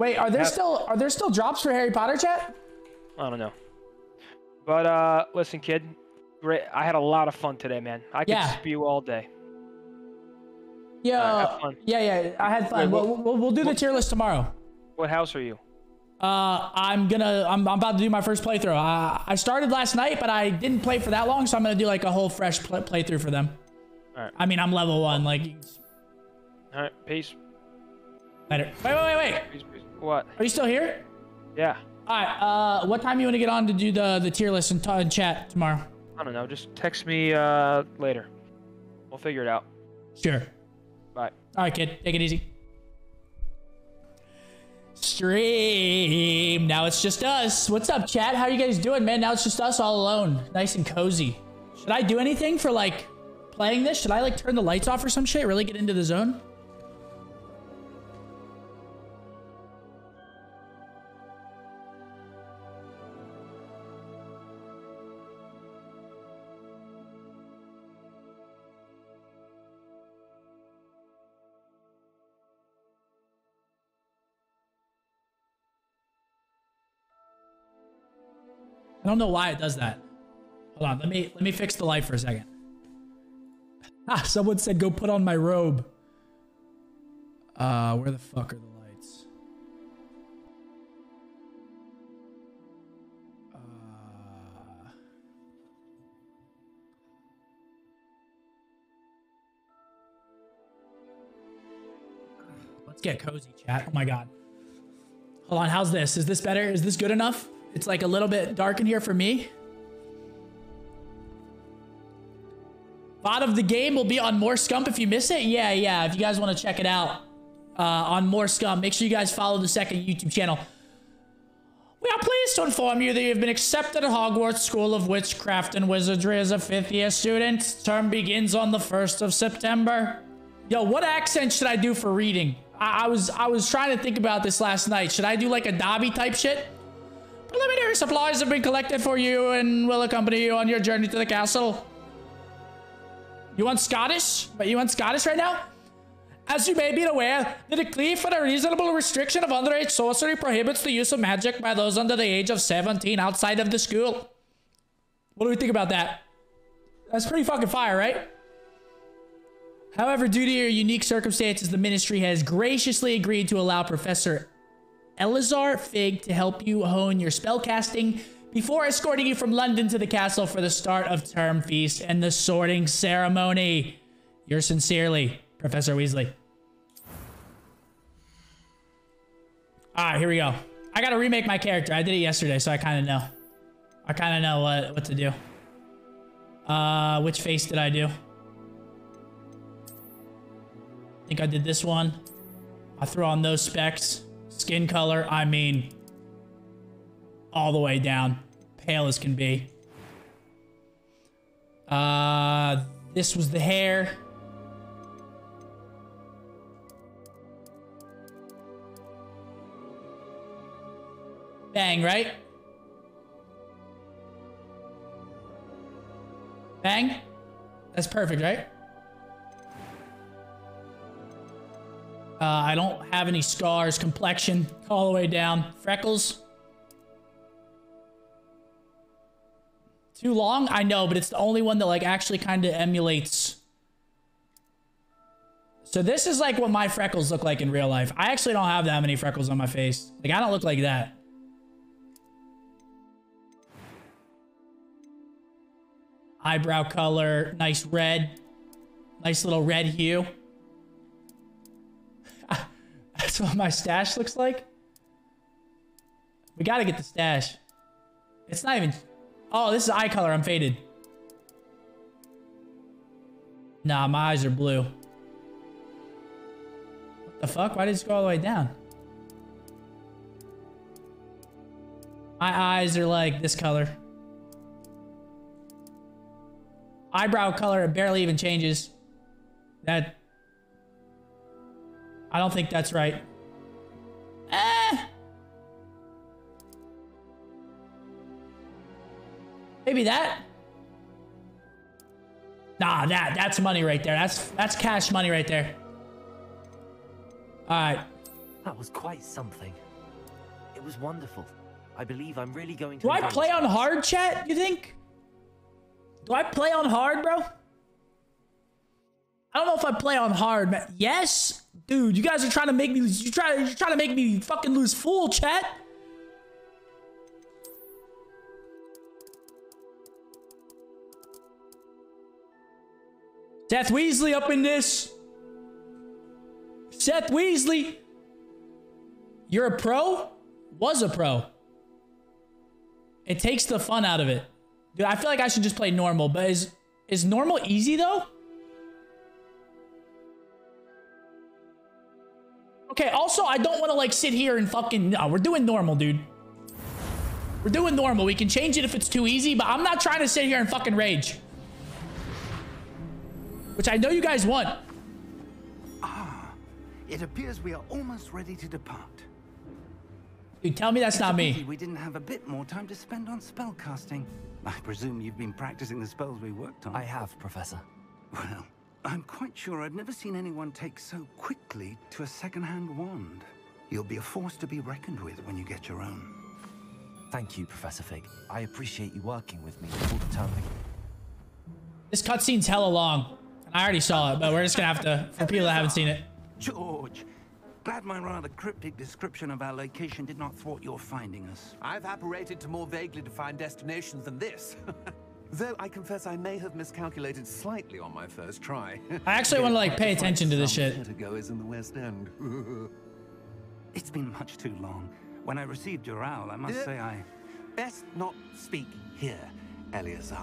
Wait, are there still are there still drops for Harry Potter chat? I don't know. But uh, listen, kid. Great. I had a lot of fun today, man. I could Yeah. spew all day. Yeah, fun. yeah, yeah. I had fun. Wait, We'll, we'll, we'll do the tier list tomorrow. What house are you? Uh, I'm gonna I'm, I'm about to do my first playthrough. I, I started last night, but I didn't play for that long, so I'm gonna do like a whole fresh pl- playthrough for them. Alright. I mean, I'm level one. Like, All right. Peace. better. Wait, wait, wait, wait. Peace. Peace. What? Are you still here? Yeah. All right. Uh, what time you want to get on to do the the tier list and, t- and chat tomorrow? I don't know. Just text me uh later. We'll figure it out. Sure. Bye. All right, kid. Take it easy. Stream. Now it's just us. What's up, chat? How you guys doing, man? Now it's just us all alone. Nice and cozy. Should I do anything for like playing this? Should I like turn the lights off or some shit? Really get into the zone? Don't know why it does that. Hold on, let me let me fix the light for a second. Ah, someone said go put on my robe. Uh, where the fuck are the lights? Uh, let's get cozy, chat. Oh my god. Hold on, how's this? Is this better? Is this good enough? It's like a little bit dark in here for me. VOD of the game will be on More Scump if you miss it. Yeah, yeah. If you guys want to check it out uh, on More Scump, make sure you guys follow the second YouTube channel. We are pleased to inform you that you have been accepted at Hogwarts School of Witchcraft and Wizardry as a fifth year student. Term begins on the 1st of September. Yo, what accent should I do for reading? I, I was I was trying to think about this last night. Should I do like a Dobby type shit? Preliminary supplies have been collected for you and will accompany you on your journey to the castle. You want Scottish? But you want Scottish right now? As you may be aware, the decree for the reasonable restriction of underage sorcery prohibits the use of magic by those under the age of 17 outside of the school. What do we think about that? That's pretty fucking fire, right? However, due to your unique circumstances, the ministry has graciously agreed to allow Professor Eleazar Fig to help you hone your spellcasting before escorting you from London to the castle for the start of term feast and the sorting ceremony. Yours sincerely, Professor Weasley. All right, here we go. I gotta remake my character. I did it yesterday, so I kind of know. I kind of know what what to do. Uh, which face did I do? I think I did this one. I throw on those specs. Skin color, I mean, all the way down. Pale as can be. Uh, this was the hair. Bang, right? Bang? That's perfect, right? Uh, I don't have any scars. Complexion all the way down. Freckles. Too long? I know, but it's the only one that like actually kind of emulates. So this is like what my freckles look like in real life. I actually don't have that many freckles on my face. Like I don't look like that. Eyebrow color, nice red. Nice little red hue. That's what my stash looks like. We gotta get the stash. It's not even... Oh, this is eye color. I'm faded. Nah, my eyes are blue. What the fuck? Why did it go all the way down? My eyes are like this color. Eyebrow color, it barely even changes. That... I don't think that's right. Eh. Maybe that. Nah, that that's money right there. That's that's cash money right there. All right. That was quite something. It was wonderful. I believe I'm really going to. Do I play on hard, chat? You think? Do I play on hard, bro? I don't know if I play on hard, man. Yes, dude. You guys are trying to make me. You try. You're trying to make me fucking lose full chat. Seth Weasley up in this. Seth Weasley. You're a pro? Was a pro. It takes the fun out of it. Dude, I feel like I should just play normal, but is is normal easy though? Okay, also I don't want to like sit here and fucking no, we're doing normal, dude. We're doing normal. We can change it if it's too easy, but I'm not trying to sit here and fucking rage. Which I know you guys want. Ah, it appears we are almost ready to depart. Dude, tell me that's not me. We didn't have a bit more time to spend on spellcasting. I presume you've been practicing the spells we worked on. I have, Professor. Well, I'm quite sure I've never seen anyone take so quickly to a second-hand wand. You'll be a force to be reckoned with when you get your own. Thank you, Professor Fig. I appreciate you working with me all the time. This cutscene's hella long. I already saw it, but we're just gonna have to for people that haven't seen it. George, glad my rather cryptic description of our location did not thwart your finding us. I've apparated to more vaguely defined destinations than this. Though I confess I may have miscalculated slightly on my first try. I actually want to like pay attention to this Some shit. theatergoers in the West End. It's been much too long. When I received your owl, I must Yeah. say I... Best not speak here, Eleazar.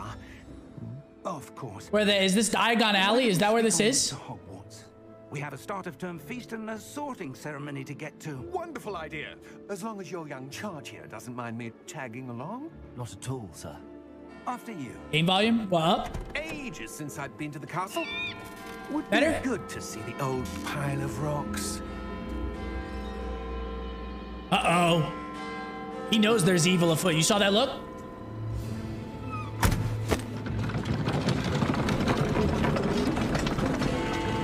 Of course. Where the is this Diagon Alley? Is that where this is? Hogwarts. We have a start of term feast and a sorting ceremony to get to. Wonderful idea. As long as your young charge here doesn't mind me tagging along. Not at all, sir. After you. Game volume? What up? Ages since I've been to the castle. Would Better? be good to see the old pile of rocks. Uh oh. He knows there's evil afoot. You saw that look?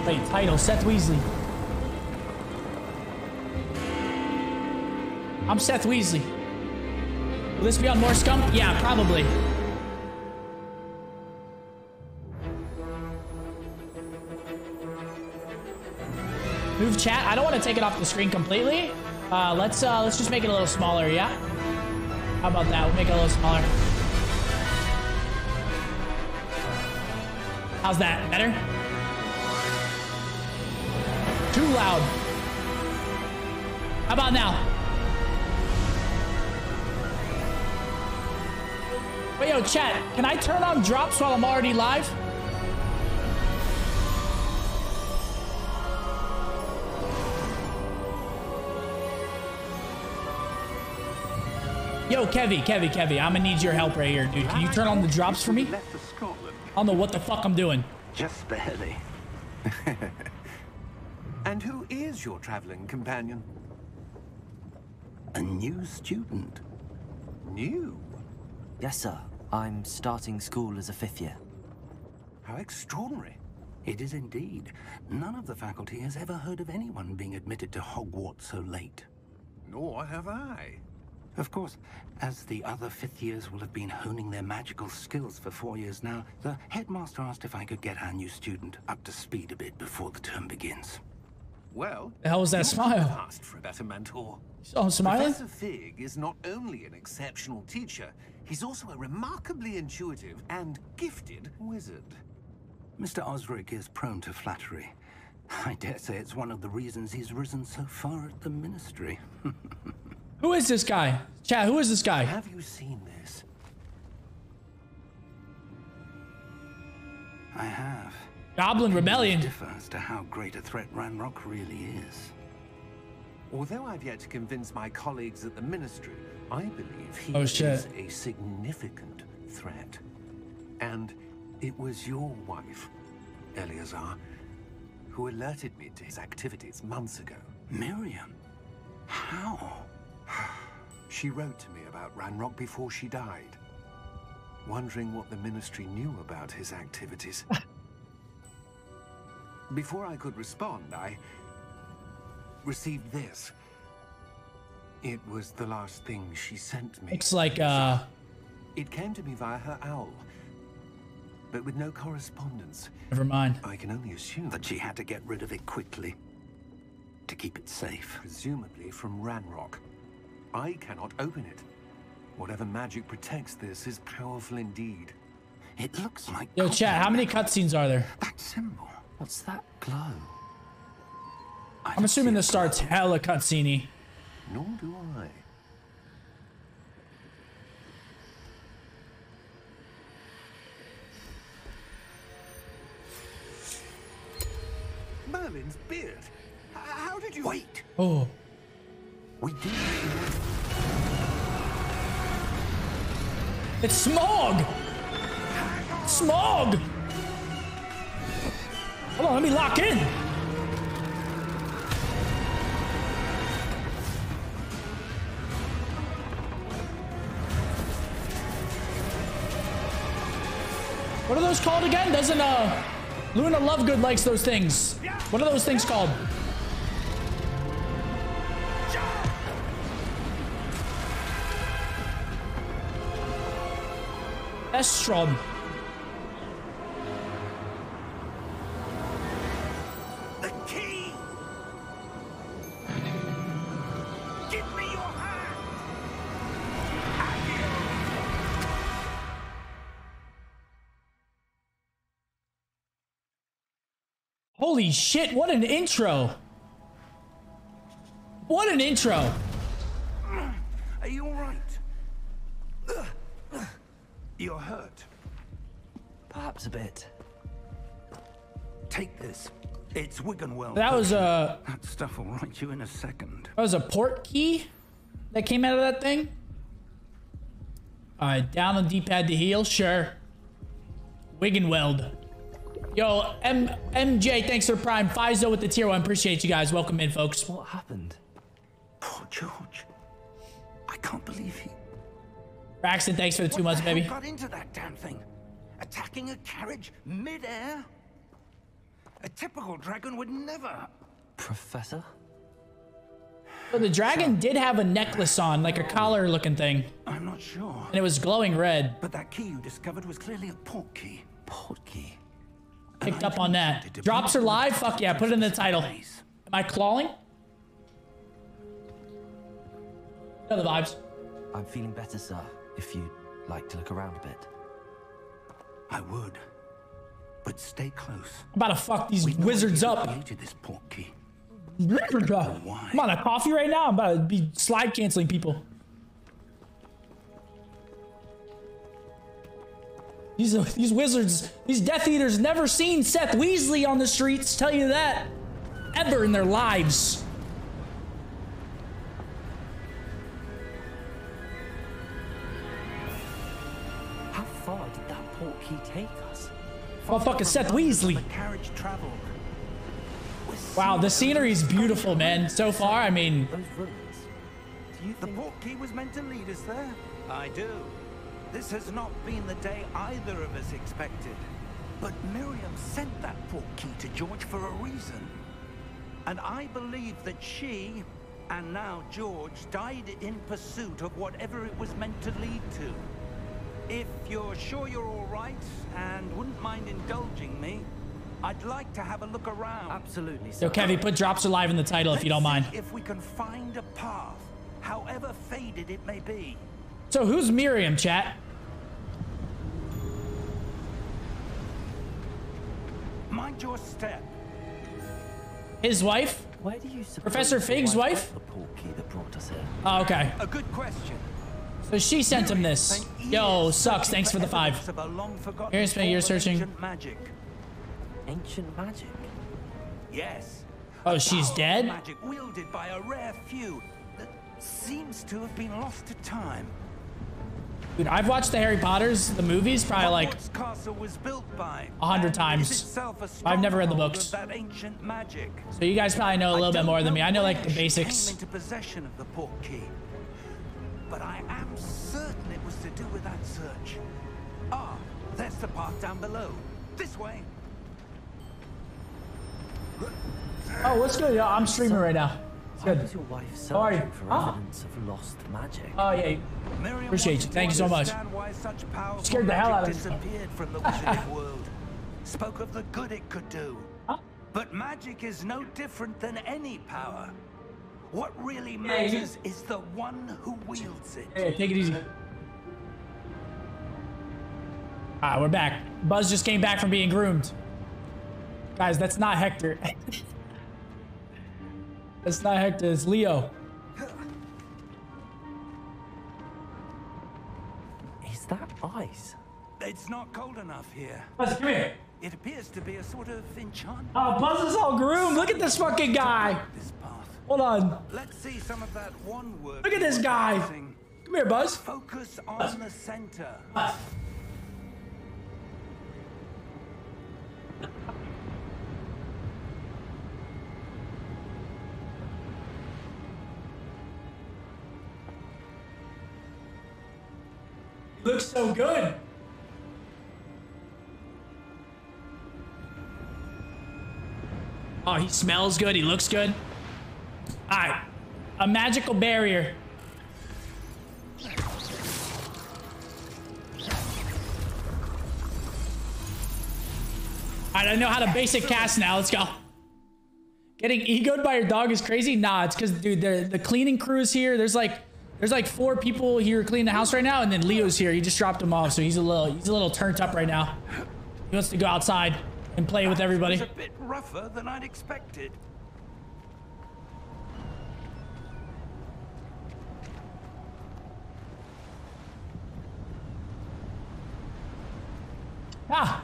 Wait, title Seth Weasley. I'm Seth Weasley. Will this be on More Scump? Yeah, probably. Move chat. I don't want to take it off the screen completely. Uh, let's uh, let's just make it a little smaller. Yeah. How about that? We'll make it a little smaller. How's that? Better? Too loud. How about now? Wait, yo, chat. Can I turn on drops while I'm already live? Yo, Kevy, Kevy, Kevy, I'm gonna need your help right here, dude. Can you turn on the drops for me? Left for Scotland. I don't know what the fuck I'm doing. Just barely. And who is your traveling companion? A new student. New? Yes, sir. I'm starting school as a fifth year. How extraordinary. It is indeed. None of the faculty has ever heard of anyone being admitted to Hogwarts so late. Nor have I. Of course, as the other fifth years will have been honing their magical skills for four years now, the headmaster asked if I could get our new student up to speed a bit before the term begins. Well, The hell was that smile? have asked for a better mentor. Oh, I'm smiling? Professor Fig is not only an exceptional teacher, he's also a remarkably intuitive and gifted wizard. Mr. Osric is prone to flattery. I dare say it's one of the reasons he's risen so far at the ministry. Who is this guy? Chat, who is this guy? Have you seen this? I have. Goblin Rebellion. Differ as to how great a threat Ranrock really is. Although I've yet to convince my colleagues at the Ministry, I believe he Oh, is a significant threat. And it was your wife, Eleazar, who alerted me to his activities months ago. Miriam? How? She wrote to me about Ranrock before she died, wondering what the Ministry knew about his activities. before I could respond, I received this. It was the last thing she sent me. Looks like uh It came to me via her owl, but with no correspondence. never mind. I can only assume That she had to get rid of it quickly to keep it safe. presumably from Ranrock. I cannot open it. Whatever magic protects this is powerful indeed. It looks like. Yo, chat, how many cutscenes are there? That symbol. What's that glow? I I'm assuming this starts hella cutscene Nor do I. Merlin's beard. How did you Wait, Oh. We did. It's smog! Smog! Hold on, let me lock in. What are those called again? Doesn't uh Luna Lovegood likes those things. What are those things called? Estrom. The key! Give me your hand! Holy shit, what an intro. What an intro. Are you alright? You're hurt. Perhaps a bit. Take this. It's Wiggenweld. That was a uh, That stuff will write you in a second. that was a port key that came out of that thing. All right, down the D-pad to heal, sure. Wiggenweld. Yo, M MJ, thanks for Prime. Fizo with the tier one. Appreciate you guys. Welcome in, folks. What happened? Poor George. I can't believe he. Braxton, thanks for the two months, What the baby. got into that damn thing? Attacking a carriage mid-air? A typical dragon would never. Professor? But the dragon did have a necklace on, like a collar looking thing, I'm not sure. and it was glowing red. But that key you discovered was clearly a port key. Portkey. Picked up on that. Drops are live? Fuck yeah, put it in the title. Am I clawing? Know the vibes. I'm feeling better, sir. If you'd like to look around a bit. I would. But stay close. I'm about to fuck these We've wizards up. created this. I'm on a coffee right now. I'm about to be slide canceling people. These these wizards, these Death Eaters, never seen Seth Weasley on the streets. Tell you that, ever in their lives. That portkey take us? Motherfucking Seth Weasley. The carriage traveled. With Wow, the scenery is beautiful, man. So far, I mean, Do you The think... port key was meant to lead us there? I do. This has not been the day either of us expected. But Miriam sent that port key to George for a reason. And I believe that she, and now George, died in pursuit of whatever it was meant to lead to. If you're sure you're all right and wouldn't mind indulging me, I'd like to have a look around. Absolutely, sir. yo, Kevy, put drops alive in the title if you don't mind. See If we can find a path, however faded it may be. So who's Miriam, chat? Mind your step. His wife? Where do you Professor your wife? The portkey that brought us here. Oh, okay. A good question. So she sent him this. Yo, sucks. Thanks for the five. evidence of Here's Spent, you're searching. ancient Magic. Ancient magic. Yes. Oh, she's dead? Magic wielded by a rare few that seems to have been lost to time. Dude, I've watched the Harry Potters, the movies, probably like was built by A hundred times. is itself a I've never read the books. That ancient magic. So you guys probably know a little bit more than me. I know like where the she basics. But I am certain it was to do with that search. Ah, there's the path down below. This way. Oh, what's good? Yo, I'm streaming right now. Why Good. was your wife How are you? searching for Ah. evidence of lost magic? Oh yeah. Miriam Appreciate wanted you. Thank you so much. Why such Scared the hell out of me. disappeared from the wizarding world. Spoke of the good it could do. Huh? But magic is no different than any power. What really Yeah, you- matters is the one who wields it. Hey, take it easy. Alright, we're back. Buzz just came back from being groomed. Guys, that's not Hector. that's not Hector, it's Leo. Is that ice? It's not cold enough here. Buzz, come here. It appears to be a sort of enchantment. Oh, uh, Buzz is all groomed. Look at this fucking guy. This path. Hold on. Let's see some of that one word. Look at this guy. Come here, Buzz. Focus on the center. He looks so good. Oh, he smells good. He looks good. All right. A magical barrier. All right, I know how to basic cast now. Let's go. Getting egoed by your dog is crazy. Nah, it's because dude, the the cleaning crew is here. There's like there's like four people here cleaning the house right now, and then Leo's here. He just dropped him off, so he's a little he's a little turned up right now. He wants to go outside and play with everybody. It's a bit rougher than I'd expected. Ah,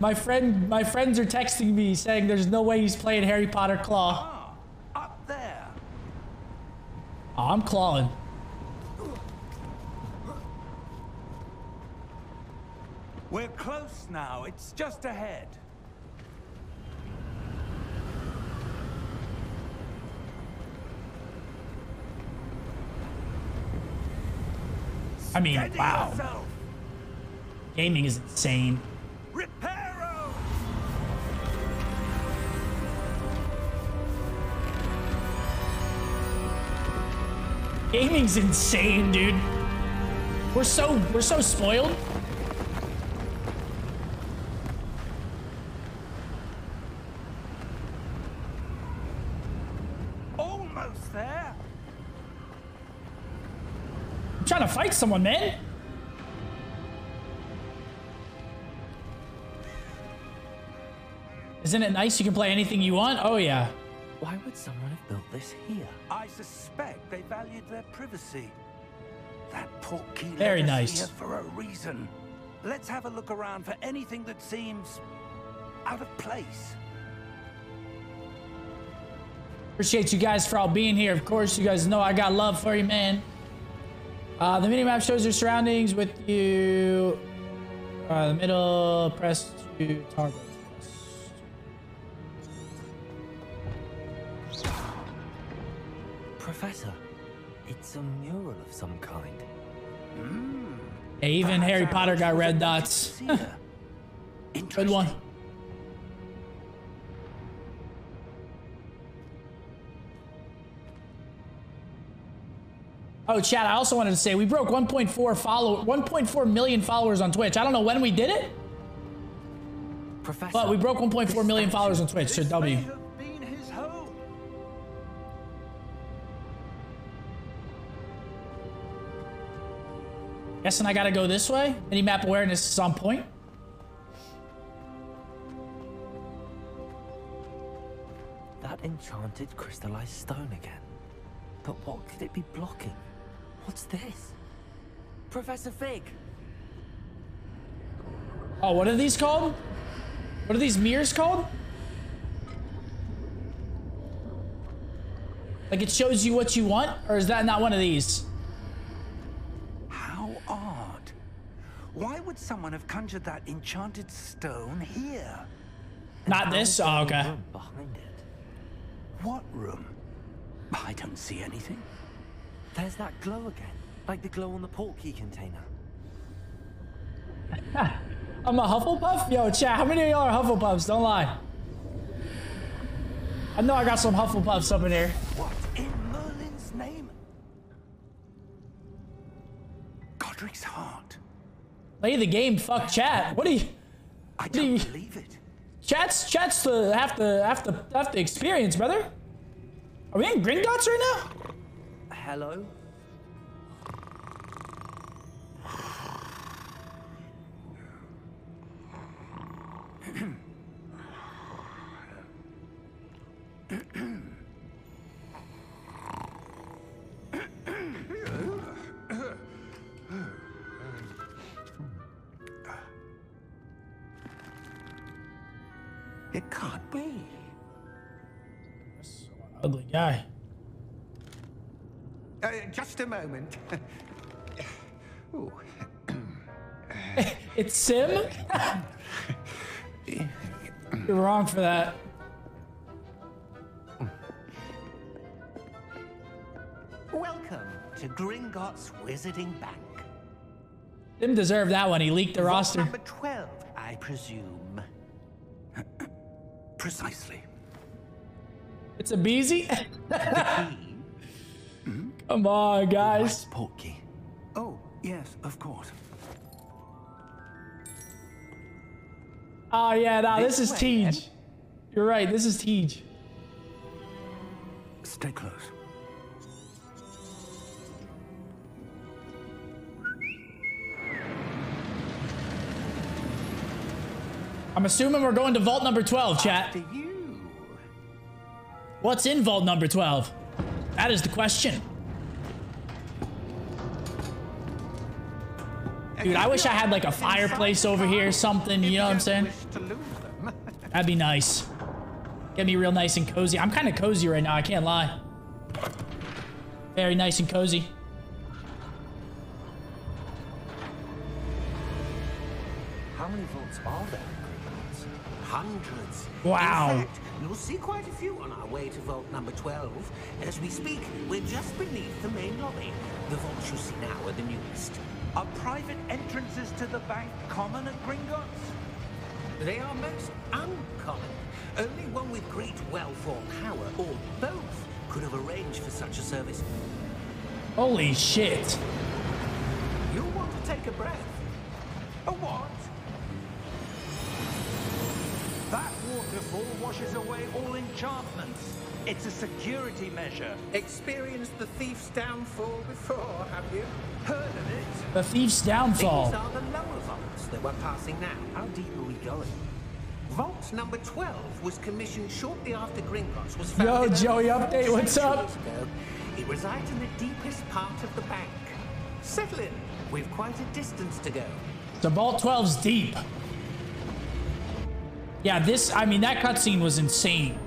my friend, my friends are texting me saying there's no way he's playing Harry Potter Claw. Ah, up there. Oh, I'm clawing. We're close now. It's just ahead. I mean, Steady wow, yourself. Gaming is insane. Reparo! Gaming's insane, dude. We're so we're so spoiled. Almost there. I'm trying to fight someone, man. Isn't it nice? You can play anything you want. Oh yeah. Why would someone have built this here? I suspect they valued their privacy. That portkey Very nice. here for a reason. Let's have a look around for anything that seems out of place. Appreciate you guys for all being here. Of course, you guys know I got love for you, man. Uh, the minimap shows your surroundings with you. Uh, the middle, press to toggle. Professor, it's a mural of some kind. Yeah, even Harry Potter got red dots. Interesting. one. Oh, chat, I also wanted to say we broke 1.4 follow 1.4 million followers on Twitch. I don't know when we did it, Professor, but we broke 1.4 million followers on Twitch. So W. Guessing I gotta go this way. Any map awareness is on point. that enchanted crystallized stone again. But what could it be blocking? What's this? Professor Fig! Oh, what are these called? What are these mirrors called? Like it shows you what you want, or is that not one of these? Why would someone have conjured that enchanted stone here? And Not this? Oh, okay. Behind it. What room? I don't see anything. There's that glow again, like the glow on the port key container. I'm a Hufflepuff? Yo, chat, how many of y'all are Hufflepuffs? Don't lie. I know I got some Hufflepuffs up in here. What in Merlin's name? Godric's heart. Play the game, fuck chat. What do you... I do you- don't believe it. Chat's, chat's the, half the, half the, half the experience, brother. Are we in Gringotts right now? Hello? It can't be. Ugly guy. Uh, just a moment. It's Sim? You're wrong for that. Welcome to Gringotts Wizarding Bank. Sim deserved that one. He leaked the Vault roster. Number 12, I presume. It's a Beezy? Come on, guys. Portkey. Oh, yes, of course. Oh, yeah, nah, this is This way, then. Tej. You're right, this is Tej. Stay close. I'm assuming we're going to vault number 12, chat. What's in vault number 12? That is the question. Dude, I wish I had like a fireplace over here, something, you know what I'm saying? Wish to lose them. That'd be nice. Get me real nice and cozy. I'm kind of cozy right now, I can't lie. Very nice and cozy. How many vaults are there? Hundreds. Wow. Fact, you'll see quite a few on our way to vault number 12. As we speak, we're just beneath the main lobby. The vaults you see now are the newest. Are private entrances to the bank common at Gringotts? They are most uncommon. Only one with great wealth or power, or both, could have arranged for such a service. Holy shit. You'll want to take a breath. A what? That waterfall washes away all enchantments. It's a security measure. Experienced the thief's downfall before, have you? Heard of it? The thief's downfall. These downfall. are the lower vaults that we're passing now. How deep are we going? Vault number 12 was commissioned shortly after Gringotts was Yo. Joey Update, what's up? centuries ago. It resides in the deepest part of the bank. Settle in. We've quite a distance to go. The vault 12's deep. Yeah, this, I mean, that cutscene was insane.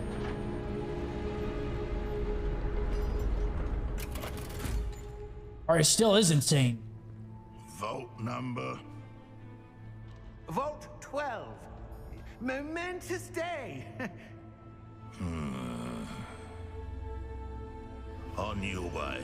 Or it still is insane. Vote number. Vote 12. Momentous day. Hmm. On your way.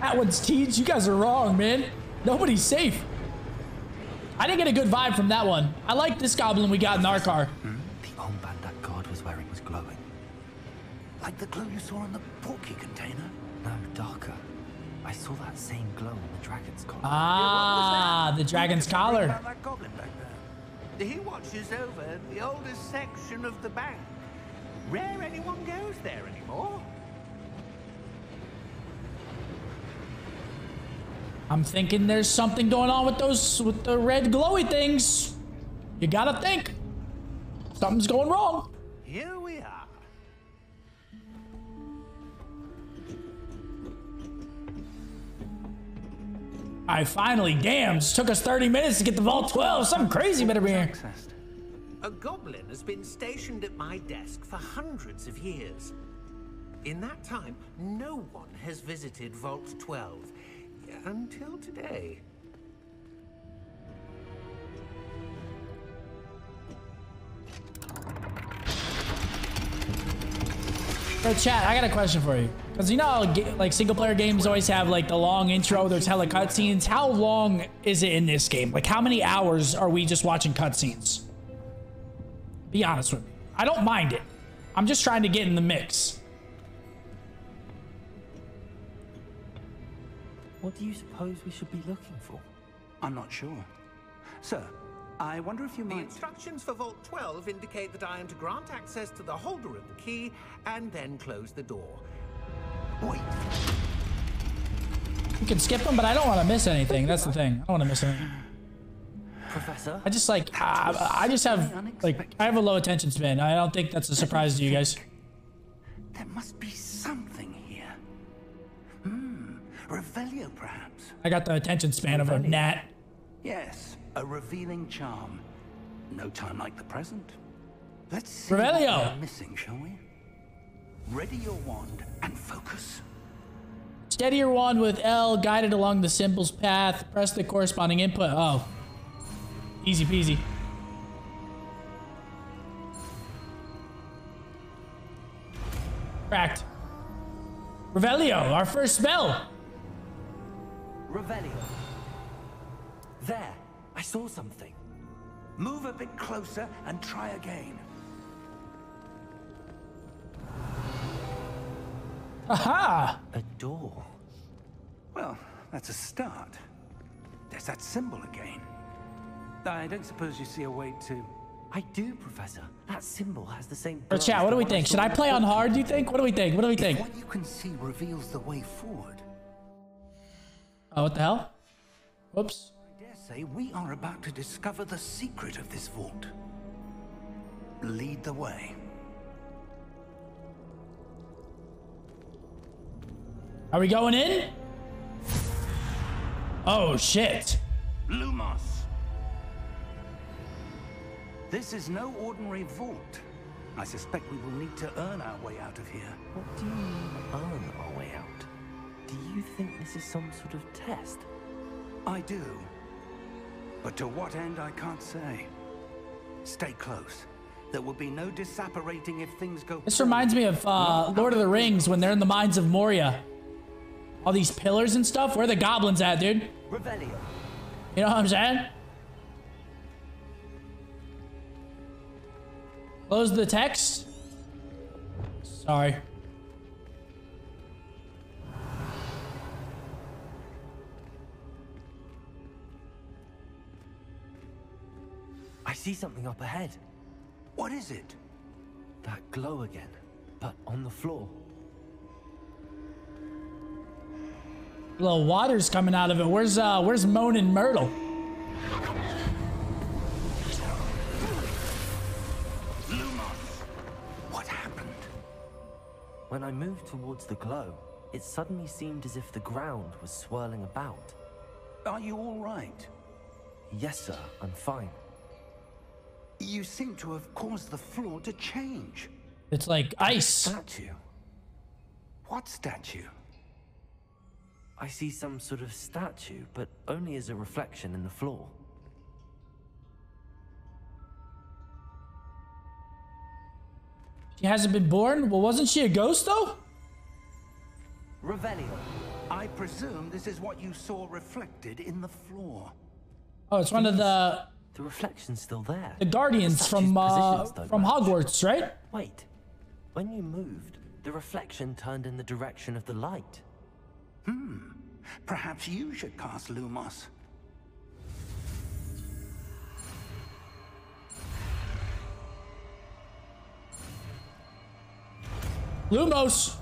That one's Teej. You guys are wrong, man. Nobody's safe. I didn't get a good vibe from that one. I like this goblin we got in our car. The armband that guard was wearing was glowing. like the glow you saw in the portkey container. No, darker. I saw that same glow on the dragon's collar. Ah, the dragon's collar. That goblin back there. He watches over the oldest section of the bank. Rare anyone goes there anymore. I'm thinking there's something going on with those, with the red glowy things. You gotta think. Something's going wrong. Here we are. I finally, damn, just took us 30 minutes to get to Vault 12. Something crazy better be here. A goblin has been stationed at my desk for hundreds of years. In that time, no one has visited Vault 12 until today. Yo, chat, I got a question for you. Because you know, how like single player games always have like the long intro. There's hella cutscenes. How long is it in this game? Like, how many hours are we just watching cutscenes? Be honest with me. I don't mind it. I'm just trying to get in the mix. What do you suppose we should be looking for? I'm not sure. Sir, I wonder if you The instructions for Vault 12 indicate that I am to grant access to the holder of the key and then close the door. Wait, You can skip them, but I don't want to miss anything. That's the thing. I don't want to miss anything. Professor? I just like uh, I just have like I have a low attention span. I don't think that's a surprise to you guys. there must be something here. Revelio perhaps? I got the attention span of a gnat. Yes, a revealing charm. No time like the present. Let's see Revelio. what we're missing, shall we? Ready your wand and focus. Steady your wand with L, guided along the symbol's path. Press the corresponding input. Oh. Easy peasy. Cracked. Revelio, our first spell. Revelio. There. I saw something. Move a bit closer and try again. Aha! A door. Well, that's a start. There's that symbol again. I don't suppose you see a way to... I do, Professor. That symbol has the same. Or glow chat, what do we think? Should I play on hard, do you think? What do we think? What do we think? What you can see reveals the way forward. Oh, what the hell? Whoops. I dare say we are about to discover the secret of this vault. Lead the way. Are we going in? Oh, shit. Lumos! This is no ordinary vault. I suspect we will need to earn our way out of here. What do you mean, earn our way out? Do you think this is some sort of test? I do. But to what end, I can't say. Stay close. There will be no disapparating if things go This reminds me of uh, Lord of the Rings when they're in the mines of Moria. All these pillars and stuff. Where are the goblins at, dude? Revelio. You know what I'm saying? Close the text. Sorry. I see something up ahead. What is it? That glow again, but on the floor. Little water's coming out of it. Where's uh where's Moaning Myrtle? Lumos! What happened? When I moved towards the glow, it suddenly seemed as if the ground was swirling about. Are you all right? Yes, sir, I'm fine. You seem to have caused the floor to change. It's like ice. Statue. What statue? I see some sort of statue, but only as a reflection in the floor. She hasn't been born? Well, wasn't she a ghost though? Revelio. I presume this is what you saw reflected in the floor. Oh, it's one of the The reflection's still there. the guardians from uh from match. Hogwarts, right? Wait. When you moved, the reflection turned in the direction of the light. Hmm. Perhaps you should cast Lumos. Lumos.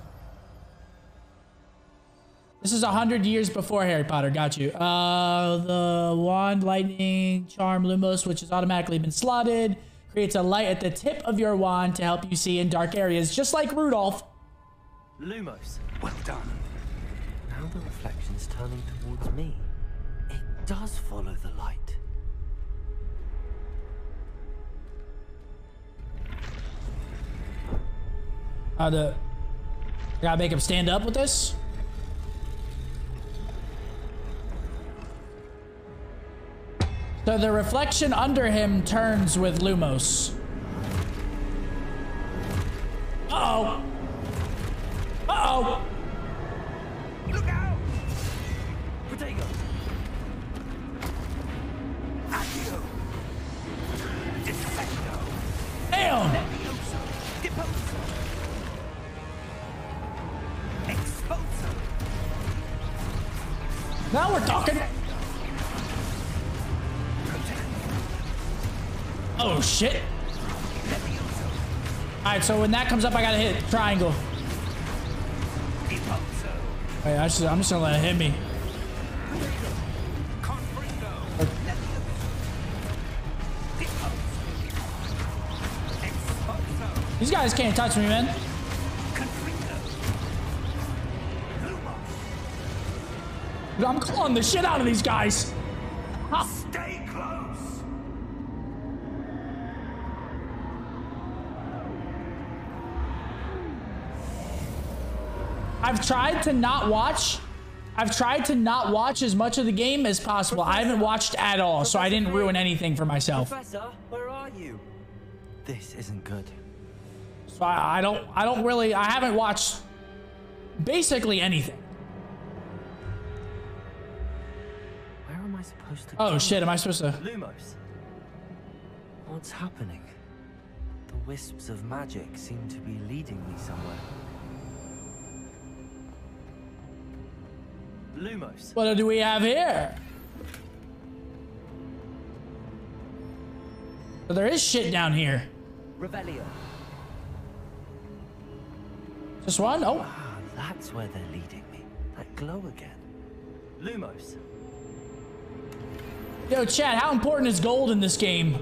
This is a hundred years before Harry Potter. Got you. Uh, the wand, lightning, charm, Lumos, which has automatically been slotted, creates a light at the tip of your wand to help you see in dark areas, just like Rudolph. Lumos. Well done. Now the reflection's turning towards me. It does follow the light. How to? I gotta make him stand up with this. So the reflection under him turns with Lumos. Uh-oh. Uh-oh. Look out! Potato. Accio. Defecto. Damn! Now we're talking! Oh, shit. Alright, so when that comes up, I gotta hit triangle. Wait, I just, I'm just gonna let it hit me. These guys can't touch me, man. I'm clawing the shit out of these guys close! I've tried to not watch. I've tried to not watch as much of the game as possible. I haven't watched at all, so I didn't ruin anything for myself. Professor, where are you? This isn't good. So I, I don't. I don't really. I haven't watched basically anything. Where am I supposed to Oh go? shit! Am I supposed to? Lumos. What's happening? The wisps of magic seem to be leading me somewhere. Lumos. What do we have here? So there is shit down here. Revelio. Just one? Oh, Ah, that's where they're leading me. That glow again. Lumos. yo, Chad. How important is gold in this game?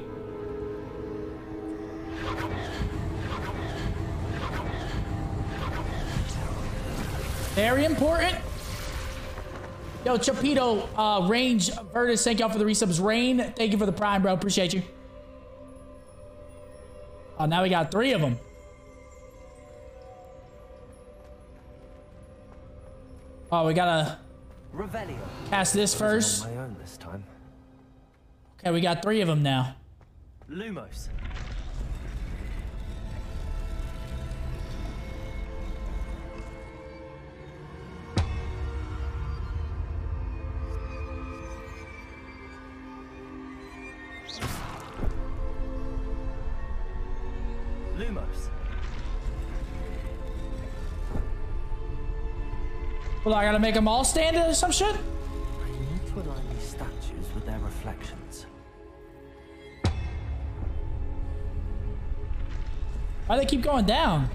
Very important. Yo, Chapito, uh, Range, Vertus, thank y'all for the resubs. Rain, thank you for the prime, bro. Appreciate you. Oh, now we got three of them. Oh, we gotta Revelio. cast this first. my own this time. Okay, we got three of them now. Lumos. Well, I gotta make them all stand or some shit? I need to align these statues with their reflections. Why they keep going down?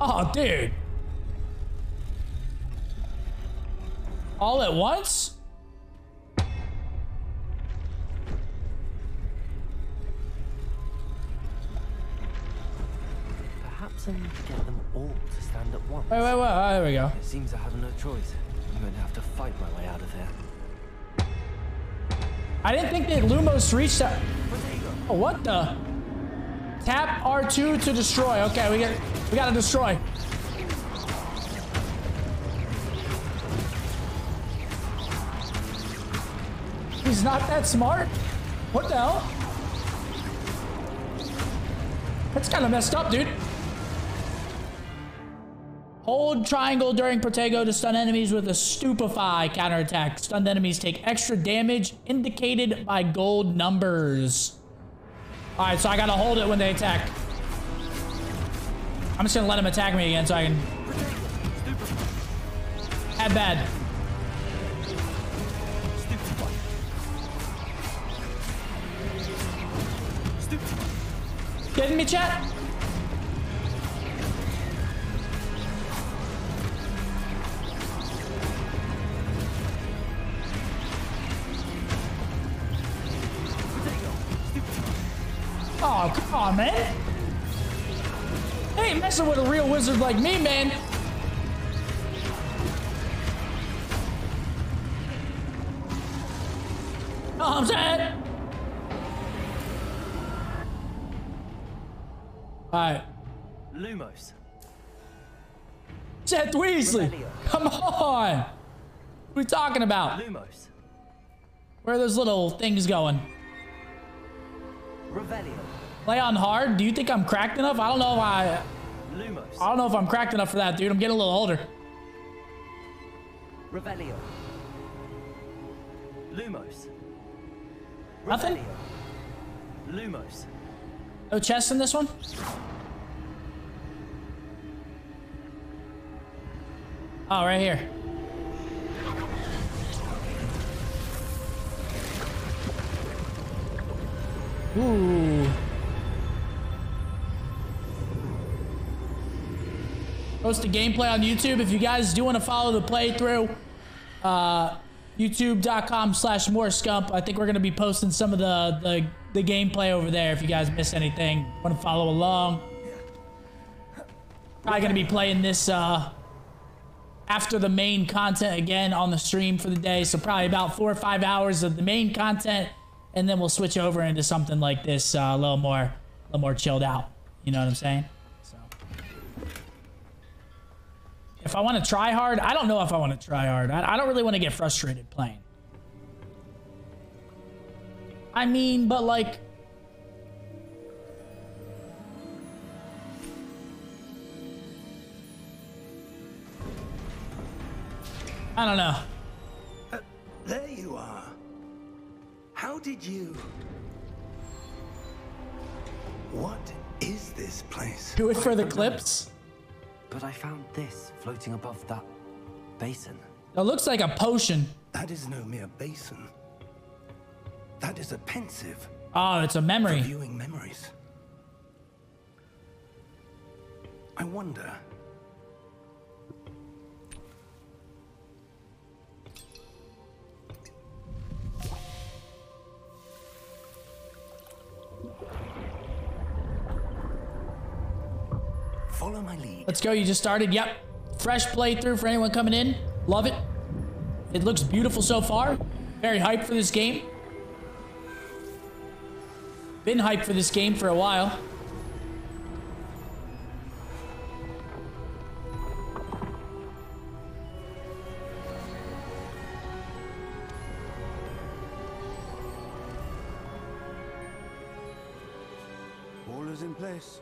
Oh, dude. All at once? Perhaps I need to get them all to stand at once. Wait, wait, wait. Ah, oh, there we go. It seems I have no choice. I'm going to have to fight my way out of here. I didn't think that Lumos reached that. Oh, what the? Tap R2 to destroy. Okay, we get we gotta destroy. He's not that smart? What the hell? That's kind of messed up, dude. Hold triangle during Protego to stun enemies with a stupefy counterattack. Stunned enemies take extra damage indicated by gold numbers. All right, so I gotta hold it when they attack. I'm just gonna let him attack me again so I can. Bad, bad. Kidding me, chat? Oh, come on, man. Ain't messing with a real wizard like me, man. Know I'm saying? Alright. Lumos. Seth Weasley. Revelio. Come on. What are we talking about? Lumos. Where are those little things going? Revelio. Play on hard? Do you think I'm cracked enough? I don't know if I Lumos. I don't know if I'm cracked enough for that, dude. I'm getting a little older. Revelio. Lumos. Nothing? Lumos. No chest in this one? Oh, right here. Ooh. Post a gameplay on YouTube. If you guys do want to follow the playthrough, uh, youtube.com slash more scump. I think we're going to be posting some of the, the, the gameplay over there if you guys miss anything. Want to follow along. Probably going to be playing this uh, after the main content again on the stream for the day. So probably about four or five hours of the main content. And then we'll switch over into something like this uh, a little more, a little more chilled out. You know what I'm saying? If I want to try hard, I don't know if I want to try hard. I, I don't really want to get frustrated playing. I mean, but like, I don't know. Uh, there you are. How did you... What is this place? Do it for the clips. But I found this floating above that basin. It looks like a potion. That is no mere basin. That is a Pensieve Oh, it's a memory. viewing memories. I wonder. Follow my lead. Let's go. You just started. Yep. Fresh playthrough for anyone coming in. Love it. It looks beautiful so far. Very hyped for this game. Been hyped for this game for a while. All is in place.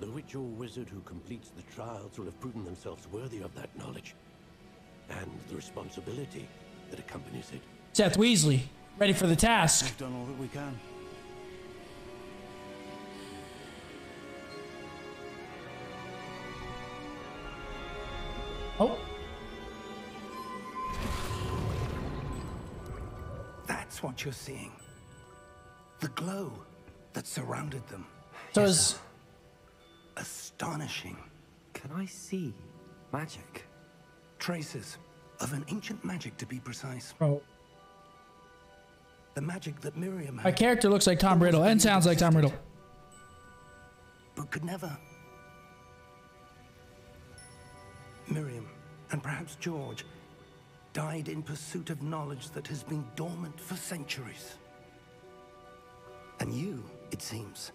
the witch or wizard who completes the trials will have proven themselves worthy of that knowledge and the responsibility that accompanies it. Seth Weasley, ready for the task. We've done all that we can. Oh, That's what you're seeing. The glow that surrounded them. so is Astonishing. Can I see magic? Traces of an ancient magic, to be precise. bro. The magic that Miriam My character looks like Tom Riddle and sounds like Tom Riddle. but could never. Miriam, and perhaps George, died in pursuit of knowledge that has been dormant for centuries. And you, it seems,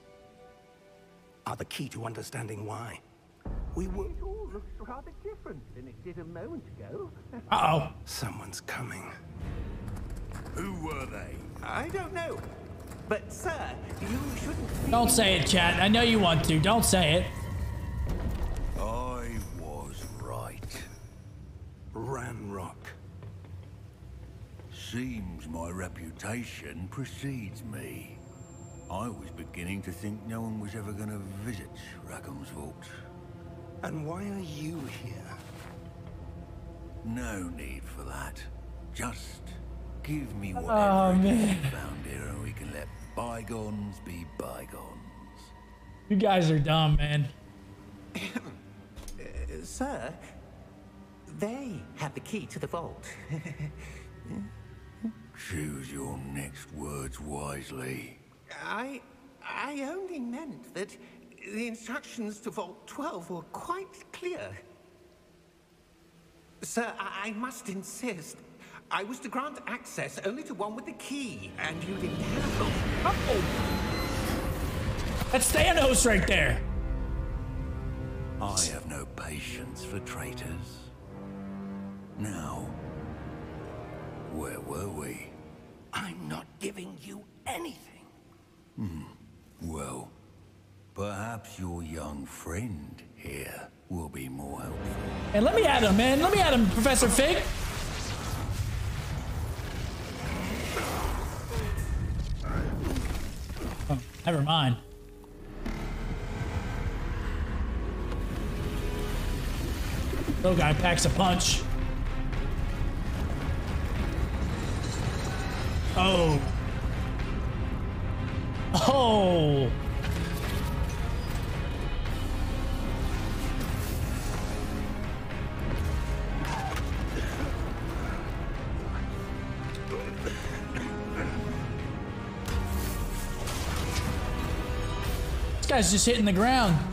are the key to understanding why. We were. It all looks rather different than it did a moment ago. Uh oh. Someone's coming. Who were they? I don't know. But, sir, you shouldn't. Don't say it, chat. I know you want to. Don't say it. I was right. Ranrock. Seems my reputation precedes me. I was beginning to think no one was ever going to visit Rackham's Vault. And why are you here? No need for that. Just give me oh, whatever Oh, it is man. you found here and we can let bygones be bygones. You guys are dumb, man. Uh, sir, they have the key to the vault. Choose your next words wisely. I... I only meant that the instructions to Vault 12 were quite clear. Sir, I, I must insist. I was to grant access only to one with the key, and you didn't have... Oh! That's Thanos right there. I have no patience for traitors. Now, where were we? I'm not giving you anything. Hmm. Well, perhaps your young friend here will be more helpful. And let me at him, man. Let me at him, Professor Fig. Oh, never mind. Little guy packs a punch. Oh. Oh. This guy's just hitting the ground.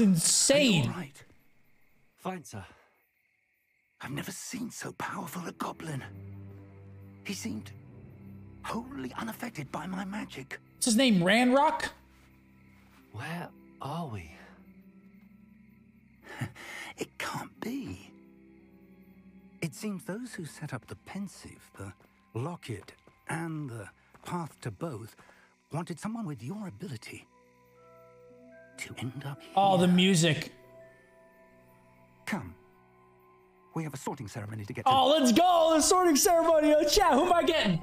Insane. All right. Fine, sir. I've never seen so powerful a goblin. He seemed wholly unaffected by my magic. What's his name? Ranrock? Where are we? It can't be. It seems those who set up the Pensieve, the locket, and the path to both wanted someone with your ability to end up here. Oh, the music. Come. We have a sorting ceremony to get to. Oh, let's go. The sorting ceremony. Oh, chat. Who am I getting?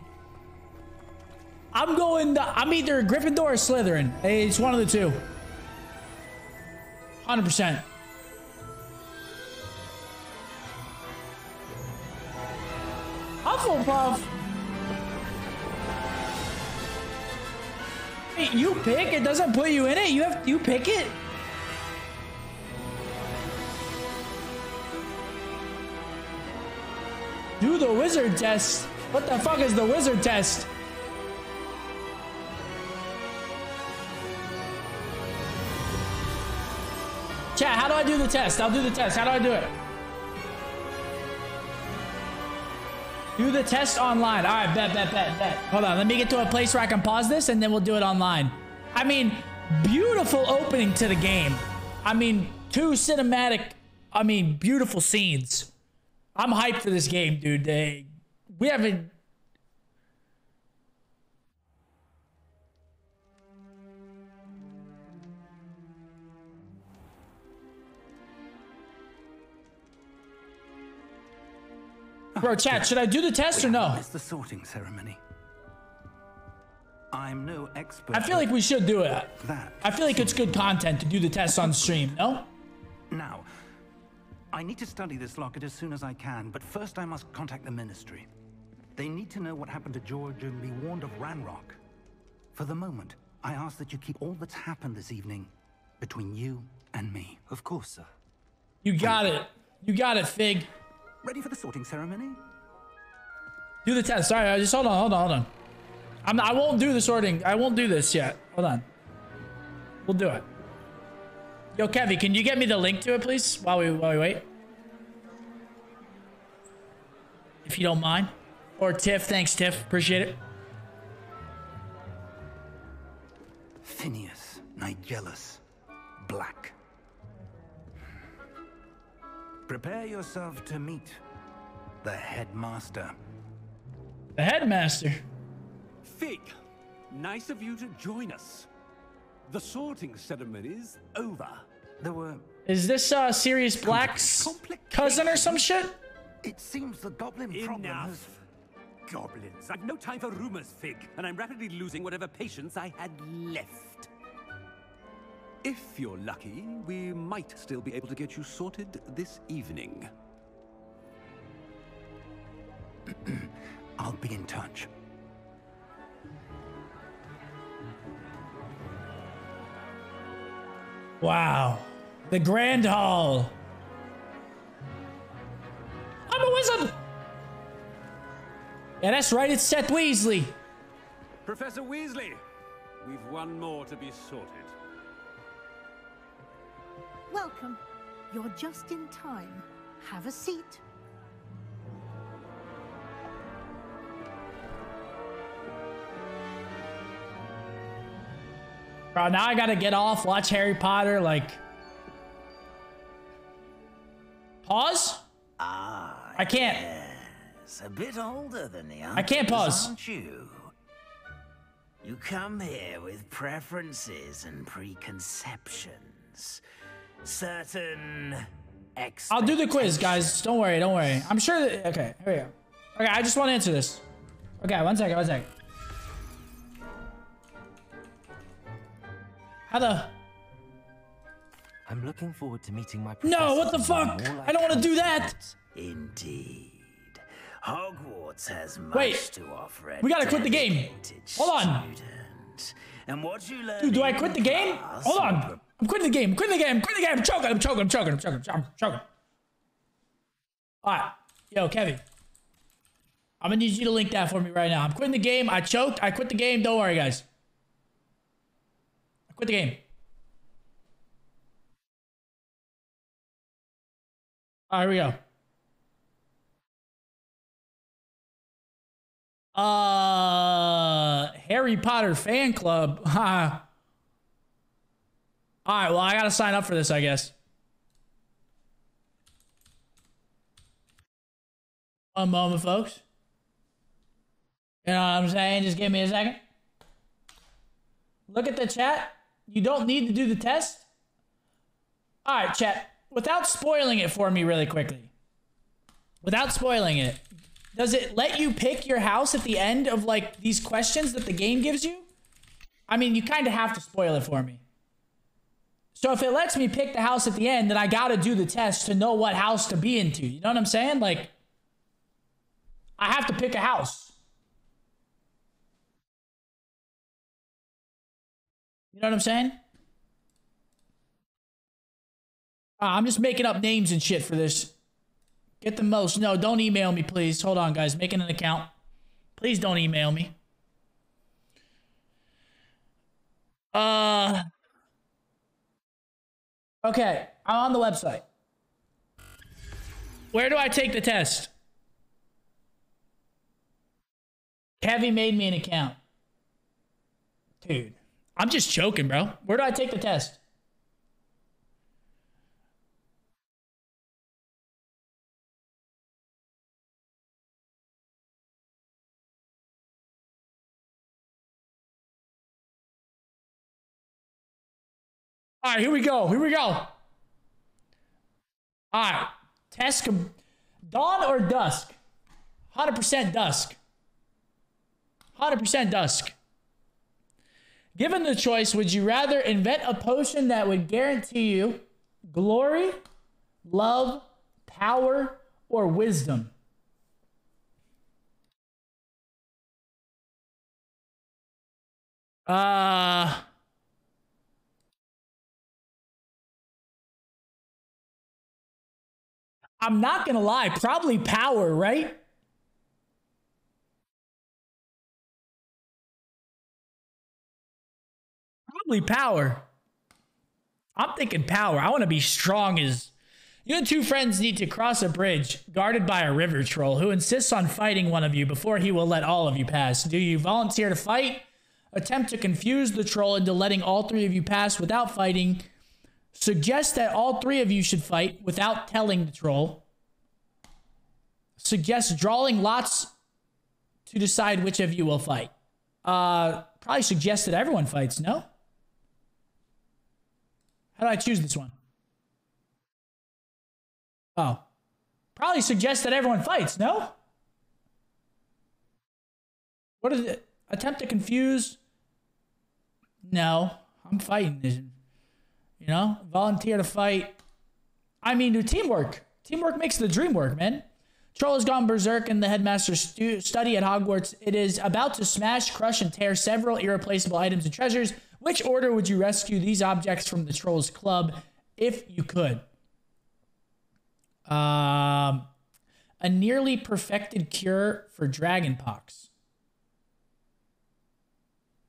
I'm going. The, I'm either Gryffindor or Slytherin. It's one of the two. 100%. Hufflepuff. Wait, you pick? It doesn't put you in it? You have you pick it? Do the wizard test. What the fuck is the wizard test? Chat, how do I do the test? I'll do the test. How do I do it? Do the test online. All right, bet, bet, bet, bet. Hold on. Let me get to a place where I can pause this and then we'll do it online. I mean, beautiful opening to the game. I mean, two cinematic, I mean, beautiful scenes. I'm hyped for this game, dude. We haven't. Bro, chat, should I do the test or no? It's the sorting ceremony. I'm no expert. I feel like we should do it. that. I feel like it's good content to do the test on stream, no? Now, I need to study this locket as soon as I can, but first I must contact the Ministry. They need to know what happened to George and be warned of Ranrock. For the moment, I ask that you keep all that's happened this evening between you and me. Of course, sir. You got it. You got it, Fig. Ready for the sorting ceremony? Do the test. Sorry, I just hold on, hold on, hold on. I'm I won't do the sorting. I won't do this yet. Hold on. We'll do it. Yo, Kevy, can you get me the link to it, please, while we while we wait? If you don't mind. Or Tiff, thanks, Tiff. Appreciate it. Phineas Nigellus Black. Prepare yourself to meet the headmaster. The headmaster. Fig, nice of you to join us. The sorting ceremony is over. There were. Is this uh Sirius Black's cousin or some shit? It seems the goblin problem has. Enough. Goblins. I've no time for rumors, Fig, and I'm rapidly losing whatever patience I had left. If you're lucky, we might still be able to get you sorted this evening. I'll be in touch. Wow. The Grand Hall. I'm a wizard. Yeah, that's right. It's Seth Weasley. Professor Weasley, we've one more to be sorted. Welcome. You're just in time. Have a seat. Bro, now I gotta get off, watch Harry Potter, like. Pause? Ah, I can't. It's a bit older than the others, I can't pause. aren't you? You come here with preferences and preconceptions. Certain I'll do the quiz, guys. Don't worry, don't worry. I'm sure that. Okay, here we go. Okay, I just want to answer this. Okay, one second, one second. How the. I'm looking forward to meeting my No, what the fuck? I don't want to do that. Indeed. Hogwarts has much Wait. to offer. We gotta quit the game. Hold on. student. And what you learn Dude, do I quit the game? Hold on. I'm quitting the game. I'm quitting the game. I'm quitting the game. I'm choking. I'm choking. I'm choking. I'm choking. I'm choking. All right. Yo, Kevin. I'm going to need you to link that for me right now. I'm quitting the game. I choked. I quit the game. Don't worry, guys. I quit the game. All right, here we go. Uh, Harry Potter fan club. All right, well, I gotta sign up for this, I guess. One moment, folks. You know what I'm saying? Just give me a second. Look at the chat. You don't need to do the test. All right, chat. Without spoiling it for me really quickly. Without spoiling it. Does it let you pick your house at the end of like these questions that the game gives you? I mean, you kind of have to spoil it for me. So if it lets me pick the house at the end, then I got to do the test to know what house to be into. You know what I'm saying? Like, I have to pick a house. You know what I'm saying? Uh, I'm just making up names and shit for this. Get the most. No, don't email me, please. Hold on, guys. Making an account. Please don't email me. Uh. Okay, I'm on the website. Where do I take the test? Kevy made me an account. Dude, I'm just joking, bro. Where do I take the test? All right, here we go. Here we go. All right. Test dawn or dusk? 100% dusk. 100% dusk. Given the choice, would you rather invent a potion that would guarantee you glory, love, power, or wisdom? Uh I'm not gonna lie, probably power, right? Probably power. I'm thinking power. I want to be strong as. You and two friends need to cross a bridge guarded by a river troll who insists on fighting one of you before he will let all of you pass. Do you volunteer to fight? Attempt to confuse the troll into letting all three of you pass without fighting. Suggest that all three of you should fight without telling the troll. Suggest drawing lots to decide which of you will fight. Uh, probably suggest that everyone fights, no? How do I choose this one? Oh. Probably suggest that everyone fights, no? What is it? Attempt to confuse? No. I'm fighting. You know? Volunteer to fight. I mean, do teamwork. Teamwork makes the dream work, man. Troll has gone berserk in the headmaster's stu- study at Hogwarts. It is about to smash, crush, and tear several irreplaceable items and treasures. Which order would you rescue these objects from the Trolls Club if you could? Um, A nearly perfected cure for dragonpox.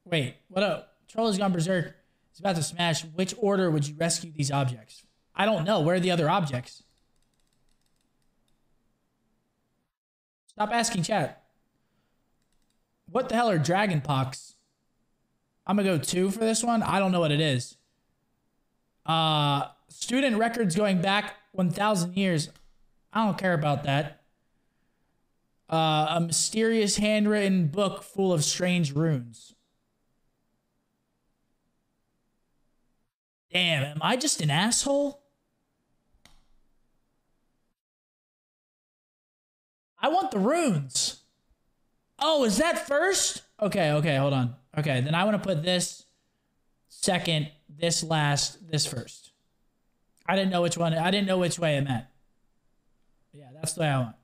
Wait, what up? Troll has gone berserk. He's about to smash. Which order would you rescue these objects? I don't know. Where are the other objects? Stop asking chat. What the hell are dragon pox? I'm gonna go two for this one. I don't know what it is. Uh, student records going back 1,000 years. I don't care about that. Uh, a mysterious handwritten book full of strange runes. Damn, am I just an asshole? I want the runes. Oh, is that first? Okay, okay, hold on. Okay, then I want to put this second, this last, this first. I didn't know which one. I didn't know which way it meant. Yeah, that's the way I want.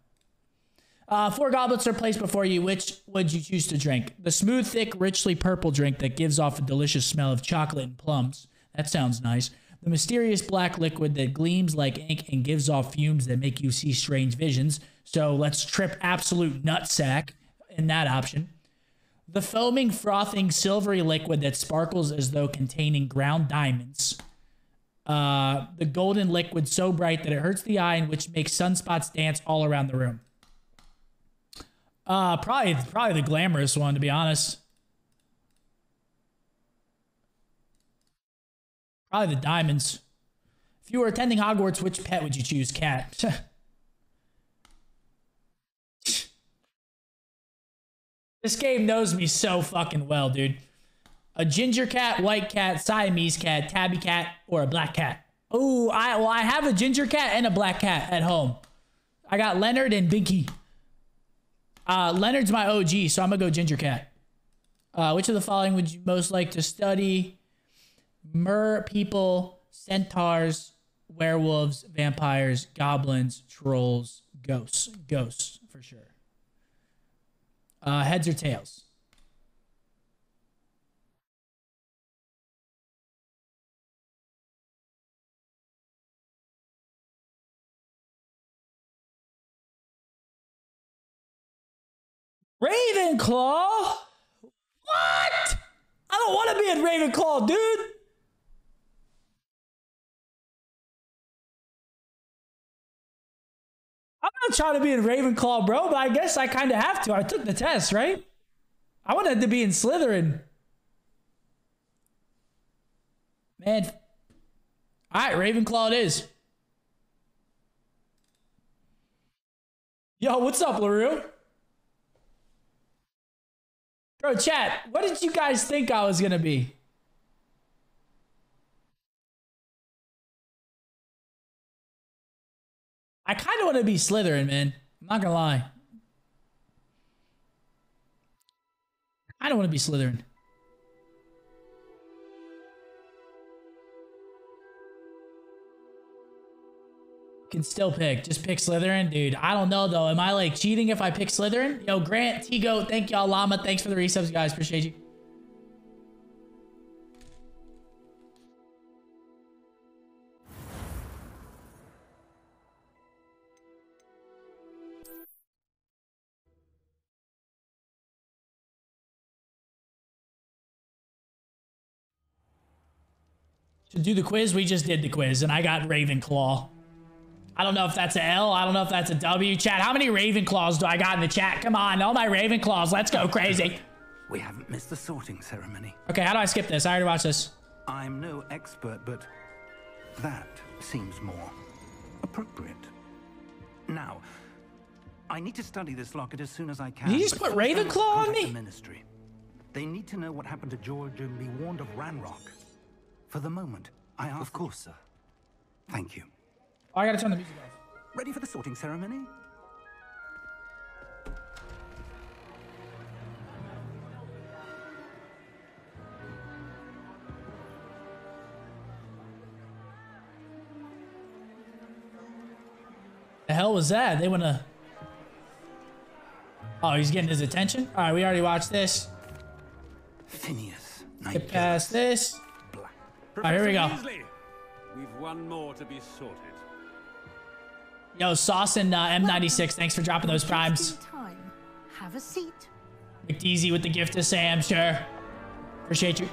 Uh, four goblets are placed before you. Which would you choose to drink? The smooth, thick, richly purple drink that gives off a delicious smell of chocolate and plums. That sounds nice. The mysterious black liquid that gleams like ink and gives off fumes that make you see strange visions. So let's trip absolute nutsack in that option. The foaming, frothing, silvery liquid that sparkles as though containing ground diamonds. Uh, the golden liquid so bright that it hurts the eye and which makes sunspots dance all around the room. Uh, probably, probably the glamorous one, to be honest. Probably the diamonds. If you were attending Hogwarts, which pet would you choose? Cat. this game knows me so fucking well, dude. A ginger cat, white cat, Siamese cat, tabby cat, or a black cat. Oh, I well, I have a ginger cat and a black cat at home. I got Leonard and Binky. Uh, Leonard's my OG, so I'm gonna go ginger cat. Uh, which of the following would you most like to study? Mer people, centaurs, werewolves, vampires, goblins, trolls, ghosts. Ghosts, for sure. Uh, heads or tails? Ravenclaw? What? I don't want to be in Ravenclaw, dude. I'm not trying to be in Ravenclaw, bro, but I guess I kind of have to. I took the test, right? I wanted to be in Slytherin. Man. All right, Ravenclaw it is. Yo, what's up, LaRue? Bro, chat, what did you guys think I was going to be? I kind of want to be Slytherin, man. I'm not gonna lie. I don't want to be Slytherin. Can still pick. Just pick Slytherin, dude. I don't know though. Am I like cheating if I pick Slytherin? Yo, Grant, Tigo, thank y'all. Llama, thanks for the resubs, guys. Appreciate you. To do the quiz, we just did the quiz, and I got Ravenclaw. I don't know if that's a L. I don't know if that's a W. Chat, how many Ravenclaws do I got in the chat? Come on, all my Ravenclaws. Let's go crazy. We haven't missed the sorting ceremony. Okay, how do I skip this? I already watched this. I'm no expert, but that seems more appropriate. Now, I need to study this locket as soon as I can. Did you just put Ravenclaw on me? The ministry. They need to know what happened to George and be warned of Ranrock. For the moment, I ask. Of course, sir. Thank you. Oh, I gotta turn the music off. Ready for the sorting ceremony? The hell was that? They wanna. Oh, he's getting his attention. All right, we already watched this. Phineas. Get past this. All right, here we go. Weasley, we've one more to be sorted. Yo, Sauce and uh, M96, thanks for dropping those primes. Just time. Have a seat. McDeezy with the gift of Sam, sure. Appreciate you.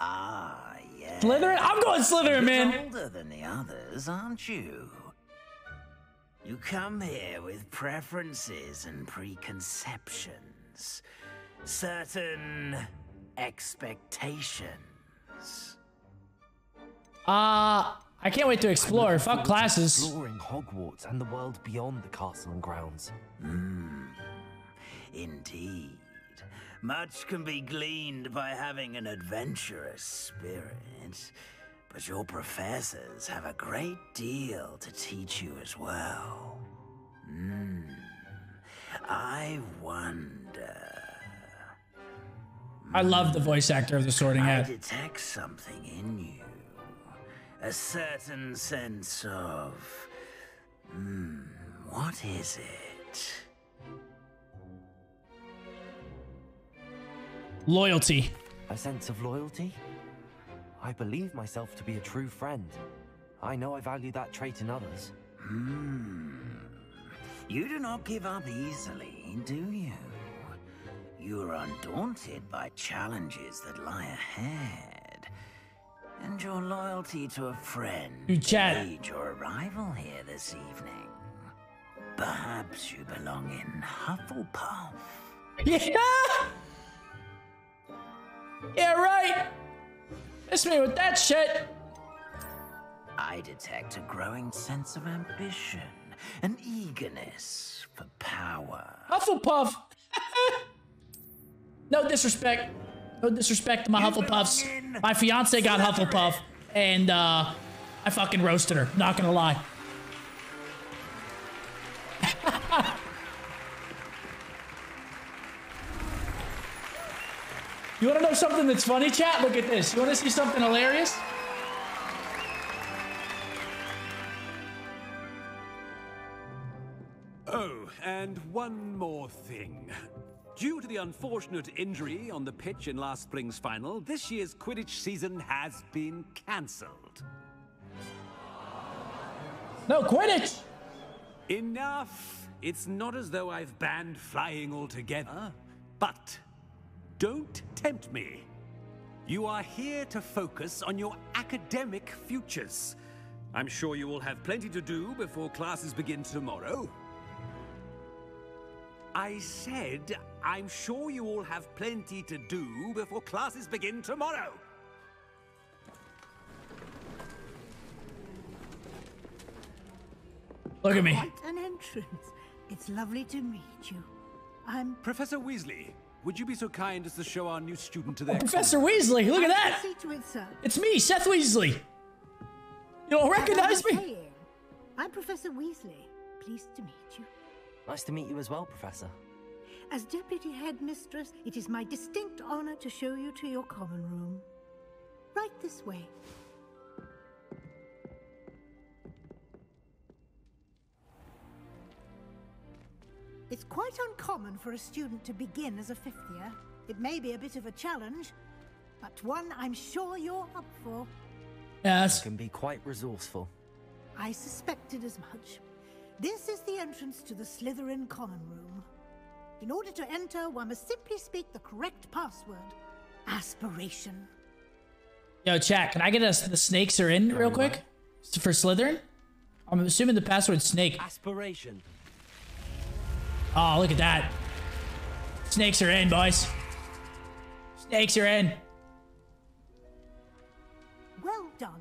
Ah, yes. Slytherin? I'm going Slytherin, You're man. older than the others, aren't you? You come here with preferences and preconceptions, certain expectations. Uh, I can't wait to explore. Fuck classes. Exploring Hogwarts and the world beyond the castle and grounds. Hmm. Indeed. Much can be gleaned by having an adventurous spirit, but your professors have a great deal to teach you as well. Hmm. I wonder. I love the voice actor of the Sorting Hat. I detect something in you. A certain sense of. Hmm, what is it? Loyalty. A sense of loyalty? I believe myself to be a true friend. I know I value that trait in others. Hmm. You do not give up easily, do you? You are undaunted by challenges that lie ahead. And your loyalty to a friend You chat. made your arrival here this evening. Perhaps you belong in Hufflepuff. Yeah! Yeah, right! Miss me with that shit! I detect a growing sense of ambition, an eagerness for power. Hufflepuff! no disrespect. No disrespect to my Hufflepuffs. My fiance got Hufflepuff, and uh, I fucking roasted her. Not gonna lie. you wanna know something that's funny, chat? Look at this. You wanna see something hilarious? Oh, and one more thing. Due to the unfortunate injury on the pitch in last spring's final, this year's Quidditch season has been cancelled. No, Quidditch! Enough! It's not as though I've banned flying altogether, but don't tempt me. You are here to focus on your academic futures. I'm sure you will have plenty to do before classes begin tomorrow. I said, I'm sure you all have plenty to do before classes begin tomorrow. Look at me. Quite an entrance. It's lovely to meet you. I'm Professor Weasley, would you be so kind as to show our new student to their Professor Weasley, look at that! See to it, sir. It's me, Seth Weasley! You don't recognize As I was me? I'm Professor Weasley. Pleased to meet you. Nice to meet you as well, Professor. As Deputy Headmistress, it is my distinct honor to show you to your common room. Right this way. It's quite uncommon for a student to begin as a fifth year. It may be a bit of a challenge, but one I'm sure you're up for. Yes. Can be quite resourceful. I suspected as much. This is the entrance to the Slytherin Common Room. In order to enter, one must simply speak the correct password. Aspiration. Yo, chat, can I get us the snakes are in real quick? For Slytherin? I'm assuming the password's snake. Aspiration. Oh, look at that. Snakes are in, boys. Snakes are in. Well done.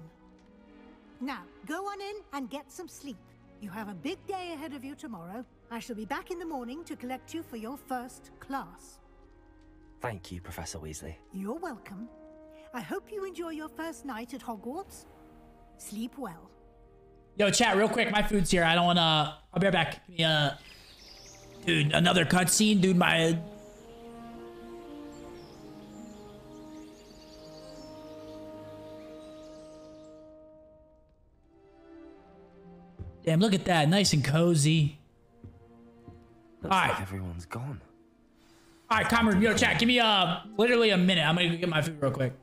Now, go on in and get some sleep. You have a big day ahead of you tomorrow. I shall be back in the morning to collect you for your first class. Thank you, Professor Weasley. You're welcome. I hope you enjoy your first night at Hogwarts. Sleep well. Yo, chat, real quick. My food's here. I don't want to. I'll be right back. Yeah. Dude, another cutscene? Dude, my. Damn, look at that. Nice and cozy. Looks All like everyone's gone. All right, Cameron, yo, chat. Give me uh literally a minute. I'm gonna go get my food real quick.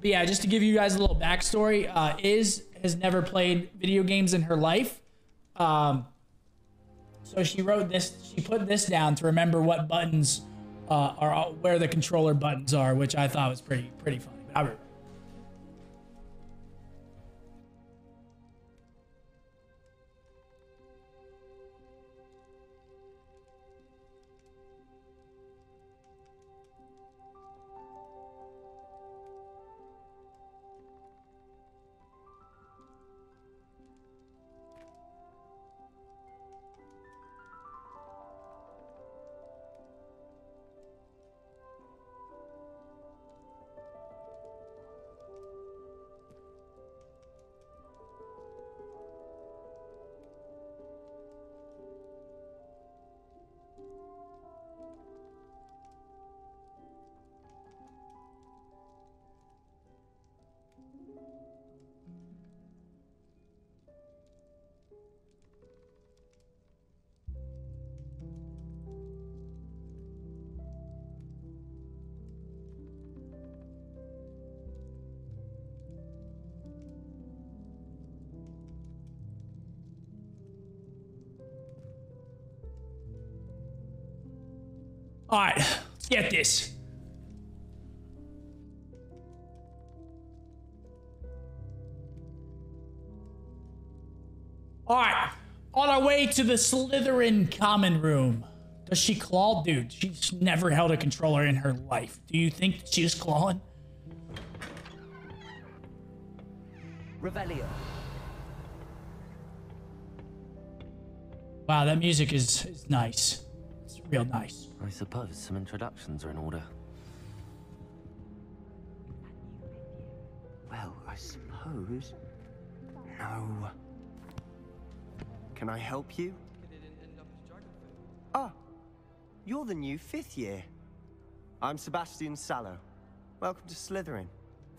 But yeah, just to give you guys a little backstory, uh, Iz has never played video games in her life. Um, so she wrote this. She put this down to remember what buttons uh, are where the controller buttons are, which I thought was pretty pretty funny. All right, let's get this. All right, on our way to the Slytherin common room. Does she claw? Dude, she's never held a controller in her life. Do you think she's clawing? Revelio. Wow, that music is, is nice. It's real nice. I suppose some introductions are in order. Well, I suppose. No. Can I help you? Ah, you're the new fifth year. I'm Sebastian Sallow. Welcome to Slytherin.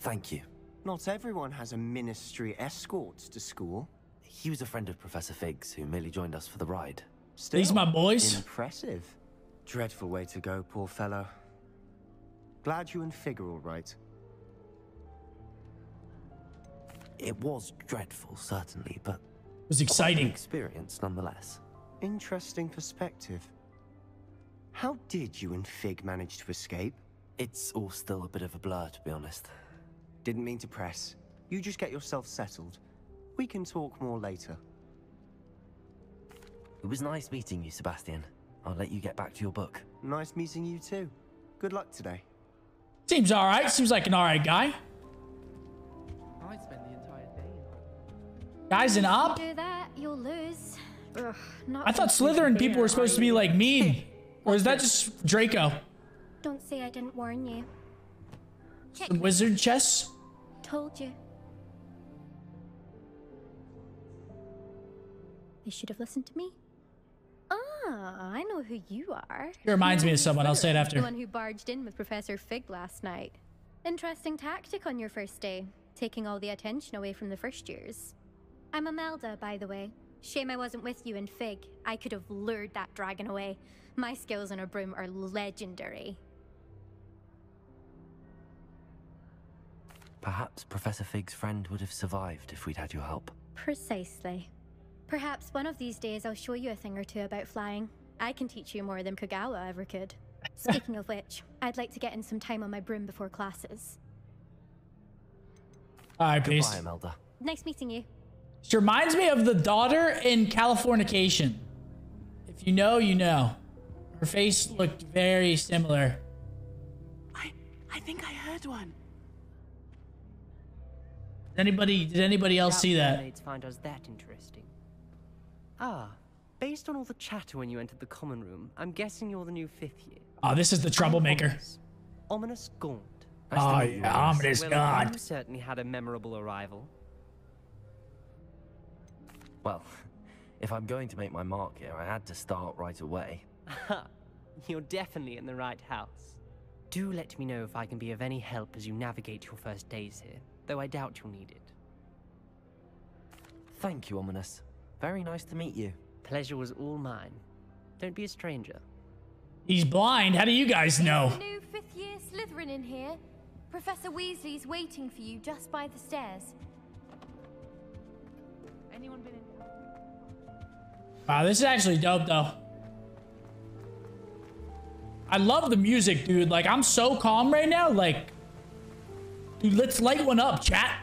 Thank you. Not everyone has a ministry escort to school. He was a friend of Professor Fig's, who merely joined us for the ride. Still, These my boys. Impressive. Dreadful way to go, poor fellow. Glad you and Fig are all right. It was dreadful, certainly, but It was exciting. experience nonetheless. Interesting perspective. How did you and Fig manage to escape? It's all still a bit of a blur, to be honest. Didn't mean to press. You just get yourself settled. We can talk more later. It was nice meeting you, Sebastian. I'll let you get back to your book. Nice meeting you too. Good luck today. Seems all right. Seems like an all right guy. I spend the entire day. Guys in up. Do that, you'll lose. Ugh, I thought completely Slytherin people were supposed to be like mean. Or is that just Draco? Don't say I didn't warn you. Check. The wizard chess? Told you. They should have listened to me. Ah, I know who you are. It reminds me of You're someone. I'll say it after. The one who barged in with Professor Fig last night. Interesting tactic on your first day, taking all the attention away from the first years. I'm Imelda, by the way. Shame I wasn't with you in Fig. I could have lured that dragon away. My skills on a broom are legendary. Perhaps Professor Fig's friend would have survived if we'd had your help. Precisely. Perhaps one of these days I'll show you a thing or two about flying. I can teach you more than Kogawa ever could. Speaking of which, I'd like to get in some time on my broom before classes. All right, peace. Goodbye, Imelda. Nice meeting you. She reminds me of the daughter in Californication. If you know, you know. Her face looked very similar. I I think I heard one. Did anybody did anybody else see that? Mermaids find us that interesting. Ah, based on all the chatter when you entered the common room, I'm guessing you're the new fifth year. Oh, this is the troublemaker. Ominis Gaunt. Oh yeah, ominous well, god. You certainly had a memorable arrival. Well, if I'm going to make my mark here, I had to start right away. Ha! You're definitely in the right house. Do let me know if I can be of any help as you navigate your first days here, though I doubt you'll need it. Thank you, Ominis. Very nice to meet you. Pleasure was all mine. Don't be a stranger. He's blind. How do you guys know? The new fifth year Slytherin in here. Professor Weasley's waiting for you just by the stairs. Anyone been in? Wow, this is actually dope though. I love the music, dude. Like, I'm so calm right now. Like, dude, let's light one up, chat.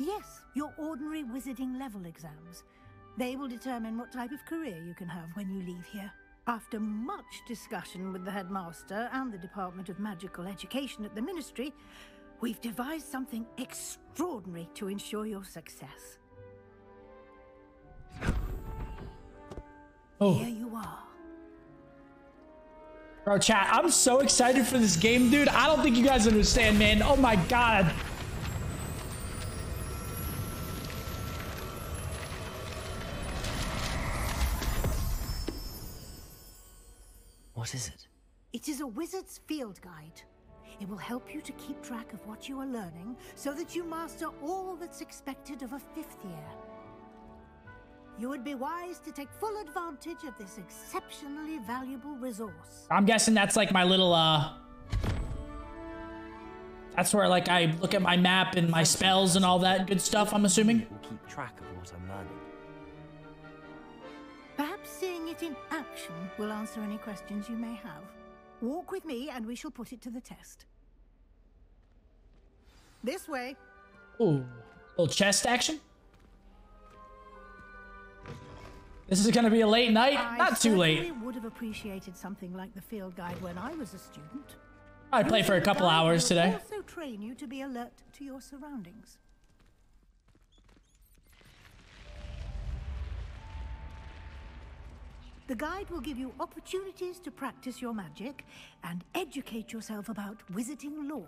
Yes, your ordinary wizarding level exams. They will determine what type of career you can have when you leave here. After much discussion with the headmaster and the Department of Magical Education at the Ministry, we've devised something extraordinary to ensure your success. Oh. Here you are. Bro, chat, I'm so excited for this game, dude. I don't think you guys understand, man. Oh my god. What is it? It is a wizard's field guide. It will help you to keep track of what you are learning so that you master all that's expected of a fifth year. You would be wise to take full advantage of this exceptionally valuable resource. I'm guessing that's like my little, uh... That's where, like, I look at my map and my spells and all that good stuff, I'm assuming. Keep track of what I'm learning. Perhaps seeing it in action will answer any questions you may have. Walk with me and we shall put it to the test. This way. Ooh. Little chest action. This is gonna be a late night. I Not too late. I would have appreciated something like the field guide when I was a student. I'd play for a couple hours today. Also train you to be alert to your surroundings. The guide will give you opportunities to practice your magic and educate yourself about wizarding lore.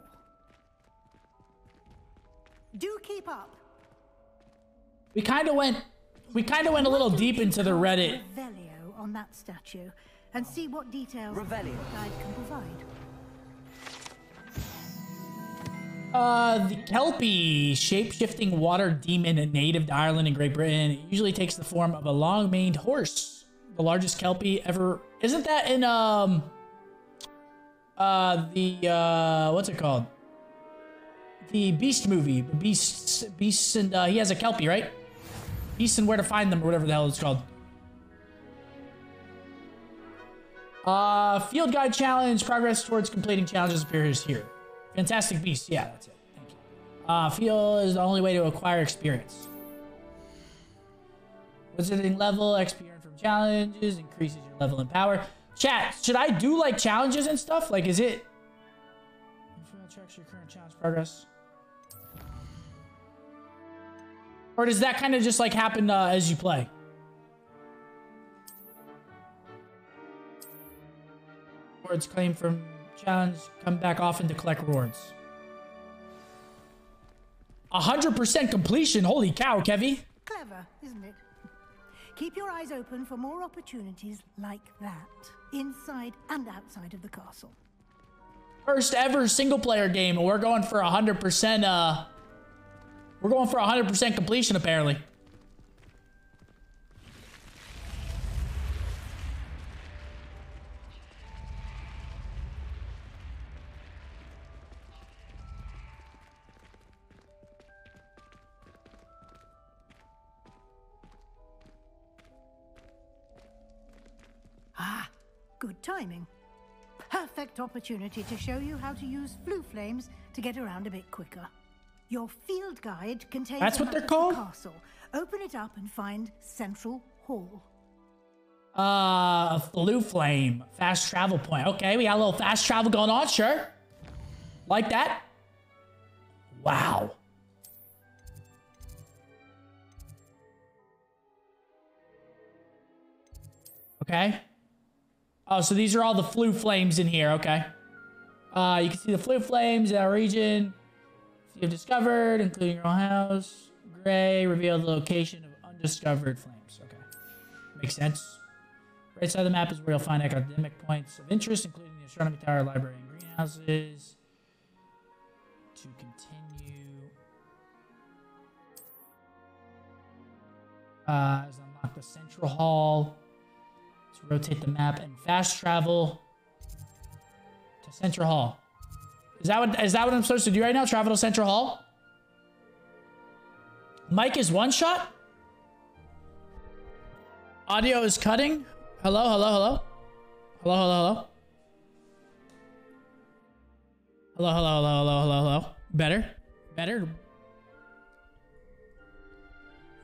Do keep up. We kind of went, we kind of went a little deep into the Reddit. Revelio on that statue and see what details Revelio. the guide can provide. Uh, the Kelpie, shape-shifting water demon native to Ireland and Great Britain. It usually takes the form of a long-maned horse. The largest Kelpie ever. Isn't that in, um... Uh, the, uh, what's it called? The Beast movie. The Beast, Beasts and, uh, he has a Kelpie, right? Beasts and Where to Find Them, or whatever the hell it's called. Uh, field guide challenge. Progress towards completing challenges appears here. Fantastic Beast. Yeah, that's it. Thank you. Uh, field is the only way to acquire experience. Wizarding level, from challenges increases your level and power. Chat, should I do like challenges and stuff? Like, is it? Tracks your current challenge progress. Or does that kind of just like happen uh, as you play? Rewards claim from challenge come back often to collect rewards. 100% completion. Holy cow, Kevy. Clever, isn't it? Keep your eyes open for more opportunities like that, inside and outside of the castle. First ever single player game. and We're going for 100%, uh, we're going for 100% completion apparently. Timing. Perfect opportunity to show you how to use Floo flames to get around a bit quicker. Your field guide contains That's what they're of the called? castle. Open it up and find Central Hall. Uh, Floo Flame. Fast travel point. Okay, we got a little fast travel going on, sure. Like that. Wow. Okay. Oh, so these are all the Floo flames in here. Okay. Uh, you can see the Floo flames in our region. You've discovered, including your own house. Gray, reveal the location of undiscovered flames. Okay. Makes sense. Right side of the map is where you'll find academic points of interest, including the astronomy tower, library, and greenhouses. To continue. Uh, unlock the central hall. Rotate the map and fast travel to Central Hall. Is that what is that what I'm supposed to do right now? Travel to Central Hall? Mike is one shot? Audio is cutting? Hello, hello, hello? Hello, hello, hello? Hello, hello, hello, hello, hello, hello. Better? Better?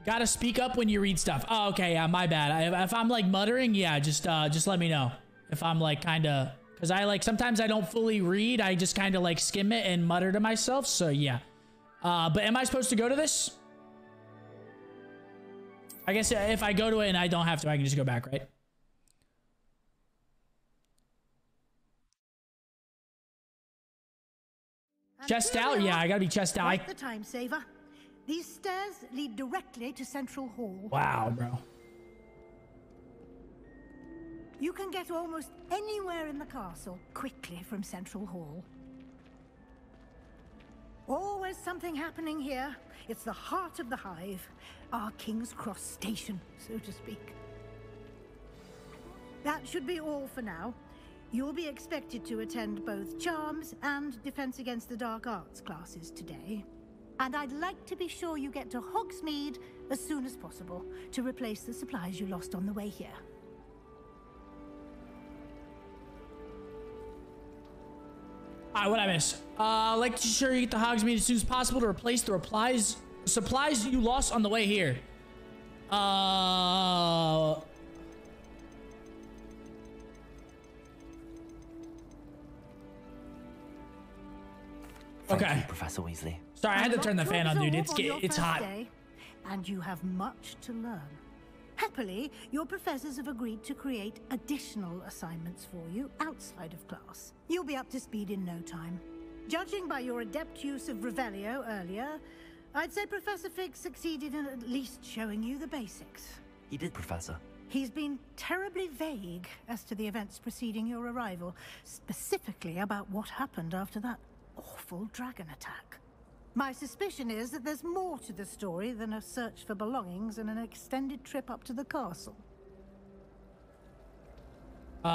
Gotta speak up when you read stuff. Oh, okay, yeah, my bad. I, if I'm like muttering, yeah, just uh, just let me know. If I'm like kind of, cause I like sometimes I don't fully read. I just kind of like skim it and mutter to myself. So yeah. Uh, but am I supposed to go to this? I guess if I go to it and I don't have to, I can just go back, right? And Chest out? Yeah. I gotta be chest out. Quite the time saver. These stairs lead directly to Central Hall. Wow, bro. You can get almost anywhere in the castle quickly from Central Hall. Always something happening here. It's the heart of the hive, our King's Cross station, so to speak. That should be all for now. You'll be expected to attend both Charms and Defense Against the Dark Arts classes today. And I'd like to be sure you get to Hogsmeade as soon as possible to replace the supplies you lost on the way here. Alright, what I miss? Uh, like to sure you get the Hogsmeade as soon as possible to replace the replies supplies you lost on the way here. Uh. Thank Okay. you, Professor Weasley. Sorry, I had to turn the fan on, dude. It's on it's hot. day, and you have much to learn. Happily, your professors have agreed to create additional assignments for you outside of class. You'll be up to speed in no time. Judging by your adept use of Revelio earlier, I'd say Professor Fig succeeded in at least showing you the basics. He did, Professor. He's been terribly vague as to the events preceding your arrival, specifically about what happened after that awful dragon attack. My suspicion is that there's more to the story than a search for belongings and an extended trip up to the castle. Uh.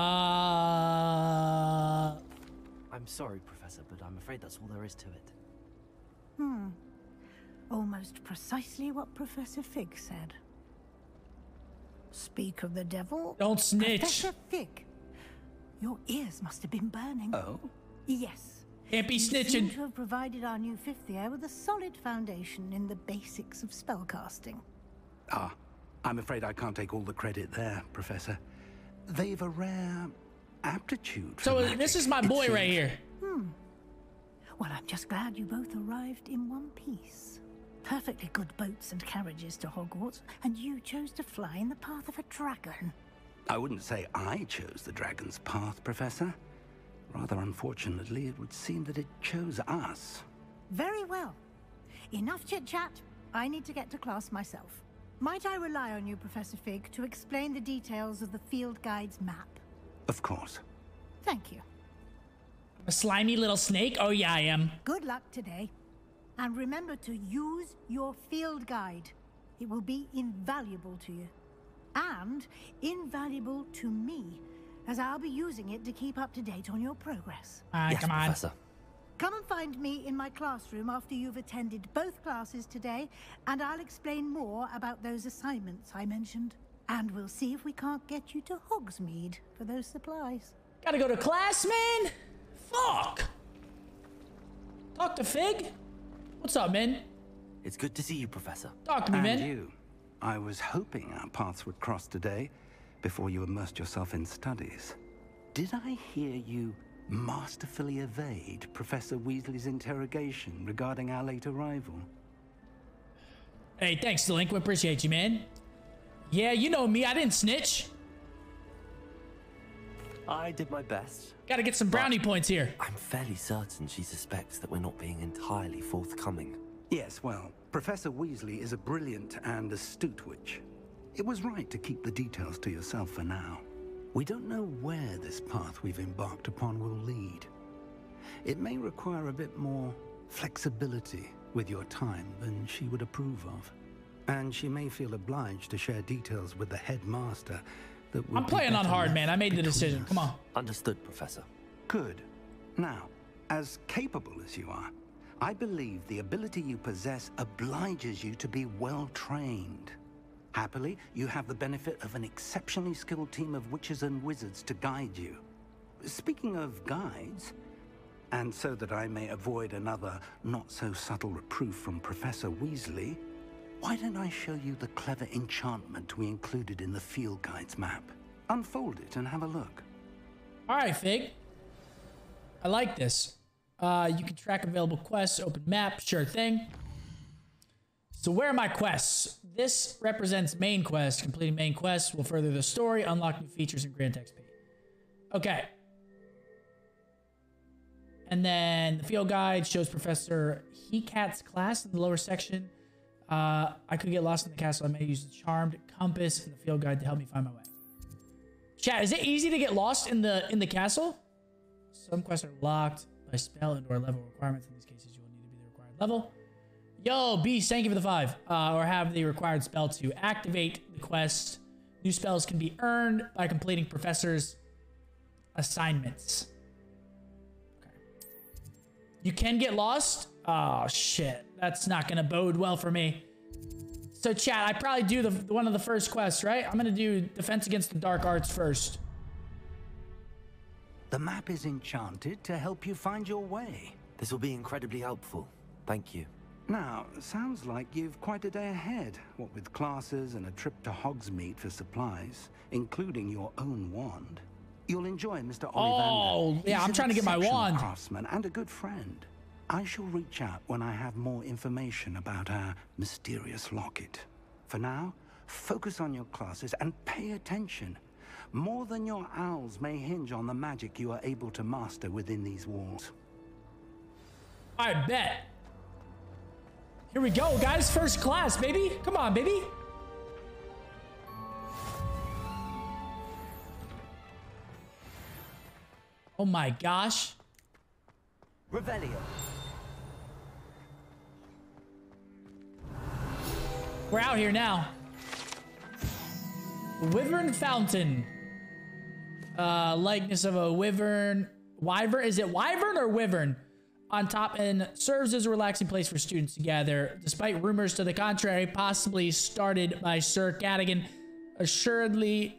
I'm sorry, Professor, but I'm afraid that's all there is to it. Hmm. Almost precisely what Professor Fig said. Speak of the devil. Don't snitch. Professor Fig, your ears must have been burning. Oh? Yes. Can't be You seem snitching. to have provided our new fifth year with a solid foundation in the basics of spellcasting. Ah, I'm afraid I can't take all the credit there, Professor. They've a rare aptitude. for So uh, magic, this is my boy right here. Hmm. Well, I'm just glad you both arrived in one piece. Perfectly good boats and carriages to Hogwarts, and you chose to fly in the path of a dragon. I wouldn't say I chose the dragon's path, Professor. Rather unfortunately, it would seem that it chose us. Very well. Enough chit chat. I need to get to class myself. Might I rely on you, Professor Fig, to explain the details of the field guide's map? Of course. Thank you. A slimy little snake? Oh, yeah, I am. Good luck today. And remember to use your field guide. It will be invaluable to you. And invaluable to me, as I'll be using it to keep up to date on your progress. Ah, yes, come on. Professor. Come and find me in my classroom after you've attended both classes today, and I'll explain more about those assignments I mentioned. And we'll see if we can't get you to Hogsmeade for those supplies. Gotta go to class, man? Fuck. Talk to Fig? What's up, man? It's good to see you, Professor. Talk to me, and man. you. I was hoping our paths would cross today before you immersed yourself in studies. Did I hear you masterfully evade Professor Weasley's interrogation regarding our late arrival? Hey, thanks, Delinquent. Appreciate you, man. Yeah, you know me. I didn't snitch. I did my best. Gotta get some brownie points here. I'm fairly certain she suspects that we're not being entirely forthcoming. Yes, well, Professor Weasley is a brilliant and astute witch. It was right to keep the details to yourself for now. We don't know where this path we've embarked upon will lead. It may require a bit more flexibility with your time than she would approve of. And she may feel obliged to share details with the headmaster that would I'm be playing on hard, man. I made the decision. us. Come on. Understood, Professor. Good. Now, as capable as you are, I believe the ability you possess obliges you to be well trained. Happily, you have the benefit of an exceptionally skilled team of witches and wizards to guide you. Speaking of guides, and so that I may avoid another not so subtle reproof from Professor Weasley, why don't I show you the clever enchantment we included in the field guide's map? Unfold it and have a look. All right, Fig. I like this. Uh, you can track available quests, open map, sure thing. So where are my quests? This represents main quest. Completing main quests will further the story, unlock new features, and grant XP. Okay. And then the field guide shows Professor Hecat's class in the lower section. Uh, I could get lost in the castle. I may use the charmed compass and the field guide to help me find my way. Chat, is it easy to get lost in the in the castle? Some quests are locked by spell and or level requirements. In these cases, you will need to be the required level. Yo, Beast, thank you for the five. Uh, or have the required spell to activate the quest. New spells can be earned by completing professor's assignments. Okay. You can get lost? Oh, shit. That's not going to bode well for me. So, chat, I probably do the one of the first quests, right? I'm going to do Defense Against the Dark Arts first. The map is enchanted to help you find your way. This will be incredibly helpful. Thank you. Now, sounds like you've quite a day ahead, what with classes and a trip to Hogsmeade for supplies, including your own wand. You'll enjoy Mr. Ollivander. Oh, yeah, He's I'm trying to get my wand. craftsman and a good friend. I shall reach out when I have more information about our mysterious locket. For now, focus on your classes and pay attention. More than your owls may hinge on the magic you are able to master within these walls. I bet. Here we go, guys. First class, baby. Come on, baby. Oh my gosh. Revelio. We're out here now. Wyvern Fountain. Uh, likeness of a wyvern. Wyvern? Is it wyvern or wyvern? On top and serves as a relaxing place for students to gather, despite rumors to the contrary, possibly started by Sir Cadogan. Assuredly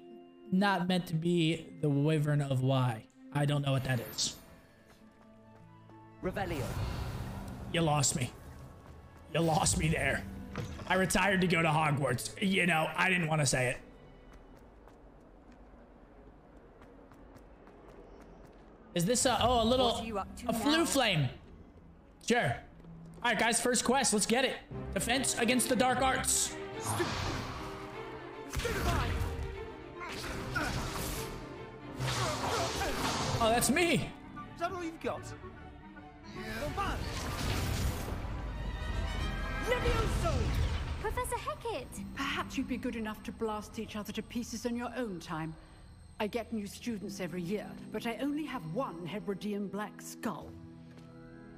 not meant to be the wyvern of Wye. I don't know what that is. Revelio. You lost me. You lost me there. I retired to go to Hogwarts. You know, I didn't want to say it. Is this a oh a little What are you up to a Floo flame? Sure. All right, guys. First quest. Let's get it. Defense against the dark arts. Oh, that's me. Is that all you've got? Levioso! Professor Hecat! Perhaps you'd be good enough to blast each other to pieces in your own time. I get new students every year, but I only have one Hebridean black skull.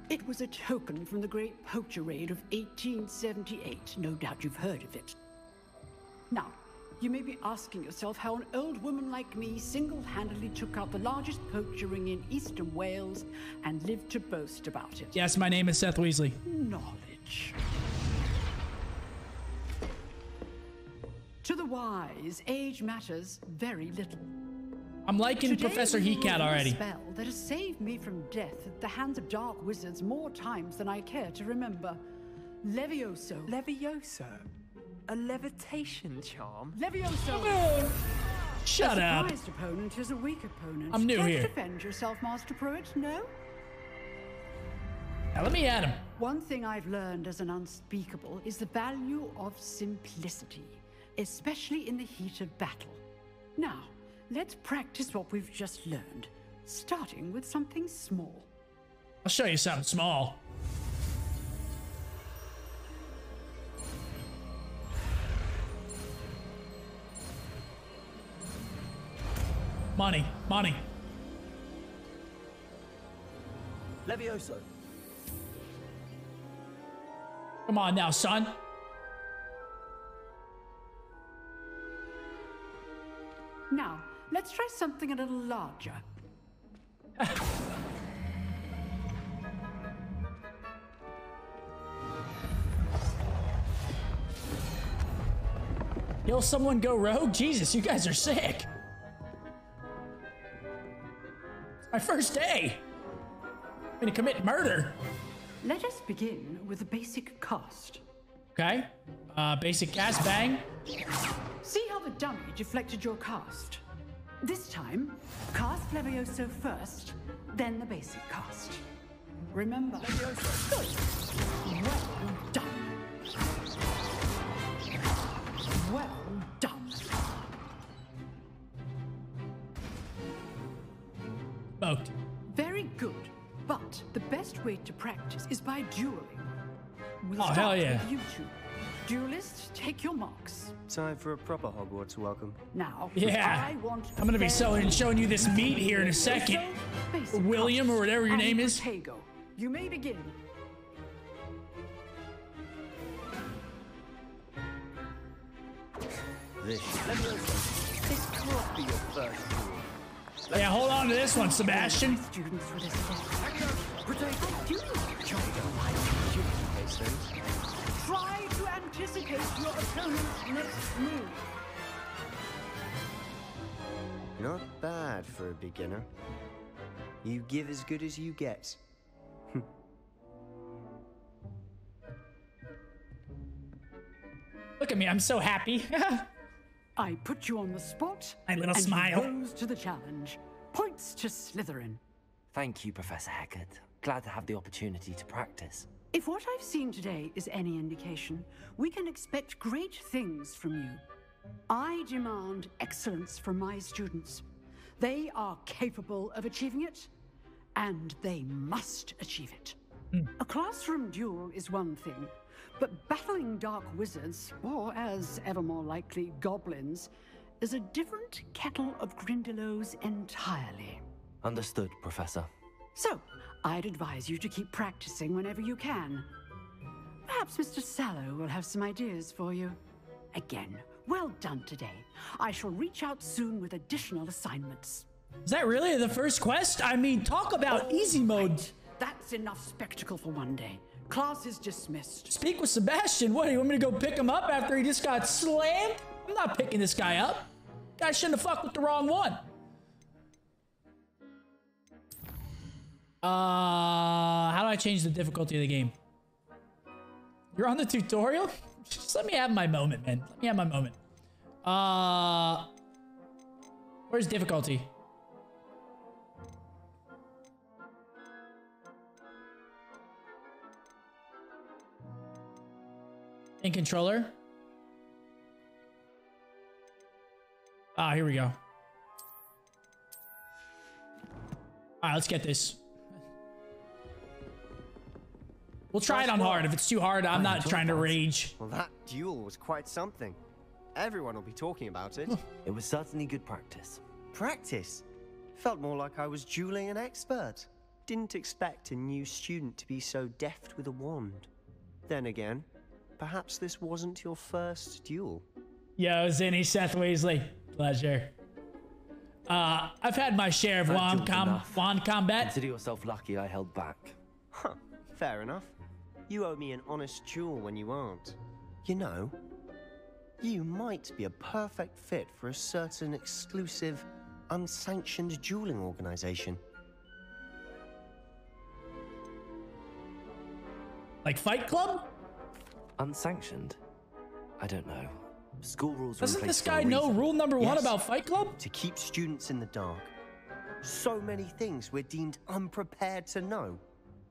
It was a token from the Great Poacher Raid of 1878. No doubt you've heard of it. Now, you may be asking yourself how an old woman like me single-handedly took out the largest poacher ring in eastern Wales and lived to boast about it. Yes, my name is Seth Weasley. Knowledge. To the wise, age matters very little. I'm liking Today Professor we will Hecat learn already. spell that has saved me from death at the hands of dark wizards more times than I care to remember. Levioso. Levioso? A levitation charm? Levioso! Shut a up. surprised opponent is a weak opponent. I'm new Care to here. defend yourself, Master Prewett? No? Now let me at him. One thing I've learned as an unspeakable is the value of simplicity, especially in the heat of battle. Now, let's practice what we've just learned, starting with something small. I'll show you something small. Money, money. Levioso. Come on now, son. Now, let's try something a little larger. Kill someone go rogue? Jesus, you guys are sick. It's my first day. I'm gonna commit murder. Let us begin with the basic cast. Okay. Uh, basic cast, bang. See how the dummy deflected your cast. This time, cast Levioso first, then the basic cast. Remember. Good. Well done. Well done. Smoked. Very good. But the best way to practice is by dueling. We'll Oh, start hell yeah. with you two. Duelists, take your marks. Time for a proper Hogwarts welcome. Now, Yeah. I want I'm gonna be fair showing, showing you this meat here in a second. Basic William, or whatever your name is. Protego. You may begin. This This can't be your first duel. Yeah, hold on to this one, Sebastian. Students for this anticipate your opponent's next move. Not bad for a beginner. You give as good as you get. Look at me, I'm so happy. I put you on the spot. My little and smile. You rose to the challenge. Points to Slytherin. Thank you, Professor Hecat. Glad to have the opportunity to practice. If what I've seen today is any indication, we can expect great things from you. I demand excellence from my students. They are capable of achieving it, and they must achieve it. Hmm. A classroom duel is one thing, but battling dark wizards, or as ever more likely, goblins, is a different kettle of Grindylows entirely. Understood, Professor. So, I'd advise you to keep practicing whenever you can. Perhaps Mr. Sallow will have some ideas for you. Again, well done today. I shall reach out soon with additional assignments. Is that really the first quest? I mean, talk about oh, easy mode. That's enough spectacle for one day. Class is dismissed. Speak with Sebastian. What, do you want me to go pick him up after he just got slammed? I'm not picking this guy up. Guy shouldn't have fucked with the wrong one. Uh, how do I change the difficulty of the game? You're on the tutorial? Just let me have my moment, man. Let me have my moment. Uh, where's difficulty? In controller? Ah, here we go. All right, let's get this. We'll try it on hard. If it's too hard, I'm not trying to rage. Well, that duel was quite something. Everyone will be talking about it. It was certainly good practice. Practice? Felt more like I was dueling an expert. Didn't expect a new student to be so deft with a wand. Then again, perhaps this wasn't your first duel. Yo, Zinny, Seth Weasley. Pleasure. Uh, I've had my share of wand, duel's com wand combat. Consider yourself lucky I held back. Huh, fair enough. You owe me an honest duel when you aren't. You know, you might be a perfect fit for a certain exclusive, unsanctioned dueling organization. Like Fight Club? Unsanctioned? I don't know. School rules Doesn't this guy know reason. rule number one Yes. about Fight Club? To keep students in the dark. So many things we're deemed unprepared to know.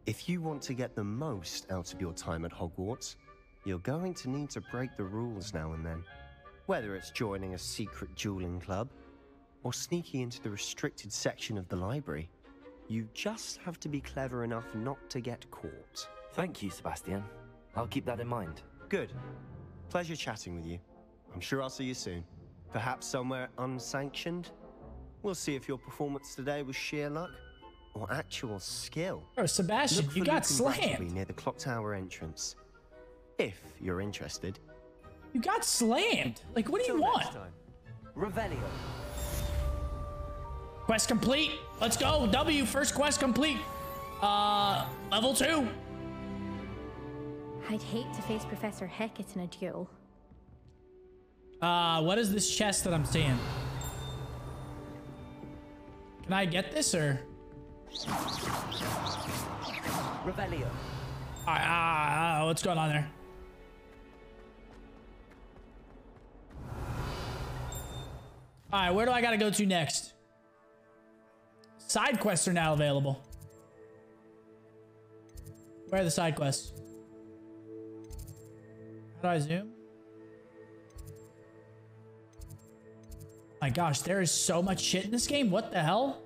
If you want to get the most out of your time at Hogwarts, you're going to need to break the rules now and then. Whether it's joining a secret dueling club, or sneaking into the restricted section of the library. You just have to be clever enough not to get caught. Thank you, Sebastian. I'll keep that in mind. Good. Pleasure chatting with you. I'm sure I'll see you soon. Perhaps somewhere unsanctioned? We'll see if your performance today was sheer luck or actual skill. Oh, Sebastian, Look you got Lucan Brattleby slammed. near the clock tower entrance. If you're interested. You got slammed. Like, what do you want? Revelio. Quest complete. Let's go. W, first quest complete. Uh, level two. I'd hate to face Professor Hecat in a duel. Uh, what is this chest that I'm seeing? Can I get this or? Revelio. Ah, uh, what's going on there? All right, where do I gotta go to next? Side quests are now available. Where are the side quests? How do I zoom? My gosh, there is so much shit in this game. What the hell?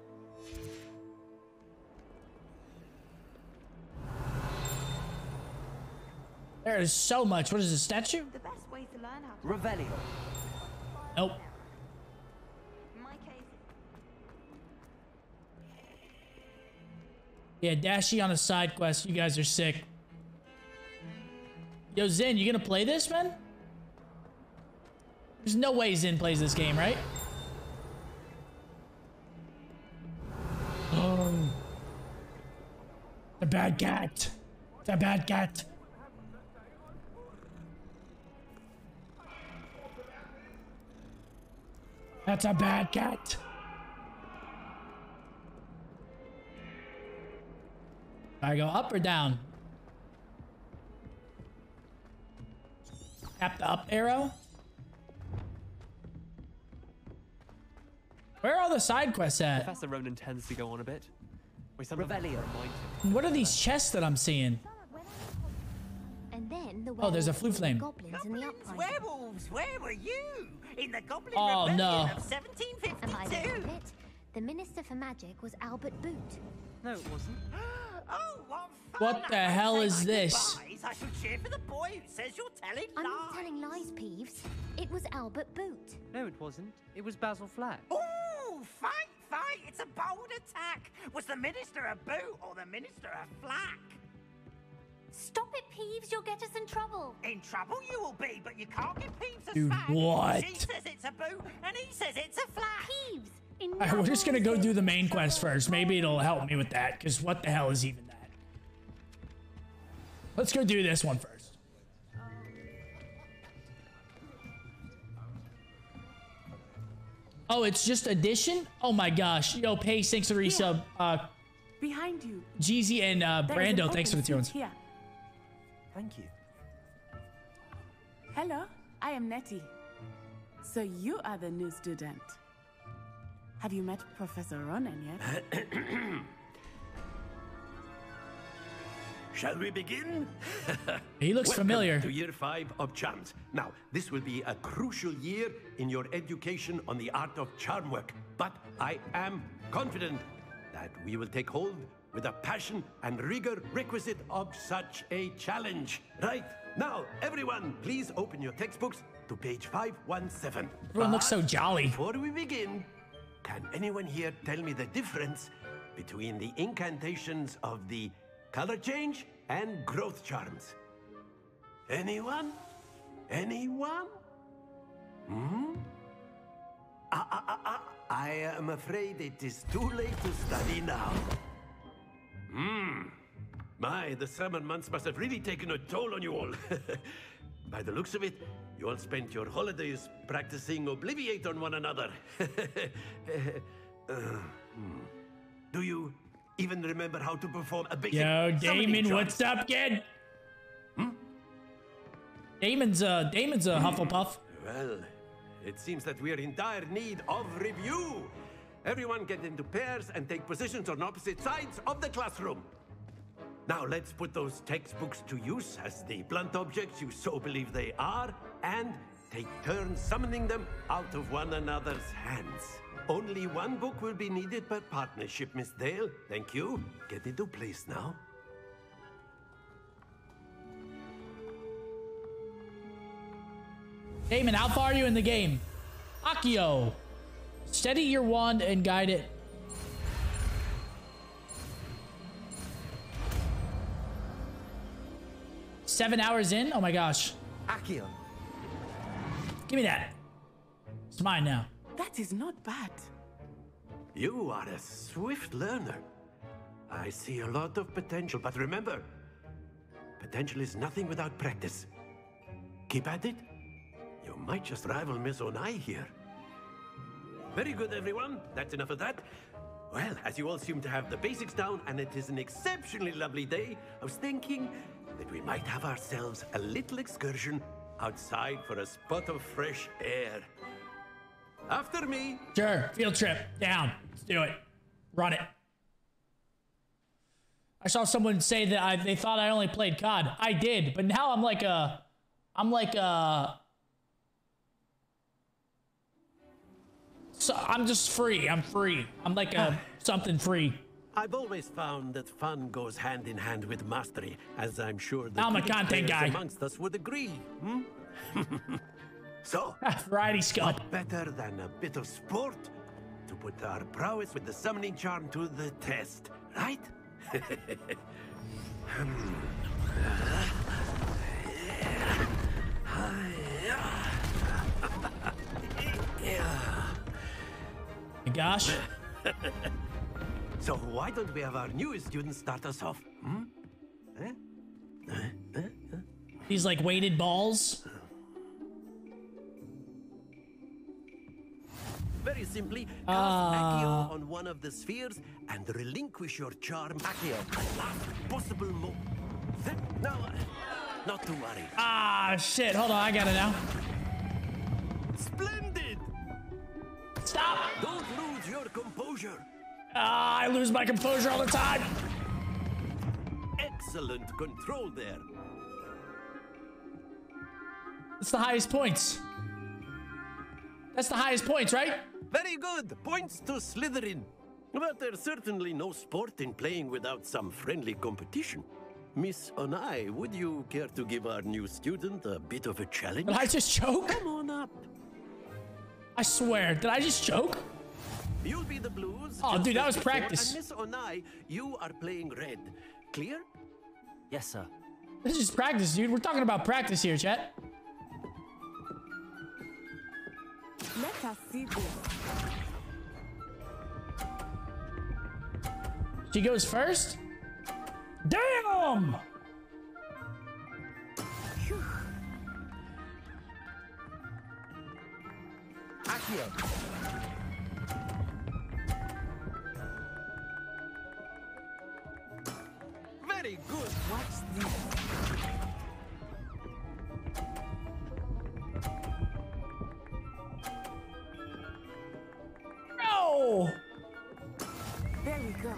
There is so much. What is this statue? The best way to learn how to Revelio. Nope. My case, Yeah, Dashy on a side quest. You guys are sick. Yo, Zen, you gonna play this, man? There's no way Zen plays this game, right? Oh. The bad cat. The bad cat. That's a bad cat. I go up or down? Tap the up arrow. Where are all the side quests at? Professor Ronen tends to go on a bit. We Revelio. What are these chests that I'm seeing? And then the Oh, there's a werewolves Floo flame. Goblins in the uprising. Werewolves, where were you? In the Goblin Oh, Rebellion no. of 1752. wrong it? The Minister for Magic was Albert Boot. No, it wasn't. oh, what fun! What the hell is this? Goodbyes, I should cheer for the boy who says you're telling I'm lies. not telling lies, Peeves. It was Albert Boot. No, it wasn't. It was Basil Flack. Ooh, fight, fight! It's a bold attack. Was the minister a boot or the minister a flack? Stop it, Peeves. You'll get us in trouble. In trouble you will be, but you can't get Peeves a Dude, fag. what? She says it's a boot, and he says it's a flack. Peeves. All right, we're just gonna go do the main quest first. Maybe it'll help me with that, because what the hell is even that? Let's go do this one first. Oh, it's just addition? Oh my gosh. Yo, Pace, thanks for the resub. Uh, Behind you. Jeezy and uh, There is an Brando, thanks for the open tunes. seat Here. Thank you. Hello, I am Nettie. So you are the new student. Have you met Professor Ronen yet? Shall we begin? He looks Welcome familiar. To year five of charms. Now, this will be a crucial year in your education on the art of charm work. But I am confident that we will take hold with the passion and rigor requisite of such a challenge. Right now, everyone, please open your textbooks to page 517. Everyone looks so jolly. Before we begin, can anyone here tell me the difference between the incantations of the color change and growth charms? Anyone? Anyone? Hmm? Ah, ah, ah, ah. I am afraid it is too late to study now. Hmm. My, the summer months must have really taken a toll on you all. By the looks of it, you all spent your holidays practicing Obliviate on one another. Uh, hmm. Do you even remember how to perform a basic Yo, Damon, what's up, kid? Hmm? Damon's uh Damon's a Hufflepuff. Well, it seems that we are in dire need of review. Everyone get into pairs and take positions on opposite sides of the classroom. Now let's put those textbooks to use as the blunt objects you so believe they are, and take turns summoning them out of one another's hands. Only one book will be needed per partnership, Miss Dale. Thank you. Get into place now. Damon, how far are you in the game? Accio. Steady your wand and guide it. Seven hours in? Oh my gosh. Accio. Give me that. It's mine now. That is not bad. You are a swift learner. I see a lot of potential, but remember, potential is nothing without practice. Keep at it. You might just rival Miss Onai here. Very good, everyone. That's enough of that. Well, as you all seem to have the basics down, and it is an exceptionally lovely day, I was thinking that we might have ourselves a little excursion outside for a spot of fresh air. After me. Sure. Field trip. Down. Let's do it. Run it. I saw someone say that I, they thought I only played COD. I did, but now I'm like a, I'm like a, so I'm just free. I'm free. I'm like a something free. I've always found that fun goes hand in hand with mastery, as I'm sure the I'm a content guy. amongst us would agree. Hmm? so, variety scope. What better than a bit of sport to put our prowess with the summoning charm to the test, right? Hmm. Gosh. so why don't we have our newest student start us off? Hmm? Eh? These like weighted balls. Very simply, cast Ah. Accio on one of the spheres and relinquish your charm. Accio, last possible move. Now, uh, not to worry. Ah, shit. Hold on. I got it now. Splendid! Stop! Don't lose your composure. Ah, I lose my composure all the time. Excellent control there. It's the highest points. That's the highest points, right? Very good. Points to Slytherin. But there's certainly no sport in playing without some friendly competition. Miss Onai, would you care to give our new student a bit of a challenge? Did I just choke? Come on up. I swear. Did I just choke? You'll be the blues. Oh, dude, that was practice. And Miss Onai, you are playing red. Clear? Yes, sir. This is practice, dude. We're talking about practice here, chat. Let us see this. She goes first. Damn! Accio. Very good. Watch this. No! There we go.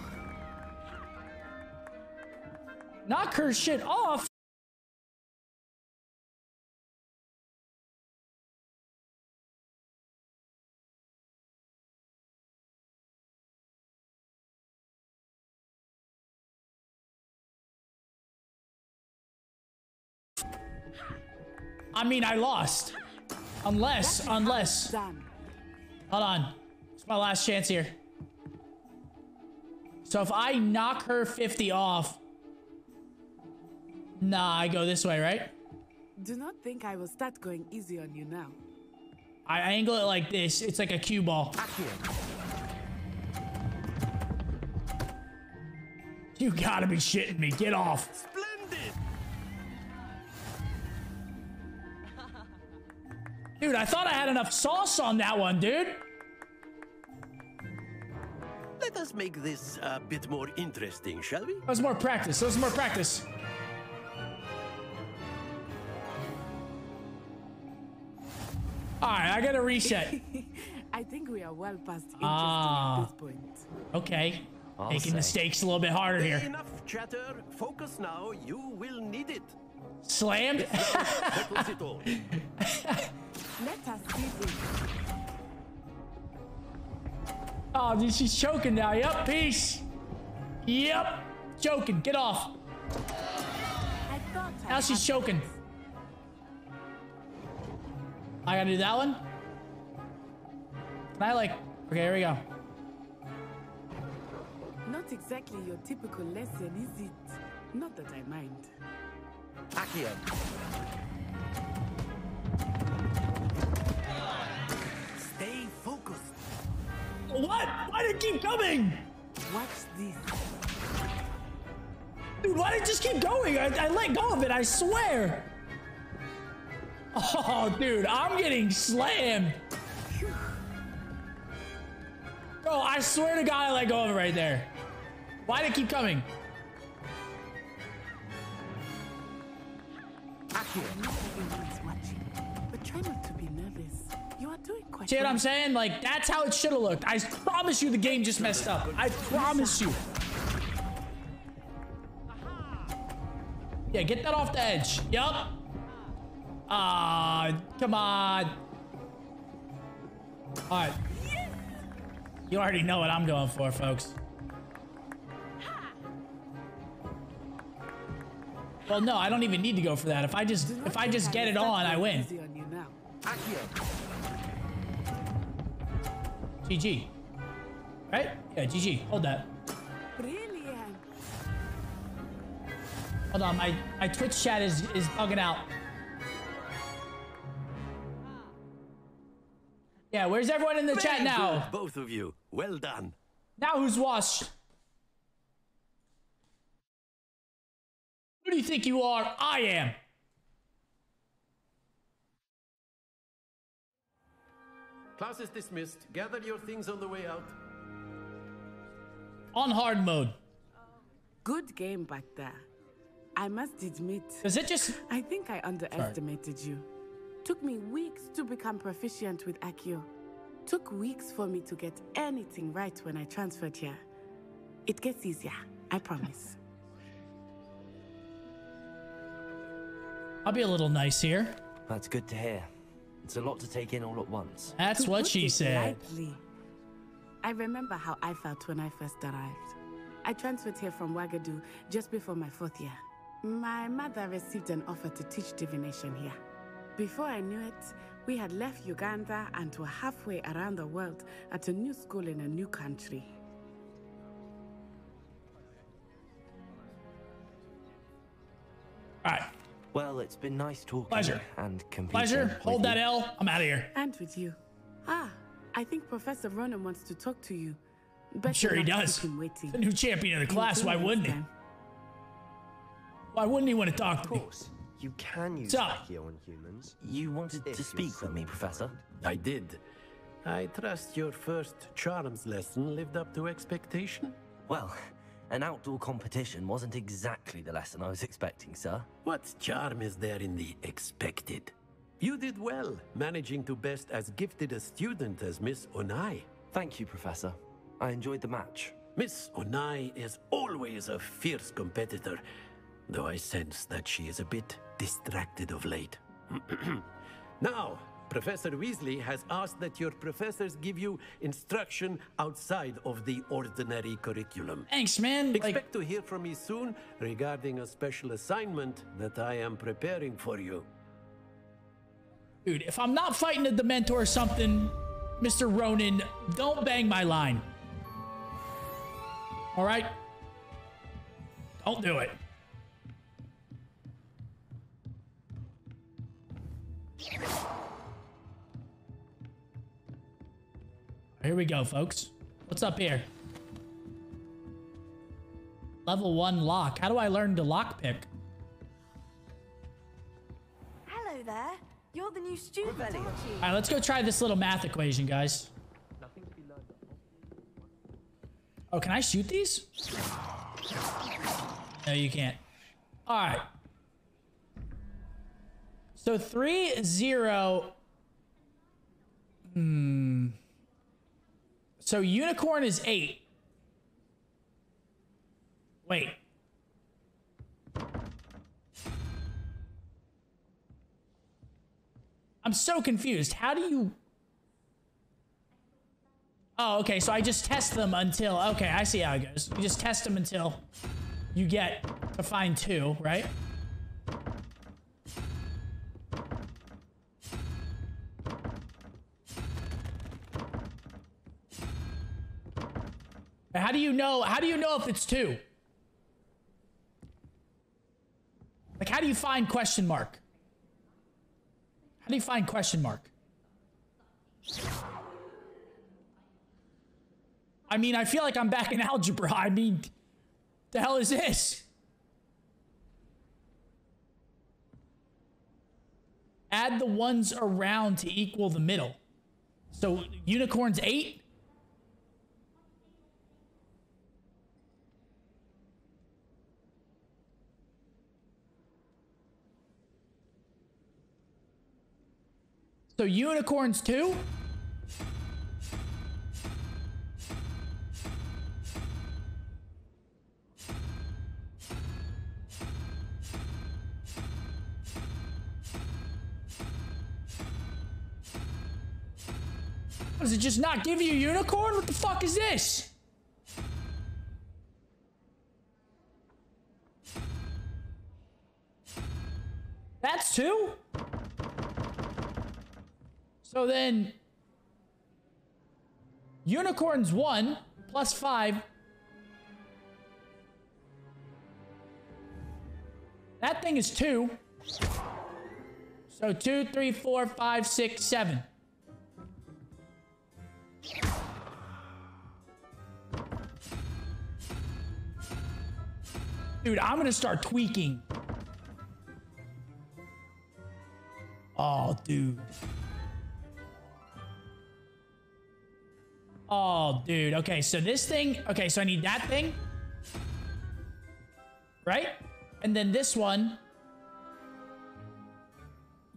Knock her shit off. I mean, I lost. Unless, unless. Done. Hold on. It's my last chance here. So if I knock her 50 off. Nah, I go this way, right? Do not think I will start going easy on you now. I angle it like this. It's like a cue ball. You gotta be shitting me. Get off. Splendid. Dude, I thought I had enough sauce on that one, dude. Let us make this a bit more interesting, shall we? That was more practice. That was more practice. Alright, I gotta reset. I think we are well past interesting Ah. at this point. Okay. I'll Making the stakes a little bit harder here. Enough chatter. Focus now. You will need it. Slammed. Settles it all. Let us see oh, this. Oh, dude, she's choking now. Yep, peace. Yep, choking. Get off. Now she's choking. I gotta do that one? Can I like... Okay, here we go. Not exactly your typical lesson, is it? Not that I mind. Accio. What? Why did it keep coming? What's this. Dude, why did it just keep going? I, I let go of it, I swear. Oh, dude, I'm getting slammed. Bro, I swear to God, I let go of it right there. Why did it keep coming? Everyone's watching, are See what. I'm saying? Like, that's how it should have looked. I promise you the game just messed up. I promise you. Yeah, get that off the edge. Yup. Ah, come on. All right. You already know what I'm going for, folks. Well, no, I don't even need to go for that. If I just if I just get it on, I win. GG. Right? Yeah, GG. Hold that. Brilliant. Hold on, my, my Twitch chat is, is bugging out. Yeah, where's everyone in the chat now? good, both of you. Well done. Now who's washed? Who do you think you are? I am. Class is dismissed. Gather your things on the way out. On hard mode. Good game back there. I must admit. Does it just. I think I underestimated you. Took me weeks to become proficient with Accio. Took weeks for me to get anything right when I transferred here. It gets easier, I promise. I'll be a little nice here. That's good to hear. It's a lot to take in all at once. That's To what she said. lightly, I remember how I felt when I first arrived. I transferred here from Wagadu just before my fourth year. My mother received an offer to teach divination here. Before I knew it, we had left Uganda and were halfway around the world at a new school in a new country. All right. Well, it's been nice talking. Pleasure. And competing. Pleasure. with Hold that. L. I'm out of here. And with you. Ah, I think Professor Ronen wants to talk to you. I'm sure he does. The new champion of the class. Why wouldn't he? Why wouldn't he want to talk to me? Of course. You can use What's up? Accio on humans. You wanted to speak with me, Professor? I did. I trust your first charms lesson lived up to expectation. Well, an outdoor competition wasn't exactly the lesson I was expecting, sir. What charm is there in the expected? You did well, managing to best as gifted a student as Miss Onai. Thank you, Professor. I enjoyed the match. Miss Onai is always a fierce competitor, though I sense that she is a bit distracted of late. now, Professor Weasley has asked that your professors give you instruction outside of the ordinary curriculum. Thanks, man. Expect to hear from me soon regarding a special assignment that I am preparing for you. Dude, if I'm not fighting a Dementor or something, Mr. Ronen, don't bang my line. All right? Don't do it. Here we go, folks. What's up here? Level 1 lock. How do I learn to lockpick? Hello there. You're the new student, aren't you? All right, let's go try this little math equation, guys. Oh, can I shoot these? No, you can't. All right. So three zero. Hmm. So unicorn is eight. Wait. I'm so confused. How do you? Oh, okay. So I just test them until. Okay, I see how it goes. You just test them until you get to find two, right? How do you know? How do you know if it's two? Like, how do you find question mark? How do you find question mark? I mean, I feel like I'm back in algebra. I mean, the hell is this? Add the ones around to equal the middle. So unicorn's eight? So unicorns too? Does it just not give you a unicorn? What the fuck is this? That's two? So then, unicorns one plus five. That thing is two. So two, three, four, five, six, seven. Dude, I'm gonna start tweaking. Oh, dude. Oh, dude. Okay, so this thing. Okay, so I need that thing. Right? And then this one.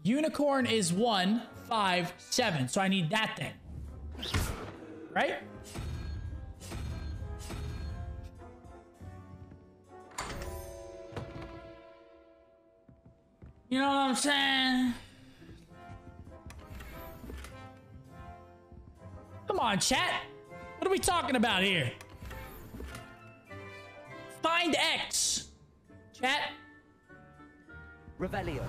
Unicorn is one, five, seven. So I need that thing. Right? You know what I'm saying? Come on, chat. What are we talking about here? Find X. Chat. Revelio.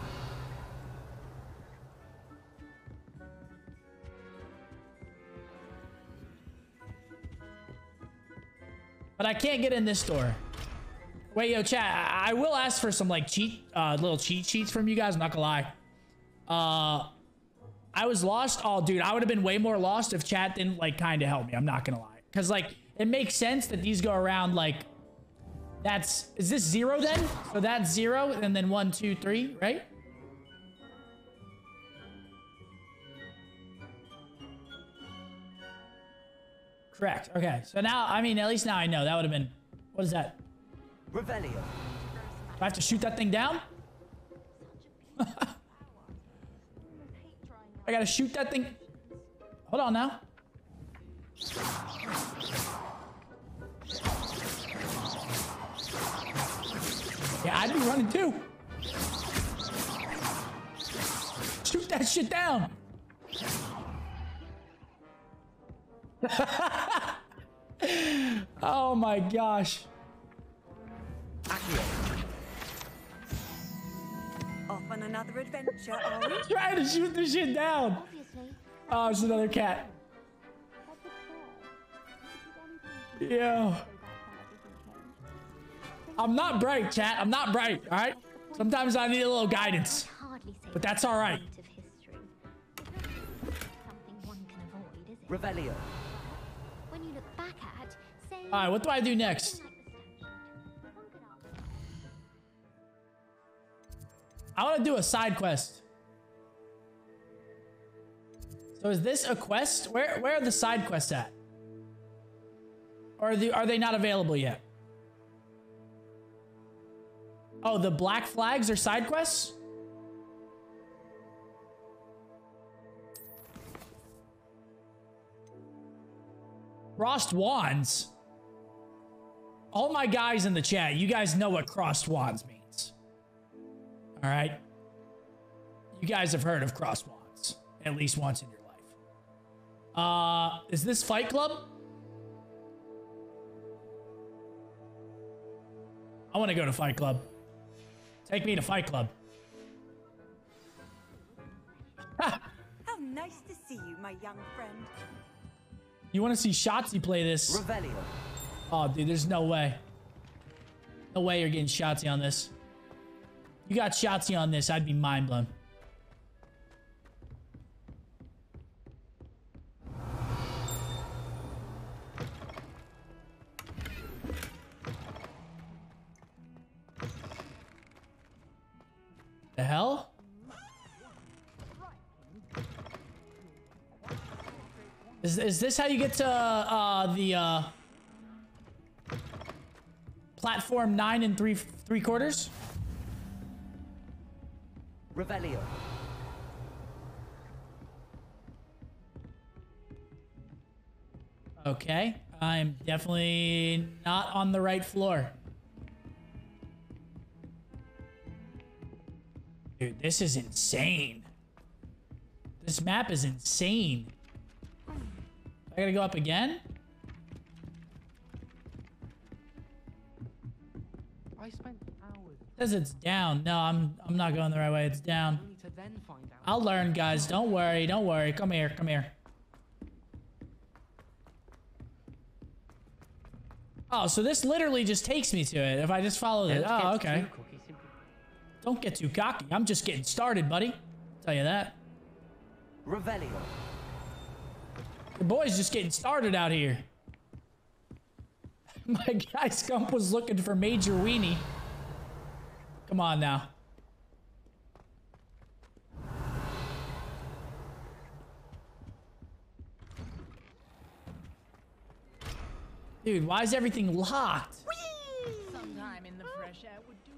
But I can't get in this door. Wait, yo, chat. I, I will ask for some like cheat, uh, little cheat sheets from you guys. I'm not gonna lie. Uh, I was lost. Oh, dude, I would have been way more lost if chat didn't like kind of help me. I'm not gonna lie, because like it makes sense that these go around like. That's is this zero then? So that's zero, and then one, two, three, right? Correct. Okay. So now, I mean, at least now I know. That would have been. What is that? Revelio. Do I have to shoot that thing down? I gotta shoot that thing. Hold on now. Yeah, I'd be running too. Shoot that shit down. oh my gosh. Off on another adventure, are we? Trying to shoot this shit down. Oh, it's another cat. Yeah. I'm not bright, chat. I'm not bright, all right? Sometimes I need a little guidance. But that's all right. Revelio. When you look back at, say, All right, what do I do next? I want to do a side quest. So is this a quest? Where where are the side quests at? Or are, the, are they not available yet? Oh, the black flags are side quests? Crossed wands. All my guys in the chat, you guys know what crossed wands means. All right? You guys have heard of crossed wands at least once in your life. Uh, is this Fight Club? I want to go to Fight Club. Take me to Fight Club. How nice to see you, my young friend. You want to see Shotzzy play this? Revelio. Oh, dude, there's no way. No way you're getting Shotzzy on this. You got Shotzzy on this, I'd be mind blown. The hell? Is, is this how you get to uh, the uh, platform nine and three three quarters? Revelio. Okay, I'm definitely not on the right floor. Dude, this is insane. This map is insane. I gotta go up again? Says it's down. No, I'm I'm not going the right way. It's down. only to then find out. I'll learn, guys. Don't worry. Don't worry. Come here. Come here. Oh, so this literally just takes me to it if I just follow it. Oh, okay. too cocky, simply. Don't get too cocky. I'm just getting started, buddy. Tell you that. Revelio. The boy's just getting started out here. My guy Scump was looking for Major Weenie. Come on now. Dude, why is everything locked? Sometime in the fresh air would do.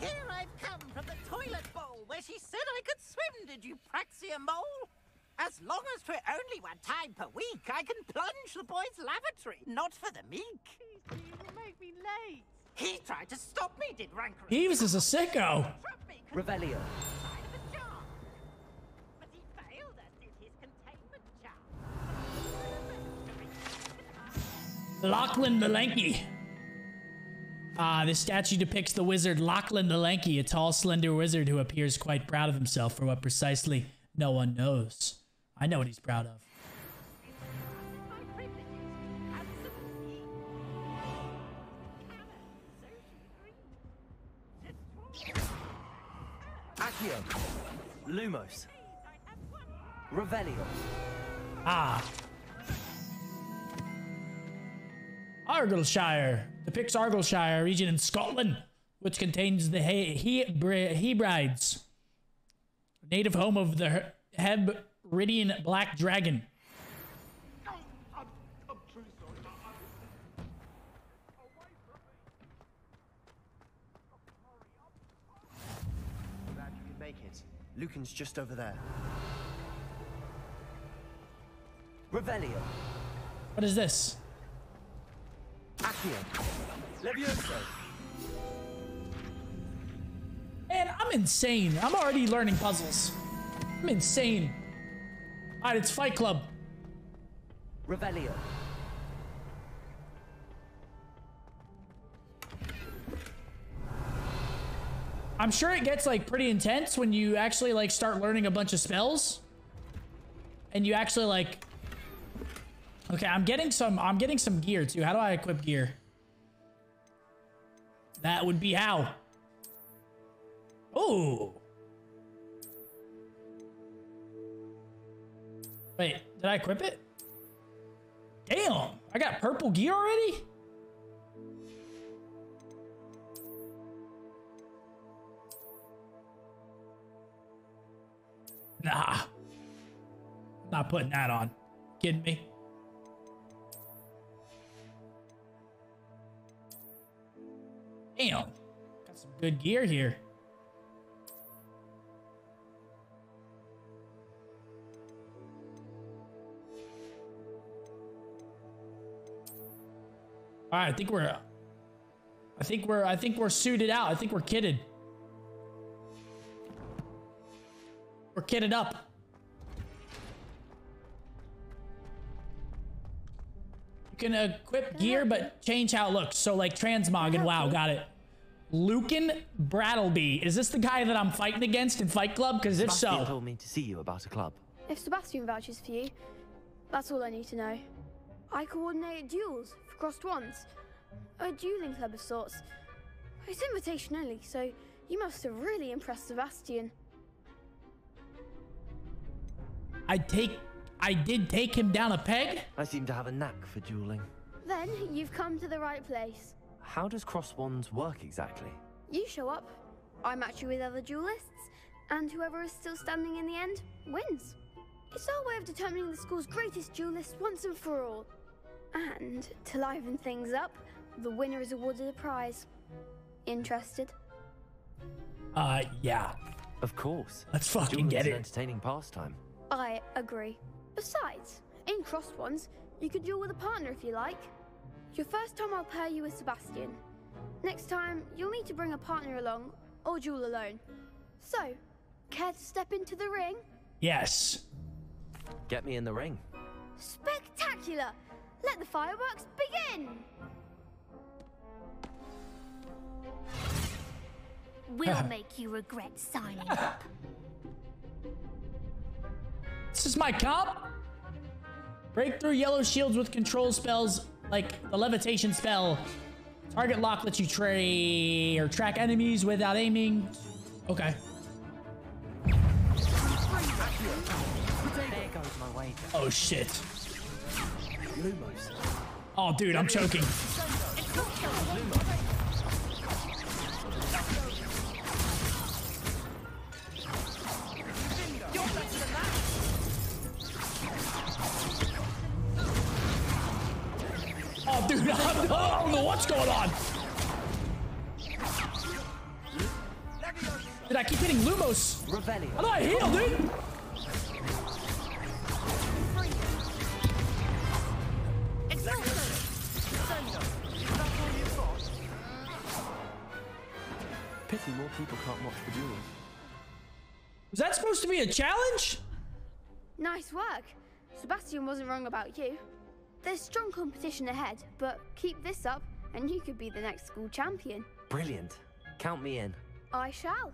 Here I've come from the toilet bowl where she said I could swim, did you Praxia mole? As long as for only one time per week, I can plunge the boy's lavatory, not for the meek. Please, will make me late. He tried to stop me, did Rancor. Eves is a sicko. Revelio. But he failed us, did his containment charm. Lachlan the Lanky. Ah, this statue depicts the wizard Lachlan the Lanky, a tall, slender wizard who appears quite proud of himself for what precisely no one knows. I know what he's proud of. Accio. Lumos. Revelio. Ah. Argyllshire depicts Argyllshire, region in Scotland, which contains the he- Hebri- Hebrides, native home of the Hebridean black dragon. Glad you could make it. Lucan's just over there. Revelio. What is this? Man, I'm insane. I'm already learning puzzles. I'm insane. All right, it's Fight Club. Revelio. I'm sure it gets like pretty intense when you actually like start learning a bunch of spells. And you actually like Okay, I'm getting some I'm getting some gear too. How do I equip gear? That would be how. Oh. Wait, did I equip it? Damn, I got purple gear already? Nah. Not putting that on. Kidding me? Damn. Got some good gear here. All right, I think we're I think we're I think we're suited out. I think we're kitted. We're kitted up. You can equip gear, but change how it looks. So like transmog and WoW, got it. Lucan Brattleby. Is this the guy that I'm fighting against in Fight Club? Because if so, Sebastian so, told me to see you about a club. If Sebastian vouches for you, that's all I need to know. I coordinate duels for crossed wands. A dueling club of sorts. It's invitation only, so you must have really impressed Sebastian. I take, I did take him down a peg. I seem to have a knack for dueling. Then you've come to the right place. How does cross wands work exactly? You show up, I match you with other duelists, and whoever is still standing in the end wins. It's our way of determining the school's greatest duelist once and for all. And to liven things up, the winner is awarded a prize. Interested? Uh, yeah. Of course. Let's fucking Dueling's get an it. entertaining pastime. I agree. Besides, in crossed wands, you could duel with a partner if you like. Your first time I'll pair you with Sebastian. Next time, you'll need to bring a partner along or duel alone. So, care to step into the ring? Yes. Get me in the ring. Spectacular! Let the fireworks begin! We'll make you regret signing up. My comp. Break through yellow shields with control spells like the levitation spell. Target lock lets you tray or track enemies without aiming. Okay. Oh shit. Oh dude, I'm choking. Wrong about you. There's strong competition ahead, but keep this up and you could be the next school champion. Brilliant. Count me in. I shall.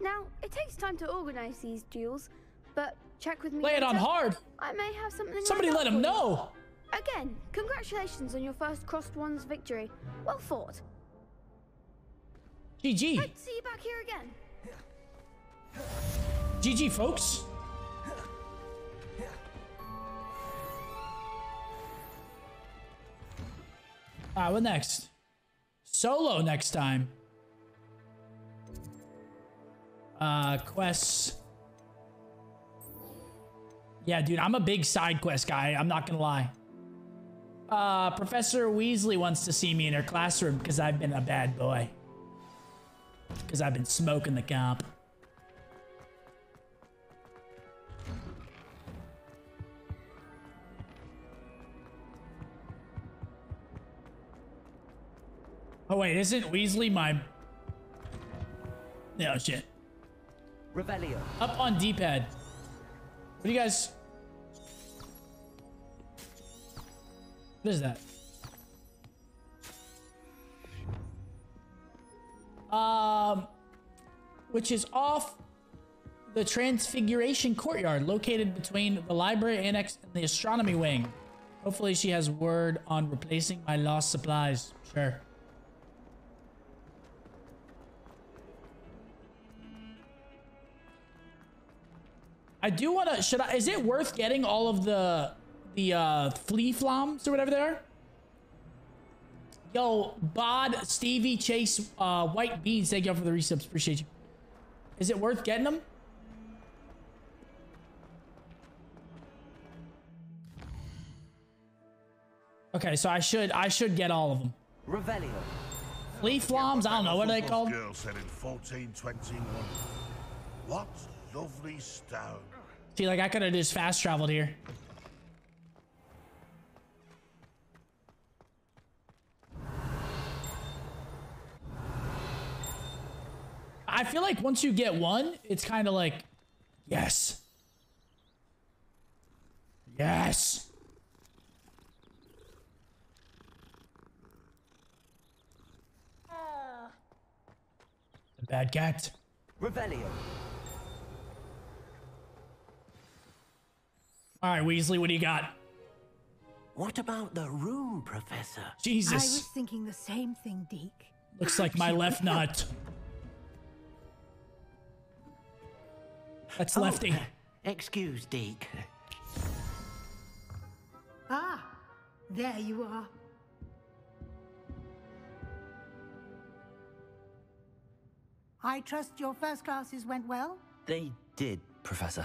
Now, it takes time to organize these duels, but check with me. Lay it on hard. I may have something. Somebody let him know. Again, congratulations on your first crossed wands victory. Well fought. GG. Hope to see you back here again. GG, folks. Alright, what next? Solo next time. Uh, quests. Yeah, dude, I'm a big side quest guy. I'm not gonna lie. Uh, Professor Weasley wants to see me in her classroom because I've been a bad boy. Because I've been smoking the comp. Oh wait, isn't Weasley my... No, shit. Revelio. Up on D-pad. What do you guys... What is that? Um, which is off the Transfiguration Courtyard, located between the library annex and the astronomy wing. Hopefully she has word on replacing my lost supplies. Sure. I do want to. Should I? Is it worth getting all of the the uh, flea floms or whatever they are? Yo, Bod, Stevie, Chase, uh, White Beans, thank y'all for the resubs. Appreciate you. Is it worth getting them? Okay, so I should I should get all of them. Revelio. Flea floms, I don't know what they called. Girl said in 1421. What lovely stone. See, like I could have just fast traveled here. I feel like once you get one, it's kind of like, yes. Yes. Uh. Bad cat. Revelio. All right, Weasley, what do you got? What about the room, Professor? Jesus. I was Jesus. thinking the same thing, Deke. Looks like my left nut. That's Oh, lefty. uh, excuse, Deke. Ah, there you are. I trust your first classes went well? They did, Professor.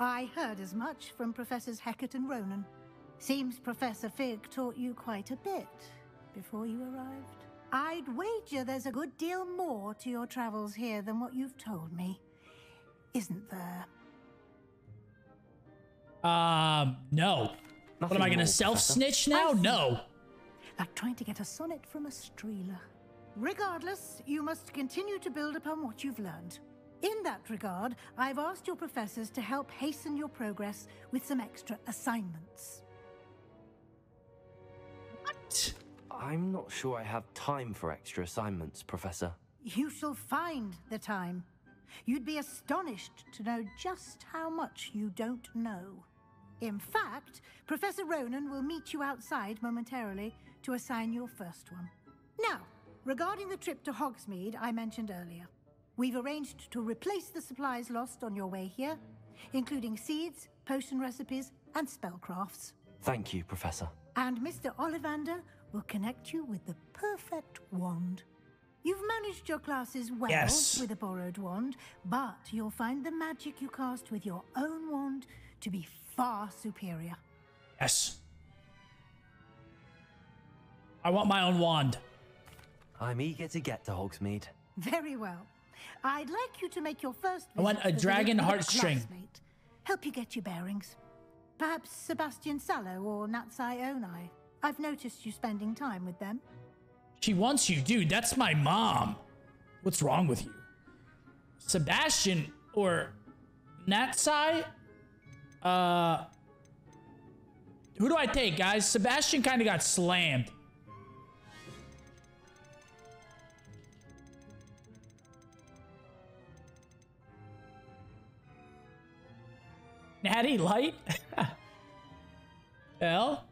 I heard as much from Professors Hecat and Ronen. Seems Professor Fig taught you quite a bit before you arrived. I'd wager there's a good deal more to your travels here than what you've told me. Isn't there? Um, no. what am I gonna self-snitch now? No. Like trying to get a sonnet from a streeler. Regardless, you must continue to build upon what you've learned. In that regard, I've asked your professors to help hasten your progress with some extra assignments. What? I'm not sure I have time for extra assignments, Professor. You shall find the time. You'd be astonished to know just how much you don't know. In fact, Professor Ronen will meet you outside momentarily to assign your first one. Now, regarding the trip to Hogsmeade I mentioned earlier, we've arranged to replace the supplies lost on your way here, including seeds, potion recipes, and spellcrafts. Thank you, Professor. And Mr. Ollivander will connect you with the perfect wand. You've managed your classes well Yes. with a borrowed wand, but you'll find the magic you cast with your own wand to be far superior. Yes. I want my own wand. I'm eager to get to Hogsmeade. Very well. I'd like you to make your first I want a dragon heartstring. classmate. Help you get your bearings. Perhaps Sebastian Sallow or Natsai Onai. I've noticed you spending time with them. She wants you, dude. That's my mom. What's wrong with you? Sebastian or Natsai? Uh, who do I take, guys? Sebastian kind of got slammed. Natty Light? Hell?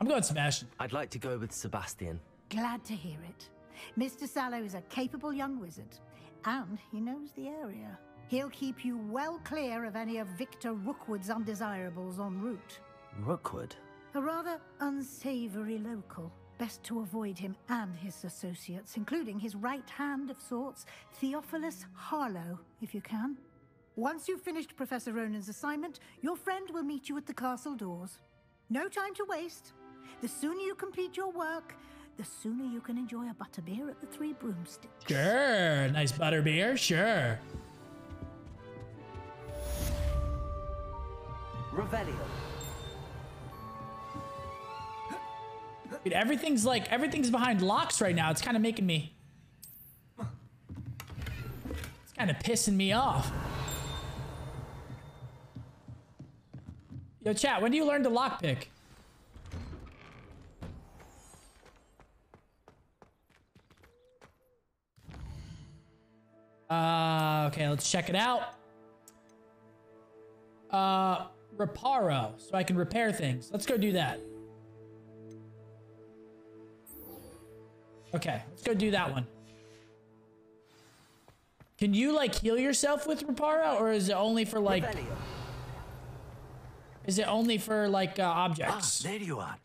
I'm going Sebastian. I'd like to go with Sebastian. Glad to hear it. Mr. Sallow is a capable young wizard, and he knows the area. He'll keep you well clear of any of Victor Rookwood's undesirables en route. Rookwood? A rather unsavory local. Best to avoid him and his associates, including his right hand of sorts, Theophilus Harlow, if you can. Once you've finished Professor Ronan's assignment, your friend will meet you at the castle doors. No time to waste. The sooner you complete your work, the sooner you can enjoy a butterbeer at the Three Broomsticks. Sure. Nice butterbeer. Sure. Revelio. Dude, everything's like everything's behind locks right now. It's kind of making me. It's kind of pissing me off. Yo, chat. When do you learn to lockpick? Uh, okay, let's check it out. Uh, Reparo, so I can repair things. Let's go do that. Okay, let's go do that one. Can you like heal yourself with Reparo, or is it only for like? Is it only for like uh, objects? Ah, there you are.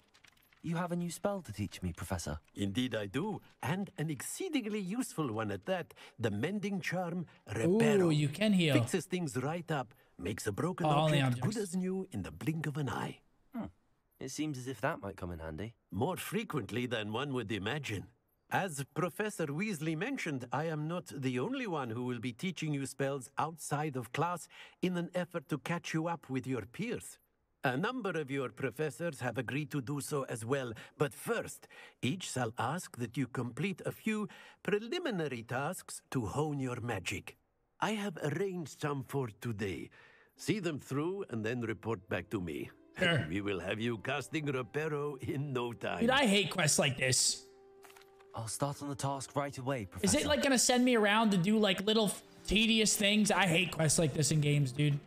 You have a new spell to teach me, Professor. Indeed, I do, and an exceedingly useful one at that. The mending charm, Reparo. Ooh, you can heal. Fixes things right up, makes a broken Oh, only object good as new in the blink of an eye. Hmm. It seems as if that might come in handy. More frequently than one would imagine. As Professor Weasley mentioned, I am not the only one who will be teaching you spells outside of class in an effort to catch you up with your peers. A number of your professors have agreed to do so as well, but first, each shall ask that you complete a few preliminary tasks to hone your magic. I have arranged some for today. See them through and then report back to me. Sure. We will have you casting Reparo in no time. Dude, I hate quests like this. I'll start on the task right away, Professor. Is it like gonna send me around to do like little tedious things? I hate quests like this in games, dude.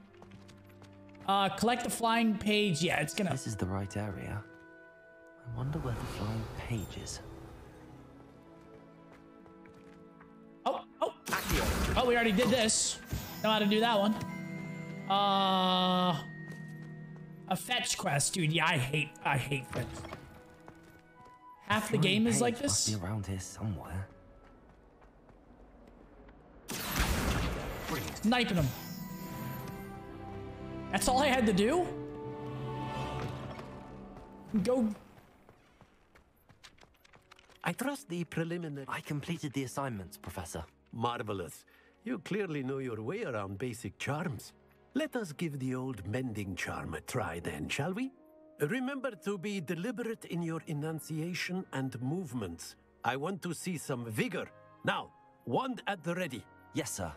Uh, collect the flying page. Yeah, it's gonna. This is the right area. I wonder where the flying page is. Oh, oh. Oh, we already did this. Know how to do that one. Uh, a fetch quest, dude. Yeah, I hate, I hate fetch. Half the Flying game is like this. Must be around here somewhere. Sniping him. That's all I had to do? Go. I trust the preliminary. I completed the assignments, Professor. Marvelous. You clearly know your way around basic charms. Let us give the old mending charm a try then, shall we? Remember to be deliberate in your enunciation and movements. I want to see some vigor. Now, wand at the ready. Yes, sir.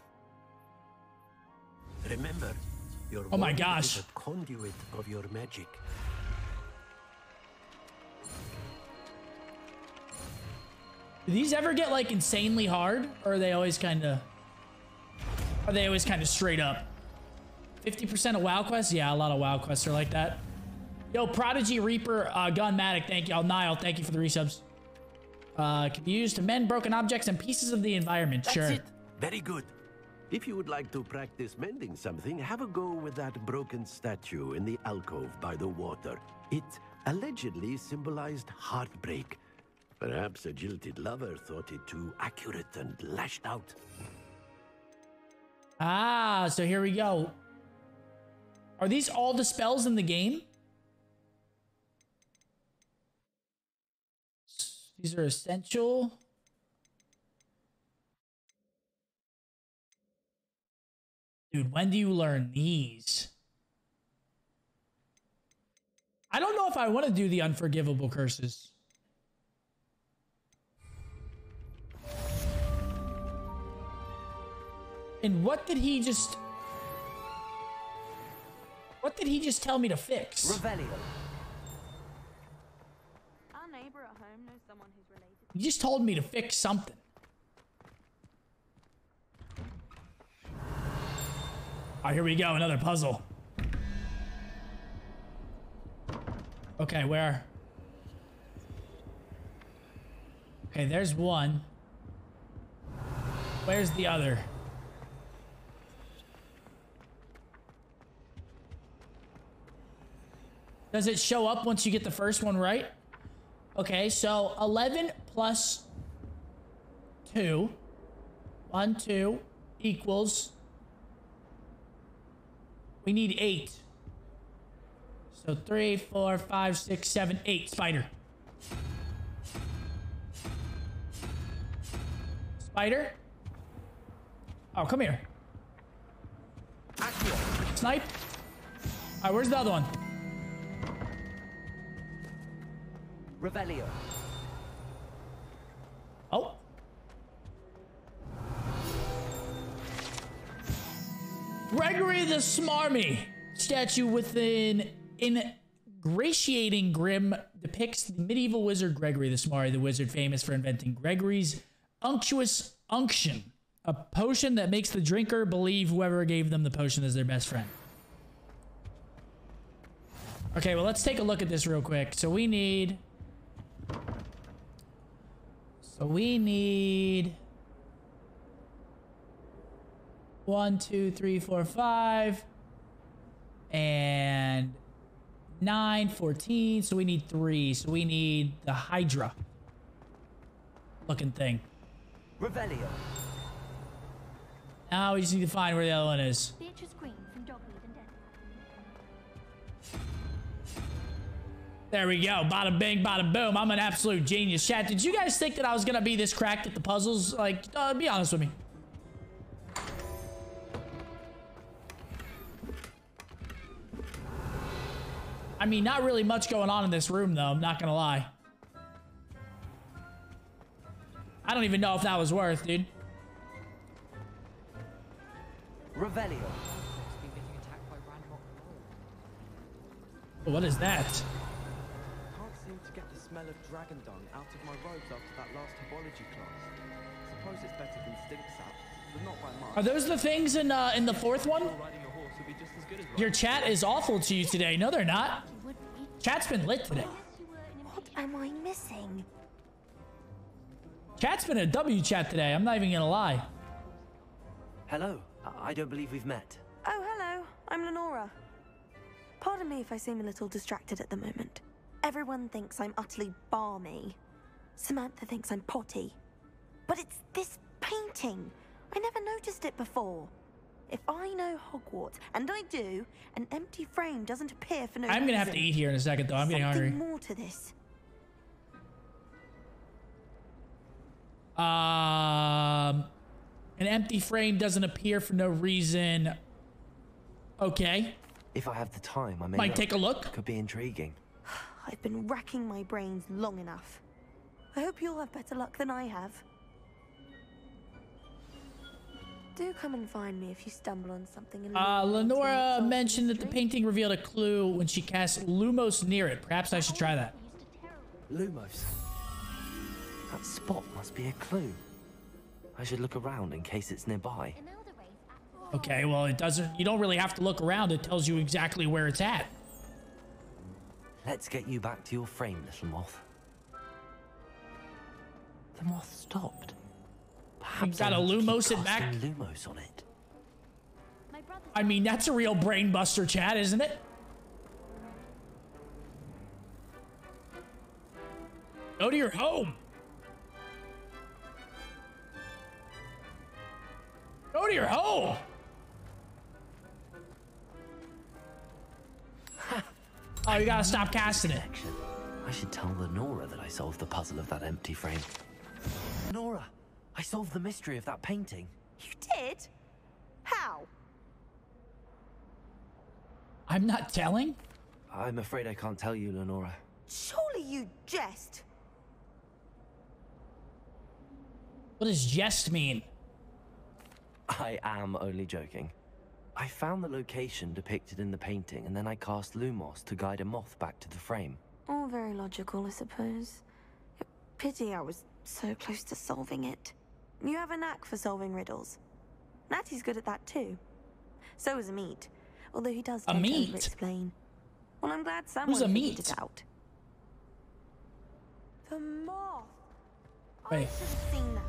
Remember, your Oh my gosh. conduit of your magic. Do these ever get like insanely hard, or are they always kind of? Are they always kind of straight up? 50% of WoW quests? Yeah, a lot of WoW quests are like that. Yo, Prodigy Reaper, uh, Gunmatic, thank you. Oh, Nile, thank you for the resubs. Uh, can be used to mend broken objects and pieces of the environment. That's sure. it. Very good. If you would like to practice mending something, have a go with that broken statue in the alcove by the water. It allegedly symbolized heartbreak. Perhaps a jilted lover thought it too accurate and lashed out. Ah, so here we go. Are these all the spells in the game? These are essential. Dude, when do you learn these? I don't know if I want to do the unforgivable curses. And what did he just... What did he just tell me to fix? Revelio. Our neighbor at home knows someone who's related. He just told me to fix something. Oh, here we go. Another puzzle. Okay, where? Okay, there's one. Where's the other? Does it show up once you get the first one right? Okay, so 11 plus 2. 1, 2 equals. We need 8. So 3, 4, 5, 6, 7, 8. Spider. Spider? Oh, come here. Snipe. All right, where's the other one? Revelio. Oh. Gregory the Smarmy. Statue with an ingratiating grim depicts the medieval wizard Gregory the Smarmy, the wizard famous for inventing Gregory's unctuous unction, a potion that makes the drinker believe whoever gave them the potion is their best friend. Okay, well, let's take a look at this real quick. So we need... So we need one, two, three, four, five, and nine, 14. So we need three. So we need the Hydra looking thing. Revelio. Now we just need to find where the other one is. Beatrice Green from Dogmeat and Dead. There we go. Bada bing, bada boom. I'm an absolute genius. Chat, did you guys think that I was going to be this cracked at the puzzles? Like, uh, be honest with me. I mean, not really much going on in this room, though. I'm not going to lie. I don't even know if that was worth, dude. Revelio. What is that? Can't seem to get the smell of dragon dung out of my robes after that last herbology class. Suppose it's better than stink sap, but not by much. Are those the things in uh, in the fourth one? Riding a horse would be just as good as Your chat is awful to you today. No, they're not. Chat's been lit today. What am I missing? Chat's been a W chat today. I'm not even gonna lie. Hello. I don't believe we've met. Oh, hello. I'm Lenora. Pardon me if I seem a little distracted at the moment. Everyone thinks I'm utterly balmy. Samantha thinks I'm potty. But it's this painting. I never noticed it before. If I know Hogwarts, and I do, an empty frame doesn't appear for no I'm gonna have to reason. eat here in a second, though. I'm getting Something hungry. more to this. Um, an empty frame doesn't appear for no reason. Okay. If I have the time, I may Might take a look. Could be intriguing. I've been racking my brains long enough. I hope you'll have better luck than I have. Do come and find me if you stumble on something. in Uh, London Lenora mentioned that the painting revealed a clue when she cast Lumos near it. Perhaps I should try that. Lumos. That spot must be a clue. I should look around in case it's nearby. Okay, well, it doesn't. You don't really have to look around. It tells you exactly where it's at. Let's get you back to your frame, little moth. The moth stopped. Perhaps gotta I need to keep Lumos it back? Lumos on it. I mean, that's a real brain buster chat, isn't it? Go to your home. Go to your home. oh, you gotta stop casting it. I should tell Lenora that I solved the puzzle of that empty frame. Nora, I solved the mystery of that painting. You did? How? I'm not telling. I'm afraid I can't tell you, Lenora. Surely you jest. What does jest mean? I am only joking. I found the location depicted in the painting, and then I cast Lumos to guide a moth back to the frame. All very logical, I suppose. Pity I was so close to solving it. You have a knack for solving riddles. Natty's good at that too. So is Amit, although he does A tend to meat? explain. Well, I'm glad someone Who's a figured meat? it out. The moth. Wait. Should have seen that.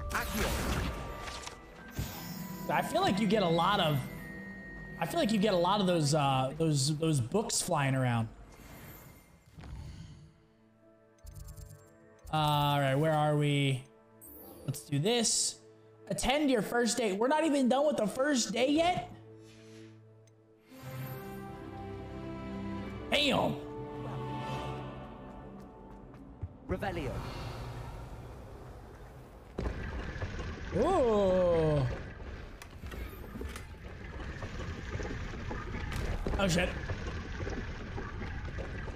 I feel like you get a lot of. I feel like you get a lot of those uh, those those books flying around. all right, where are we? Let's do this. Attend your first date. We're not even done with the first day yet. Damn. Revelio. Oh. Oh shit.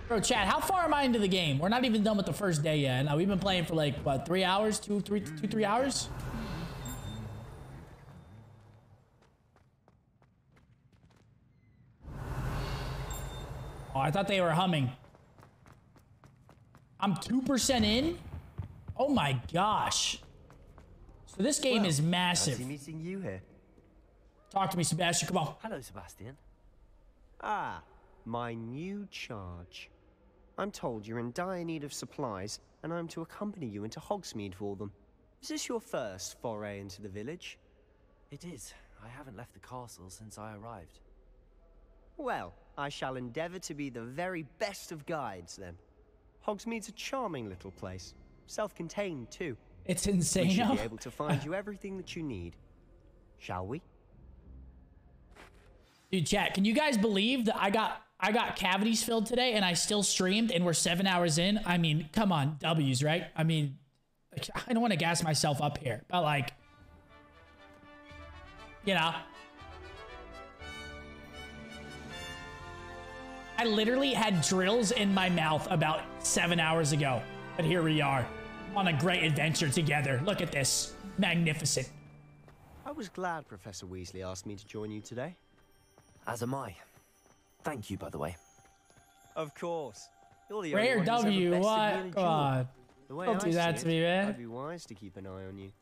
Bro, Chad, how far am I into the game? We're not even done with the first day yet. Now we've been playing for like what, three hours, two, three, two, three hours. Oh, I thought they were humming. I'm two percent in. Oh my gosh. So this game Well, is massive. Fancy meeting you here. Talk to me, Sebastian. Come on. Hello, Sebastian. Ah, my new charge. I'm told you're in dire need of supplies, and I'm to accompany you into Hogsmeade for them. Is this your first foray into the village? It is. I haven't left the castle since I arrived. Well, I shall endeavour to be the very best of guides then. Hogsmeade's a charming little place, self-contained too. It's We insane. should be able to find you everything that you need. Shall we? Dude, chat, can you guys believe that I got I got cavities filled today and I still streamed and we're seven hours in? I mean, come on, W's, right? I mean, I don't want to gas myself up here, but like, you know. I literally had drills in my mouth about seven hours ago, but here we are on a great adventure together. Look at this. Magnificent. I was glad Professor Weasley asked me to join you today. As am I. Thank you, by the way. Of course. You're the Rare only one who's ever W, bested me what? in a Come duel. on. The way Don't I do that see to me, man. I'd be wise to keep an eye on you.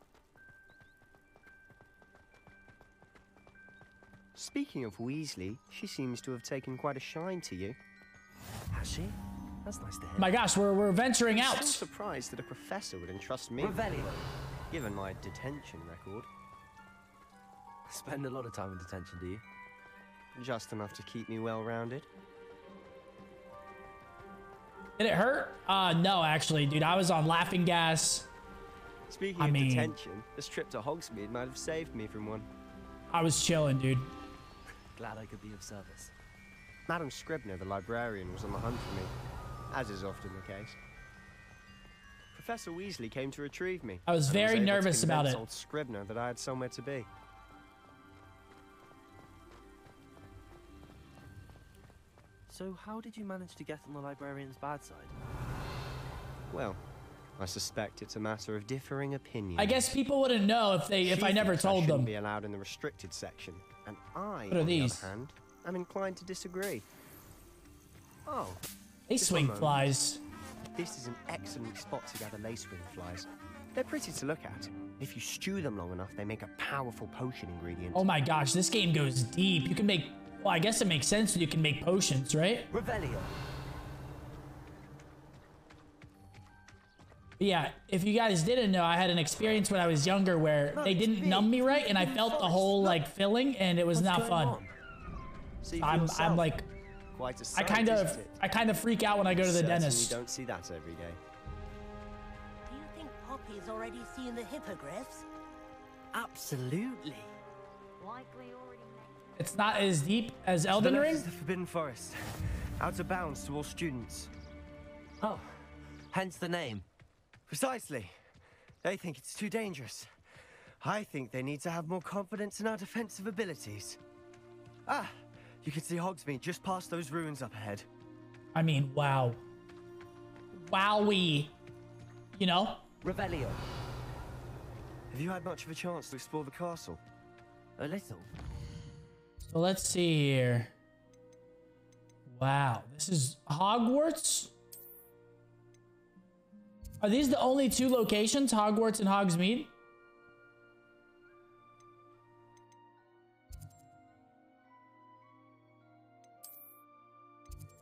Speaking of Weasley, she seems to have taken quite a shine to you. Has she? That's nice to hear. My gosh, we're, we're venturing out. I'm out. still surprised that a professor would entrust me. Revelio. Given my detention record. Spend a lot of time in detention, do you? Just enough to keep me well-rounded. Did it hurt? Uh, no, actually, dude. I was on laughing gas. Speaking I of mean- detention, this trip to Hogsmeade might have saved me from one. I was chilling, dude. Glad I could be of service. Madam Scribner, the librarian, was on the hunt for me, as is often the case. Professor Weasley came to retrieve me. I was very able to nervous about it. Old Scribner that I had somewhere to be. So, how did you manage to get on the librarian's bad side? Well, I suspect it's a matter of differing opinions. I guess people wouldn't know if they if She I never thinks told shouldn't them. be allowed in the restricted section, and I, What are on these? the other hand, am inclined to disagree. Oh, They just swing flies. This is an excellent spot to gather lacewing flies. They're pretty to look at. If you stew them long enough, they make a powerful potion ingredient. Oh my gosh, this game goes deep. You can make. Well, I guess it makes sense that you can make potions, right? Revelio. Yeah, if you guys didn't know, I had an experience when I was younger where they didn't numb me right, and I felt the whole like filling, and it was not fun. See for I'm, I'm like, Quite a I sight, kind of. I kind of freak out when I go to the Certainly dentist. don't see that every day. Do you think Poppy's already seen the hippogriffs? Absolutely. Likely already It's not as deep as Elden the Ring. Is the Forbidden Forest. Out of bounds to all students. Oh, hence the name. Precisely. They think it's too dangerous. I think they need to have more confidence in our defensive abilities. Ah, you can see Hogsmeade just past those ruins up ahead. I mean, wow, wowie. You know, Revelio. Have you had much of a chance to explore the castle? A little. So let's see here. Wow, this is Hogwarts. Are these the only two locations, Hogwarts and Hogsmeade?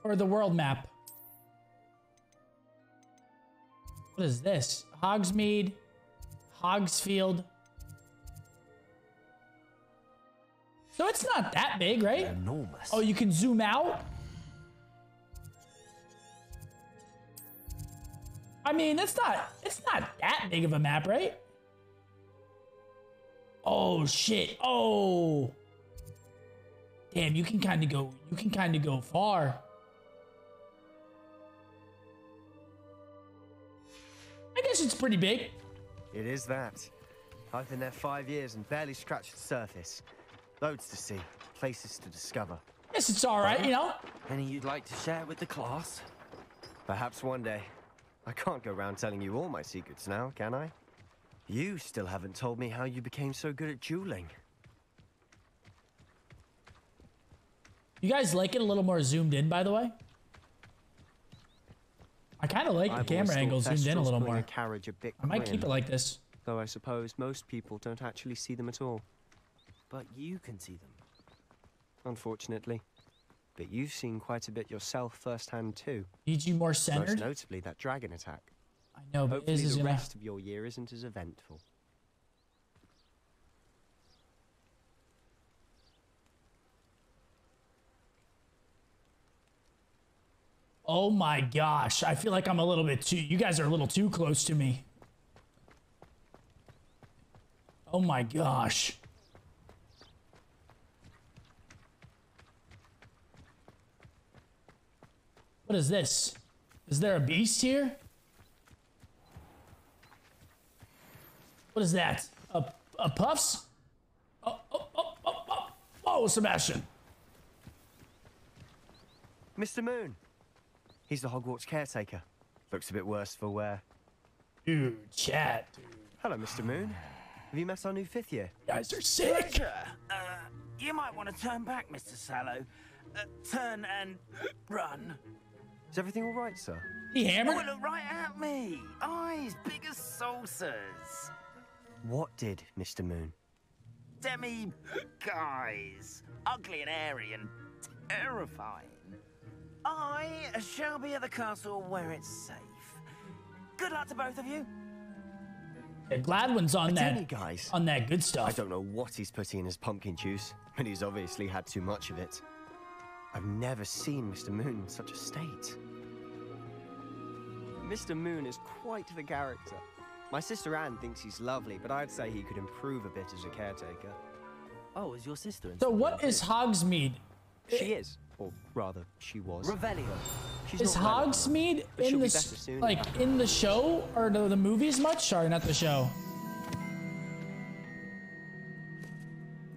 Or the world map? What is this? Hogsmeade, Hogsfield. So it's not that big, right? Enormous. Oh, you can zoom out? I mean, it's not it's not that big of a map, right? Oh shit. Oh. Damn, you can kind of go you can kind of go far. I guess it's pretty big. It is that. I've been there five years and barely scratched the surface. Loads to see, places to discover. Yes, it's all right, you know. Any you'd like to share with the class? Perhaps one day. I can't go around telling you all my secrets now, can I? You still haven't told me how you became so good at dueling. You guys like it a little more zoomed in, by the way? I kind of like the I've camera always angle zoomed in a little more. A carriage a bit I might keep it like this. Though I suppose most people don't actually see them at all. But you can see them. Unfortunately. But you've seen quite a bit yourself firsthand too. Need you more centered? Most notably that dragon attack. I know, but Hopefully the gonna. rest of your year isn't as eventful. Oh my gosh, I feel like I'm a little bit too. You guys are a little too close to me. Oh my gosh. What is this? Is there a beast here? What is that? A, a puffs? Oh, oh, oh, oh, oh, oh, Sebastian. Mr. Moon. He's the Hogwarts caretaker. Looks a bit worse for wear. Dude, chat. Hello, Mr. Moon. Have you met our new fifth year? You guys are sick. Uh, you might want to turn back, Mr. Sallow. Uh, turn and run. Is everything all right, sir? He hammered? Oh, look right at me. Eyes big as saucers. What did, Mr. Moon? Demi guys. Ugly and hairy and terrifying. I shall be at the castle where it's safe. Good luck to both of you. Yeah, Gladwin's on that. Denny, guys. On that good stuff. I don't know what he's putting in his pumpkin juice, but he's obviously had too much of it. I've never seen Mr. Moon in such a state. Mr. Moon is quite the character. My sister Anne thinks he's lovely, but I'd say he could improve a bit as a caretaker. Oh, is your sister in So what is Hogsmeade? She is, or rather, she was. Revelio. She's Is not Hogsmeade in the better s- soon. like in the show or the, the movies much? Sorry, not the show.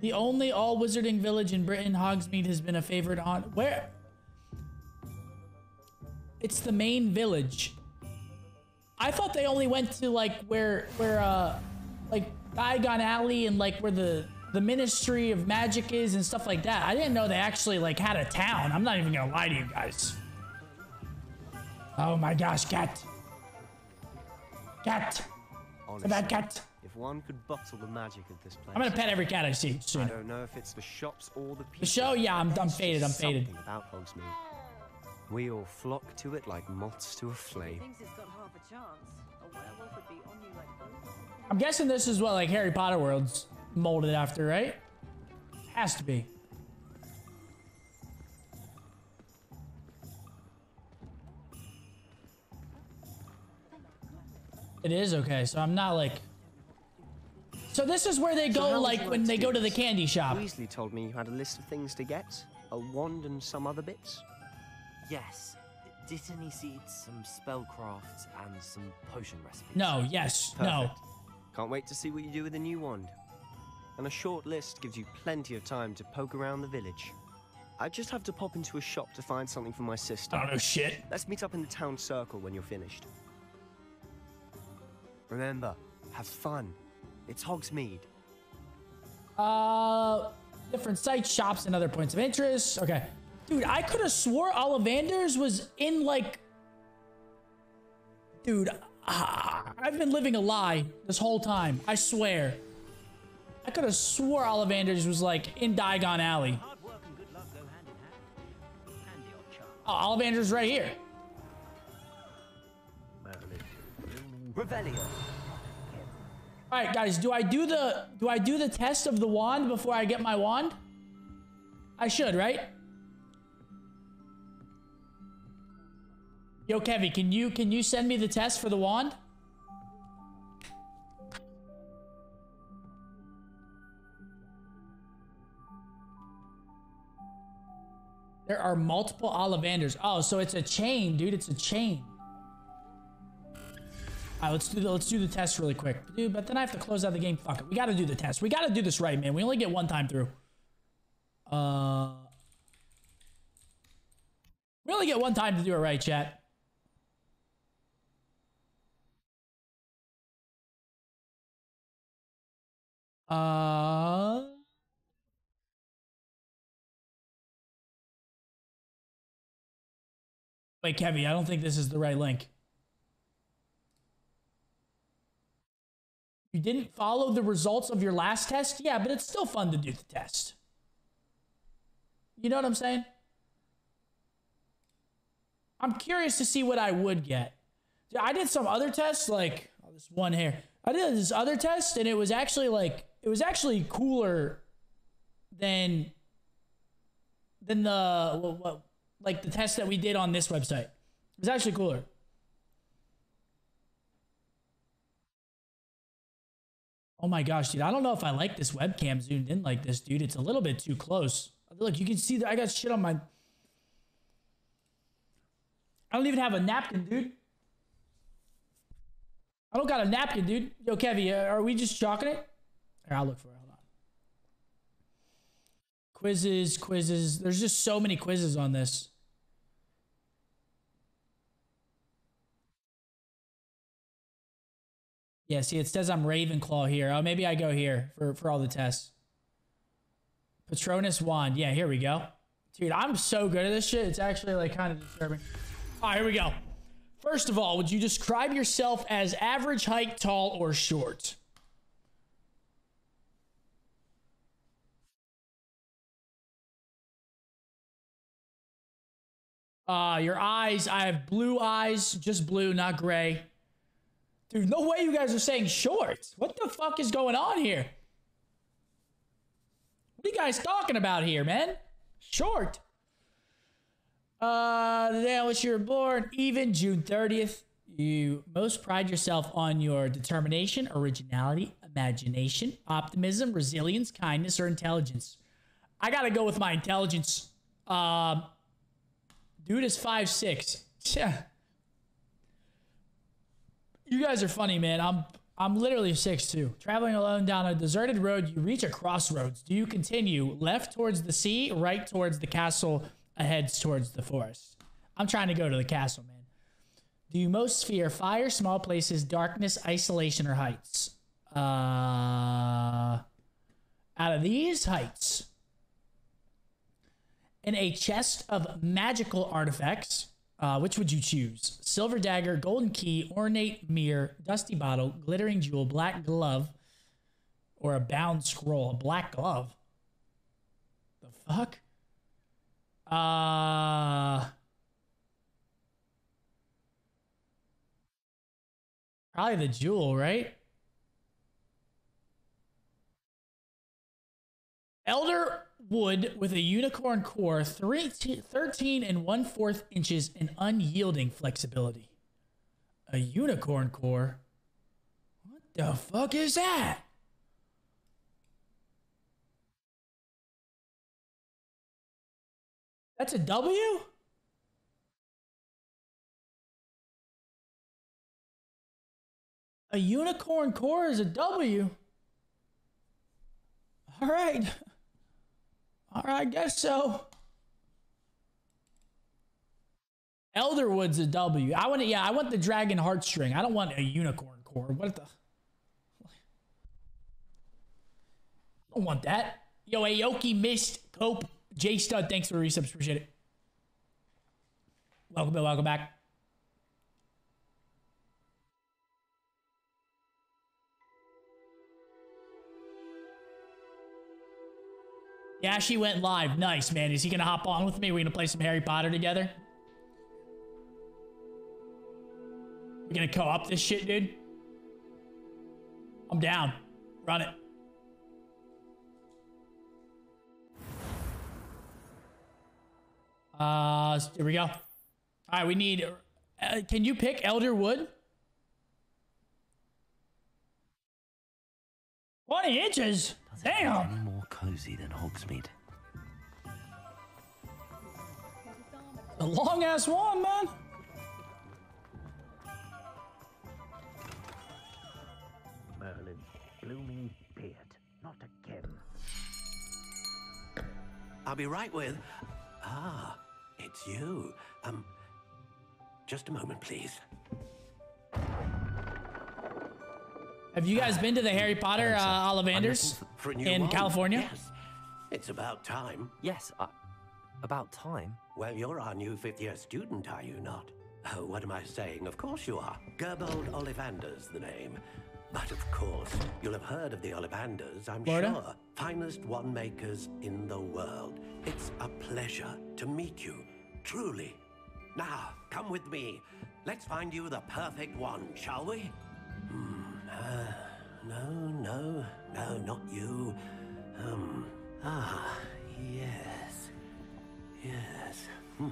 The only all wizarding village in Britain, Hogsmeade has been a favorite on where? It's the main village. I thought they only went to like where where uh like Diagon Alley and like where the the Ministry of Magic is and stuff like that. I didn't know they actually like had a town. I'm not even gonna lie to you guys. Oh my gosh, cat. Cat. It's a bad cat. If one could bottle the magic of this place. I'm gonna pet every cat I see soon. I soon. don't know if it's the shops or the people. The show, yeah, I'm, I'm faded. I'm faded. something about Hogsmeade. We all flock to it like moths to a flame. Thinks it's got half a chance. A would be on you like. I'm guessing this is what like Harry Potter World's molded after, right? Has to be. It is okay, so I'm not like. So this is where they So go, how like when they go to the candy shop. Weasley told me you had a list of things to get, a wand and some other bits. Yes. Dittany seeds, some spellcrafts, and some potion recipes. No, yes, no. Perfect. Can't wait to see what you do with the new wand. And a short list gives you plenty of time to poke around the village. I just have to pop into a shop to find something for my sister. Oh, no shit. Let's meet up in the town circle when you're finished. Remember, have fun. It's Hogsmeade. Uh, different sites, shops, and other points of interest. Okay. Dude, I could have swore Ollivanders was in like. Dude, ah, I've been living a lie this whole time. I swear. I could have swore Ollivanders was like in Diagon Alley. Oh, Ollivanders right here. Revelio. All right, guys. Do I do the do I do the test of the wand before I get my wand? I should, right? Yo, Kevy, can you can you send me the test for the wand? There are multiple Ollivanders. Oh, so it's a chain, dude. It's a chain. All right, let's do the let's do the test really quick, dude. But then I have to close out the game. Fuck it. We got to do the test. We got to do this right, man. We only get one time through. Uh, we only get one time to do it right, chat. Uh. Wait, Kevy, I don't think this is the right link. You didn't follow the results of your last test? Yeah, but it's still fun to do the test. You know what I'm saying? I'm curious to see what I would get. I did some other tests, like oh, this one here. I did this other test, and it was actually like it was actually cooler than than the what, like the test that we did on this website. It was actually cooler. Oh my gosh, dude. I don't know if I like this webcam zoomed in like this, dude. It's a little bit too close. Look, you can see that I got shit on my. I don't even have a napkin, dude. I don't got a napkin, dude. Yo, Kevy, uh, are we just chalking it? Here, I'll look for it. Hold on. Quizzes, quizzes. There's just so many quizzes on this. Yeah, see, it says I'm Ravenclaw here. Oh, maybe I go here for, for all the tests. Patronus wand. Yeah, here we go. Dude, I'm so good at this shit. It's actually like kind of disturbing. All right, here we go. First of all, would you describe yourself as average height, tall, or short? Uh, your eyes, I have blue eyes, just blue, not gray. Dude, no way you guys are saying shorts. What the fuck is going on here? What are you guys talking about here, man? Short. Uh, the day on which you were born, even June 30th. You most pride yourself on your determination, originality, imagination, optimism, resilience, kindness, or intelligence. I gotta go with my intelligence. Um, dude is five six. Yeah. You guys are funny, man. I'm I'm literally six two. Traveling alone down a deserted road, you reach a crossroads. Do you continue left towards the sea, right towards the castle, ahead towards the forest? I'm trying to go to the castle, man. Do you most fear fire, small places, darkness, isolation, or heights? Uh, out of these heights, in a chest of magical artifacts, uh, which would you choose? Silver dagger, golden key, ornate mirror, dusty bottle, glittering jewel, black glove, or a bound scroll? A black glove. The fuck? Uh. Probably the jewel, right? Elder wood with a unicorn core, three, 13 and one fourth inches, and unyielding flexibility. A unicorn core? What the fuck is that? That's a W? A unicorn core is a W. All right. All right, I guess so. Elderwood's a W. I want to, yeah, I want the dragon heartstring. I don't want a unicorn core. What the? I don't want that. Yo, Aoki missed Cope. J Stud, thanks for the resubs. Appreciate it. Welcome, welcome back. Yeah, she went live. Nice, man. Is he gonna hop on with me? We're gonna play some Harry Potter together. We're gonna co-op this shit, dude. I'm down. Run it. Uh, here we go. All right, we need. Uh, can you pick Elder Wood? 20 inches? Damn. Any more cozy than Hogsmeade? A long ass one, man. Merlin, blooming beard, not again. I'll be right with. Ah, it's you. Um, just a moment, please. Have you guys been to the Harry Potter uh, Ollivanders For in one? California? Yes. It's about time. Yes, uh, about time. Well, you're our new fifth year student, are you not? Oh, what am I saying? Of course you are. Gerbold Ollivander's the name. But of course, you'll have heard of the Ollivanders, I'm Florida? sure. Finest one makers in the world. It's a pleasure to meet you, truly. Now, come with me. Let's find you the perfect one, shall we? Uh, no, no, no, not you. Um. Ah, yes. Yes. Hmm.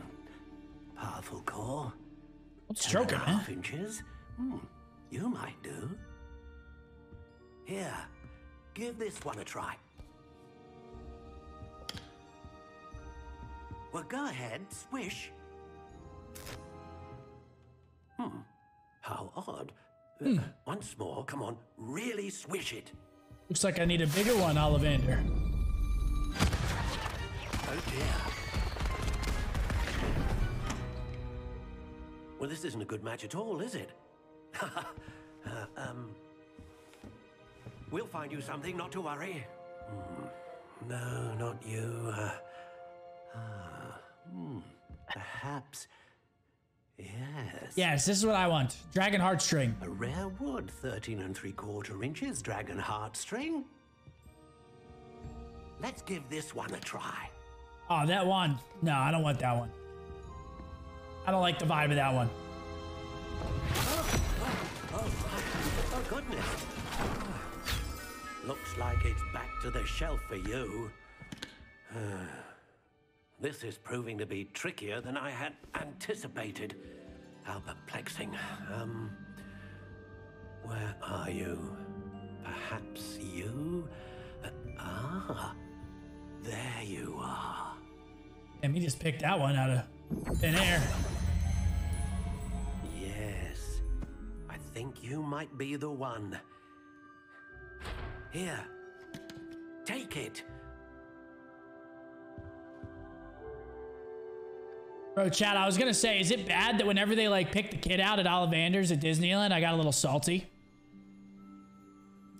Powerful core. What's Ten and a man? half inches. Hmm. You might do. Here, give this one a try. Well, go ahead, swish. Hmm. How odd. Uh, Hmm. Once more, come on, really swish it. Looks like I need a bigger one, Ollivander. Oh dear. Well, this isn't a good match at all, is it? uh, um, we'll find you something, not to worry. Hmm. No, not you. Uh, hmm. Perhaps Yes. Yes, this is what I want. Dragon heartstring. A rare wood, 13 and 3 quarter inches, dragon heartstring. Let's give this one a try. Oh, that one. No, I don't want that one. I don't like the vibe of that one. Oh, oh, oh, oh goodness. Looks like it's back to the shelf for you. Uh, this is proving to be trickier than I had anticipated. How perplexing. Um, where are you? Perhaps you? Uh, ah, there you are. Damn, he just picked that one out of thin air. Yes, I think you might be the one. Here, take it. Bro, Chad, I was gonna say, is it bad that whenever they like pick the kid out at Ollivander's at Disneyland, I got a little salty?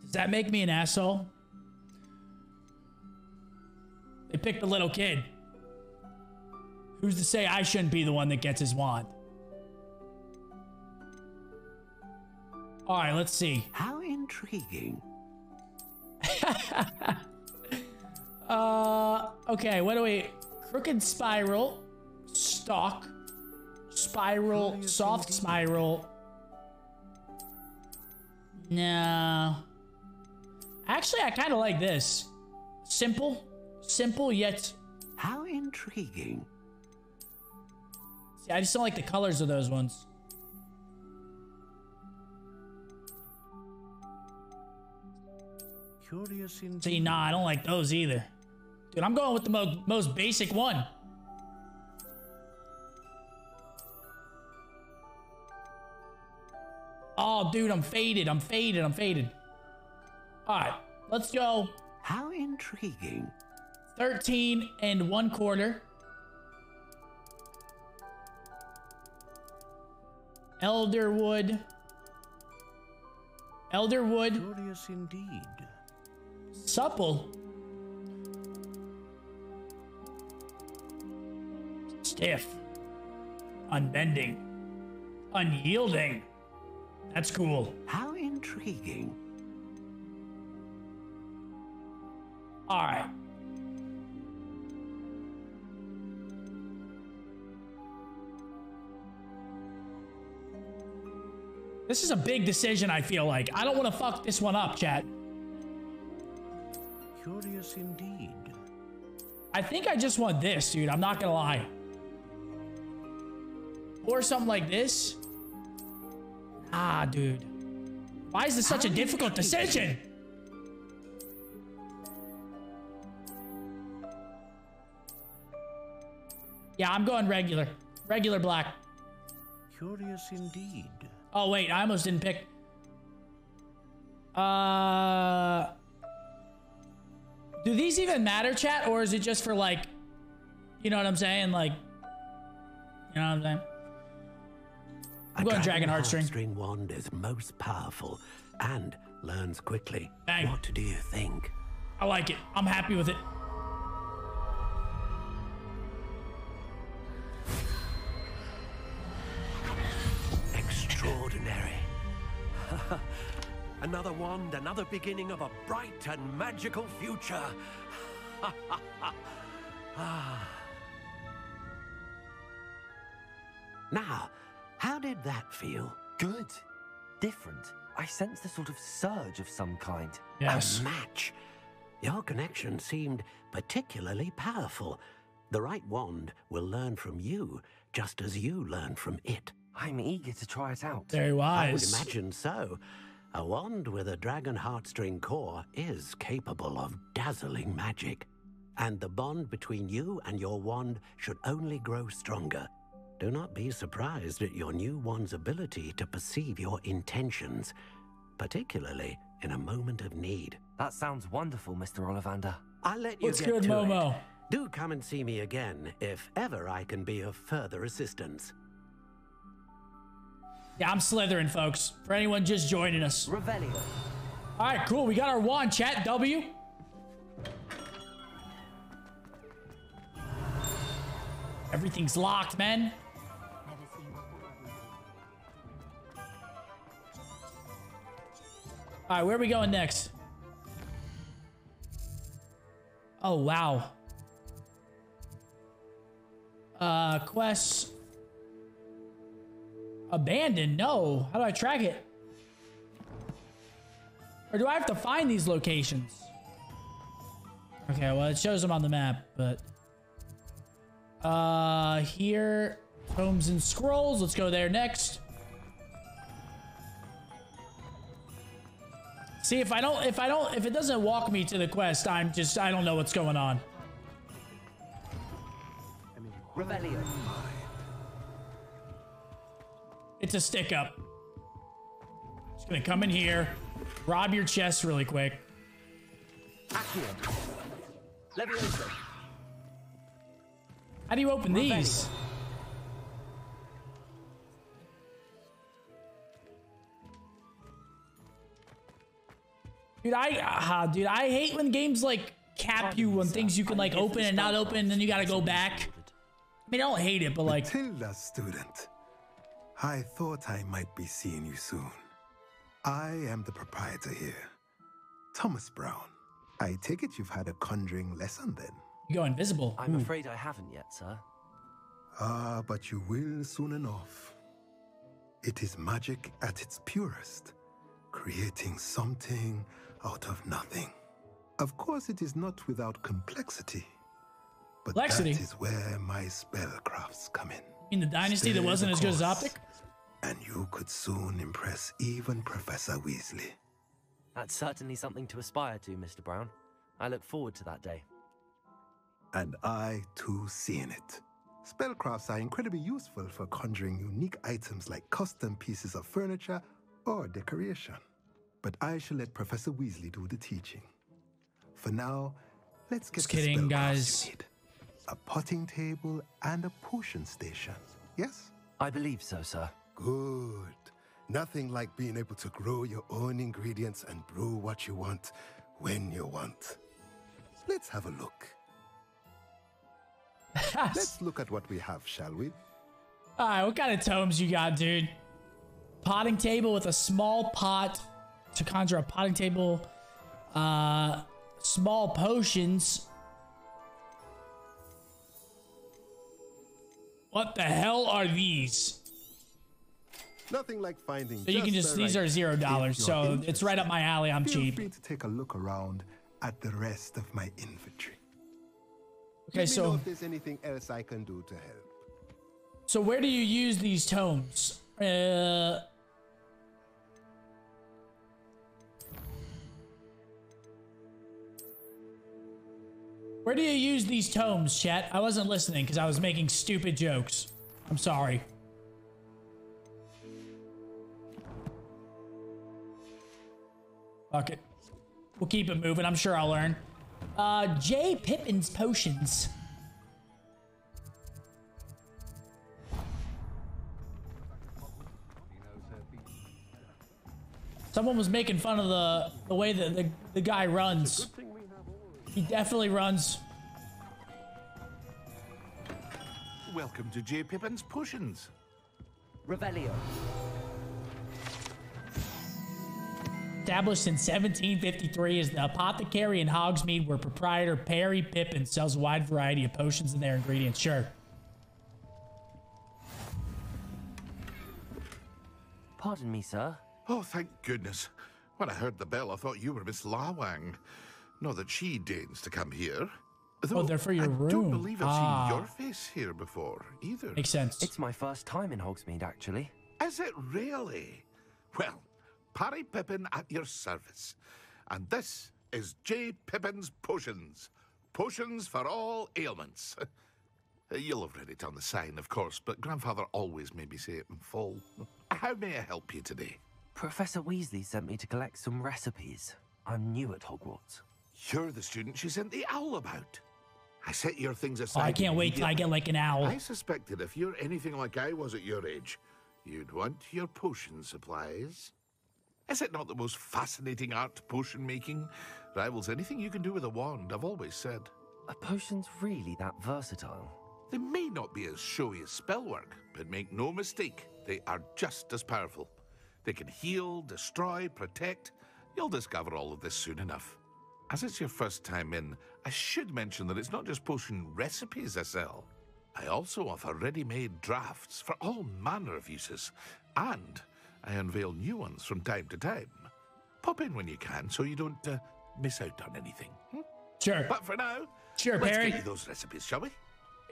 Does that make me an asshole? They picked the little kid. Who's to say I shouldn't be the one that gets his wand? All right, let's see. How intriguing. Uh, okay, what do we? Crooked spiral, stock, spiral, soft spiral. No. Actually, I kind of like this. Simple, simple yet. How intriguing. See, I just don't like the colors of those ones. Curious. See, nah, I don't like those either. Dude, I'm going with the mo most basic one. Oh, dude, I'm faded. I'm faded. I'm faded. All right, let's go. How intriguing. 13 and one quarter. Elderwood. Elderwood. Curious indeed. Supple. Stiff. Unbending. Unyielding. That's cool. How intriguing. All right. This is a big decision, I feel like. I don't want to fuck this one up, chat. Curious indeed. I think I just want this, dude. I'm not gonna lie. Or something like this. Ah, dude. Why is this such a difficult decision? Yeah, I'm going regular. Regular black. Curious indeed. Oh, wait. I almost didn't pick. Uh... Do these even matter, chat? Or is it just for, like... You know what I'm saying? Like... You know what I'm saying? I'm going Dragon Heartstring. Heartstring wand is most powerful and learns quickly. What do you think? I like it. I'm happy with it. Extraordinary. another wand, another beginning of a bright and magical future. Ah. now, how did that feel? Good. Different. I sensed a sort of surge of some kind. Yes. A match. Your connection seemed particularly powerful. The right wand will learn from you, just as you learn from it. I'm eager to try it out. Very wise. I would imagine so. A wand with a dragon heartstring core is capable of dazzling magic. And the bond between you and your wand should only grow stronger. Do not be surprised at your new wand's ability to perceive your intentions, particularly in a moment of need. That sounds wonderful, Mr. Ollivander. I'll let you What's get good, to Momo? it. Do come and see me again if ever I can be of further assistance. Yeah, I'm slithering, folks. For anyone just joining us. Revelio. All right, cool. We got our wand, chat. W. Everything's locked, man. All right, where are we going next? Oh, wow. Uh, quests. Abandoned? No. How do I track it? Or do I have to find these locations? Okay, well, it shows them on the map, but... Uh, here... Tomes and Scrolls. Let's go there next. See, if I don't, if I don't, if it doesn't walk me to the quest, I'm just, I don't know what's going on. Rebellion. It's a stick up. Just gonna come in here, rob your chest really quick. How do you open these? Dude, I, uh, dude, I hate when games like cap you on things you can like open and not open, and then you gotta go back. I mean, I don't hate it, but like, Matilda, student. I thought I might be seeing you soon. I am the proprietor here, Thomas Brown. I take it you've had a conjuring lesson then. you go invisible. I'm Ooh. afraid I haven't yet, sir. Ah, but you will soon enough. It is magic at its purest, creating something out of nothing. Of course, it is not without complexity, but Complexity? that is where my spellcrafts come in. in the dynasty that wasn't the as good as course, Optic. And you could soon impress even Professor Weasley. That's certainly something to aspire to, Mr. Brown. I look forward to that day. And I too seeing it. Spellcrafts are incredibly useful for conjuring unique items like custom pieces of furniture or decoration. But I shall let Professor Weasley do the teaching. For now, let's get Just the kidding, spellcrafts guys. you need. A potting table and a potion station. Yes? I believe so, sir. Good. Nothing like being able to grow your own ingredients and brew what you want when you want. Let's have a look. Let's look at what we have, shall we? All right, what kind of tomes you got, dude? Potting table with a small pot to conjure a potting table. Uh, small potions. What the hell are these? Nothing like finding. So you can just, the these right are zero dollars, so interested. it's right up my alley. I'm Feel cheap. free to take a look around at the rest of my inventory. Okay, Let me so- know if there's anything else I can do to help. So where do you use these tomes? Uh, where do you use these tomes, chat? I wasn't listening because I was making stupid jokes. I'm sorry. Fuck it. We'll keep it moving. I'm sure I'll learn. Uh, J. Pippin's potions. Someone was making fun of the the way that the, the guy runs. He definitely runs. Welcome to J. Pippin's Potions. Revelio. Established in 1753 as the apothecary in Hogsmeade, where proprietor Parry Pippin sells a wide variety of potions and their ingredients. Sure. Pardon me, sir. Oh, thank goodness. When I heard the bell, I thought you were Miss Lawang. Not that she deigns to come here. Oh, they're for your I room. I don't believe I've Ah. seen your face here before, either. Makes sense. It's my first time in Hogsmeade, actually. Is it really? Well, Parry Pippin at your service. And this is J. Pippin's Potions. Potions for all ailments. You'll have read it on the sign, of course, but Grandfather always made me say it in full. How may I help you today? Professor Weasley sent me to collect some recipes. I'm new at Hogwarts. You're the student she sent the owl about. I set your things Oh, aside. I can't wait till I get like an owl. I suspected if you're anything like I was at your age, you'd want your potion supplies. Is it not the most fascinating art, potion making? Rivals anything you can do with a wand, I've always said. Are potions really that versatile? They may not be as showy as spellwork, but make no mistake, they are just as powerful. They can heal, destroy, protect, You'll discover all of this soon enough. As it's your first time in, I should mention that it's not just potion recipes I sell. I also offer ready-made drafts for all manner of uses, and I unveil new ones from time to time. Pop in when you can so you don't uh, miss out on anything. hmm? Sure. But for now, Sure, let's Perry. get you those recipes, shall we?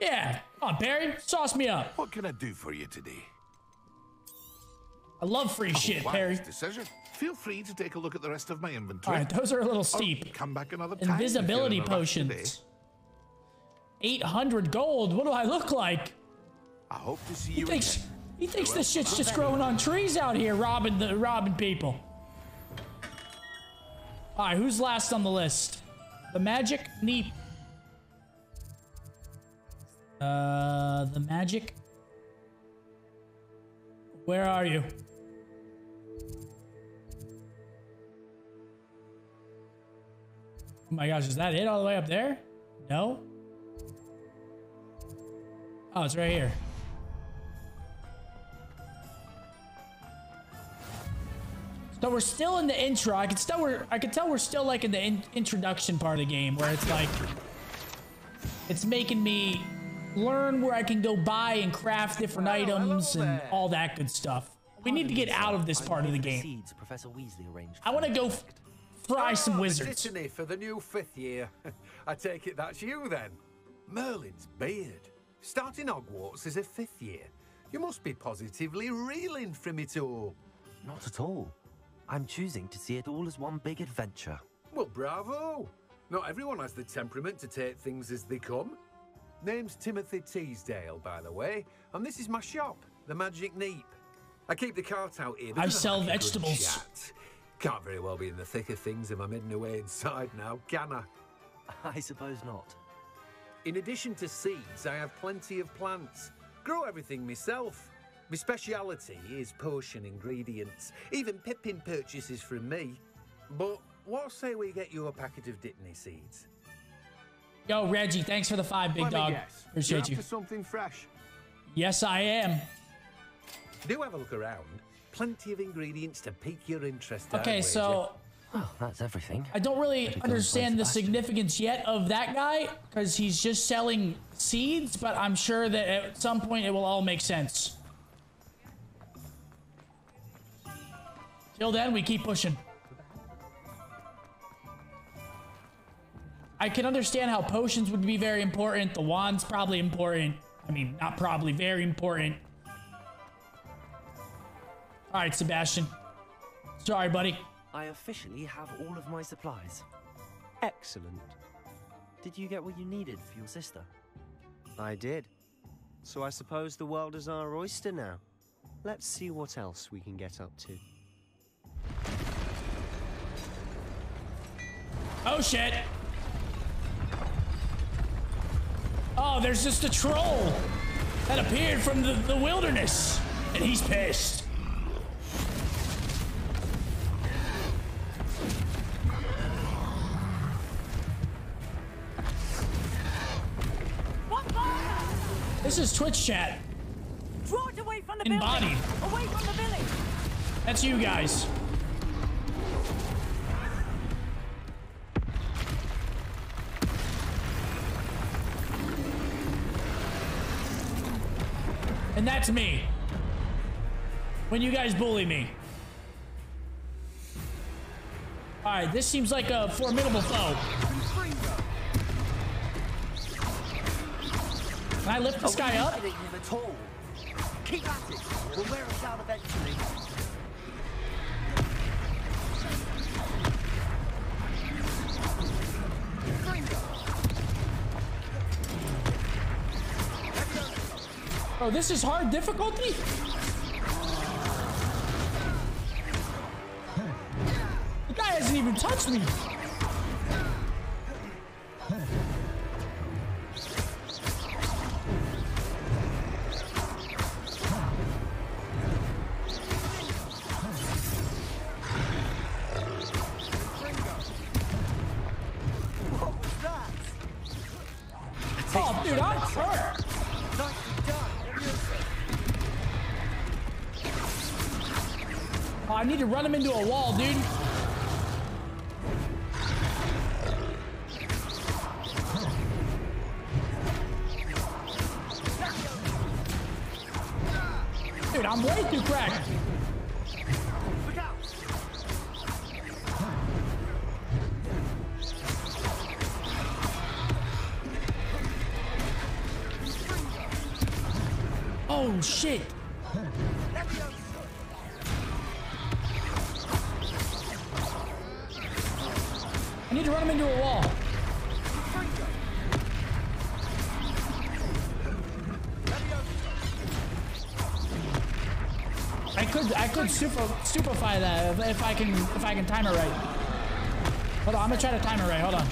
Yeah. Come on, Barry. Sauce me up. What can I do for you today? I love free A shit, Perry. decision. Feel free to take a look at the rest of my inventory. All right, those are a little Or steep. Come back another time. Invisibility in a rush today. potions. 800 gold. What do I look like? I hope to see He you thinks again. he thinks this shit's just growing on trees out here, robbing the robbing people. All right, who's last on the list? The magic neep. Uh, the magic. Where are you? Oh my gosh, is that it all the way up there? No? Oh, it's right here. So we're still in the intro. I can still we're I can tell we're still like in the in introduction part of the game where it's like it's making me learn where I can go buy and craft different items and all that good stuff. We need to get out of this part of the game. Seeds Professor Weasley arranged. I want to go f- fry some wizards. The for the new fifth year. I take it that's you then. Merlin's beard. Starting Hogwarts as a fifth year. You must be positively reeling from it all. Not at all. I'm choosing to see it all as one big adventure. Well, bravo. Not everyone has the temperament to take things as they come. Name's Timothy Teasdale, by the way, and this is my shop, the Magic Neep. I keep the cart out here. I sell like good vegetables. Chat. Can't very well be in the thick of things if I'm hidden away inside now, can I? I suppose not. In addition to seeds, I have plenty of plants. Grow everything myself. My speciality is potion ingredients. Even Pippin purchases from me. But what say we get you a packet of Dittany seeds? Yo, Reggie, thanks for the five, big Let me dog. guess. Appreciate You're you. after something fresh. Yes, I am. Do have a look around. Plenty of ingredients to pique your interest. Okay, so Well, oh, that's everything. I don't really Better go and understand the Sebastian. significance yet of that guy because he's just selling seeds, but I'm sure that at some point it will all make sense. Till then, we keep pushing. I can understand how potions would be very important. The wand's probably important. I mean, not probably, very important. All right, Sebastian. Sorry, buddy. I officially have all of my supplies. Excellent. Did you get what you needed for your sister? I did. So I suppose the world is our oyster now. Let's see what else we can get up to. Oh shit! Oh, there's just a troll that appeared from the, the wilderness, and he's pissed. Is Twitch chat. Draw it away from the Embodied. building! Away from the village! That's you guys. And that's me. When you guys bully me. Alright, this seems like a formidable foe. Can I lift this guy up? At. Oh, this is hard difficulty? The guy hasn't even touched me. Run him into a wall, super stupefy that if, if I can if I can time it right. Hold on, I'm gonna try to time it right. Hold on.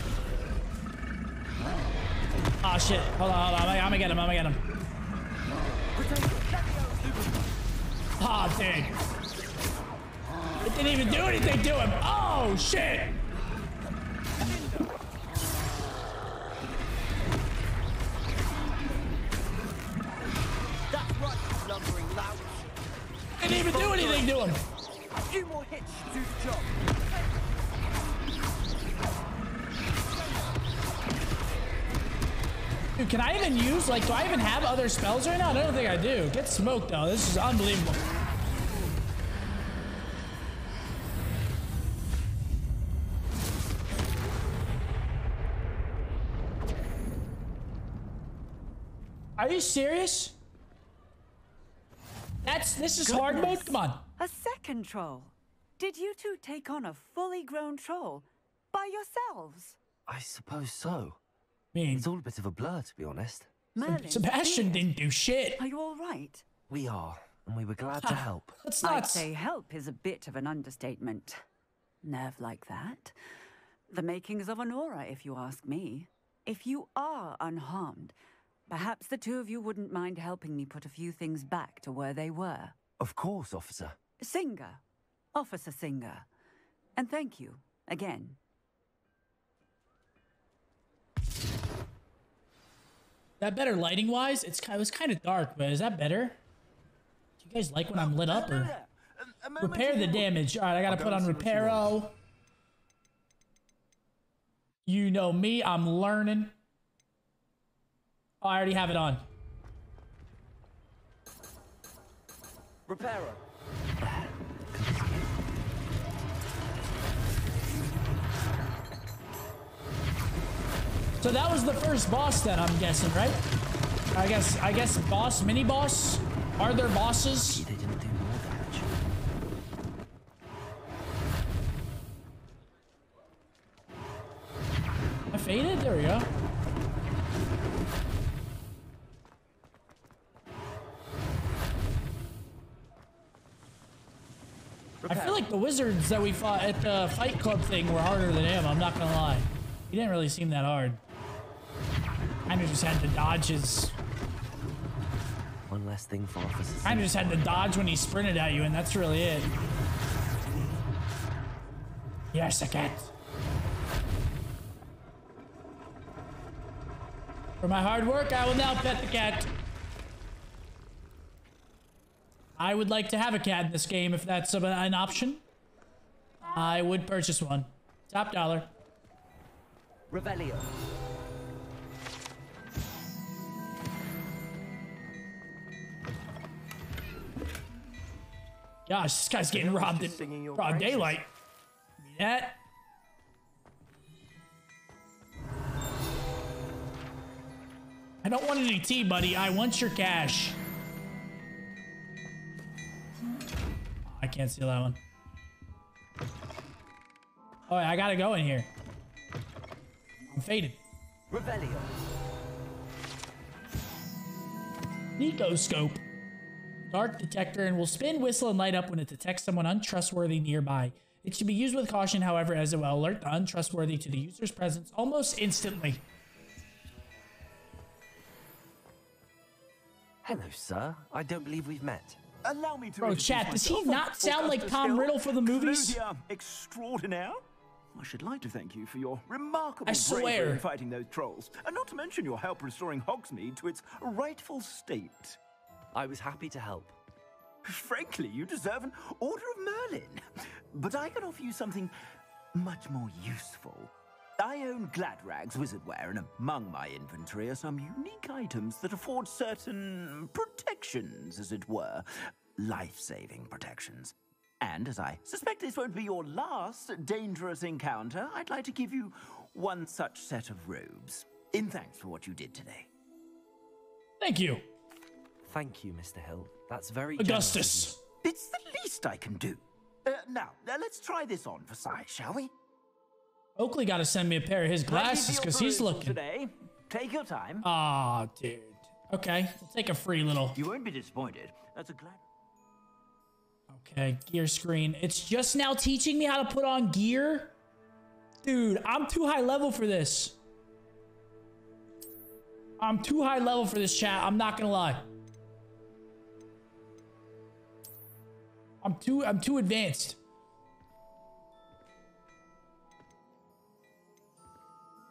Oh shit. Hold on, hold on. I'm, gonna- get him. I'm gonna get him. Ah, oh, dude. It didn't even do anything to him. Oh shit. Even like, do I even have other spells right now? I don't think I do. Get smoked, though. This is unbelievable. Are you serious? That's, this is hard mode? Come on. A second troll. Did you two take on a fully grown troll by yourselves? I suppose so. Mean. It's all a bit of a blur, to be honest. Merlin, Sebastian Beard, didn't do shit. Are you all right? We are, and we were glad to ah, help. That's not... I'd say help is a bit of an understatement. Nerve like that. The makings of an Auror, if you ask me. If you are unharmed, perhaps the two of you wouldn't mind helping me put a few things back to where they were. Of course, officer. Singer. Officer Singer. And thank you, again. That better lighting wise? It's kind. It was kind of dark, but is that better? Do you guys like when I'm lit up or repair the damage? All right, I gotta put on reparo. You know me. I'm learning. Oh, I already have it on. Reparo. So that was the first boss then, I'm guessing, right? I guess I guess boss, mini boss? Are there bosses? I faded? There we go. I feel like the wizards that we fought at the fight club thing were harder than him, I'm not gonna lie. He didn't really seem that hard. Kinda just had to dodge his... One less thing for officers. Kinda just had to dodge when he sprinted at you, and that's really it. Yes, a cat. For my hard work, I will now pet the cat. I would like to have a cat in this game if that's an option. I would purchase one. Top dollar. Revelio. Gosh, this guy's getting robbed in broad daylight. Give me that. I don't want any tea, buddy. I want your cash. Oh, I can't see that one. Oh, I gotta go in here. I'm faded. Revelio. Ecoscope. Dark detector and will spin, whistle, and light up when it detects someone untrustworthy nearby. It should be used with caution, however, as it will alert the untrustworthy to the user's presence almost instantly. Hello, sir. I don't believe we've met. Allow me to Bro, introduce chat, does he not sound like Tom Still, Riddle for the movies? clothier extraordinaire. I should like to thank you for your remarkable I swear. bravery in fighting those trolls, and not to mention your help restoring Hogsmeade to its rightful state. I was happy to help. Frankly, you deserve an Order of Merlin. But I can offer you something much more useful. I own Gladrag's wizardwear, and among my inventory are some unique items that afford certain protections, as it were. life-saving protections. And as I suspect this won't be your last dangerous encounter, I'd like to give you one such set of robes. In thanks for what you did today. Thank you. Thank you, Mr. Hill. That's very Augustus. It's the least I can do. Uh, now, uh, let's try this on for size, shall we? Oakley got to send me a pair of his glasses because he's looking. Today, take your time. Aw, dude. Okay, we'll take a free little. You won't be disappointed. That's a glad. Okay, gear screen. It's just now teaching me how to put on gear. Dude, I'm too high level for this. I'm too high level for this chat. I'm not gonna lie. I'm too I'm too advanced.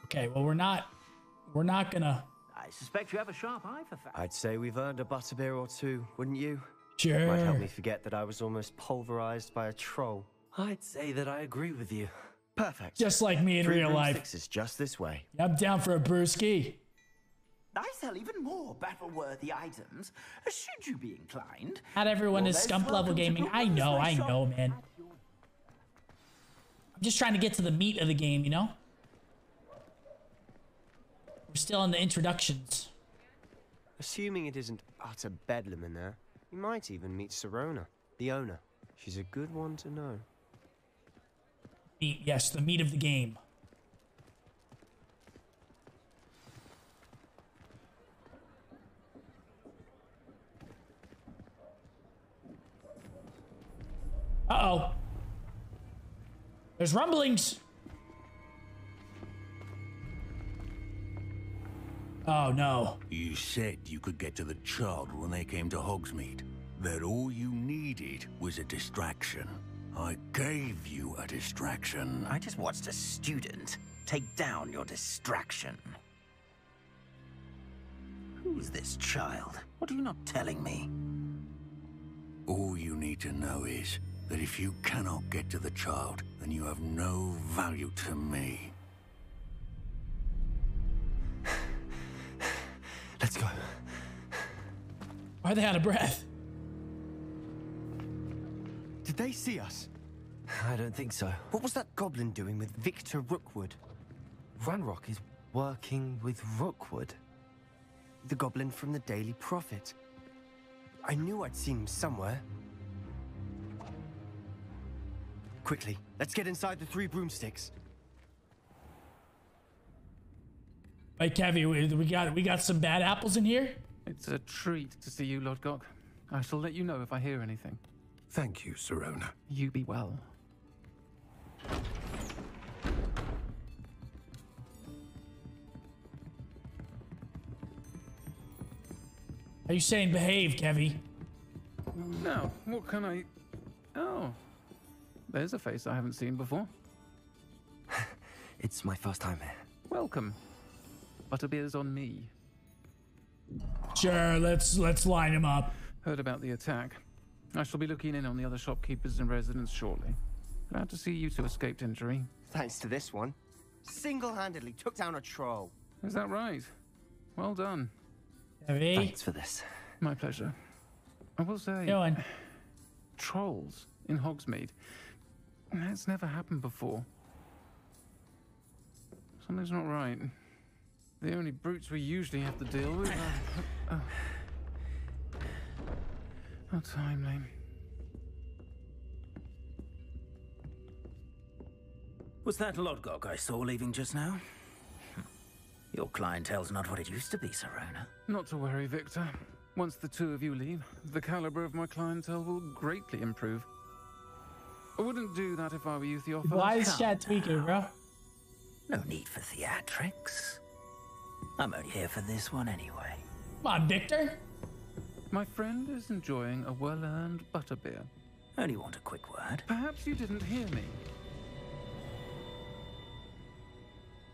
Okay, well we're not we're not gonna I suspect you have a sharp eye for facts. I'd say we've earned a butterbeer or two, wouldn't you? Sure. Might help me forget that I was almost pulverized by a troll. I'd say that I agree with you. Perfect. just like me in Three real life. broomsticks is just this way. Yeah, I'm down for a brewski. I sell even more battle-worthy items. Should you be inclined? Not everyone You're is most scump level gaming. I know, I know, man. I'm just trying to get to the meat of the game, you know? We're still in the introductions. Assuming it isn't utter bedlam in there, you might even meet Sirona, the owner. She's a good one to know. Meat, yes, the meat of the game. Uh-oh. There's rumblings. Oh, no. You said you could get to the child when they came to Hogsmeade. That all you needed was a distraction. I gave you a distraction. I just watched a student take down your distraction. Who's this child? What are you not telling me? All you need to know is that if you cannot get to the child, then you have no value to me. Let's go. Why are they out of breath? Did they see us? I don't think so. What was that goblin doing with Victor Rookwood? Ranrock is working with Rookwood. The goblin from the Daily Prophet. I knew I'd seen him somewhere. Quickly, let's get inside the three broomsticks. Hey, Kevy, we, we got we got some bad apples in here. It's a treat to see you, Lodgok. I shall let you know if I hear anything. Thank you, Sirona. You be well. Are you saying behave, Kevy? No, what can I... Oh, there's a face I haven't seen before. It's my first time here. Welcome. Butterbeer's on me. Sure, let's let's line him up. Heard about the attack. I shall be looking in on the other shopkeepers and residents shortly. Glad to see you two escaped injury. Thanks to this one. Single-handedly took down a troll. Is that right? Well done. Kevy? Thanks for this. My pleasure. I will say... Doing? Trolls in Hogsmeade. That's never happened before. Something's not right. The only brutes we usually have to deal with are... Uh, uh, oh. How timely. Was that Lodgok I saw leaving just now? Your clientele's not what it used to be, Sirona. Not to worry, Victor. Once the two of you leave, the caliber of my clientele will greatly improve. I wouldn't do that if I were you, Theophilus. Why is chat tweaking, bro? No need for theatrics. I'm only here for this one anyway. Come on, Victor. My friend is enjoying a well-earned butterbeer. Only want a quick word. Perhaps you didn't hear me.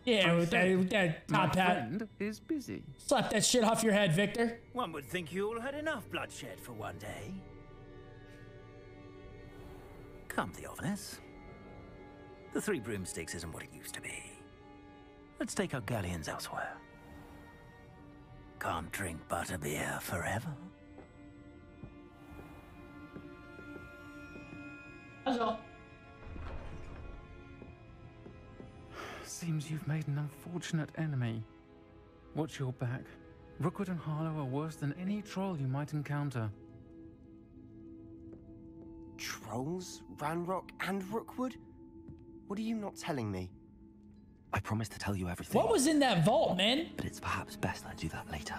Yeah, I with that, said with that my top hat. friend is busy. Slap that shit off your head, Victor. One would think you all had enough bloodshed for one day. Come, Theophilus. The Three Broomsticks isn't what it used to be. Let's take our galleons elsewhere. Can't drink butterbeer forever. That's. Seems you've made an unfortunate enemy. Watch your back. Rookwood and Harlow are worse than any troll you might encounter. Trolls, Ranrock, and Rookwood? What are you not telling me? I promise to tell you everything. What was in that vault, man? But it's perhaps best I do that later.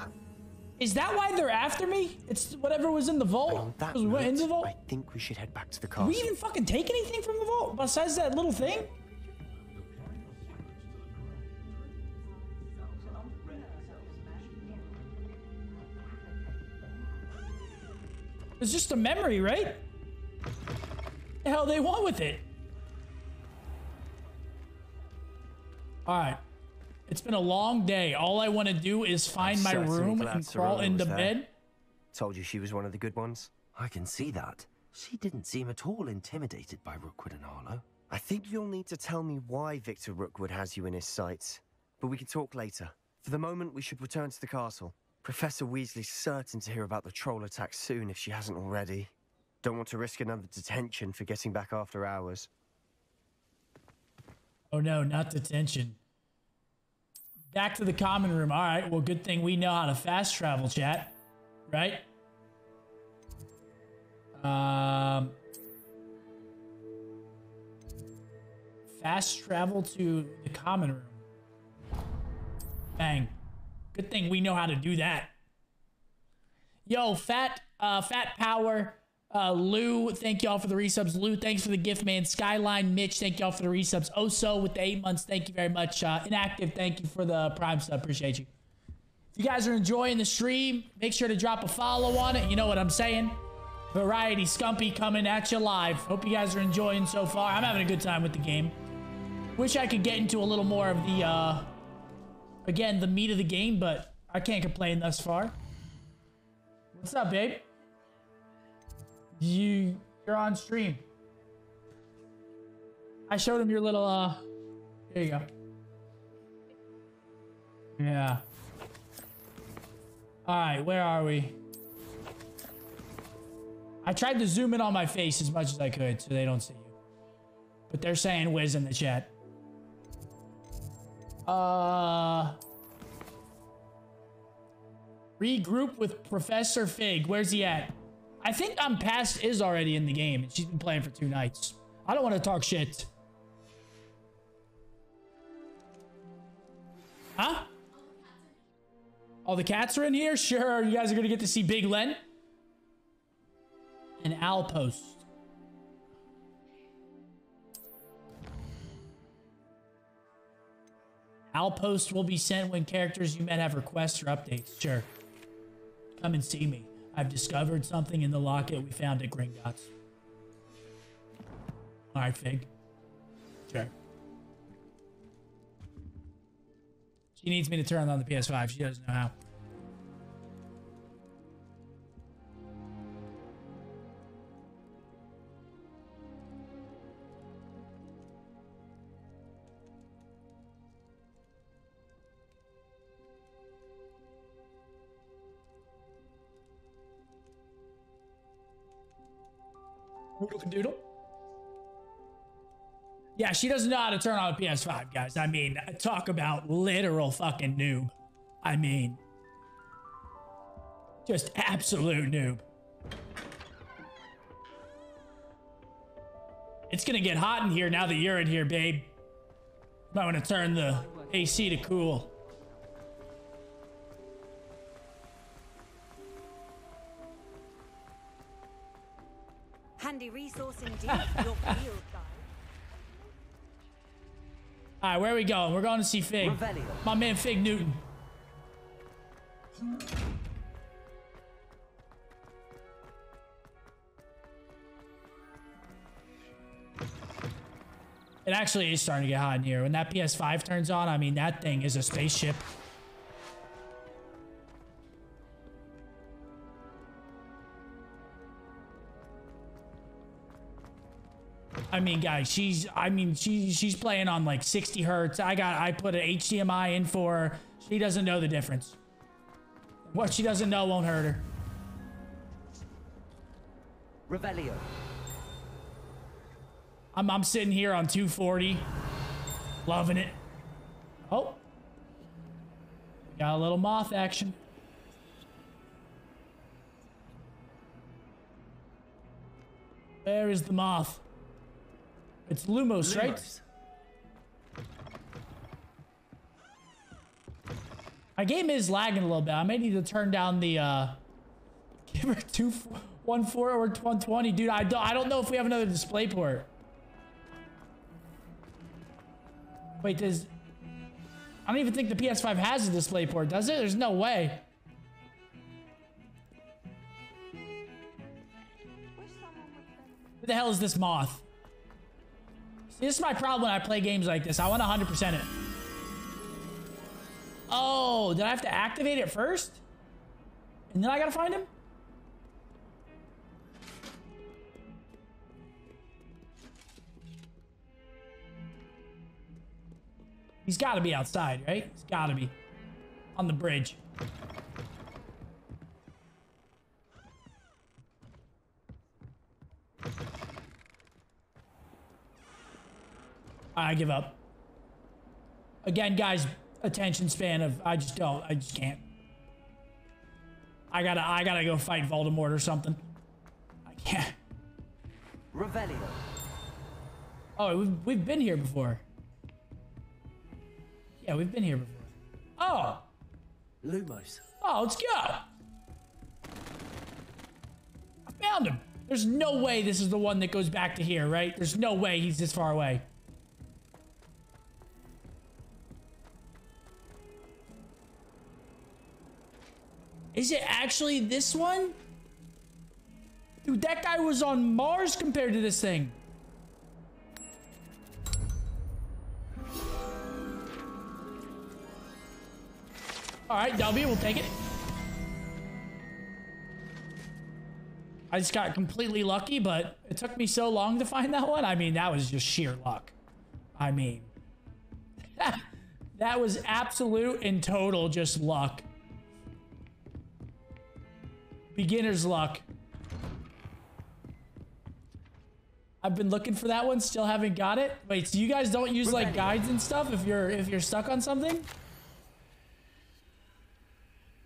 Is that why they're after me? It's whatever was in the vault. That 'Cause we went note, into the vault. I think we should head back to the Did we even fucking take anything from the vault besides that little thing? It's just a memory, right? The hell they want with it? All right. It's been a long day. All I want to do is find my room and crawl into bed. Told you she was one of the good ones. I can see that. She didn't seem at all intimidated by Rookwood and Harlow. I think you'll need to tell me why Victor Rookwood has you in his sights. But we can talk later. For the moment, we should return to the castle. Professor Weasley's certain to hear about the troll attack soon if she hasn't already. Don't want to risk another detention for getting back after hours. Oh no, not detention. Back to the common room. All right. Well, good thing we know how to fast travel, chat. Right? Um, fast travel to the common room. Bang. Good thing we know how to do that. Yo, Fat, uh, Fat Power, uh, Lou, thank y'all for the resubs. Lou, thanks for the gift, man. Skyline, Mitch, thank y'all for the resubs. Oso with the eight months, thank you very much. Uh, Inactive, thank you for the prime sub. Appreciate you. If you guys are enjoying the stream, make sure to drop a follow on it. You know what I'm saying? Variety Scumpy coming at you live. Hope you guys are enjoying so far. I'm having a good time with the game. Wish I could get into a little more of the, uh, again, the meat of the game, but I can't complain thus far. What's up, babe? You, you're on stream. I showed him your little, uh, there you go. Yeah. All right, where are we? I tried to zoom in on my face as much as I could so they don't see you. But they're saying whiz in the chat. Uh regroup with Professor Fig. Where's he at? I think I'm past is already in the game and she's been playing for two nights. I don't want to talk shit. Huh? All the cats are in here? Sure, you guys are gonna get to see Big Len. And Alpost. Owl post will be sent when characters you met have requests or updates. Sure. Come and see me. I've discovered something in the locket we found at Gringotts. Alright, Fig. Sure. She needs me to turn on the PS5. She doesn't know how. Doodle. Yeah, she doesn't know how to turn on a PS5, guys. I mean, talk about literal fucking noob. I mean, just absolute noob. It's gonna get hot in here now that you're in here, babe. Might want to turn the AC to cool. Handy resource indeed your field guide. All right, where are we going? We're going to see Fig. My man Fig Newton. It actually is starting to get hot in here. When that PS5 turns on, I mean, that thing is a spaceship. I mean, guys, she's I mean, she she's playing on like 60 hertz. I got I put an HDMI in for her. She doesn't know the difference. What she doesn't know won't hurt her. Revelio. I'm, I'm sitting here on 240. Loving it. Oh. Got a little moth action. Where is the moth? It's Lumos, right? My game is lagging a little bit. I may need to turn down the uh give her two one four or 120. Dude, I don't I don't know if we have another display port. Wait, does I don't even think the PS5 has a display port, does it? There's no way. Who the hell is this moth? This is my problem when I play games like this. I want 100% of it. Oh, did I have to activate it first? And then I gotta find him? He's gotta be outside, right? He's gotta be. On the bridge. I give up. Again, guys, attention span of I just don't. I just can't. I gotta I gotta go fight Voldemort or something. I can't. Revelio. Oh, we've we've been here before. Yeah, we've been here before. Oh. Lumos. Oh, let's go. I found him. There's no way this is the one that goes back to here, right? There's no way he's this far away. Is it actually this one? Dude, that guy was on Mars compared to this thing. All right, W, we'll take it. I just got completely lucky, but it took me so long to find that one. I mean, that was just sheer luck. I mean, that was absolute and total just luck. Beginner's luck. I've been looking for that one, still haven't got it. Wait, so you guys don't use like guides and stuff if you're if you're stuck on something?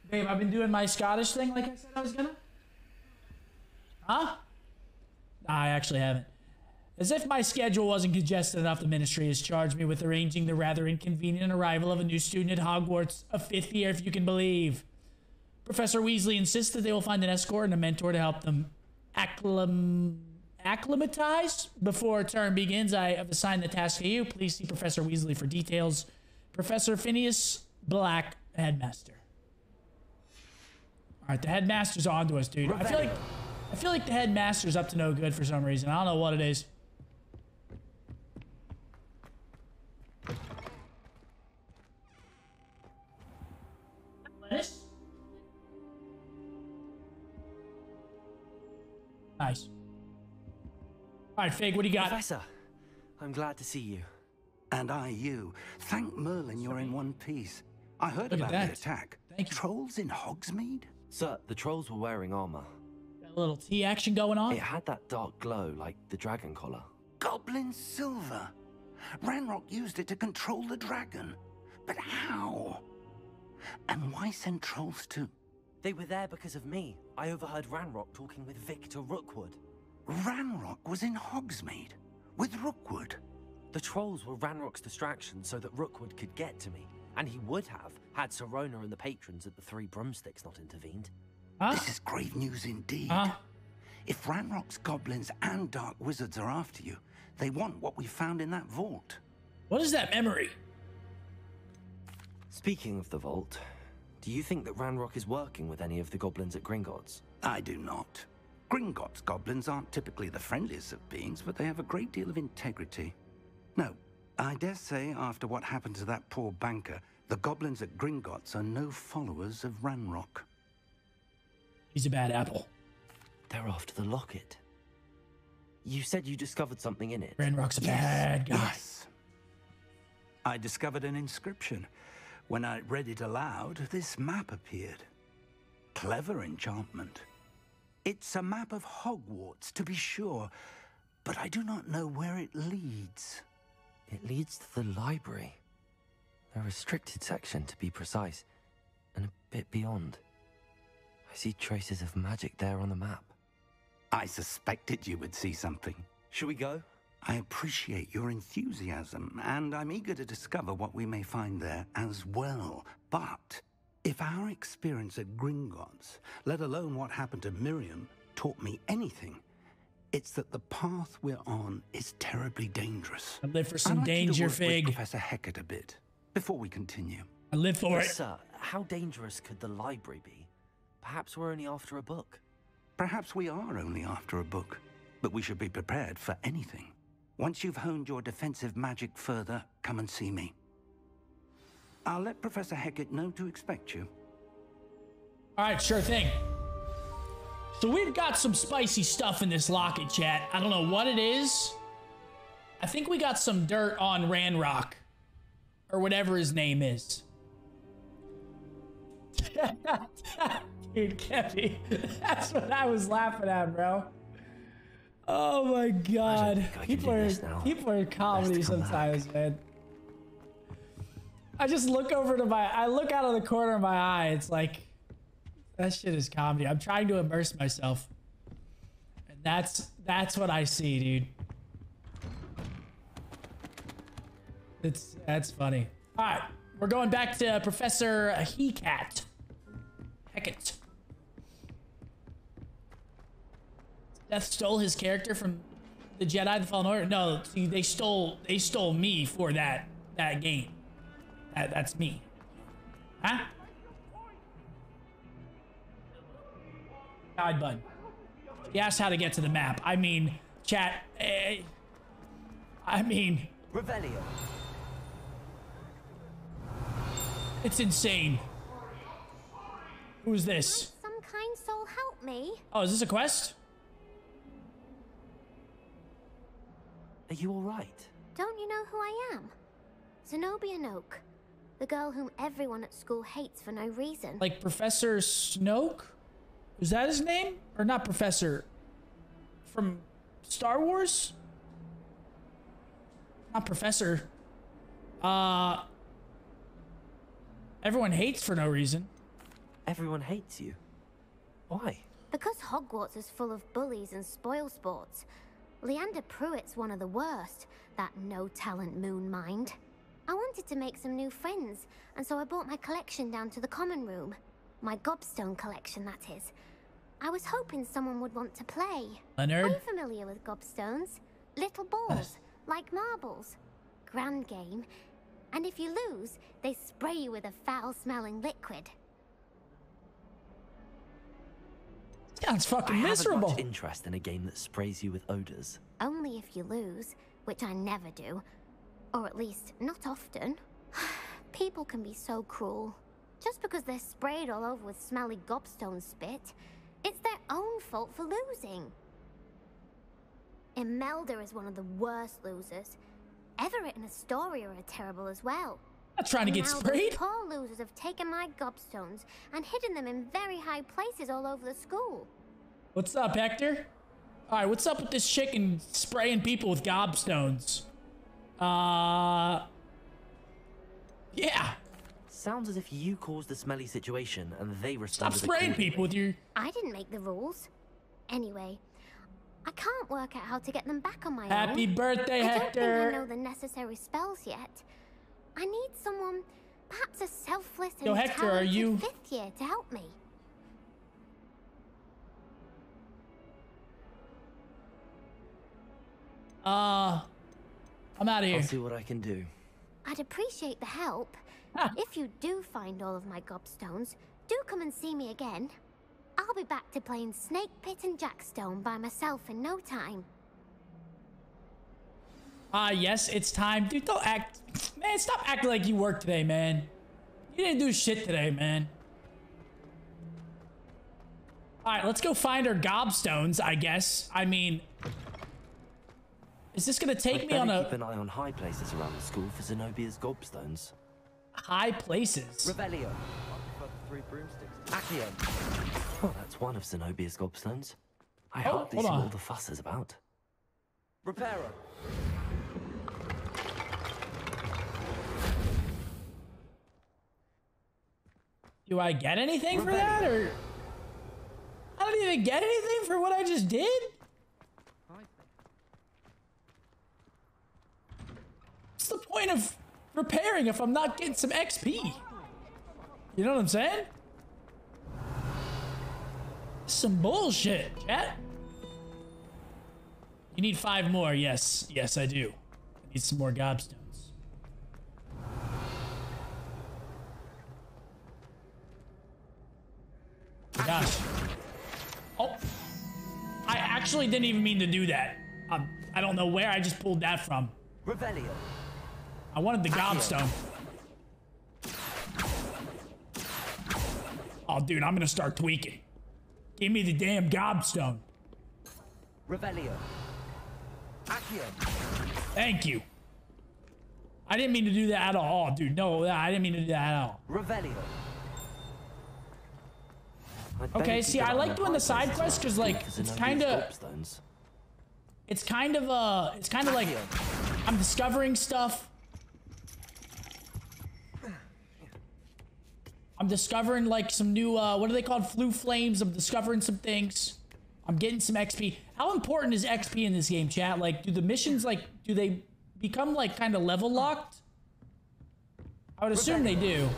Babe, I've been doing my Scottish thing like I said I was gonna. Huh? I actually haven't. As if my schedule wasn't congested enough, the ministry has charged me with arranging the rather inconvenient arrival of a new student at Hogwarts, a fifth year if you can believe. Professor Weasley insists that they will find an escort and a mentor to help them acclim acclimatize before term begins. I have assigned the task to you. Please see Professor Weasley for details. Professor Phineas Black, headmaster. All right, the headmaster's on to us, dude. I feel like I feel like the headmaster's up to no good for some reason. I don't know what it is. Lettuce? Nice. All right, Fig, what do you got? Professor, I'm glad to see you. And I you. Thank Merlin you're in one piece. I heard Look at about the that. attack. Thank you. Trolls in Hogsmeade? Sir, the trolls were wearing armor. Got a little T action going on. It had that dark glow like the dragon collar. Goblin silver. Ranrock used it to control the dragon. But how? And why send trolls to... They were there because of me. I overheard Ranrock talking with Victor Rookwood. Ranrock was in Hogsmeade with Rookwood. The trolls were Ranrock's distraction so that Rookwood could get to me. And he would have, had Sirona and the patrons at the Three Broomsticks not intervened. This is grave news indeed. If Ranrock's goblins and dark wizards are after you, they want what we found in that vault. What is that memory? Speaking of the vault, do you think that Ranrock is working with any of the goblins at Gringotts? I do not. Gringotts goblins aren't typically the friendliest of beings, but they have a great deal of integrity. No, I dare say after what happened to that poor banker, the goblins at Gringotts are no followers of Ranrock. He's a bad apple. They're after the locket. You said you discovered something in it. Ranrock's a bad guy. Yes. I discovered an inscription. When I read it aloud, this map appeared. Clever enchantment. It's a map of Hogwarts, to be sure, but I do not know where it leads. It leads to the library. The restricted section, to be precise, and a bit beyond. I see traces of magic there on the map. I suspected you would see something. Should we go? I appreciate your enthusiasm, and I'm eager to discover what we may find there as well. But if our experience at Gringotts, let alone what happened to Miriam, taught me anything, it's that the path we're on is terribly dangerous. I live for I'd some like you to danger, work with Fig. Professor Hecat a bit before we continue. I live for But, it. Sir, how dangerous could the library be? Perhaps we're only after a book. Perhaps we are only after a book, but we should be prepared for anything. Once you've honed your defensive magic further, come and see me. I'll let Professor Hecat know to expect you. All right, sure thing. So we've got some spicy stuff in this locket, chat. I don't know what it is. I think we got some dirt on Ranrock. Or whatever his name is. Dude, Kevy. That's what I was laughing at, bro. Oh my god. People are people are comedy come sometimes, man. I just look over to my I look out of the corner of my eye. It's like that shit is comedy. I'm trying to immerse myself. And that's that's what I see, dude. It's that's funny. All right, we're going back to Professor Hecat. Heckett. Death stole his character from the Jedi: The Fallen Order. No, see, they stole they stole me for that that game. That that's me. Huh? Guide button. He asked how to get to the map. I mean, chat. eh, I mean, Revelio. it's insane. Who's this? Some kind soul help me. Oh, is this a quest? Are you alright? Don't you know who I am? Zenobia Noke. The girl whom everyone at school hates for no reason. Like Professor Snoke? Is that his name? Or not Professor? From Star Wars? Not Professor. Uh. Everyone hates for no reason. Everyone hates you. Why? Because Hogwarts is full of bullies and spoil sports. Leander Prewett's one of the worst, that no talent moon mind. I wanted to make some new friends, and so I brought my collection down to the common room. My gobstone collection, that is. I was hoping someone would want to play. Leonard? Are you familiar with gobstones? Little balls, like marbles. Grand game. And if you lose, they spray you with a foul smelling liquid. Sounds fucking I miserable. haven't much interest in a game that sprays you with odors. Only if you lose, which I never do. Or at least, not often. People can be so cruel. Just because they're sprayed all over with smelly gobstone spit, it's their own fault for losing. Imelda is one of the worst losers. Everett and Astoria are terrible as well. Not trying to get Now those sprayed. Poor losers have taken my gobstones and hidden them in very high places all over the school. What's up, Hector? All right, what's up with this chicken spraying people with gobstones? Uh. Yeah. Sounds as if you caused the smelly situation and they Stop responded spraying people with your. I didn't make the rules. Anyway, I can't work out how to get them back on my own. Happy birthday, I don't Hector. think I know the necessary spells yet. I need someone, perhaps a selfless and Yo, Hector, are you- fifth year to help me. Uh. I'm out of here. I'll see what I can do. I'd appreciate the help. if you do find all of my gobstones, do come and see me again. I'll be back to playing Snake Pit and Jackstone by myself in no time. Ah, yes, it's time. Dude, don't act. Man, stop acting like you worked today, man. You didn't do shit today, man. All right, let's go find our gobstones, I guess. I mean, is this gonna take I'd me on better a keep an eye on high places around the school for Zenobia's gobstones. high places? Revelio. Three broomsticks. Accio. Well, that's one of Zenobia's gobstones. I Oh, hardly hold see all the fuss is about. Reparo. Do I get anything for that, or I don't even get anything for what I just did? What's the point of repairing if I'm not getting some XP? You know what I'm saying? Some bullshit, chat. You need five more. Yes, yes, I do. I need some more gobstones. Gosh. Oh. I actually didn't even mean to do that. Um, I don't know where I just pulled that from. Revelio. I wanted the gobstone. Oh, dude, I'm gonna start tweaking. Give me the damn gobstone. Revelio. Accio. Thank you. I didn't mean to do that at all, dude. No, I didn't mean to do that at all. Revelio. Okay, see, I like doing the side quests because, like, it's kind of, it's kind of, uh, it's kind of like I'm discovering stuff. I'm discovering like some new, uh, what are they called? Floo flames. I'm discovering some things. I'm getting some XP. How important is XP in this game, chat? Like, do the missions, like, do they become, like, kind of level locked? I would assume they do.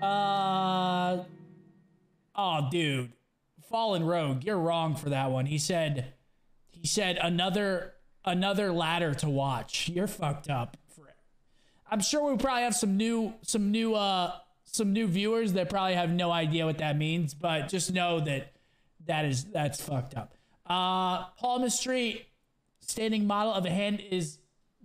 Uh, oh, dude, Fallen Rogue, you're wrong for that one. He said, he said another another ladder to watch. You're fucked up. I'm sure we probably have some new some new uh some new viewers that probably have no idea what that means, but just know that that is that's fucked up. Uh, palmistry, standing model of a hand is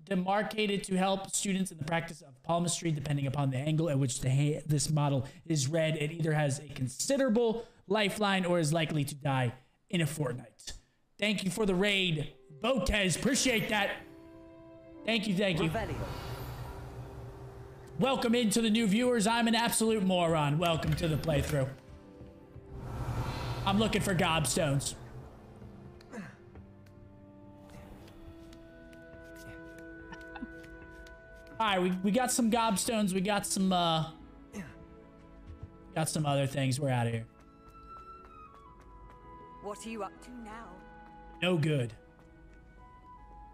demarcated to help students in the practice of palmistry, depending upon the angle at which the ha- this model is read. It either has a considerable lifeline or is likely to die in a fortnight. Thank you for the raid, Botez. Appreciate that. Thank you, thank you. Welcome into the new viewers. I'm an absolute moron. Welcome to the playthrough. I'm looking for gobstones. All right, we, we got some gobstones. We got some, uh, got some other things. We're out of here. What are you up to now? No good.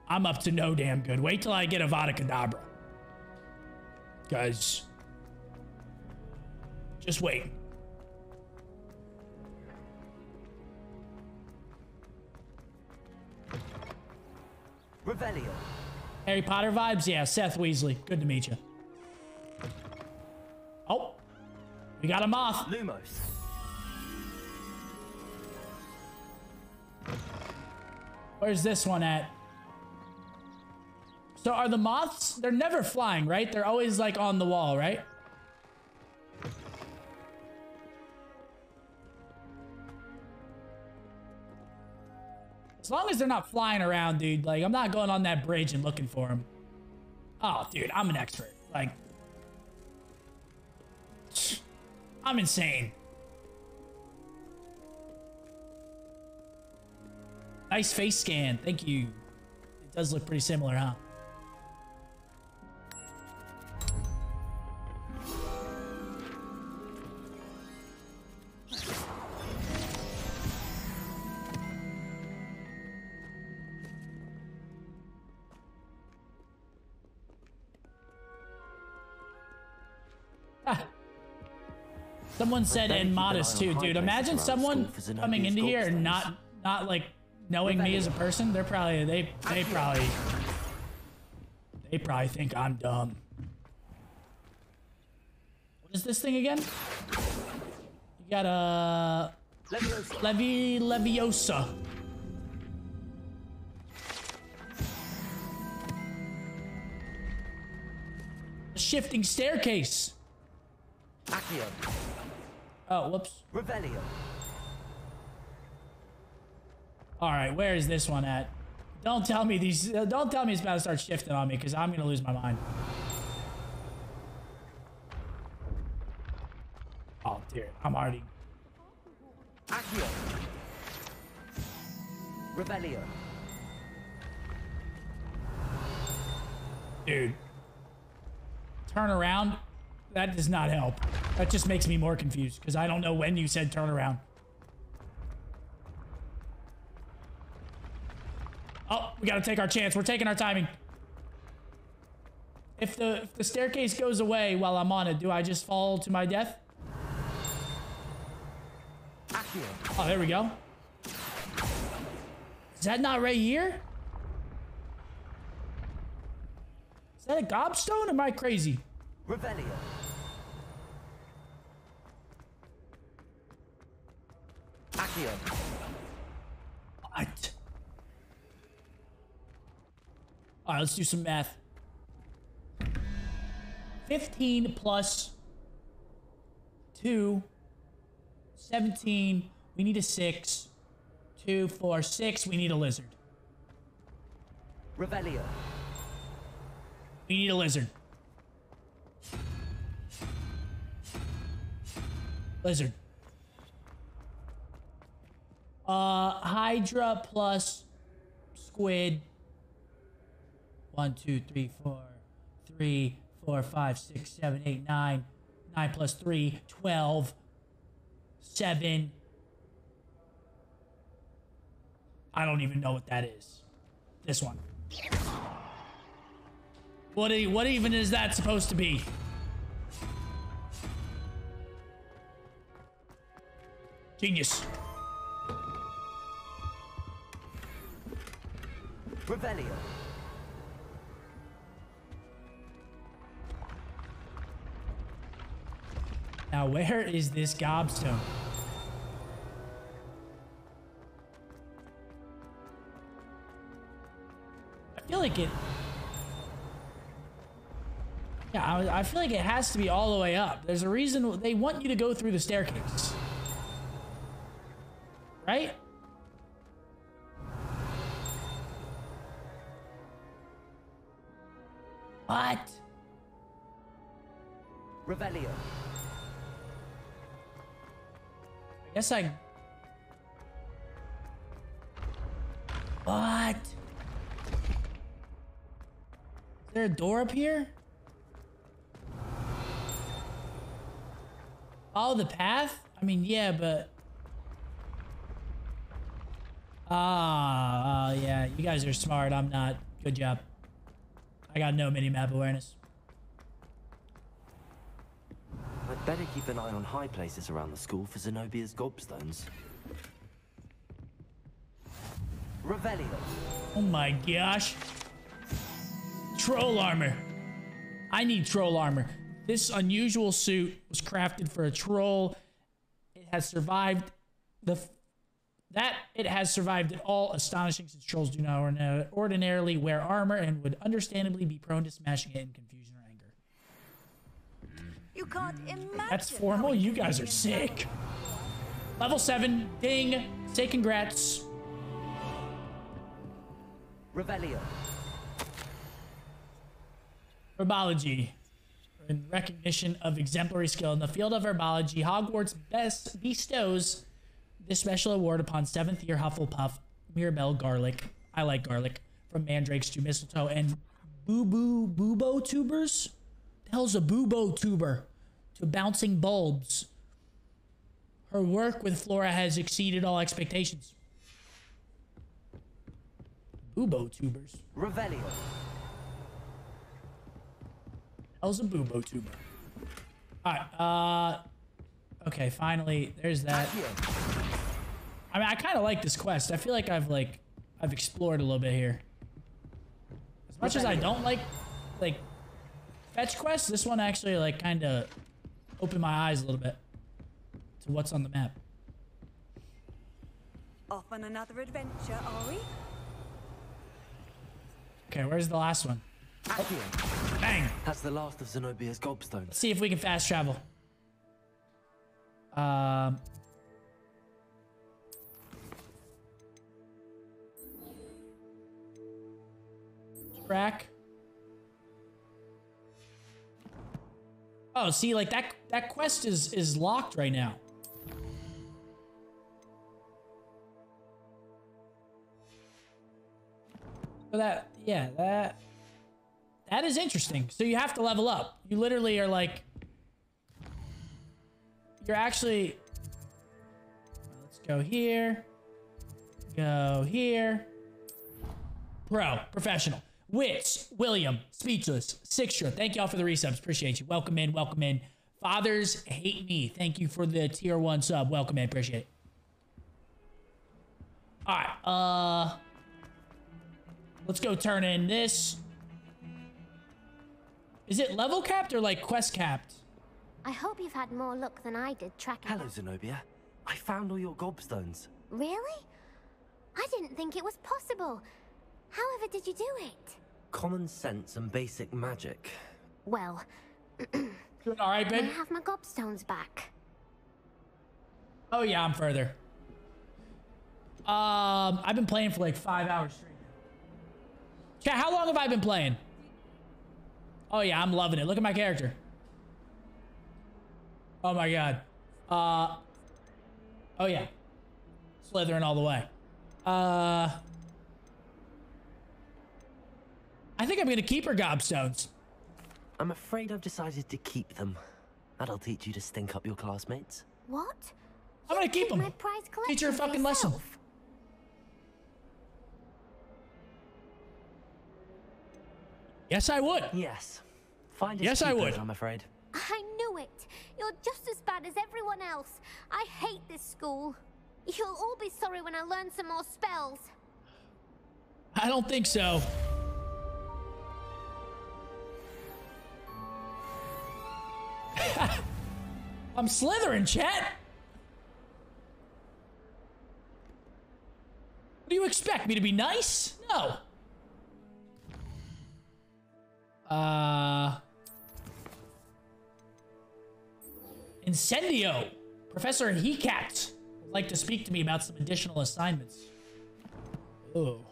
I'm up to no damn good. Wait till I get Avada Kedavra. Guys, just wait. Revelio. Harry Potter vibes? Yeah, Seth Weasley. Good to meet you. Oh, we got a moth. Lumos. Where's this one at? So are the moths, they're never flying, right? They're always like on the wall, right? As long as they're not flying around, dude. Like, I'm not going on that bridge and looking for them. Oh, dude, I'm an expert. Like, I'm insane. Nice face scan. Thank you. It does look pretty similar, huh? Someone said better and modest too, dude. Imagine someone school for Zenobia coming into here and not not like knowing me as a person. They're probably they they probably they probably think I'm dumb. What is this thing again? You got a Leviosa. Levi Leviosa. A shifting staircase. Accio. Oh, whoops. Revelio. All right, where is this one at? Don't tell me these. Uh, don't tell me it's about to start shifting on me because I'm gonna lose my mind. Oh, Dude, I'm already. Accio. Revelio. Dude. Turn around. That does not help. That just makes me more confused because I don't know when you said turn around. Oh, we gotta take our chance. We're taking our timing. If the if the staircase goes away while I'm on it, do I just fall to my death? Oh, there we go. Is that not right here? Is that a gobstone? Am I crazy? Revelio. Accio. What? All right, let's do some math. 15 plus 2, 17. We need a 6. 2, 4, 6. We need a lizard. Revelio. We need a lizard. Lizard. Uh, Hydra plus squid. One, two, three, four, three, four, five, six, seven, eight, nine. Nine plus three, twelve. Seven. I don't even know what that is. This one. What, what even is that supposed to be? Genius. Revelio. Now, where is this gobstone? I feel like it. Yeah, I, I feel like it has to be all the way up. There's a reason they want you to go through the staircase. Right? What? Revelio. I guess I. What? Is there a door up here? Follow the path? I mean, yeah, but. Ah, ah, yeah. You guys are smart. I'm not. Good job. I got no mini-map awareness. I'd better keep an eye on high places around the school for Zenobia's gobstones. Revelio. Oh my gosh. Troll armor. I need troll armor. This unusual suit was crafted for a troll. It has survived the that it has survived at all astonishing since trolls do not ordinarily wear armor and would understandably be prone to smashing it in confusion or anger. You can't imagine. That's formal. You guys are sick. Level seven. Ding. Say congrats. Revelio. Herbology. In recognition of exemplary skill in the field of herbology, Hogwarts best bestows this special award upon seventh year Hufflepuff Mirabel Garlick. I like garlic from mandrakes to mistletoe and boo boo bubotubers. The hell's a bubotuber? To bouncing bulbs. Her work with Flora has exceeded all expectations. Bubotubers. Revelio. Hell's a bubotuber. Alright, uh okay, finally, there's that. I mean I kinda like this quest. I feel like I've like I've explored a little bit here. As much as I don't like like fetch quests, this one actually like kinda opened my eyes a little bit to what's on the map. Off on another adventure, are we? Okay, where's the last one? Accio. Bang! That's the last of Zenobia's gobstones. Let's see if we can fast travel. Um. Oh, see, like that that quest is is locked right now. So that yeah, that that is interesting. So you have to level up. You literally are like you're actually let's go here. Go here. Pro, professional. Wits, William, Speechless, Sixtra. Thank y'all for the resubs. Appreciate you. Welcome in, welcome in. Fathers hate me. Thank you for the tier one sub. Welcome in. Appreciate it. All right. Uh, let's go turn in this. Is it level capped or like quest capped? I hope you've had more luck than I did tracking. Hello, Zenobia. I found all your gobstones. Really? I didn't think it was possible. However did you do it? Common sense and basic magic. Well, Doing all right, can I have my gobstones back? Oh yeah, I'm further. Um, I've been playing for like five hours straight. Chat, how long have I been playing? Oh yeah, I'm loving it. Look at my character. Oh my god. Uh. Oh yeah. Slithering all the way. Uh. I think I'm gonna keep her gobstones. I'm afraid I've decided to keep them. That'll teach you to stink up your classmates. What? I'm gonna keep them. My prize Teach her a for fucking lesson. Yes, I would. Yes. Find Yes, I would. I'm afraid. I knew it. You're just as bad as everyone else. I hate this school. You'll all be sorry when I learn some more spells. I don't think so. I'm slithering, chat. What do you expect me to be nice? No. Uh. Incendio. Professor Hecat would like to speak to me about some additional assignments. Oh.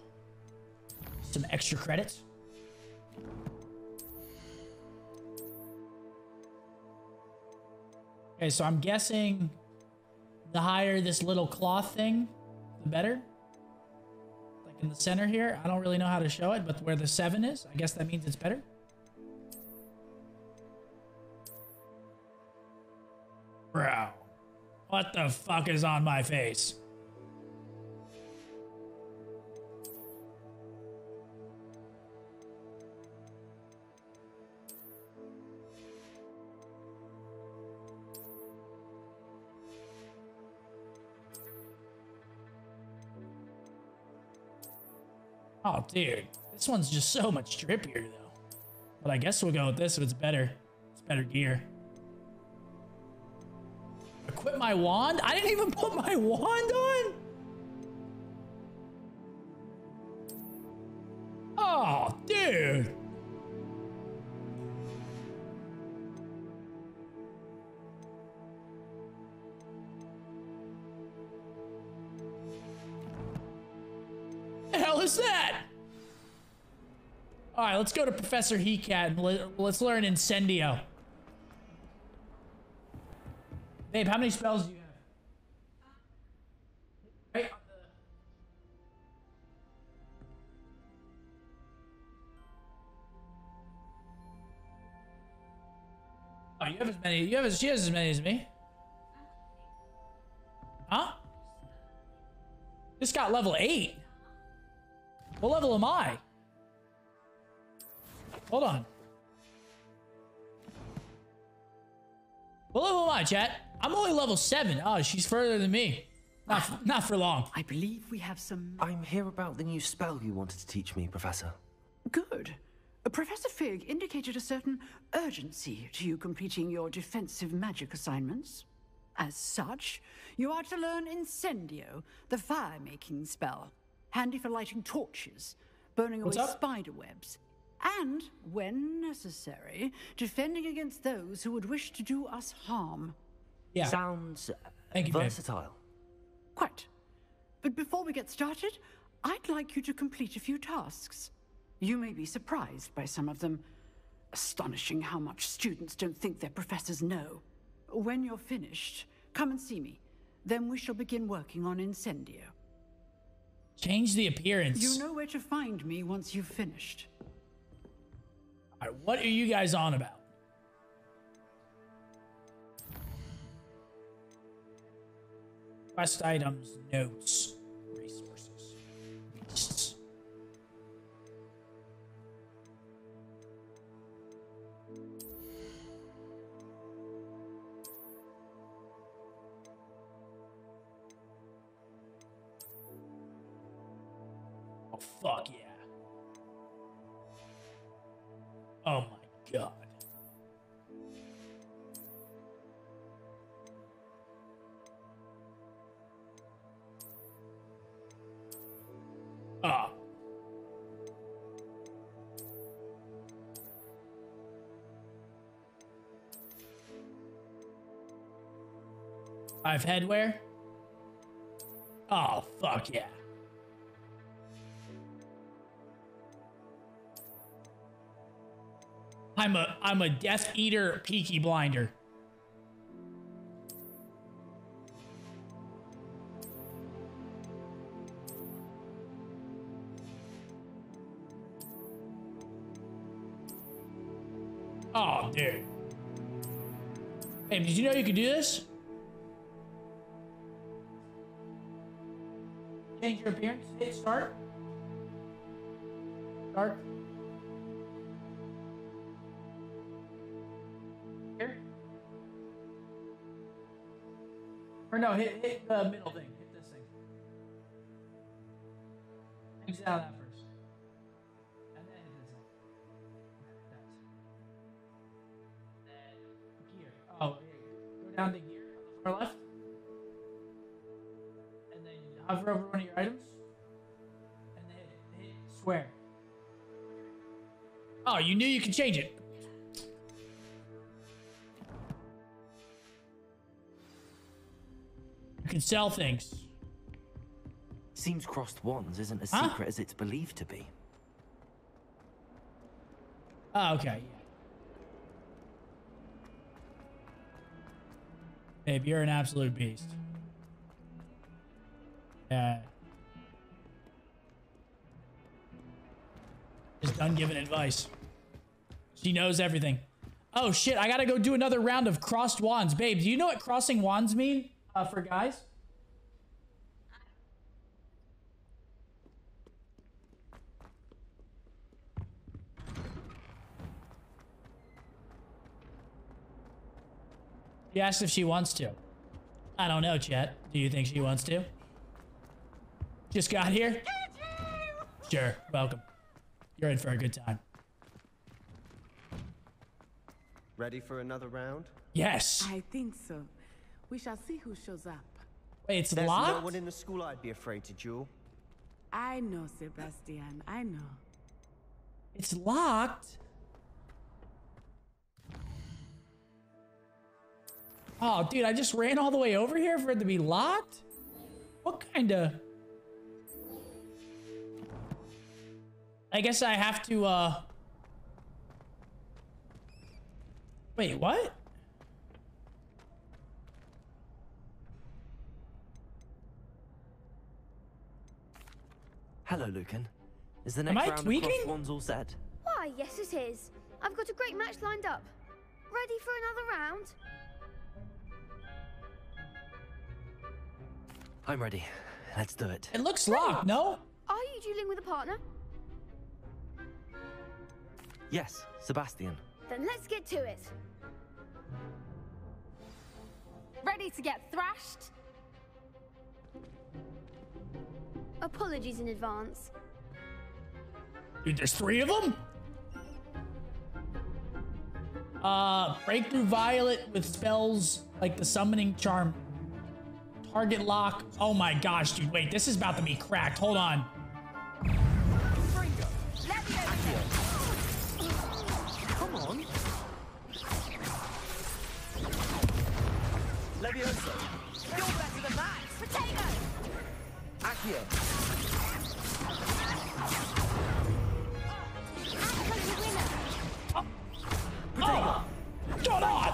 Some extra credits. Okay, so I'm guessing the higher this little cloth thing, the better. Like in the center here. I don't really know how to show it, but where the seven is, I guess that means it's better. Bro, what the fuck is on my face? Oh, dude. This one's just so much drippier, though. But I guess we'll go with this if it's better. It's better gear. Equip my wand? I didn't even put my wand on? Oh, dude. Hell is that? All right, let's go to Professor Hecat and let, let's learn Incendio. Babe, how many spells do you have? Right Oh, you have as many. You have as she has as many as me. Huh? This got level eight. What level am I? Hold on. What level am I, chat? I'm only level seven. Oh, she's further than me. Not, f- not for long. I believe we have some. I'm here about the new spell you wanted to teach me, Professor. Good. Professor Fig indicated a certain urgency to you completing your defensive magic assignments. As such, you are to learn Incendio, the fire-making spell, handy for lighting torches, burning away What's up? spider webs, and, when necessary, defending against those who would wish to do us harm. Yeah. Sounds uh, Thank you, babe. versatile. Quite. But before we get started, I'd like you to complete a few tasks. You may be surprised by some of them. Astonishing how much students don't think their professors know. When you're finished, come and see me. Then we shall begin working on Incendio. Change the appearance. You know where to find me once you've finished. All right, what are you guys on about? Quest items, notes, Headwear. Oh, fuck yeah. I'm a I'm a Death Eater Peaky Blinder. Oh, dude. Hey, did you know you could do this? Change your appearance. Hit start. Start. Here. Or no, hit hit the middle thing. Hit this thing. Out knew you could change it. You can sell things. Seems crossed wands isn't as Huh? secret as it's believed to be. Oh, okay. Babe, you're an absolute beast. Yeah. Just done giving advice. She knows everything. Oh shit, I gotta go do another round of crossed wands. Babe, do you know what crossing wands mean uh, for guys? He asked if she wants to. I don't know, Chet. Do you think she wants to? Just got here? Sure, welcome. You're in for a good time. Ready for another round? Yes. I think so. We shall see who shows up. Wait, it's There's locked? no one in the school I'd be afraid to duel. I know, Sebastian. I know. It's locked. Oh, dude, I just ran all the way over here for it to be locked? What kind of... I guess I have to, uh... Wait, what? Hello, Lucan. Is the Am next I round tweaking? of crossed wands all set? Why, yes it is. I've got a great match lined up. Ready for another round? I'm ready. Let's do it. It looks locked, no? Are you dueling with a partner? Yes, Sebastian. Then let's get to it. Ready to get thrashed? Apologies in advance. Dude, there's three of them? Uh, Breakthrough Violet with spells like the Summoning Charm. Target lock. Oh my gosh, dude. Wait, this is about to be cracked. Hold on. You're better than that. Potato. Accio. Oh. On.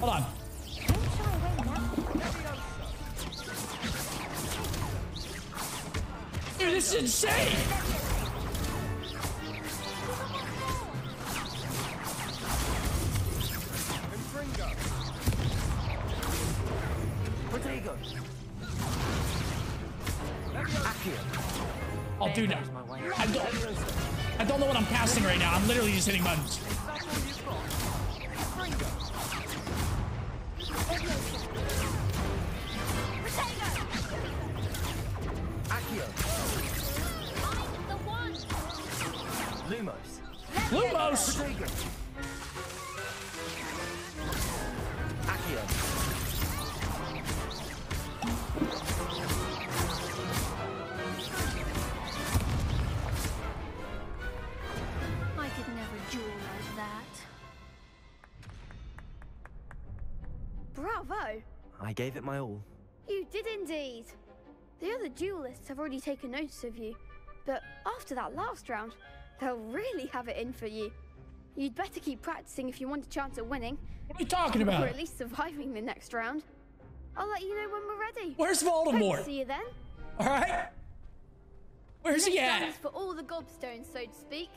Hold on. This is insane! Hitting buttons. My all. You did indeed. The other duelists have already taken notice of you, but after that last round, they'll really have it in for you. You'd better keep practicing if you want a chance at winning. What are you talking about? Or at least surviving the next round. I'll let you know when we're ready. Where's Hope to Voldemort? see you then. All right. Where's he Next round at? is for all the gobstones, so to speak.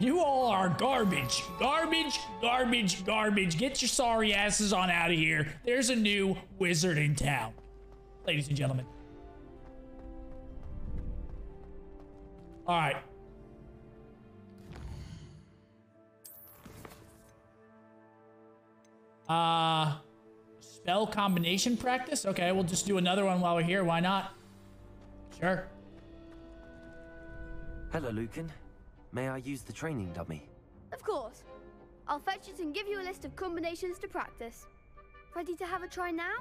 You all are garbage. Garbage, garbage, garbage. Get your sorry asses on out of here. There's a new wizard in town. Ladies and gentlemen. All right. Uh, spell combination practice? Okay, we'll just do another one while we're here. Why not? Sure. Hello, Lucan. May I use the training dummy? Of course. I'll fetch it and give you a list of combinations to practice. Ready to have a try now?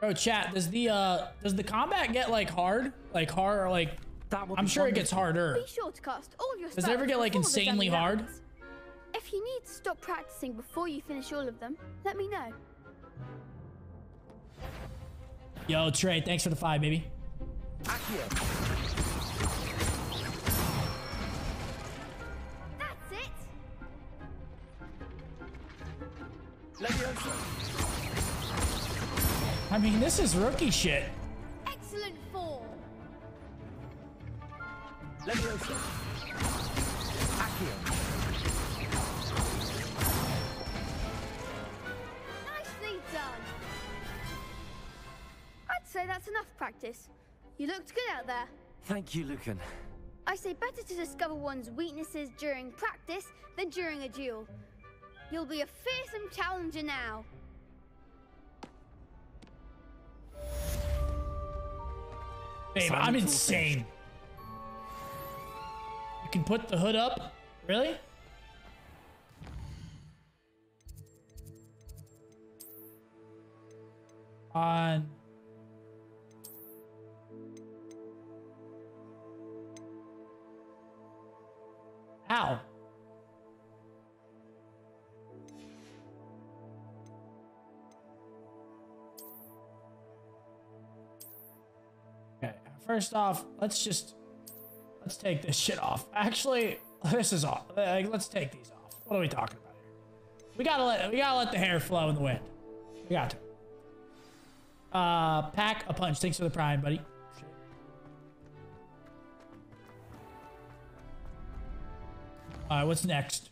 Bro, chat, does the uh does the combat get like hard? Like hard or like I'm sure it gets harder. Be sure to cast all your Does it ever get like insanely hard? If you need to stop practicing before you finish all of them, let me know. Yo, Trey, thanks for the five, baby. That's I mean, this is rookie shit. Excellent form. Nicely done. I'd say that's enough practice. You looked good out there. Thank you, Lucan. I say better to discover one's weaknesses during practice than during a duel. You'll be a fearsome challenger now. Babe, Simon I'm Tool insane. You can put the hood up? Really? On. Ow. First off, let's just let's take this shit off. Actually, this is off. Like, let's take these off. What are we talking about here? We gotta let we gotta let the hair flow in the wind. We got to. Uh, pack a punch. Thanks for the prime, buddy. All right, what's next?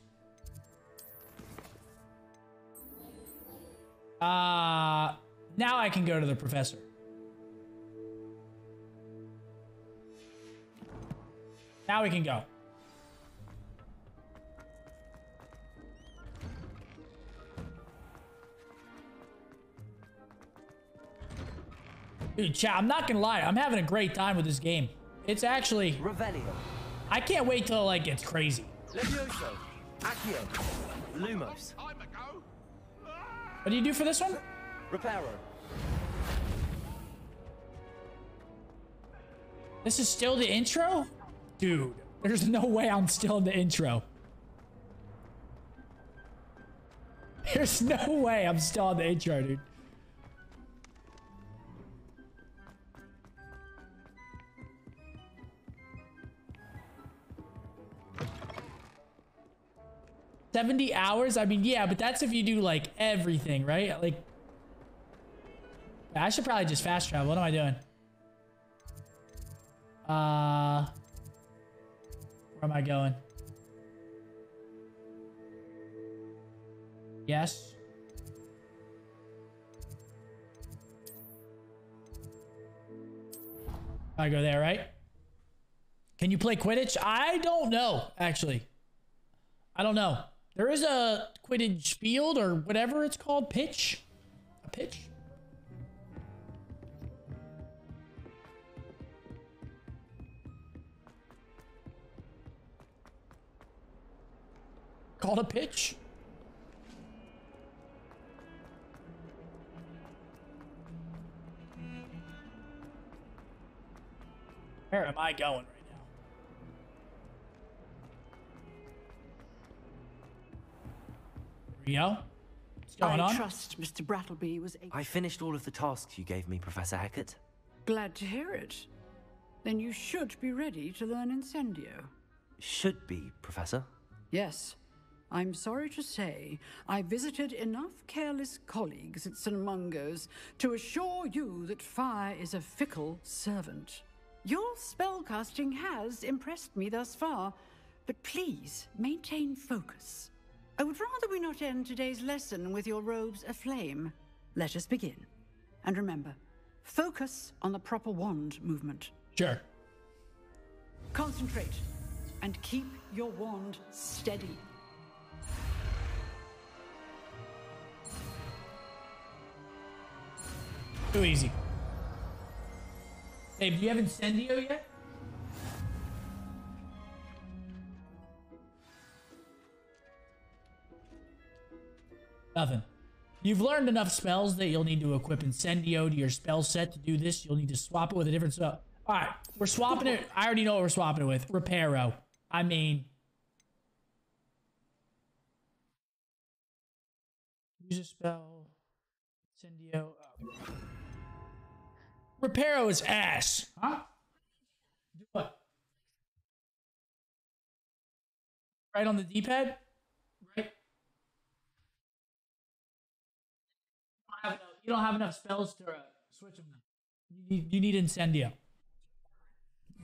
Uh, now I can go to the professor. Now we can go. Dude, chat, I'm not gonna lie. I'm having a great time with this game. It's actually... Revelio. I can't wait till, like, it's crazy. Levioso. Accio. Lumos. What do you do for this one? Reparo. This is still the intro? Dude, there's no way I'm still in the intro. There's no way I'm still on the intro, dude. Seventy hours? I mean, yeah, but that's if you do like everything, right? Like, I should probably just fast travel. What am I doing? Uh, where am I going? Yes. I go there, right? Can you play Quidditch? I don't know, actually. I don't know. There is a Quidditch field or whatever it's called. Pitch? A pitch? Called a pitch? Where am I going right now? Rio? What's going I on? trust Mr. Brattleby was able. I finished all of the tasks you gave me, Professor Hecat. Glad to hear it. Then you should be ready to learn Incendio. Should be, Professor. Yes. I'm sorry to say, I visited enough careless colleagues at St. Mungo's to assure you that fire is a fickle servant. Your spellcasting has impressed me thus far, but please maintain focus. I would rather we not end today's lesson with your robes aflame. Let us begin. And remember, focus on the proper wand movement. Sure. Concentrate and keep your wand steady. Too easy. Hey, do you have Incendio yet? Nothing. You've learned enough spells that you'll need to equip Incendio to your spell set to do this. You'll need to swap it with a different spell. All right, we're swapping it. I already know what we're swapping it with. Reparo. I mean, use a spell. Incendio. Oh. Reparo is ass. Huh? Do what? Right on the D-pad? Right? You don't have enough, you don't have enough spells to uh, switch them. You need, you need Incendio.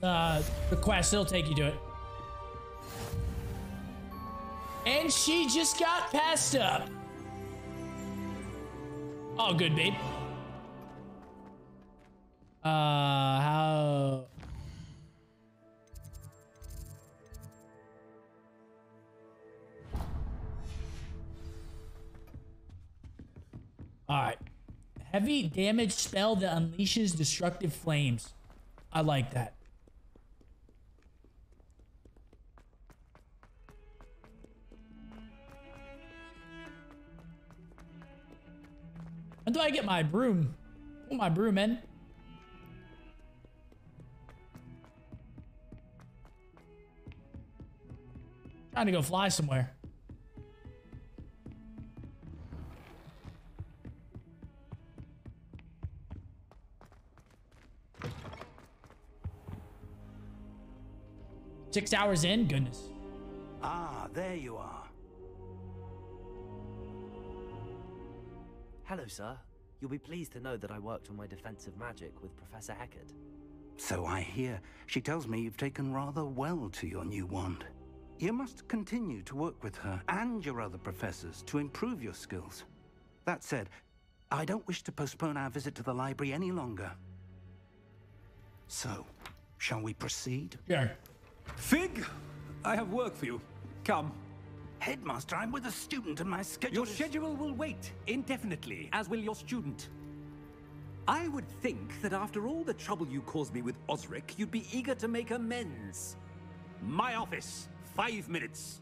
Uh, the quest, it'll take you to it. And she just got passed up. Oh, good, babe. Uh, how? All right. Heavy damage spell that unleashes destructive flames. I like that. When do I get my broom? Oh, my broom in. Trying to go fly somewhere. Six hours in? Goodness. Ah, there you are. Hello, sir. You'll be pleased to know that I worked on my defensive magic with Professor Hecat. So I hear. She tells me you've taken rather well to your new wand. You must continue to work with her and your other professors to improve your skills. That said, I don't wish to postpone our visit to the library any longer. So, shall we proceed? Sure. Fig, I have work for you. Come. Headmaster, I'm with a student and my schedule Your is- schedule will wait indefinitely, as will your student. I would think that after all the trouble you caused me with Osric, you'd be eager to make amends. My office, five minutes.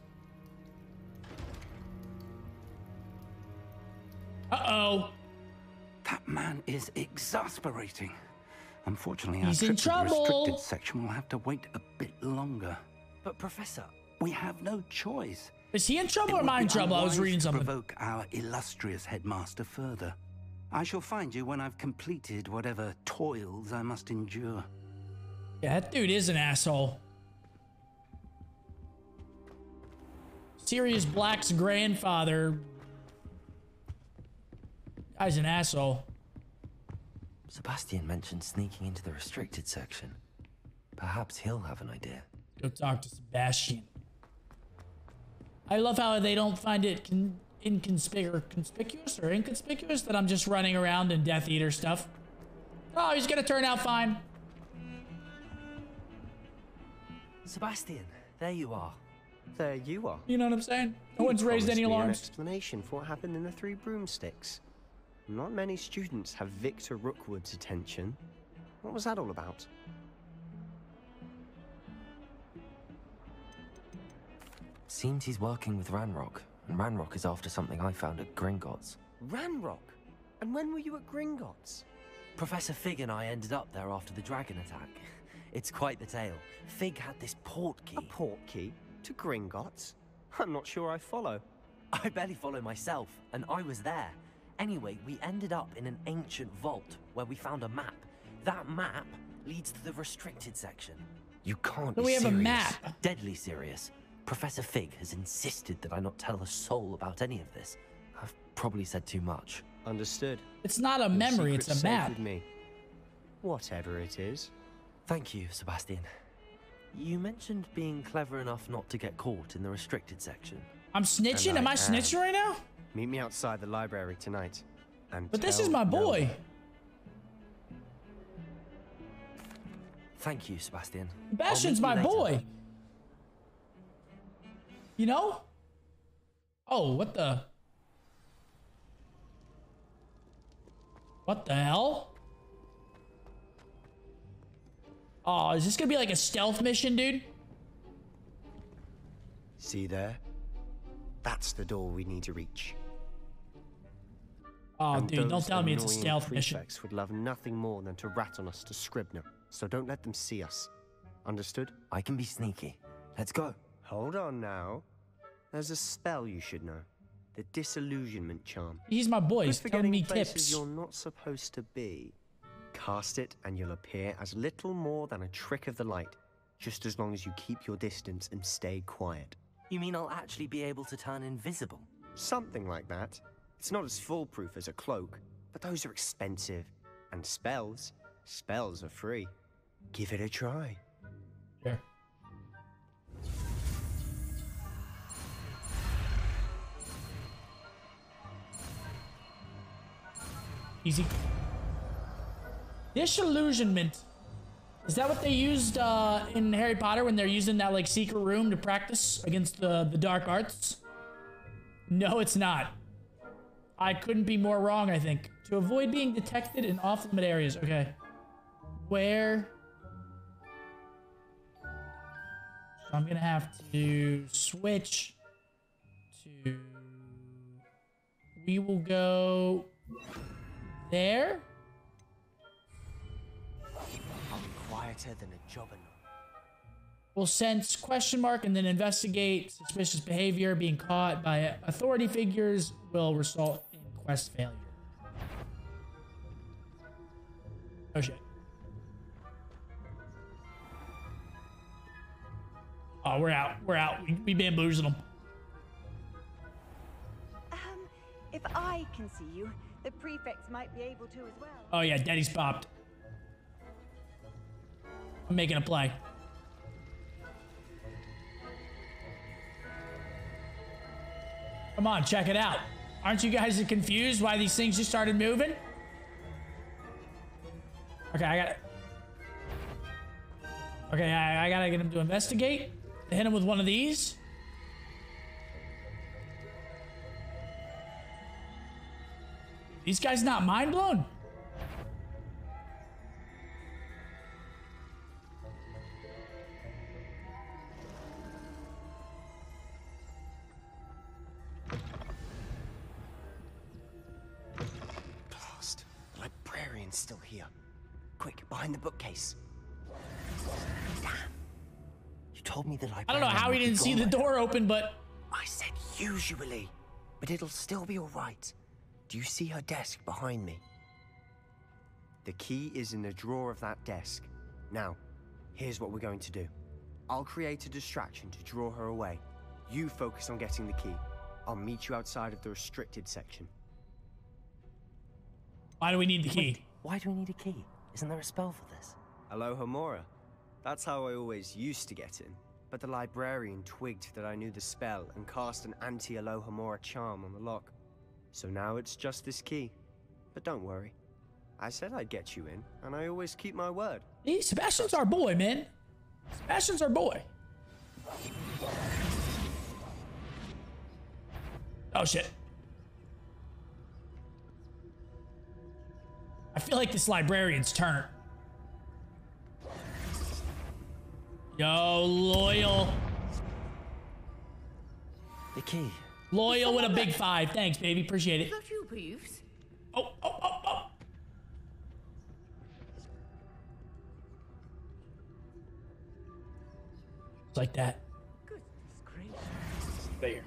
Uh-oh. That man is exasperating. Unfortunately, our He's in trip to the restricted section will have to wait a bit longer. But, Professor... We have no choice. Is he in trouble It or am I in trouble? I was reading something. provoke our illustrious headmaster further. I shall find you when I've completed whatever toils I must endure. Yeah, that dude is an asshole. Sirius Black's grandfather. Guy's an asshole. Sebastian mentioned sneaking into the restricted section. Perhaps he'll have an idea. Go talk to Sebastian. I love how they don't find it con inconspicuous conspicuous or inconspicuous that I'm just running around in Death Eater stuff. Oh, he's gonna turn out fine. Sebastian, there you are. There you are. You know what I'm saying? No You one's raised promised any me An explanation for what happened in the Three Broomsticks. Not many students have Victor Rookwood's attention. What was that all about? Seems he's working with Ranrock, and Ranrock is after something I found at Gringotts. Ranrock? And when were you at Gringotts? Professor Fig and I ended up there after the dragon attack. It's quite the tale. Fig had this portkey. A portkey? To Gringotts? I'm not sure I follow. I barely follow myself, and I was there. Anyway, we ended up in an ancient vault where we found a map. That map leads to the restricted section. You can't So be we have a map. Deadly serious. Professor Fig has insisted that I not tell a soul about any of this. I've probably said too much. Understood. It's not a Your memory, it's a map. Me. Whatever it is. Thank you, Sebastian. You mentioned being clever enough not to get caught in the restricted section. I'm snitching? And Am I I snitching right now? Meet me outside the library tonight. And But this is my boy. one. Thank you, Sebastian. Sebastian's my later. boy. You know? Oh, what the? What the hell? Oh, is this gonna be like a stealth mission, dude? See there? That's the door we need to reach. Oh, And dude, don't those tell me it's a annoying stealth mission. prefects would love nothing more than to rat on us to Scribner. So don't let them see us. Understood? I can be sneaky. Let's go. Hold on now. There's a spell you should know. The disillusionment charm. He's my boy. Good He's for telling getting me places tips. you're not supposed to be. Cast it and you'll appear as little more than a trick of the light, just as long as you keep your distance and stay quiet. You mean I'll actually be able to turn invisible? Something like that. It's not as foolproof as a cloak, but those are expensive. And spells, spells are free. Give it a try. Sure. Easy. Disillusionment. Is that what they used uh, in Harry Potter when they're using that like secret room to practice against the the dark arts? No, it's not. I couldn't be more wrong. I think to avoid being detected in off-limit areas. Okay, where? So I'm gonna have to switch to. We will go there. Be quieter than a jobber. We'll sense question mark and then investigate suspicious behavior. Being caught by authority figures will result in quest failure. Oh shit. Oh, we're out. We're out. We, we bamboozled them. Um, if I can see you, the prefects might be able to as well. Oh yeah, Daddy's popped. I'm making a play. Come on, check it out. Aren't you guys confused why these things just started moving? Okay, I got it. Okay, I, I gotta get him to investigate. Hit him with one of these. These guys not mind blown? Behind the bookcase. You told me that I. I don't know how he didn't see the door open, but I said usually, but it'll still be all right. Do you see her desk behind me? The key is in the drawer of that desk. Now, here's what we're going to do. I'll create a distraction to draw her away. You focus on getting the key. I'll meet you outside of the restricted section. why do we need the key? Why do we need a key? Isn't there a spell for this? Alohomora. That's how I always used to get in. But the librarian twigged that I knew the spell and cast an anti-Alohomora charm on the lock. So now it's just this key. But don't worry. I said I'd get you in, and I always keep my word. Hey, Sebastian's our boy, man. Sebastian's our boy. Oh shit. I feel like this librarian's turn. Yo, loyal. The key. Loyal with a big five. Thanks, baby. Appreciate it. That you, Peeves? Oh, oh, oh, oh. Like that. There.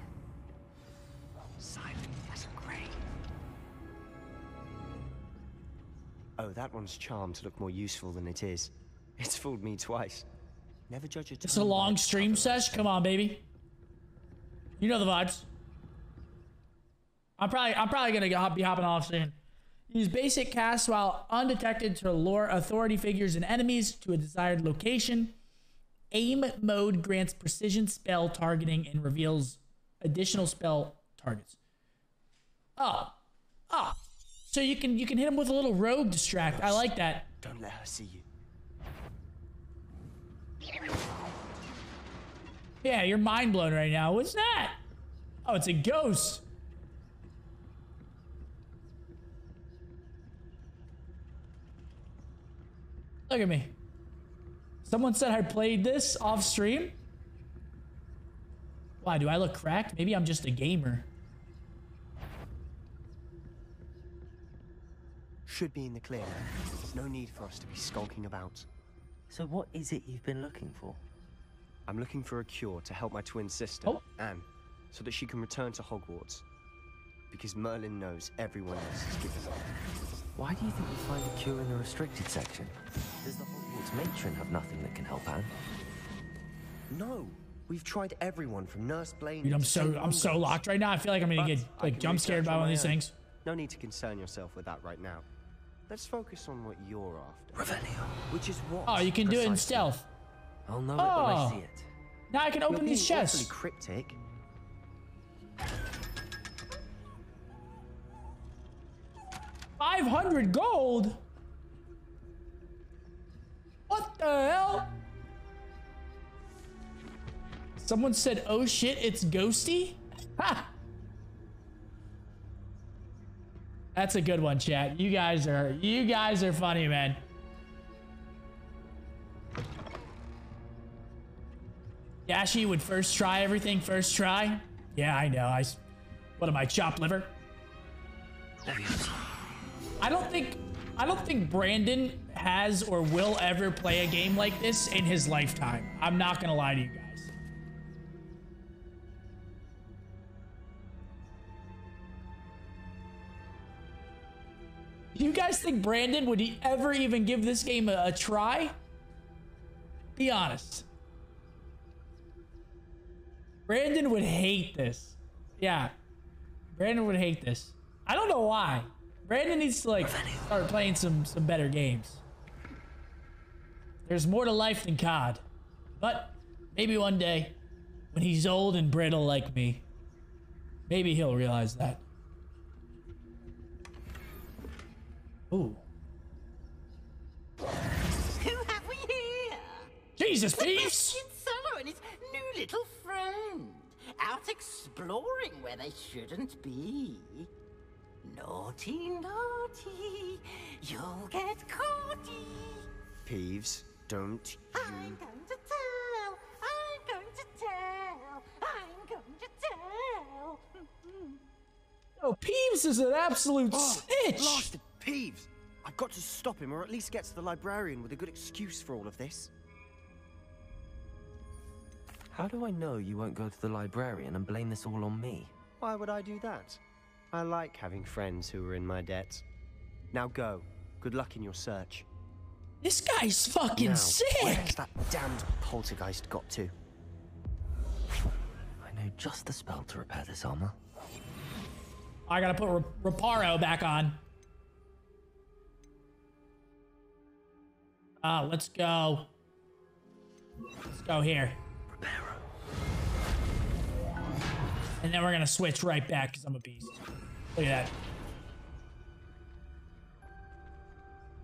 Oh, that one's charmed to look more useful than it is. It's fooled me twice. Never judge a It's a long stream sesh. Come on, baby. You know the vibes. I'm probably I'm probably gonna be hopping off soon. Use basic cast while undetected to lure authority figures and enemies to a desired location. Aim mode grants precision spell targeting and reveals additional spell targets. Oh, oh. So you can you can hit him with a little rogue distract. I like that. Don't let her see you. Yeah, you're mind blown right now. What's that? Oh, it's a ghost. Look at me. Someone said I played this off stream. Why, do I look cracked? Maybe I'm just a gamer. Should be in the clear now. No need for us to be skulking about. So what is it you've been looking for? I'm looking for a cure to help my twin sister, oh. Anne, so that she can return to Hogwarts. Because Merlin knows everyone else has given up. Why do you think we find a cure in the restricted section? Does the Hogwarts matron have nothing that can help Anne? No, we've tried everyone from Nurse Blainey. Dude, I'm so I'm so locked right now. I feel like I'm gonna But get like jump scared by one of these own. things. No need to concern yourself with that right now. Let's focus on what you're after. Which is what? Oh, you can do it in stealth. I'll know it when I ah. see it. Now I can open You're these being chests. cryptic. Five hundred gold. What the hell? Someone said, "Oh shit, it's ghosty." Ha! That's a good one, chat. You guys are you guys are funny, man. Dashy would first try everything first try. Yeah, I know. I what am I, chopped liver? I don't think I don't think Brandon has or will ever play a game like this in his lifetime. I'm not gonna lie to you guys. You guys think Brandon would he ever even give this game a, a try? Be honest. Brandon would hate this. Yeah. Brandon would hate this. I don't know why. Brandon needs to like start playing some some better games. There's more to life than COD. But maybe one day, when he's old and brittle like me, maybe he'll realize that. Ooh. Who have we here? Jesus, Peeves! Sebastian Sallow and his new little friend. Out exploring where they shouldn't be. Naughty, naughty, you'll get caughty. Peeves, don't you... I'm going to tell, I'm going to tell, I'm going to tell. Oh, Peeves is an absolute Oh, snitch. Blasted Peeves! I've got to stop him, or at least get to the librarian with a good excuse for all of this. How do I know you won't go to the librarian and blame this all on me? Why would I do that? I like having friends who are in my debt. Now go. Good luck in your search. This guy's fucking now, sick. Where's that damned poltergeist got to? I know just the spell to repair this armor. I gotta put Re- Reparo back on. Uh, let's go. Let's go here. And then we're gonna switch right back because I'm a beast. Look at that.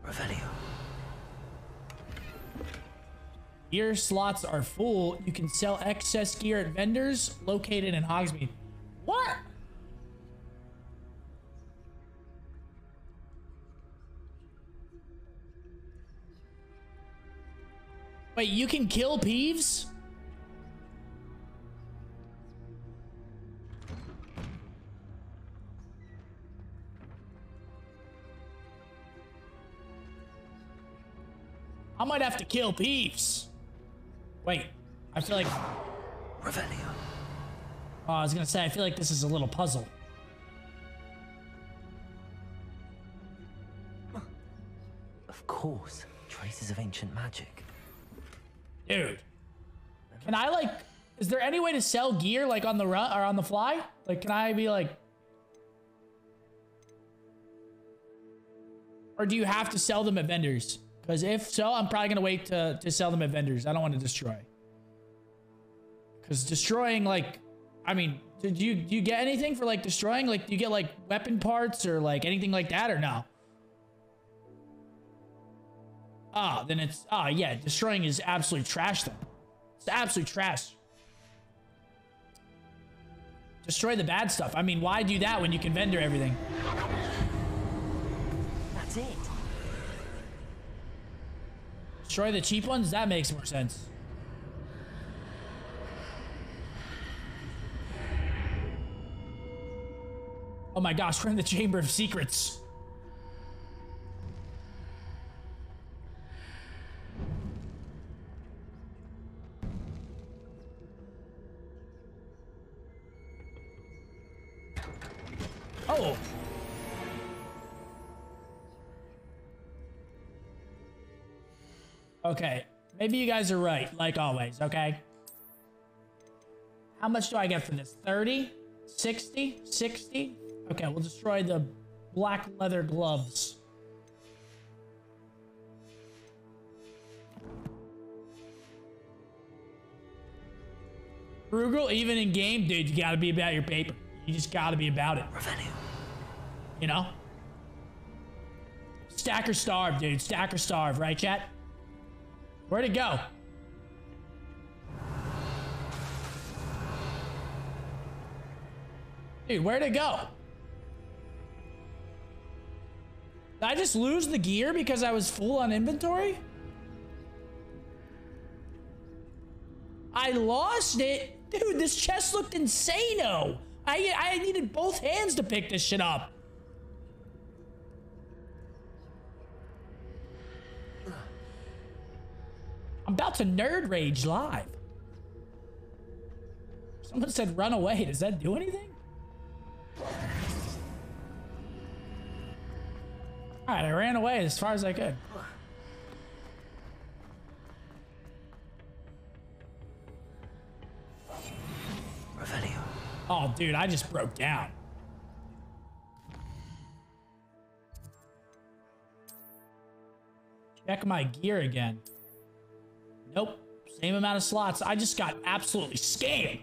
Revelio. Gear slots are full. You can sell excess gear at vendors located in Hogsmeade. What? Wait, you can kill Peeves? I might have to kill Peeves. Wait, I feel like. Revelio. Oh, I was gonna say, I feel like this is a little puzzle. Of course. Traces of ancient magic. Dude. Can I, like. Is there any way to sell gear, like, on the run or on the fly? Like, can I be like. Or do you have to sell them at vendors? Because if so, I'm probably gonna wait to, to sell them at vendors. I don't want to destroy. Because destroying, like, I mean, did you do you get anything for like destroying? Like, do you get like weapon parts or like anything like that or no? Ah, then it's ah yeah, destroying is absolute trash then. It's absolute trash. Destroy the bad stuff. I mean, why do that when you can vendor everything? That's it. Destroy the cheap ones? That makes more sense. Oh my gosh, we're in the Chamber of Secrets. Oh. Okay. Maybe you guys are right, like always, okay? How much do I get for this? 30? 60? 60? Okay, we'll destroy the black leather gloves. Frugal, even in game, dude, you gotta be about your paper. You just gotta be about it. Revenue. You know? Stack or starve, dude. Stack or starve, right, chat? Where'd it go? Dude, where'd it go? Did I just lose the gear because I was full on inventory? I lost it? Dude, this chest looked insano. I, I needed both hands to pick this shit up. I'm about to nerd rage live. Someone said run away. Does that do anything? All right, I ran away as far as I could. Revelio. Oh, dude, I just broke down. Check my gear again. Nope. Same amount of slots. I just got absolutely scammed.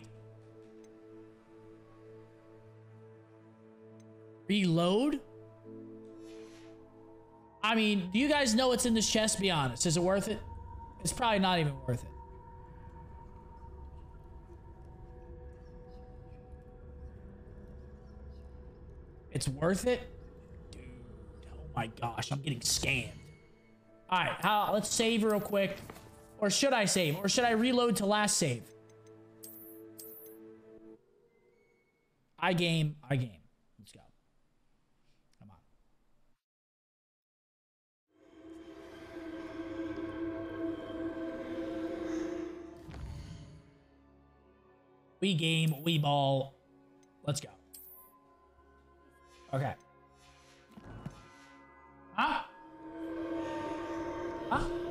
Reload? I mean, do you guys know what's in this chest? Be honest. Is it worth it? It's probably not even worth it. It's worth it? Dude, oh my gosh, I'm getting scammed. All right, let's save real quick. Or should I save? Or should I reload to last save? I game, I game. Let's go. Come on. We game, we ball. Let's go. Okay. Huh? Huh?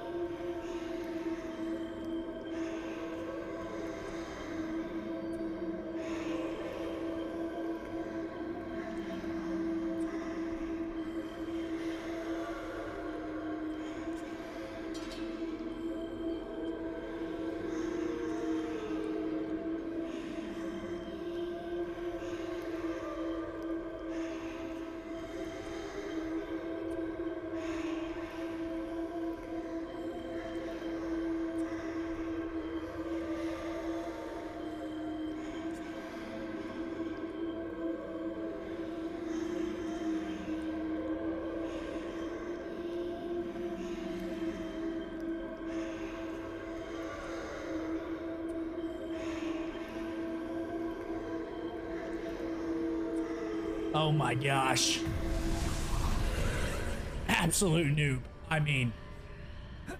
Oh my gosh. Absolute noob. I mean. All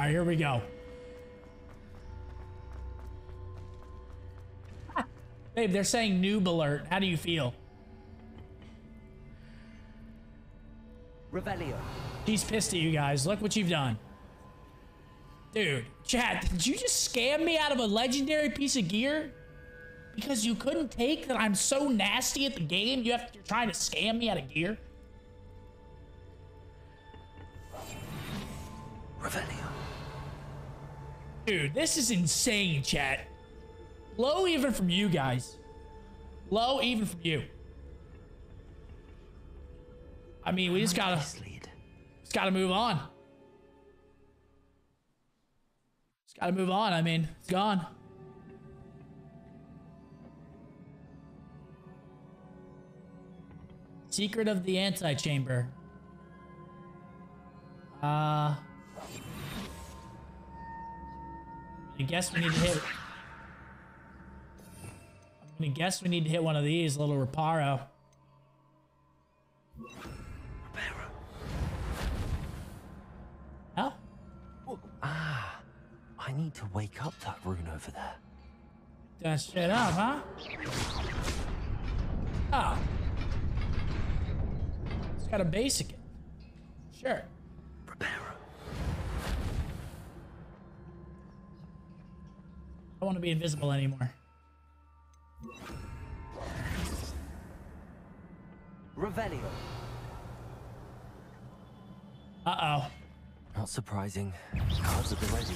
right, here we go. Babe, they're saying noob alert. How do you feel? Revelio. He's pissed at you guys. Look what you've done. Dude, Chad, did you just scam me out of a legendary piece of gear? Because you couldn't take that I'm so nasty at the game, you have to, you're trying to scam me out of gear? Revelio. Dude, this is insane, chat. Low even from you guys. Low even from you. I mean, we just gotta, just gotta move on. Just gotta move on. I mean, it's gone. Secret of the Antechamber. Uh... I guess we need to hit... I'm gonna guess we need to hit one of these, little Reparo. Hell? Ah, I need to wake up that rune over there. That shit up, huh? Oh. It's got a basic it. Sure. I don't want to be invisible anymore. Revelio. Uh-oh. Not surprising. Cards have been ready.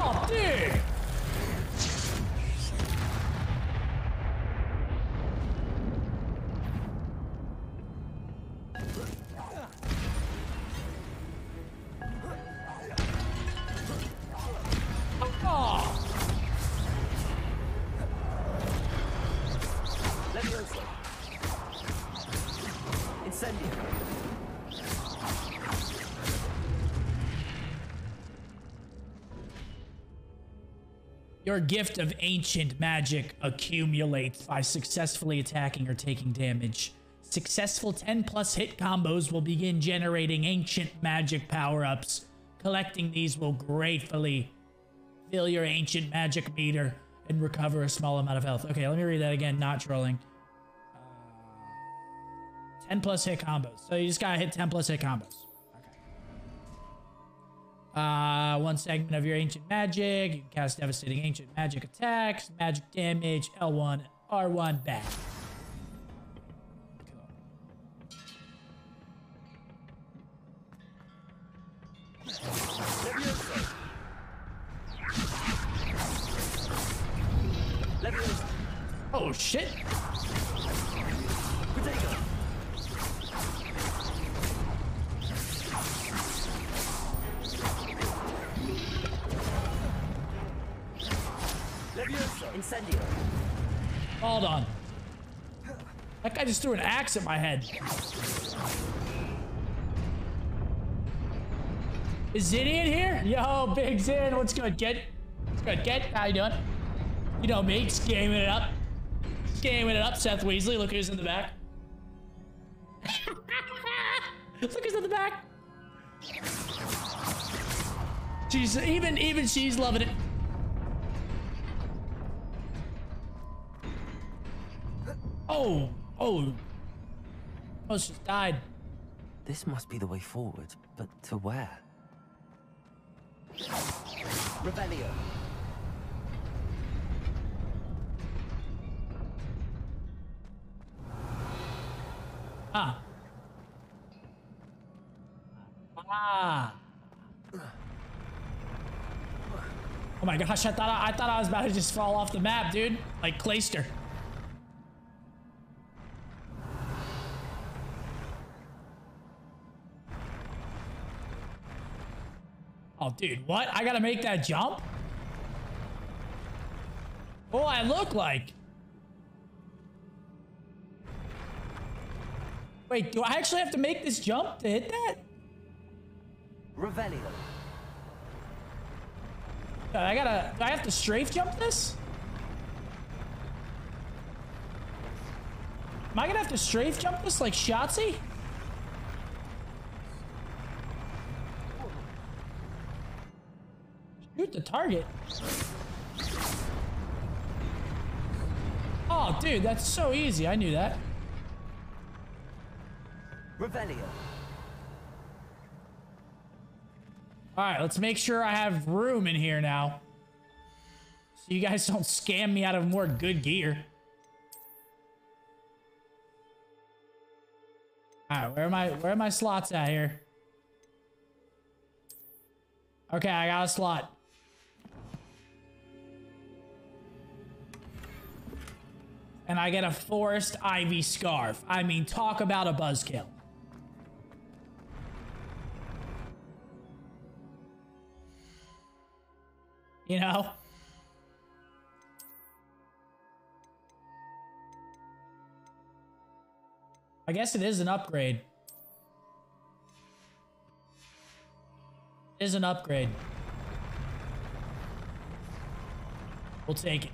Oh, dude! Your gift of ancient magic accumulates by successfully attacking or taking damage. Successful 10 plus hit combos will begin generating ancient magic power-ups. Collecting these will gratefully fill your ancient magic meter and recover a small amount of health. Okay, let me read that again, not trolling. Uh, 10 plus hit combos. So you just gotta hit 10 plus hit combos. Uh, one segment of your ancient magic. You can cast devastating ancient magic attacks, magic damage, L1, R1, back. Oh shit! Incendio. Hold on. That guy just threw an axe at my head. Is Zin in here? Yo, Big Zin, what's good, kid? What's good, kid? How you doing? You know me, gaming it up. Gaming it up, Seth Weasley. Look who's in the back. Look who's in the back. She's even even she's loving it. Oh, oh. Oh, she's died. This must be the way forward, but to where? Revelio. Ah. Ah. Oh my gosh, I thought I, I thought I was about to just fall off the map, dude. Like Clayster. Oh, dude, what? I gotta make that jump? Oh, I look like? Wait, do I actually have to make this jump to hit that? Revelio. I gotta. Do I have to strafe jump this? Am I gonna have to strafe jump this like Shotzzy? Shoot the target. Oh, dude, that's so easy. I knew that. Revelio. All right, let's make sure I have room in here now. So you guys don't scam me out of more good gear. All right, where are my where are my slots at here? Okay, I got a slot. And I get a forest ivy scarf. I mean, talk about a buzzkill. You know? I guess it is an upgrade. It is an upgrade. We'll take it.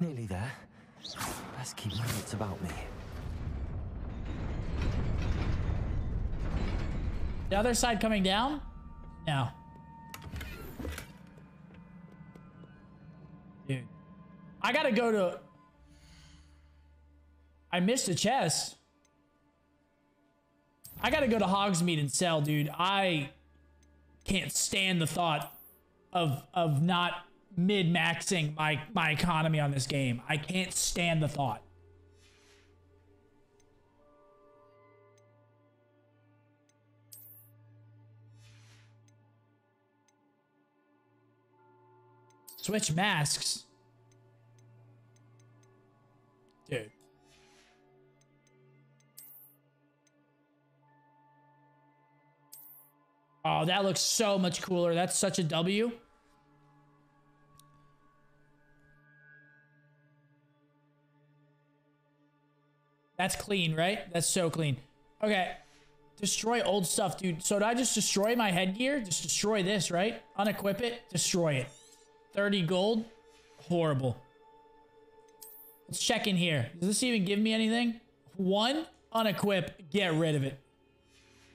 Nearly there. Best keep my wits about me. The other side coming down? No. Dude. I gotta go to... I missed a chest. I gotta go to Hogsmeade and sell, dude. I can't stand the thought of of not min-maxing my my economy on this game. I can't stand the thought. Switch masks. Oh, that looks so much cooler. That's such a W. That's clean, right? That's so clean. Okay. Destroy old stuff, dude. So did I just destroy my headgear? Just destroy this, right? Unequip it. Destroy it. 30 gold. Horrible. Let's check in here. Does this even give me anything? One. Unequip. Get rid of it.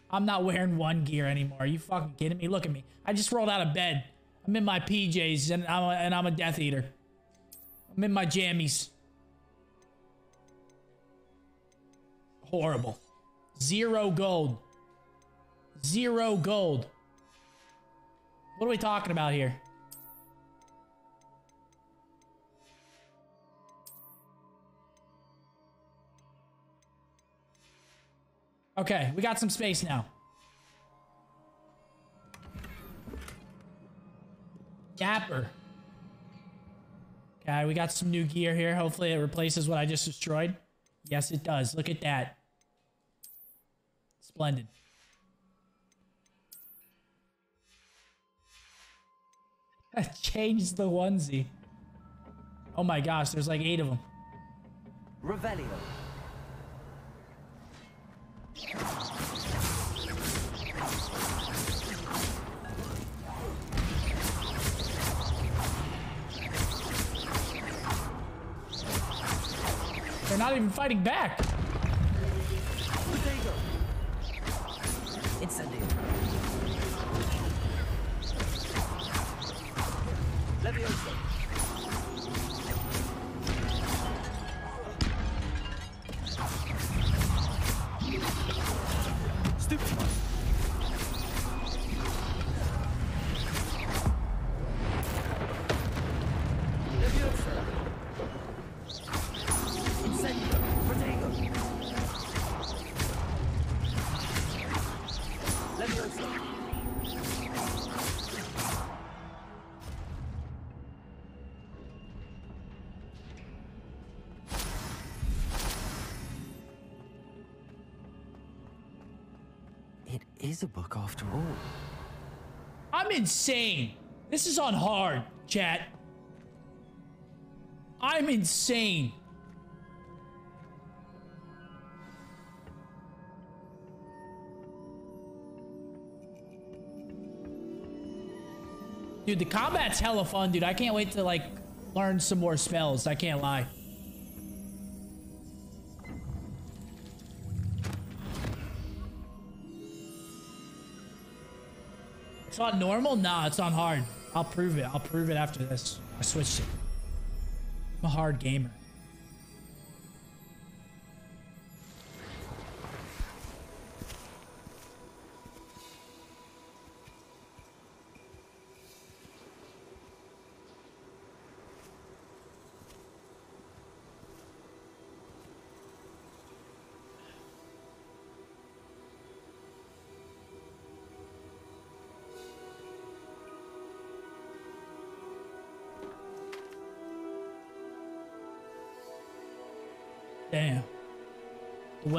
I'm not wearing one gear anymore. Are you fucking kidding me? Look at me. I just rolled out of bed. I'm in my PJs and I'm a, and I'm a Death Eater. I'm in my jammies. Horrible. Zero gold. Zero gold. What are we talking about here? Okay, we got some space now. Dapper. Okay, we got some new gear here. Hopefully it replaces what I just destroyed. Yes, it does. Look at that. Splendid. Changed the onesie. Oh my gosh, there's like eight of them. Revelio. They're not even fighting back. Potato. Incendio. Levioso. Stupid. I'm insane. This is on hard, chat. I'm insane. Dude, the combat's hella fun, dude. I can't wait to like learn some more spells. I can't lie. It's on normal? Nah, it's on hard. I'll prove it. I'll prove it after this. I switched it. I'm a hard gamer.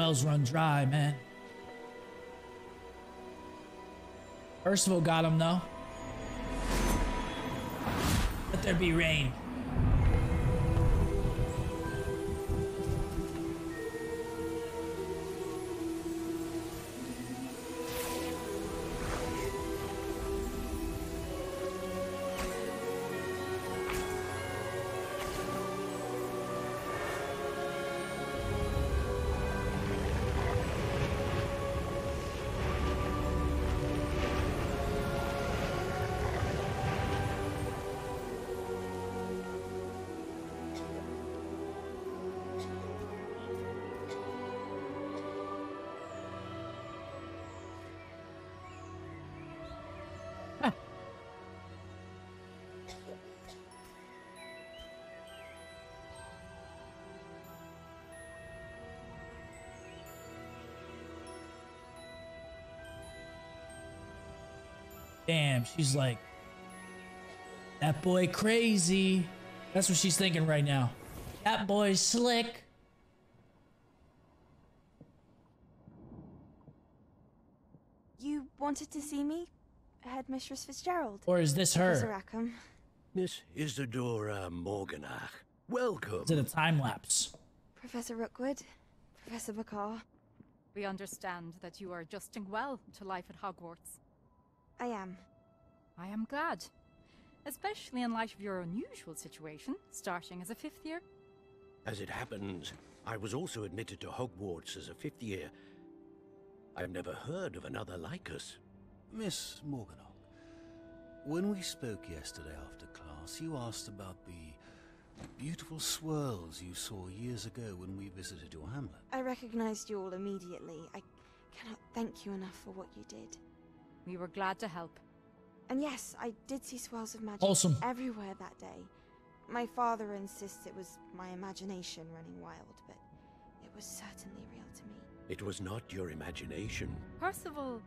Wells run dry, man. Percival got him, though. Let there be rain. Damn, she's like, that boy crazy. That's what she's thinking right now. That boy's slick. You wanted to see me, Headmistress Fitzgerald? Or is this her? Professor Rackham. Miss Isidora Morganach. Welcome. Is it a time lapse? Professor Rookwood, Professor Bakar. We understand that you are adjusting well to life at Hogwarts. I am. I am glad. Especially in light of your unusual situation, starting as a fifth year. As it happens, I was also admitted to Hogwarts as a fifth year. I've never heard of another like us. Miss Morganach, when we spoke yesterday after class, you asked about the beautiful swirls you saw years ago when we visited your hamlet. I recognized you all immediately. I cannot thank you enough for what you did. We were glad to help. And yes, I did see swirls of magic Awesome. everywhere that day. My father insists it was my imagination running wild, but it was certainly real to me. It was not your imagination. Percival,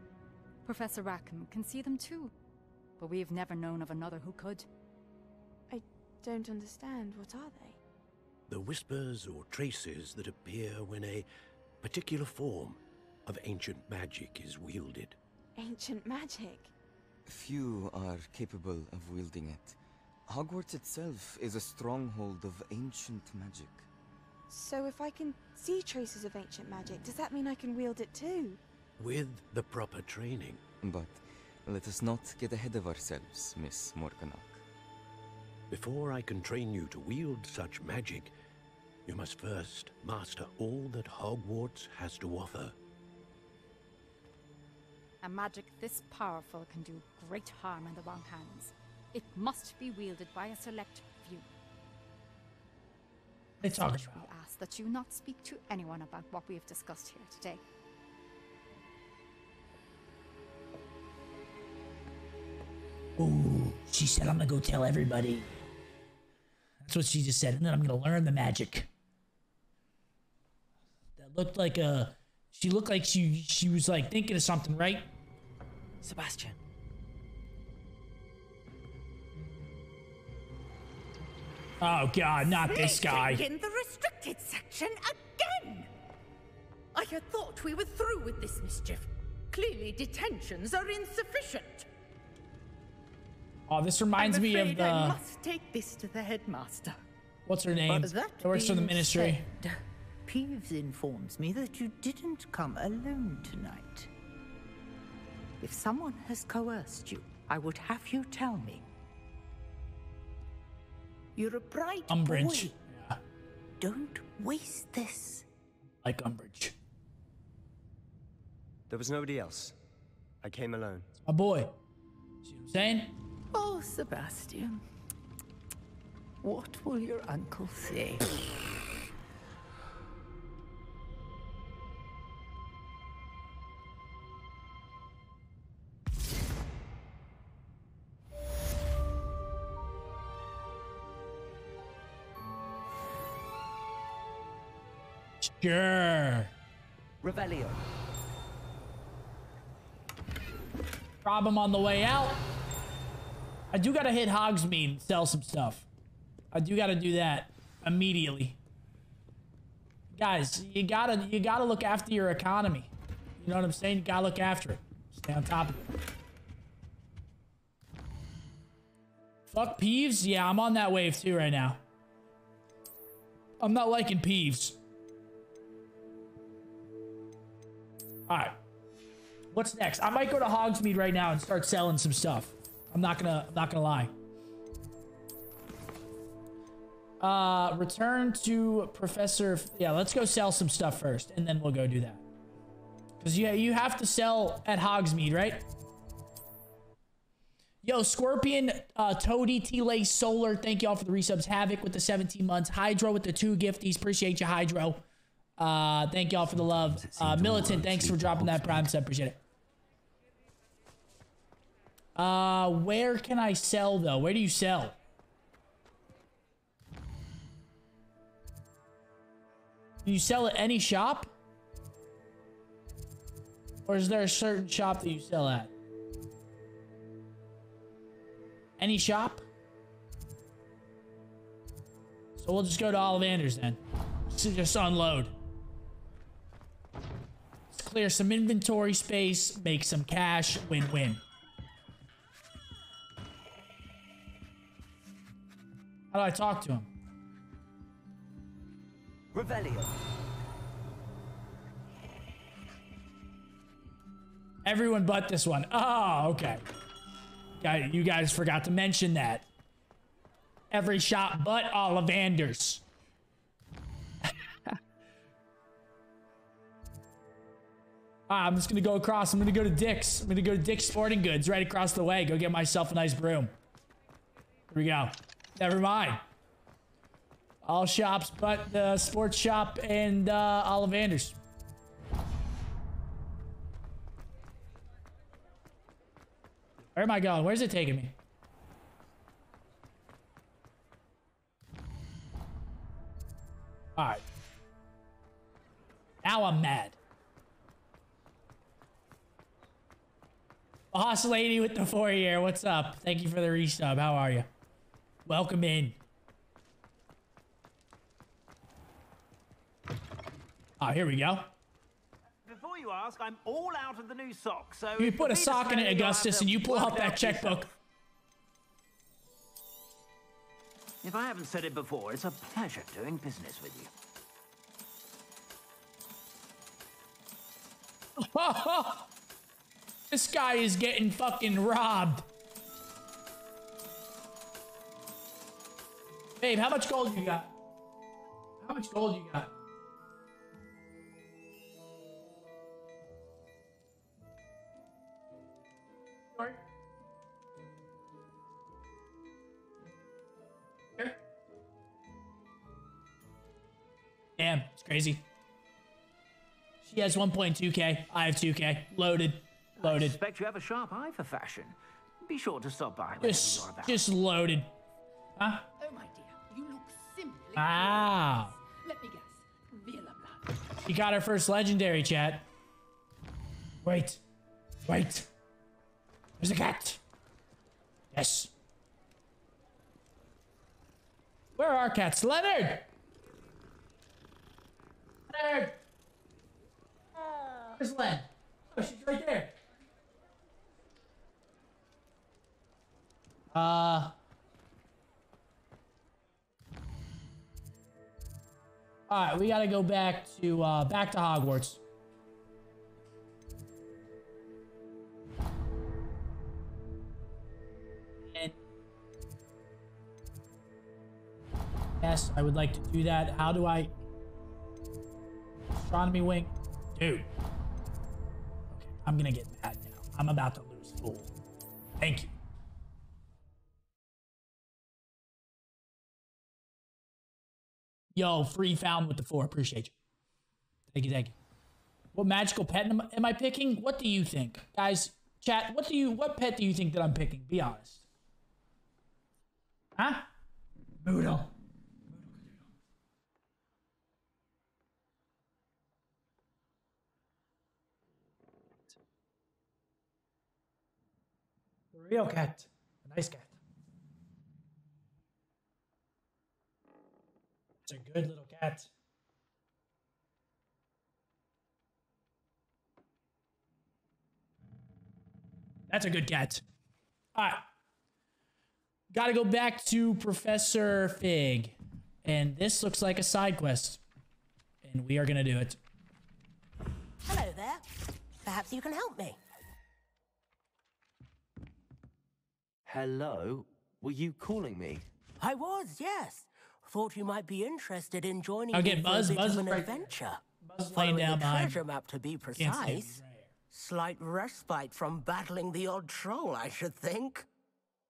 Professor Rackham can see them too. But we have never known of another who could. I don't understand. What are they? The whispers or traces that appear when a particular form of ancient magic is wielded. Ancient magic. Few are capable of wielding it. Hogwarts itself is a stronghold of ancient magic. So if I can see traces of ancient magic, does that mean I can wield it too? With the proper training. But let us not get ahead of ourselves, Miss Morganach. Before I can train you to wield such magic, you must first master all that Hogwarts has to offer. A magic this powerful can do great harm in the wrong hands. It must be wielded by a select few. They talking Such we ask that you not speak to anyone about what we have discussed here today. Ooh, she said I'm gonna go tell everybody. That's what she just said, and then I'm gonna learn the magic. That looked like a. She looked like she she was like thinking of something, right? Sebastian. Oh god, not this guy. In the restricted section again! I had thought we were through with this mischief. Clearly, detentions are insufficient. Oh, this reminds I'm me of the. I must take this to the headmaster. What's her name? But that That works for the ministry. said, Peeves informs me that you didn't come alone tonight. If someone has coerced you, I would have you tell me. You're a bright Umbridge. boy. Don't waste this. Like Umbridge. There was nobody else. I came alone. My boy. See what I'm saying? Oh, Sebastian. What will your uncle say? Sure. Revelio. Rob him on the way out. I do gotta hit Hogsmeade and sell some stuff. I do gotta do that immediately. Guys, you gotta you gotta look after your economy. You know what I'm saying? You gotta look after it. Stay on top of it. Fuck Peeves? Yeah, I'm on that wave too right now. I'm not liking Peeves. Alright. What's next? I might go to Hogsmeade right now and start selling some stuff. I'm not gonna I'm not gonna lie. Uh return to Professor Yeah, let's go sell some stuff first, and then we'll go do that. Because yeah, you have to sell at Hogsmeade, right? Yo, Scorpion, uh, Toady, T-Lay, Solar, thank y'all for the resubs. Havoc with the 17 months. Hydro with the two gifties. Appreciate you, Hydro. Uh, thank y'all for the love. Uh, Militant, thanks for dropping that prime sub. Appreciate it. Uh, where can I sell though? Where do you sell? Do you sell at any shop? Or is there a certain shop that you sell at? Any shop? So we'll just go to Ollivander's then. Just unload. Clear some inventory space, make some cash, win-win. How do I talk to him? Revelio. Everyone but this one. Oh, okay. Guy- You guys forgot to mention that. Every shop but Ollivander's. Ah, I'm just gonna go across. I'm gonna go to Dick's. I'm gonna go to Dick's Sporting Goods right across the way. Go get myself a nice broom. Here we go. Never mind. All shops but the sports shop and uh, Ollivander's. Where am I going? Where's it taking me? Alright. Now I'm mad. Boss lady with the four year, what's up? Thank you for the resub. How are you? Welcome in. Oh, here we go. Before you ask, I'm all out of the new sock, so... You put a sock in it, spare, you'll have Augustus, and you pull out that checkbook. If I haven't said it before, it's a pleasure doing business with you. this guy is getting fucking robbed. Babe, how much gold you got? How much gold you got? Sorry. Damn, it's crazy. She has 1.2k. I have 2k. Loaded. I Loaded. suspect you have a sharp eye for fashion. Be sure to stop by whenever Just, you're about. just loaded. Huh? Oh, my dear, you look simply. Wow. Ah. Let me guess. Villa blood. She got her first legendary chat. Wait. Wait. There's a cat. Yes. Where are cats? Leonard! Leonard! Oh. Where's Len? Oh, she's right there. Uh. All right, we gotta go back to uh, back to Hogwarts. And yes, I would like to do that. How do I? Astronomy wing, dude. Okay, I'm gonna get mad now. I'm about to lose fool. Thank you. Yo, free found with the four. Appreciate you. Thank you, thank you. What magical pet am, am I picking? What do you think, guys? Chat. What do you? What pet do you think that I'm picking? Be honest. Huh? Moodle. Real cat. A nice cat. It's a good little cat. That's a good cat. All right. Got to go back to Professor Fig. And this looks like a side quest. And we are going to do it. Hello there. Perhaps you can help me. Hello? Were you calling me? I was, yes. Thought you might be interested in joining Okay, me Buzz- for a bit Buzz of an adventure. Buzz laying Following down the behind treasure map to be Can't see him, precise. he's right here. Slight respite from battling the odd troll, I should think.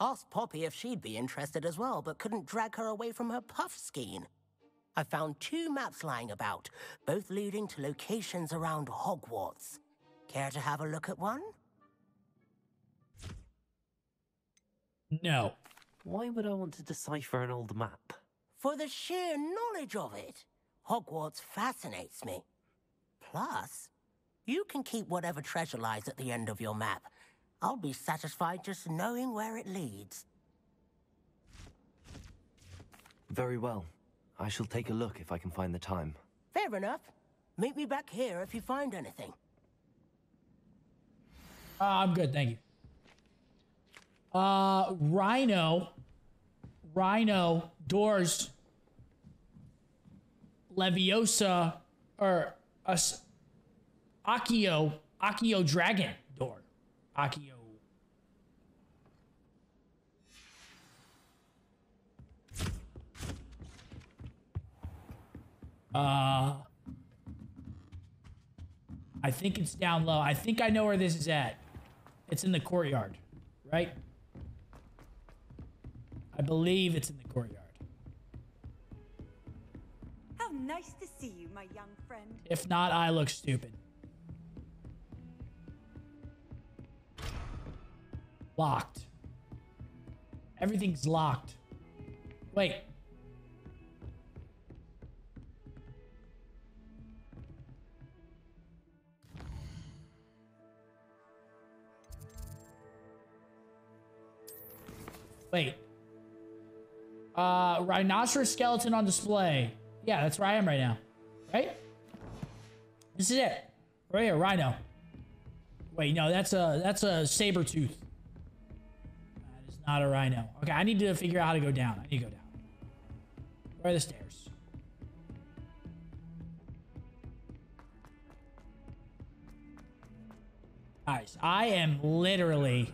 Asked Poppy if she'd be interested as well, but couldn't drag her away from her puffskein. I found two maps lying about, both leading to locations around Hogwarts. Care to have a look at one? No. Why would I want to decipher an old map? For the sheer knowledge of it. Hogwarts fascinates me. Plus, you can keep whatever treasure lies at the end of your map. I'll be satisfied just knowing where it leads. Very well. I shall take a look if I can find the time. Fair enough. Meet me back here if you find anything. Uh, I'm good, thank you. Uh, Rhino, Rhino, Doors, Leviosa, or us, Accio, Accio Dragon Door, Accio. Uh, I think it's down low. I think I know where this is at. It's in the courtyard, right? I believe it's in the courtyard. How nice to see you, my young friend. If not, I look stupid. Locked. Everything's locked. Wait. Wait. Uh, rhinoceros skeleton on display. Yeah, that's where I am right now. Right? This is it. Right here, rhino. Wait, no, that's a that's a saber tooth. That is not a rhino. Okay, I need to figure out how to go down. I need to go down. Where are the stairs? Guys, I am literally.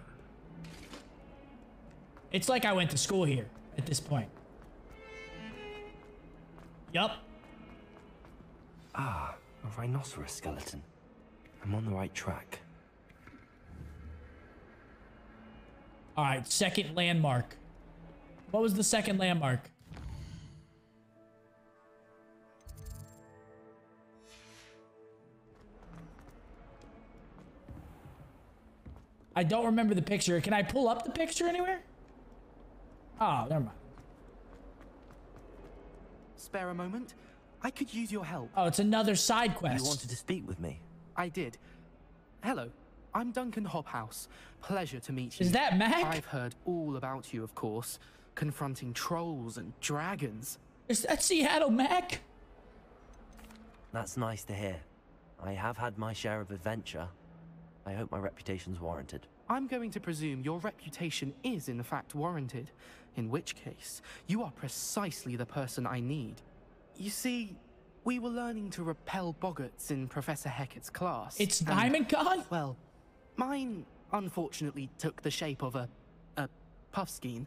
It's like I went to school here at this point. Yup. Ah, a rhinoceros skeleton. I'm on the right track. All right, second landmark. What was the second landmark? I don't remember the picture. Can I pull up the picture anywhere? Oh, never mind. Spare a moment? I could use your help. Oh, it's another side quest. You wanted to speak with me? I did. Hello, I'm Duncan Hobhouse. Pleasure to meet you. Is that Mac? I've heard all about you, of course. Confronting trolls and dragons. Is that Seattle Mac? That's nice to hear. I have had my share of adventure. I hope my reputation's warranted. I'm going to presume your reputation is in fact warranted, in which case, you are precisely the person I need. You see, We were learning to repel boggarts in Professor Hecat's class. It's and, Diamond Con? Well, mine unfortunately took the shape of a, a puffskein.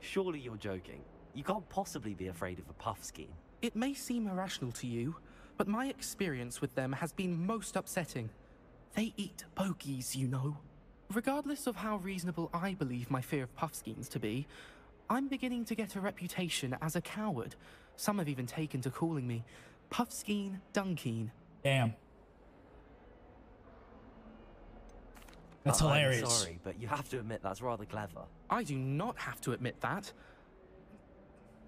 Surely you're joking. You can't possibly be afraid of a puffskein. It may seem irrational to you, but my experience with them has been most upsetting. They eat bogies, you know. Regardless of how reasonable I believe my fear of puffskeins to be, I'm beginning to get a reputation as a coward. Some have even taken to calling me Puffskein Dunkeen. Damn. That's Uh, I'm hilarious. sorry, but you have to admit that's rather clever. I do not have to admit that.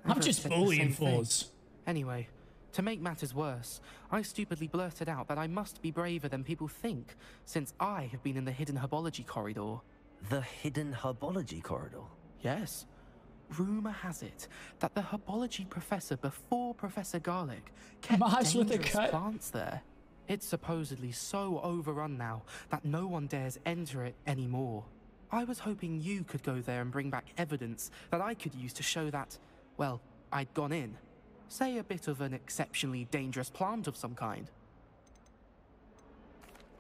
I'm Everett just said the bullying fools. Anyway, to make matters worse, I stupidly blurted out that I must be braver than people think, since I have been in the hidden herbology corridor. The hidden herbology corridor? Yes. Rumor has it that the herbology professor before Professor Garlick kept Mosh with a dangerous cut. plants there. It's supposedly so overrun now that no one dares enter it anymore. I was hoping you could go there and bring back evidence that I could use to show that, well, I'd gone in. Say a bit of an exceptionally dangerous plant of some kind.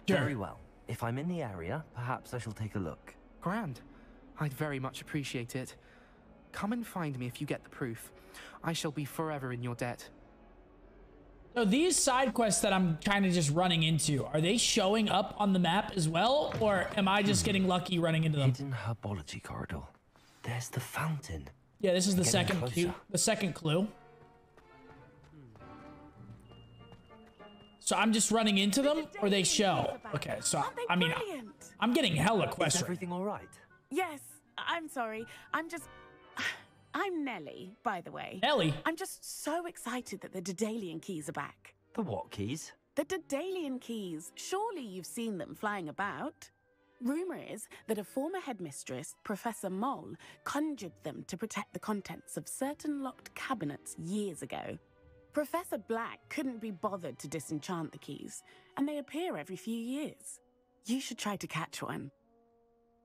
Very well. If I'm in the area, perhaps I shall take a look. Grand. I'd very much appreciate it. Come and find me if you get the proof. I shall be forever in your debt. So these side quests that I'm kind of just running into, are they showing up on the map as well? Or am I just hmm. getting lucky running into them? Hidden herbology corridor. There's the fountain. Yeah, this is the Getting second closer. clue. The second clue. So I'm just running into them, or they show? Okay, so I mean. I'm getting hella quests. Is right everything all right? Yes, I'm sorry. I'm just. I'm Nellie, by the way. Nellie? I'm just so excited that the Daedalian keys are back. The what keys? The Daedalian keys. Surely you've seen them flying about. Rumor is that a former headmistress, Professor Mole, conjured them to protect the contents of certain locked cabinets years ago. Professor Black couldn't be bothered to disenchant the keys, and they appear every few years. You should try to catch one.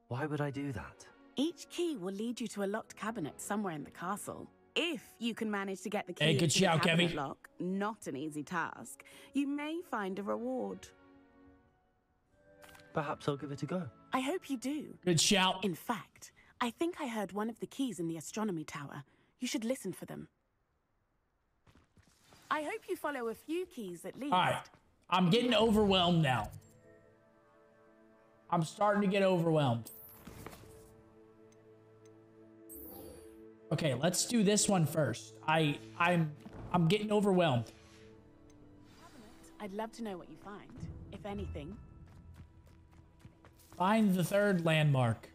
Why would I do that? Each key will lead you to a locked cabinet somewhere in the castle. If you can manage to get the key Hey, good to the shout, cabinet Kevy. lock, not an easy task, you may find a reward. Perhaps I'll give it a go. I hope you do. Good shout. In fact, I think I heard one of the keys in the astronomy tower. You should listen for them. I hope you follow a few keys at least. All right, I'm getting overwhelmed now. I'm starting to get overwhelmed. Okay, let's do this one first. I I'm I'm getting overwhelmed. I'd love to know what you find, if anything. Find the third landmark.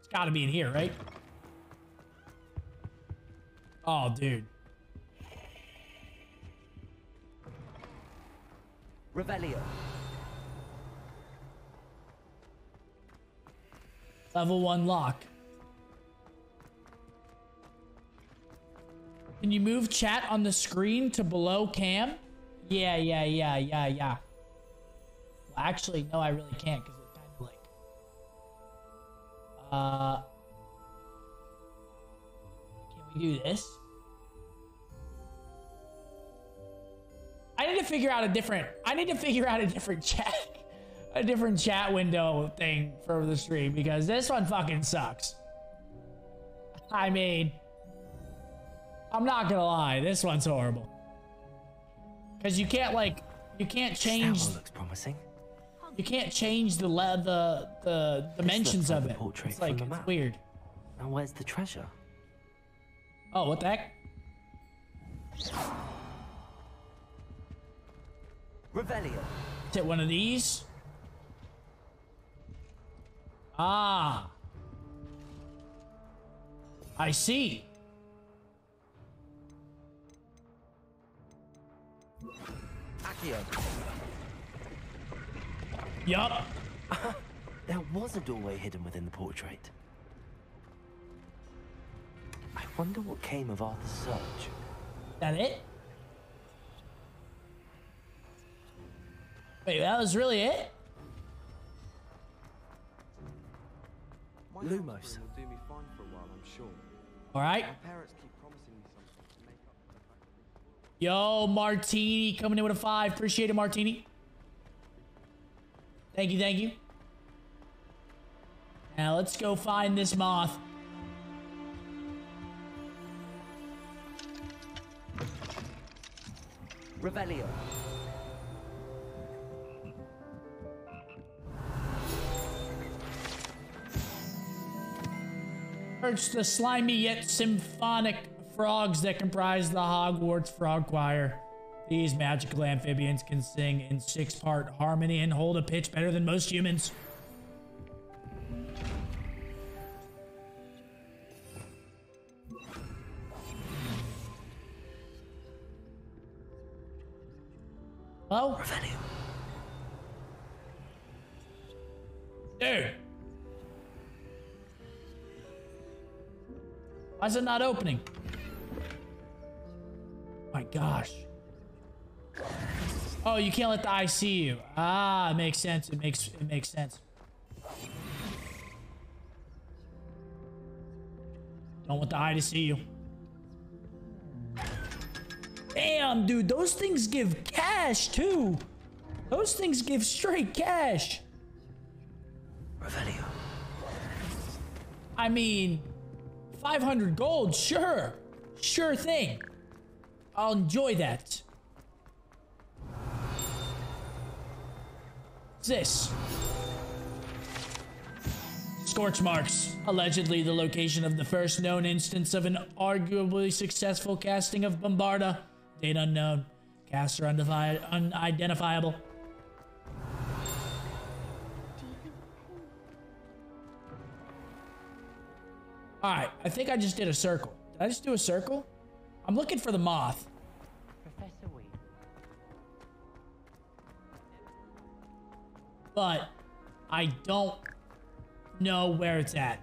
It's got to be in here, right? Oh, dude. Revelio. Level one lock. Can you move chat on the screen to below cam? Yeah, yeah, yeah, yeah, yeah. Well, actually, no, I really can't because it's kind of like. Uh. Do this? I need to figure out a different. I need to figure out a different chat, a different chat window thing for the stream because this one fucking sucks. I mean, I'm not gonna lie, this one's horrible. Cause you can't like, you can't change. Looks promising. You can't change the le- the the dimensions like of it. portrait It's like it's map. weird. Now where's the treasure? Oh, what the heck? Revelio. Hit one of these. Ah. I see. Accio. Yup. There was a doorway hidden within the portrait. I wonder what came of Arthur's search. That it? Wait, that was really it? Lumos. will do me fine for a while, I'm sure. All right. My parents keep promising me something to make up for the fact that Yo, Martini coming in with a five. Appreciate it, Martini. Thank you, thank you. Now let's go find this moth. Revelio. Search the slimy yet symphonic frogs that comprise the Hogwarts Frog Choir. These magical amphibians can sing in six-part harmony and hold a pitch better than most humans. Hello? Dude. Why is it not opening? My gosh. Oh, you can't let the eye see you. Ah, it makes sense. It makes it makes sense. Don't want the eye to see you. Damn, dude, those things give cash too. Those things give straight cash. Revelio. I mean, 500 gold, sure. Sure thing. I'll enjoy that. What's this? Scorch marks. Allegedly the location of the first known instance of an arguably successful casting of Bombarda. Date unknown. Caster undefi- unidentifiable. Alright, I think I just did a circle. Did I just do a circle? I'm looking for the moth. Professor Weed. But I don't know where it's at.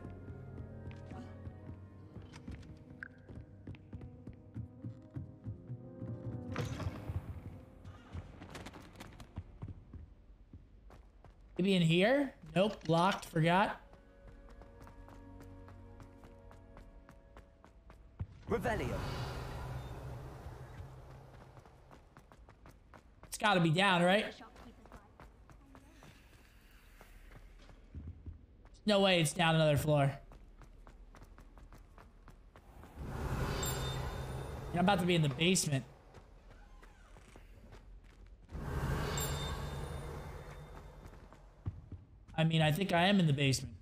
Maybe in here? Nope, locked, forgot. Revelio. It's gotta be down, right? No way it's down another floor. I'm about to be in the basement. Mean, I think I am in the basement.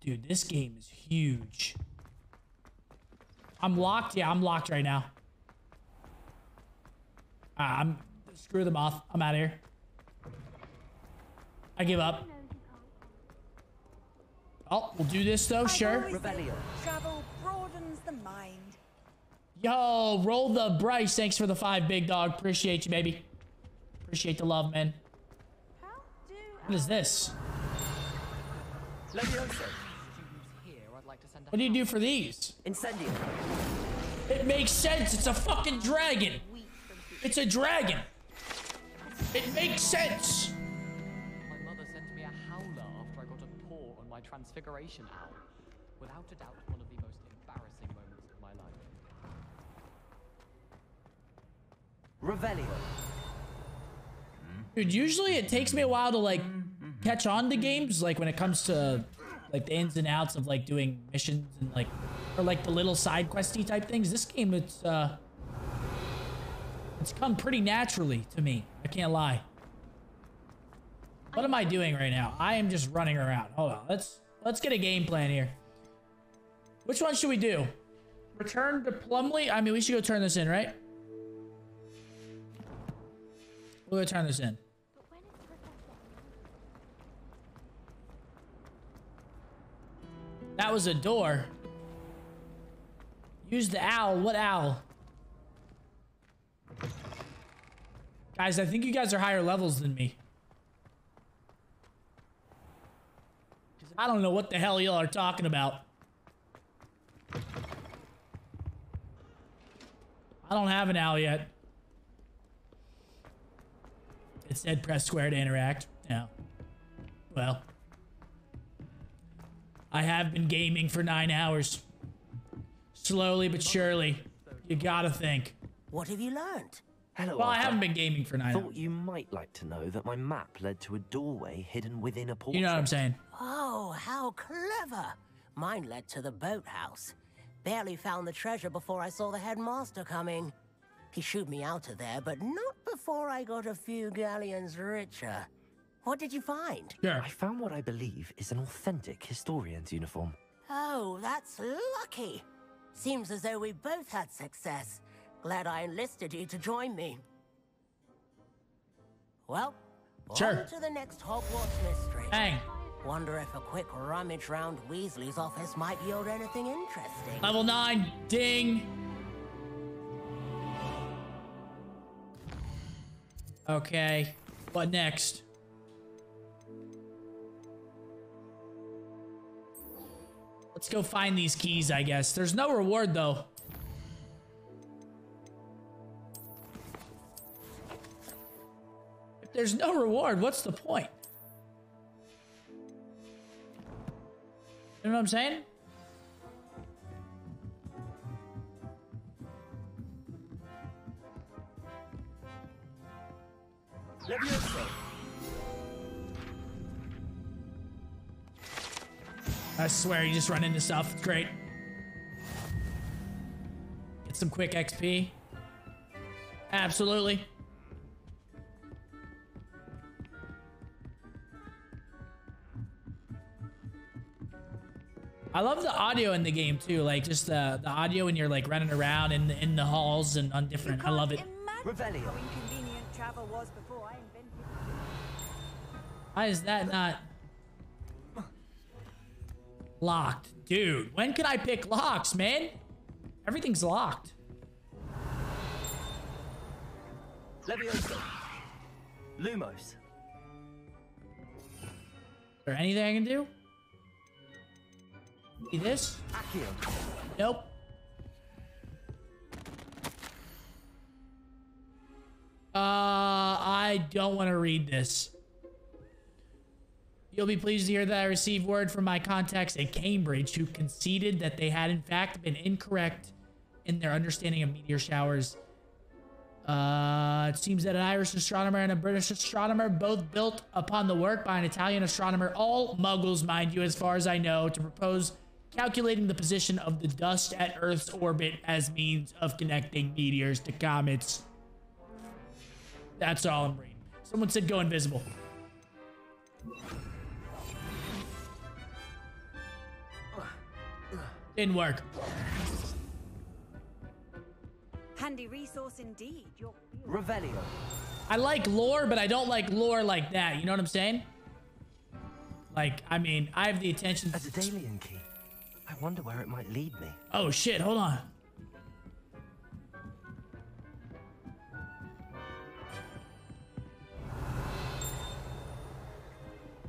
Dude, this game is huge. I'm locked. Yeah, I'm locked right now. Ah, I'm screw the moth. I'm out of here. I give up. Oh, we'll do this though, sure. Travel broadens the mind. Yo, roll the Bryce. Thanks for the five, big dog. Appreciate you, baby. Appreciate the love, man. What is this? What do you do for these? Incendio. It makes sense. It's a fucking dragon. It's a dragon. It makes sense. My mother sent me a howler after I got a paw on my transfiguration owl. Without a doubt, one of the most embarrassing moments of my life. Revelio. Dude, usually it takes me a while to like catch on to games, like when it comes to like the ins and outs of like doing missions and like or like the little side questy type things. This game, it's uh, it's come pretty naturally to me. I can't lie. What am I doing right now? I am just running around. Hold on. Let's let's get a game plan here. Which one should we do? Return to Plummly? I mean, we should go turn this in, right? We'll go turn this in. That was a door. Use the owl. What owl? Guys, I think you guys are higher levels than me. I don't know what the hell y'all are talking about. I don't have an owl yet. It said press square to interact. Yeah. Well. I have been gaming for nine hours. Slowly but surely. You gotta think. What have you learned? Hello, Well, I haven't been gaming for nine Thought hours. you might like to know that my map led to a doorway hidden within a portrait. You know what I'm saying? Oh, how clever! Mine led to the boathouse. Barely found the treasure before I saw the headmaster coming. He shooed me out of there, but not before I got a few galleons richer. What did you find? I found what I believe is an authentic historian's uniform. Oh, that's lucky. Seems as though we both had success. Glad I enlisted you to join me. Well, Sure. on to the next Hogwarts mystery. Bang. Wonder if a quick rummage round Weasley's office might yield anything interesting. Level 9. Ding. Okay. What next? Let's go find these keys, I guess. There's no reward, though. If there's no reward, what's the point? You know what I'm saying? Levioso. I swear, you just run into stuff. It's great. Get some quick XP. Absolutely. I love the audio in the game too, like just the the audio when you're like running around in the in the halls and on different. I love it. How inconvenient travel was before I invented Why is that not locked, dude? When can I pick locks, man? Everything's locked. Levioso. Lumos. Is there anything I can do? See this? Accio. Nope. Uh, I don't want to read this. You'll be pleased to hear that I received word from my contacts at Cambridge who conceded that they had in fact been incorrect in their understanding of meteor showers. Uh, it seems that an Irish astronomer and a British astronomer, both built upon the work by an Italian astronomer, all muggles, mind you, as far as I know, to propose calculating the position of the dust at Earth's orbit as means of connecting meteors to comets. That's all I'm reading. Someone said go invisible. Didn't work. Handy resource indeed. Your Revelio. I like lore, but I don't like lore like that. You know what I'm saying? Like, I mean, I have the attention. As A Daedalian key. I wonder where it might lead me. Oh shit, hold on.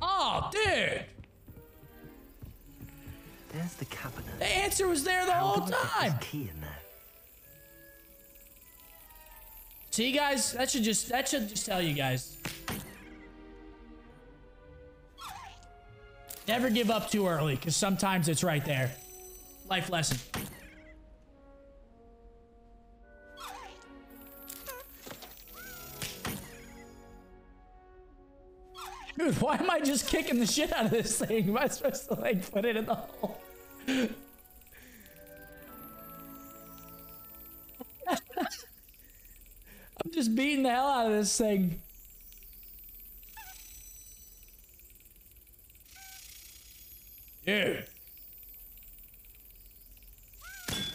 Oh, dude! There's the cabinet. The answer was there the How whole do I get time. key in there. See, guys, that should just that should just tell you guys. Never give up too early, because sometimes it's right there. Life lesson. Dude, why am I just kicking the shit out of this thing? Am I supposed to like put it in the hole? I'm just beating the hell out of this thing. Dude.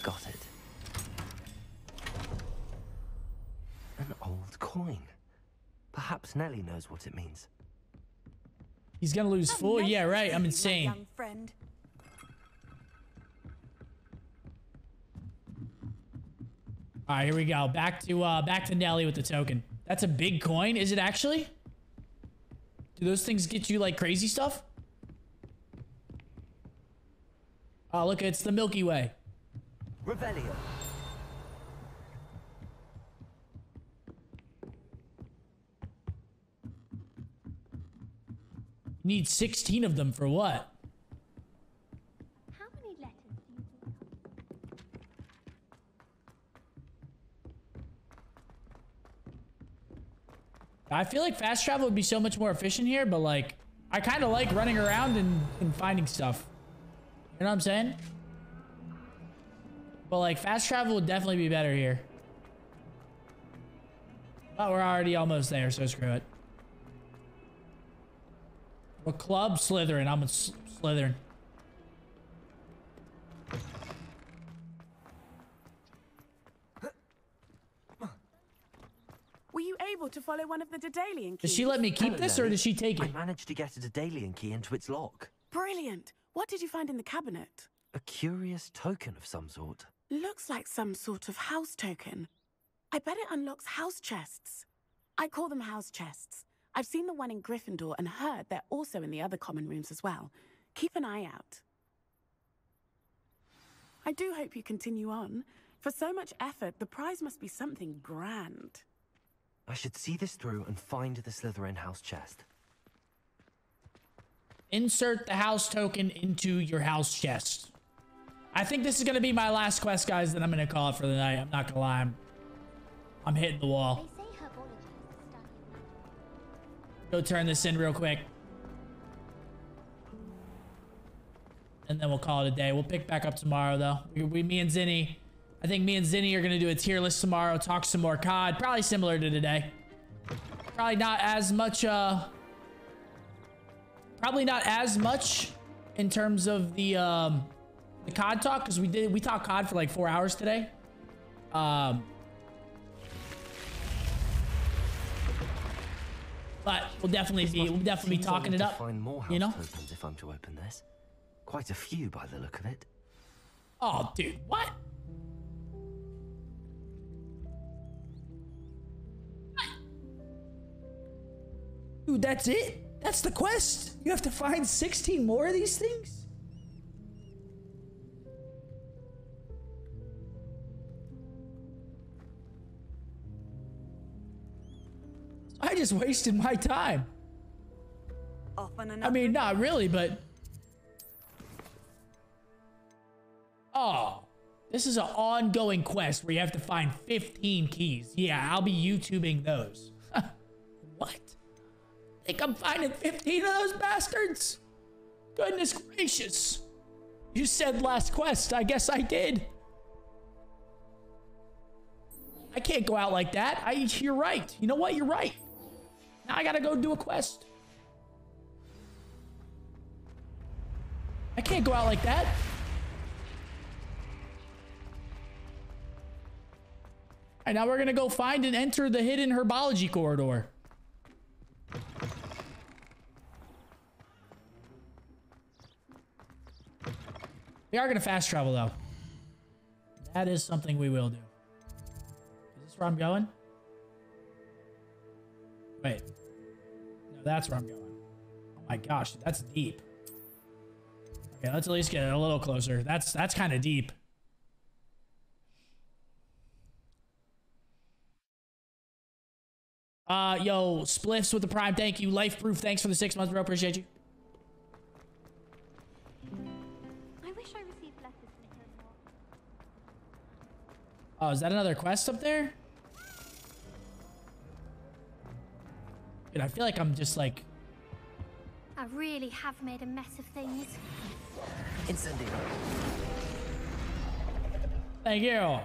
Got it. An old coin. Perhaps Nellie knows what it means. He's gonna lose full. Yeah, right. I'm insane. young friend. All right, here we go. Back to uh back to Nellie with the token. That's a big coin. Is it actually? Do those things get you like crazy stuff? Oh, look, it's the Milky Way. Revelio. Need 16 of them for what? I feel like fast travel would be so much more efficient here, but like, I kind of like running around and, and finding stuff. You know what I'm saying? But like, fast travel would definitely be better here. But we're already almost there, so screw it. What club? Slytherin. I'm a S- Slytherin. Were you able to follow one of the Daedalian keys? Does she let me keep Hello, this or Lily. does she take it? I managed to get a Daedalian key into its lock. Brilliant. What did you find in the cabinet? A curious token of some sort. Looks like some sort of house token. I bet it unlocks house chests. I call them house chests. I've seen the one in Gryffindor and heard they're also in the other common rooms as well. Keep an eye out. I do hope you continue on. For so much effort, the prize must be something grand. I should see this through and find the Slytherin house chest. Insert the house token into your house chest. I think this is going to be my last quest, guys, that I'm going to call it for the night. I'm not going to lie. I'm, I'm hitting the wall. Go turn this in real quick. And then we'll call it a day. We'll pick back up tomorrow, though. We, we me and Zinni, I think me and Zinni are going to do a tier list tomorrow, talk some more COD. Probably similar to today. Probably not as much, uh... Probably not as much in terms of the, um... The COD talk, because we did, we talked COD for like four hours today. Um... But we'll definitely be, we'll definitely be talking it up. Find more You know? tokens if I'm to open this. Quite a few by the look of it. Oh, dude, what? Dude, that's it? That's the quest? You have to find 16 more of these things? Just wasted my time. Often I mean, not really, but... Oh, this is an ongoing quest where you have to find 15 keys. Yeah, I'll be YouTubing those. what? Think I'm finding 15 of those bastards? Goodness gracious. You said last quest. I guess I did. I can't go out like that. I, you're right. You know what? You're right. Now I gotta go do a quest. I can't go out like that. Alright, now we're gonna go find and enter the hidden herbology corridor. We are gonna fast travel though. That is something we will do. Is this where I'm going? Wait. That's where I'm going. Oh my gosh, that's deep. Okay, let's at least get a little closer. That's that's kind of deep. Uh, yo, Spliffs with the prime. Thank you. Life proof. Thanks for the six months, bro. Appreciate you. I wish I received letters from her more. Oh, is that another quest up there? Dude, I feel like I'm just like I really have made a mess of things. Incendio. Thank you.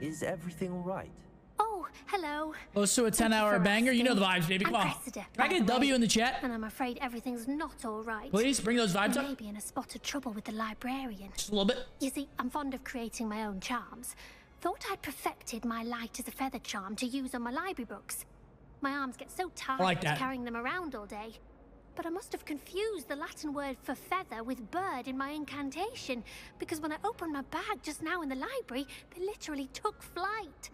Is everything all right? Oh, hello. close to a 10 hour banger. You know the vibes, baby. Come on. Can I get a the W in the chat? And I'm afraid everything's not all right. Please, bring those vibes up. Maybe in a spot of trouble with the librarian. Just a little bit. You see, I'm fond of creating my own charms. Thought I'd perfected my light as a feather charm to use on my library books. My arms get so tired like carrying them around all day. But I must have confused the Latin word for feather with bird in my incantation, because when I opened my bag just now in the library, they literally took flight.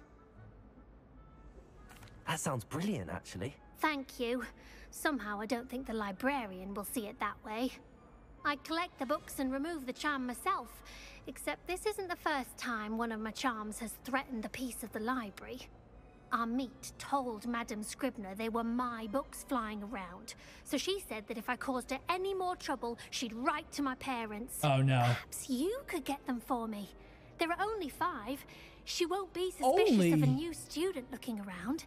That sounds brilliant, actually. Thank you. Somehow I don't think the librarian will see it that way. I collect the books and remove the charm myself, except this isn't the first time one of my charms has threatened the peace of the library. Our meet told Madame Scribner they were my books flying around, so she said that if I caused her any more trouble, she'd write to my parents. Oh no. Perhaps you could get them for me. There are only five. She won't be suspicious Only? of a new student looking around.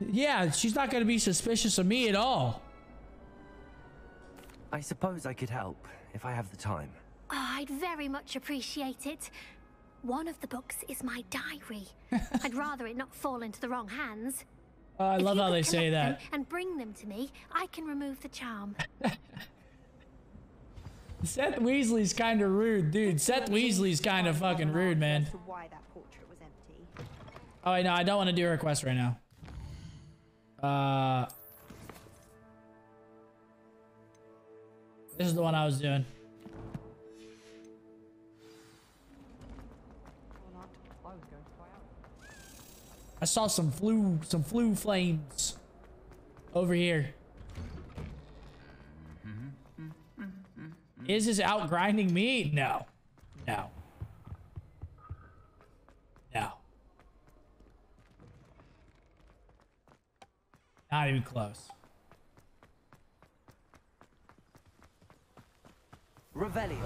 Yeah, she's not gonna be suspicious of me at all. I suppose I could help if I have the time. Oh, I'd very much appreciate it. One of the books is my diary. I'd rather it not fall into the wrong hands. Oh, I If love how they say that. And bring them to me. I can remove the charm. Seth Weasley's kind of rude, dude. Seth Weasley's kind of fucking rude, man. Why that portrait was empty. Oh, wait, no, I don't want to do a request right now. Uh, this is the one I was doing. I saw some Floo, some Floo flames over here. Is this out grinding me? No, no, no. Not even close. Revelio.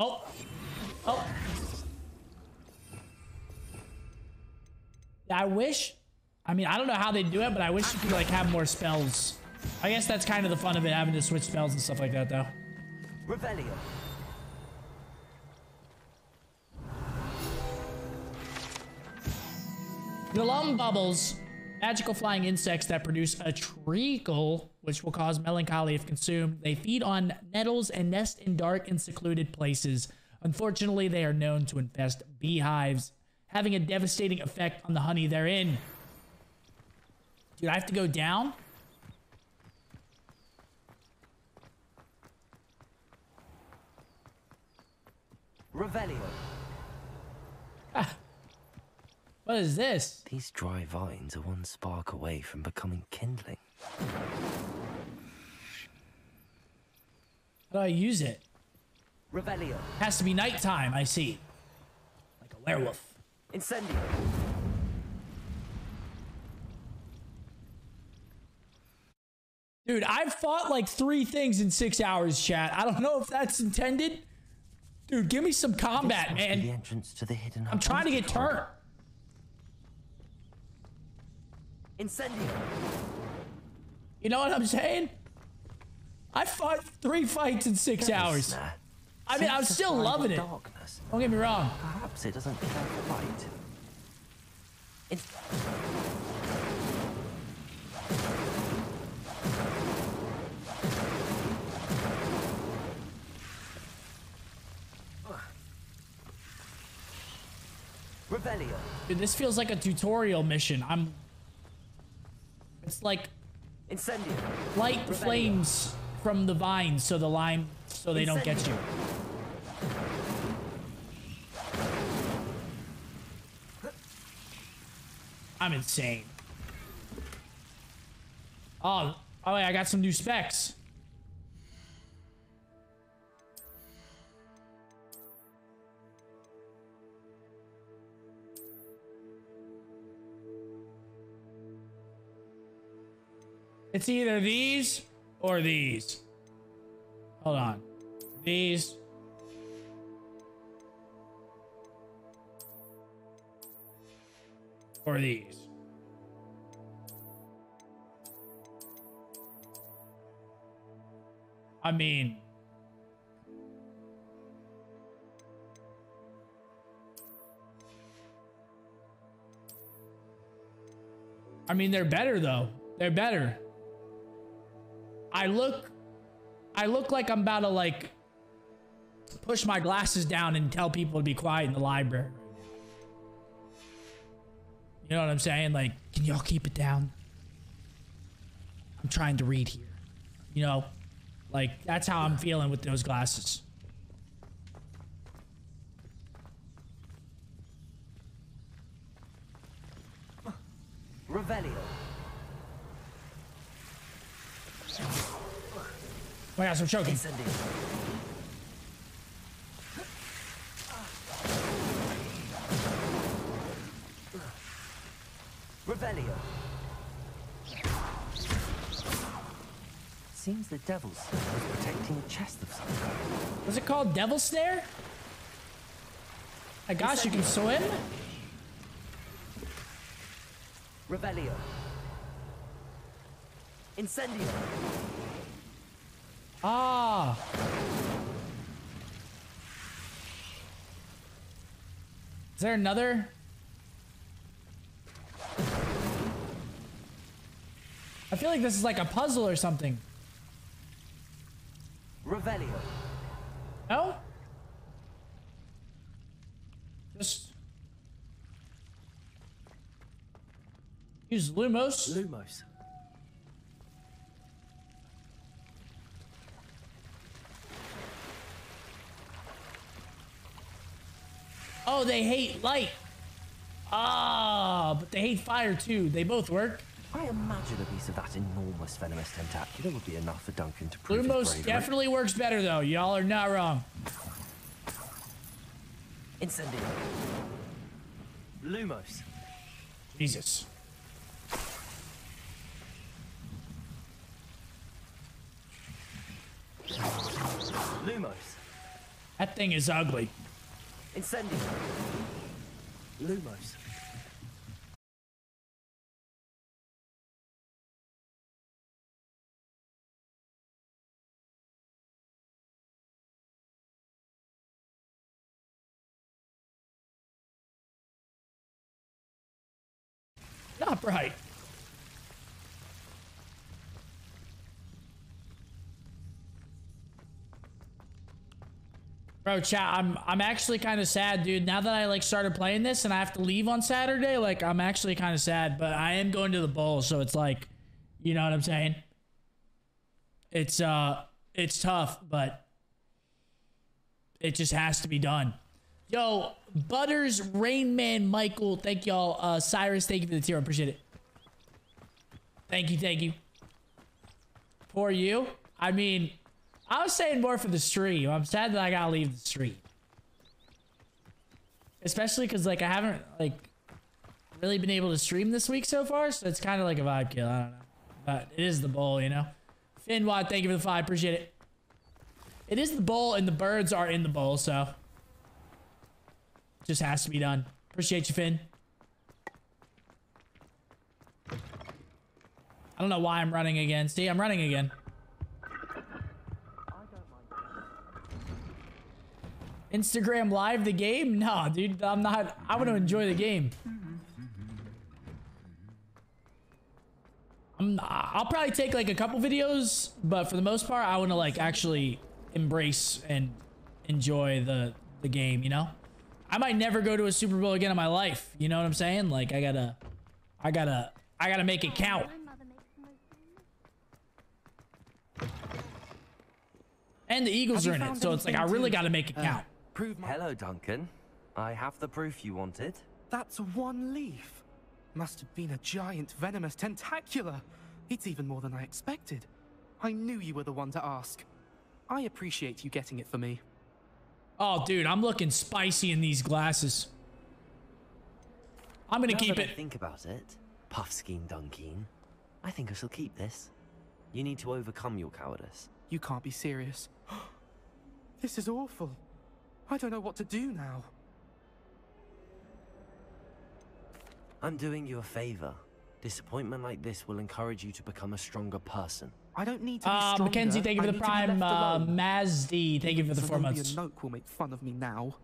Oh. Oh. I wish. I mean, I don't know how they do it, but I wish you could like have more spells. I guess that's kind of the fun of it, having to switch spells and stuff like that, though. Revelio. Glumbumbles, magical flying insects that produce a treacle, which will cause melancholy if consumed. They feed on nettles and nest in dark and secluded places. Unfortunately, they are known to infest beehives, having a devastating effect on the honey therein. Dude, I have to go down? Revelio. Ah. What is this? These dry vines are one spark away from becoming kindling. How do I use it? Revelio. Has to be nighttime, I see. Like a werewolf. Incendio. Dude, I've fought like three things in six hours, chat. I don't know if that's intended. Dude, give me some combat, This man. The entrance to the hidden. I'm trying to get turned. Incendio. You know what I'm saying? I fought three fights in six Get hours. snare. I mean, I'm still loving it. Darkness. Don't get me wrong. Perhaps it doesn't care for light. In- Revelio. Dude, this feels like a tutorial mission. I'm. It's like Incendio. light Revelio. flames from the vines so the lime so they don't get you. I'm insane. Oh, oh, wait, I got some new specs. It's either these or these. Hold on. These. Or these. I mean, I mean, they're better though. They're better. I look, I look like I'm about to like push my glasses down and tell people to be quiet in the library. You know what I'm saying? Like, can y'all keep it down? I'm trying to read here. You know, like that's how I'm feeling with those glasses. Revelio. Oh my gosh, I'm choking. Revelio. Seems the devil's protecting a chest of some kind. Was it called Devil Snare? My gosh, you can swim? Revelio. Incendio. Ah. Is there another? I feel like this is like a puzzle or something. Revelio. No? Just use Lumos. Lumos. Oh, they hate light. Ah, but they hate fire too. They both work. I imagine a piece of that enormous venomous tentacula would be enough for Duncan to prove his Lumos bravery. definitely works better though. Y'all are not wrong. Incendio. Lumos. Jesus. Lumos. That thing is ugly. Incendio. Lumos. Not bright. Bro, chat, I'm I'm actually kind of sad, dude. Now that I like started playing this and I have to leave on Saturday, like I'm actually kind of sad, but I am going to the bowl, so it's like, you know what I'm saying? It's uh it's tough, but it just has to be done. Yo, Butters, Rain Man, Michael, thank y'all. Uh Cyrus, thank you for the tier. I appreciate it. Thank you, thank you. For you? I mean, I was saying more for the stream. I'm sad that I gotta leave the stream. Especially because, like, I haven't, like, really been able to stream this week so far, so it's kind of like a vibe kill. I don't know. But it is the bowl, you know? Finn Finwad, thank you for the five. Appreciate it. It is the bowl, and the birds are in the bowl, so... Just has to be done. Appreciate you, Finn. I don't know why I'm running again. See, I'm running again. Instagram live the game? No, dude, I'm not. I want to enjoy the game. I'm, I'll probably take like a couple videos, but for the most part, I want to like actually embrace and enjoy the the game. You know, I might never go to a Super Bowl again in my life. You know what I'm saying? Like I gotta, I gotta, I gotta make it count. And the Eagles are in it, so it's like I really got to make it uh, count. Prove Hello, Duncan. I have the proof you wanted. That's one leaf. Must have been a giant venomous tentacula. It's even more than I expected. I knew you were the one to ask. I appreciate you getting it for me. Oh, dude, I'm looking spicy in these glasses. I'm gonna Now keep that it. I think about it, Puffskein Dunkeen. I think I shall keep this. You need to overcome your cowardice. You can't be serious. this is awful. I don't know what to do now. I'm doing you a favor. Disappointment like this will encourage you to become a stronger person. I don't need to be Uh, stronger. Mackenzie, thank you for the need to be prime. left Uh. Mazdi, thank you for the four Zenobia months. Noke will make fun of me now.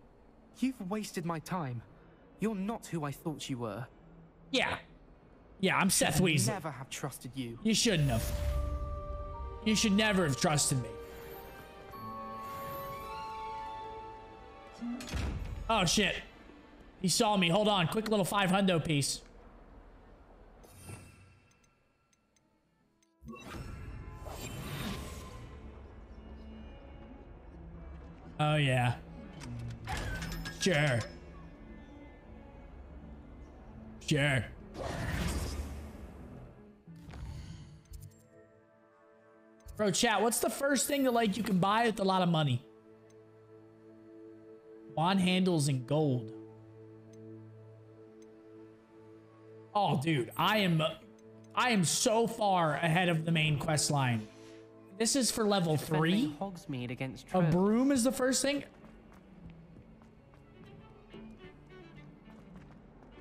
You've wasted my time. You're not who I thought you were. Yeah. Yeah, I'm Seth Should Weasley. Never have trusted you. You shouldn't have. You should never have trusted me. Oh, shit. He saw me. Hold on. Quick little five hundo piece. Oh, yeah. Sure. Sure. Bro, chat, what's the first thing that like you can buy with a lot of money? Wand handles in gold. Oh, dude, I am, I am so far ahead of the main quest line. This is for level three. Hogsmeade against A broom is the first thing.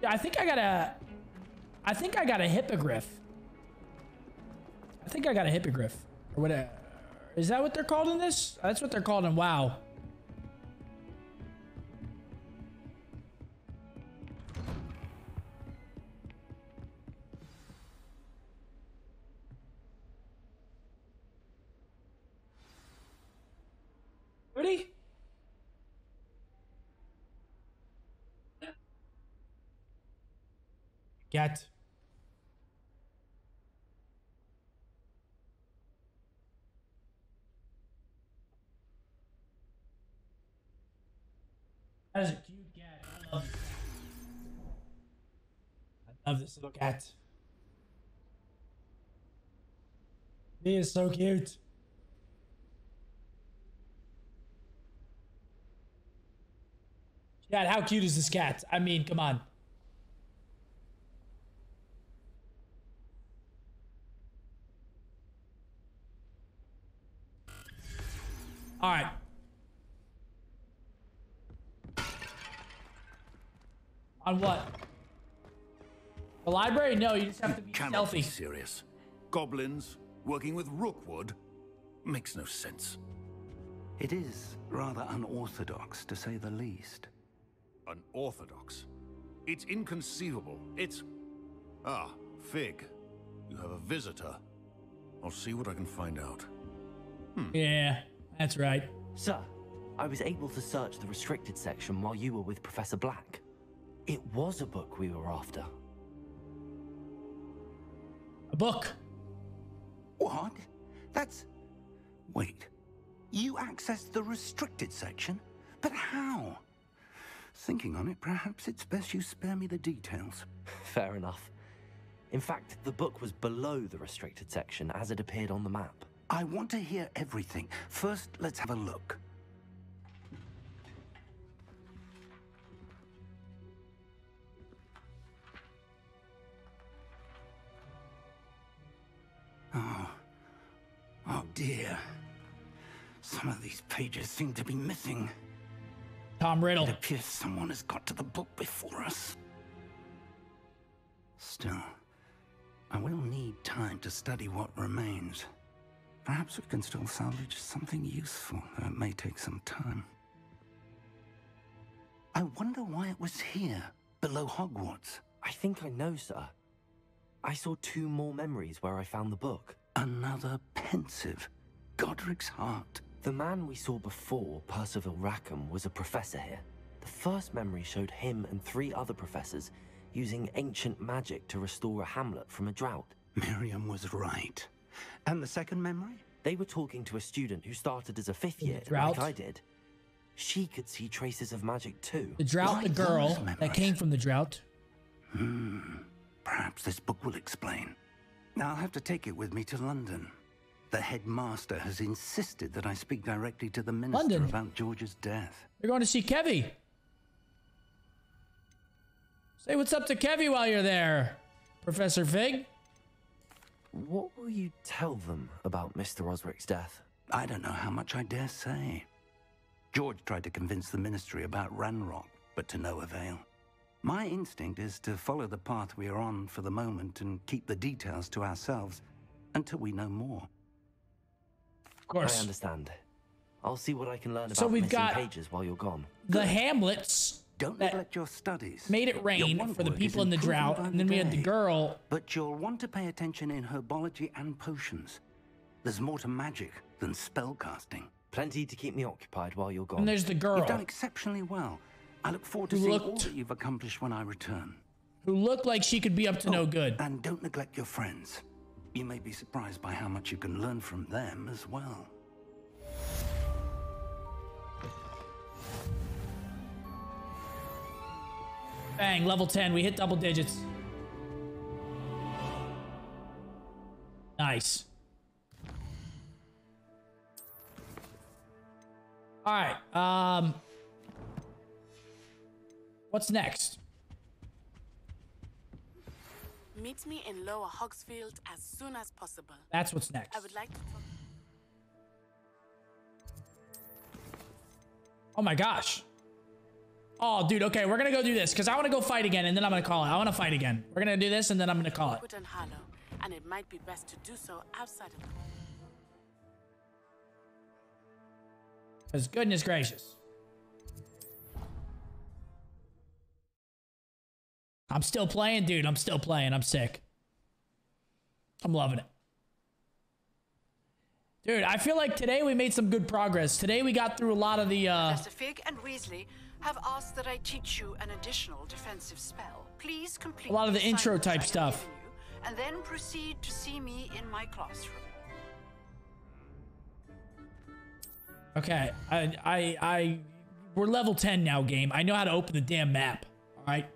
Yeah, I think I got a. I think I got a hippogriff. I think I got a hippogriff. Or what? a- Is that what they're called in this? That's what they're called in WoW. Get. That is a cute cat. I love this. I love this little cat. He is so cute. Dad, how cute is this cat? I mean, come on. All right. On what? The library? No, you just have to be Cannot stealthy. be serious. Goblins working with Rookwood makes no sense. It is rather unorthodox, to say the least. Unorthodox. It's inconceivable. It's. Ah, Fig. You have a visitor. I'll see what I can find out. Yeah, that's right. Sir, I was able to search the restricted section while you were with Professor Black. It was a book we were after. A book. What? That's. Wait. You accessed the restricted section? But how? Thinking on it, perhaps it's best you spare me the details. Fair enough. In fact, the book was below the restricted section as it appeared on the map. I want to hear everything. First, let's have a look. Oh. Oh dear. Some of these pages seem to be missing. Tom Riddle. It appears someone has got to the book before us. Still, I will need time to study what remains. Perhaps we can still salvage something useful, though it may take some time. I wonder why it was here, below Hogwarts. I think I know, sir. I saw two more memories where I found the book. Another Pensieve. Godric's heart. The man we saw before, Percival Rackham, was a professor here. The first memory showed him and three other professors using ancient magic to restore a hamlet from a drought. Miriam was right. And the second memory? They were talking to a student who started as a fifth year, like I did. She could see traces of magic too. The drought, the girl that came from the drought. Hmm. Perhaps this book will explain. Now I'll have to take it with me to London. The headmaster has insisted that I speak directly to the minister London? about George's death. You're going to see Kevy. Say what's up to Kevy while you're there, Professor Fig. What will you tell them about Mr. Osric's death? I don't know how much I dare say. George tried to convince the ministry about Ranrock, but to no avail. My instinct is to follow the path we are on for the moment and keep the details to ourselves until we know more. Of course. I understand. I'll see what I can learn about So we've missing got- pages while you're gone. The Hamlets Don't neglect your studies. made it rain for the people in the drought, and then we had the girl. But you'll want to pay attention in herbology and potions. There's more to magic than spellcasting. Plenty to keep me occupied while you're gone. And there's the girl You've done exceptionally well. I look forward to Who seeing looked- all that you've accomplished when I return. who looked like she could be up to no oh, good. And don't neglect your friends. You may be surprised by how much you can learn from them as well. Bang, level 10. We hit double digits. Nice. All right. Um What's next? Meet me in Lower Hogsfield as soon as possible. That's what's next. I would like to talk. Oh my gosh. Oh, dude. Okay, we're gonna go do this because I want to go fight again, and then I'm gonna call it. I want to fight again. We're gonna do this, and then I'm gonna call it. Liquid and hollow, and it might be best to do so outside of Because goodness gracious. I'm still playing, dude. I'm still playing. I'm sick. I'm loving it. Dude, I feel like today we made some good progress. Today we got through a lot of the, uh... Professor Fig and Weasley have asked that I teach you an additional defensive spell. Please complete A lot of the intro type stuff. you, and then proceed to see me in my classroom. Okay, I, I, I... We're level 10 now, game. I know how to open the damn map. Alright?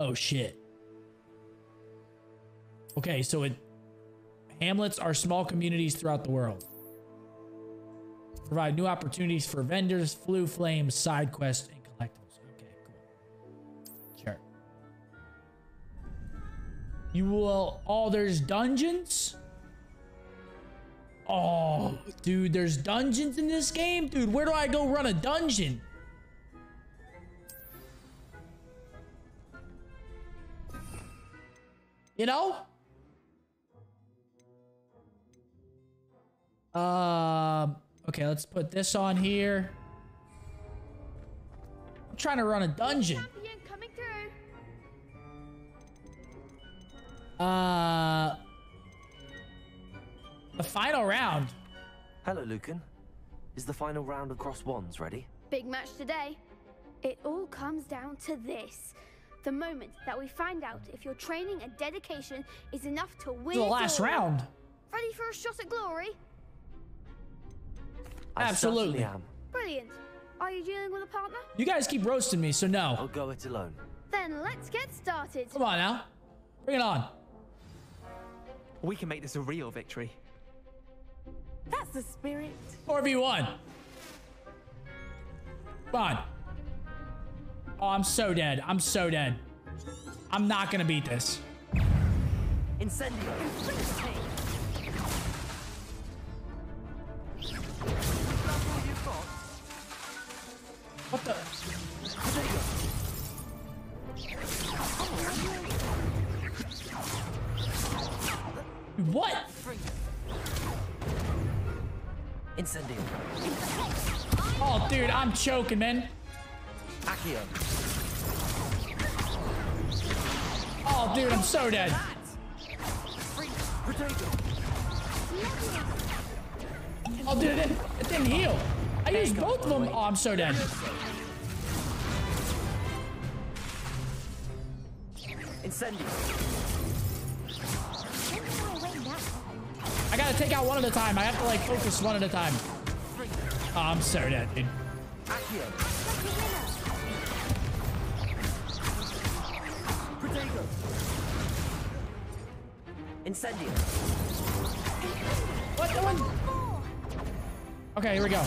Oh, shit. Okay, so it... Hamlets are small communities throughout the world. Provide new opportunities for vendors, Floo flames, side quests, and collectibles. Okay, cool. Sure. You will... Oh, there's dungeons? Oh, dude, there's dungeons in this game? Dude, where do I go run a dungeon? You know? Um, okay, let's put this on here. I'm trying to run a dungeon. coming through. Uh, the final round. Hello, Lucan. Is the final round of Crossed Wands ready? Big match today. It all comes down to this. The moment that we find out if your training and dedication is enough to win The last all. round. Ready for a shot at glory? I Absolutely. certainly am. Brilliant. Are you dealing with a partner? You guys keep roasting me, so no. I'll go it alone. Then let's get started. Come on now. Bring it on. We can make this a real victory. That's the spirit. 4v1. Come on. Oh, I'm so dead. I'm so dead. I'm not gonna beat this. Incendio. What the? What? Incendio. Oh, dude, I'm choking, man. Accio. Oh, dude, I'm so dead. Oh, dude, it didn't, it didn't heal. I used both of them. Oh, I'm so dead. Incendio. I gotta take out one at a time. I have to like focus one at a time. Oh, I'm so dead, dude. Incendio. What the one? Okay, here we go.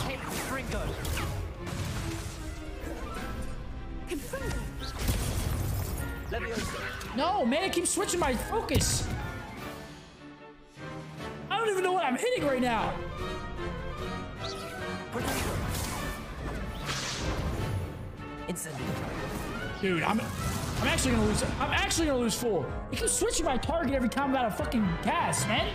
No, man, it keeps switching my focus. I don't even know what I'm hitting right now. Dude, I'm I'm actually gonna lose. I'm actually gonna lose four. It keeps switching my target every time I'm out of fucking gas, man.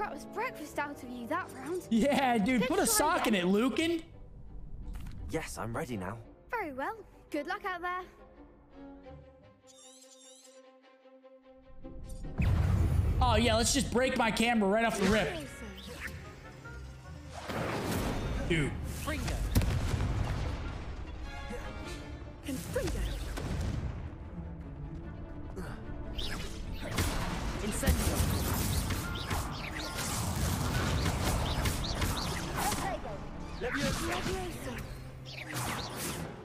They made crap's breakfast out of you that round. Yeah, dude, Let's put a try sock in it, Lucan. Yes, I'm ready now. Very well. Good luck out there. Oh yeah, let's just break my camera right off the rip. Dude. Fringo. Incendio.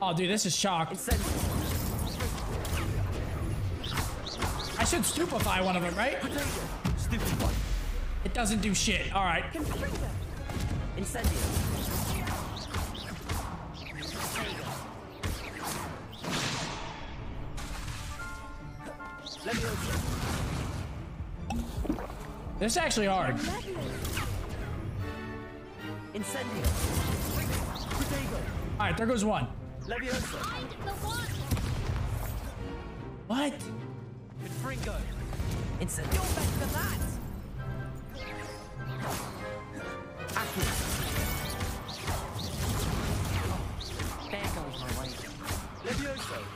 Oh, dude, this is shock. I should stupefy one of them, right? It doesn't do shit. All right. This is actually hard. Incendio. All right, there goes one. Levioso. What? Confringo. Incendio. You're better than that. Accio. There goes my way. Levioso.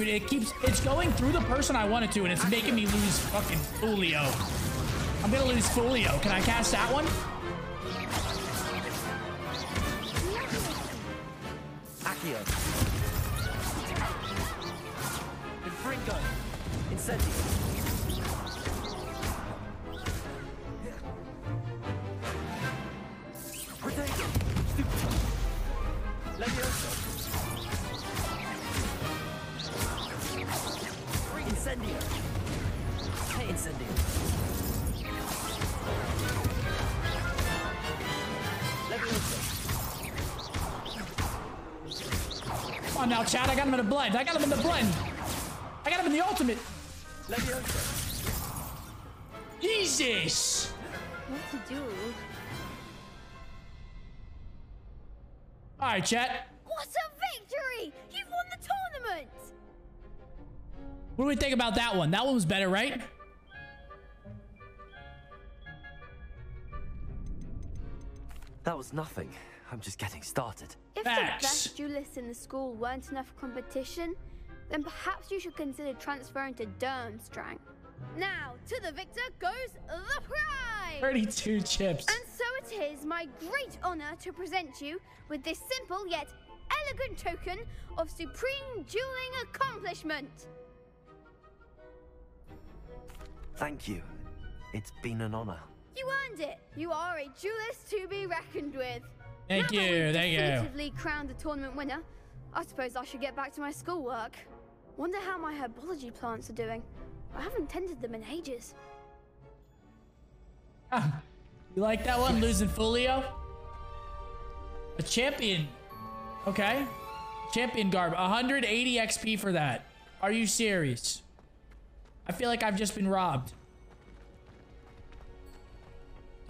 Dude, it keeps, it's going through the person I wanted to, and it's making me lose fucking Folio. I'm gonna lose Folio. Can I cast that one? Accio. Confringo. Incendio. Protego. Chad. I got him in a blend. I got him in the blend. I got him in the ultimate. Levioso. Jesus. What to do? All right, chat. What a victory! You've won the tournament! What do we think about that one? That one was better, right? That was nothing. I'm just getting started. If the best duelists in the school weren't enough competition, then perhaps you should consider transferring to Durmstrang. Now, to the victor goes the prize! 32 chips. And so it is my great honor to present you with this simple yet elegant token of supreme dueling accomplishment. Thank you. It's been an honor. You earned it. You are a duelist to be reckoned with. Thank now you, thank you. definitively crowned the tournament winner, I suppose I should get back to my schoolwork. Wonder how my herbology plants are doing. I haven't tended them in ages. Ah, you like that one? Losing Folio? A champion. Okay. Champion garb. 180 XP for that. Are you serious? I feel like I've just been robbed.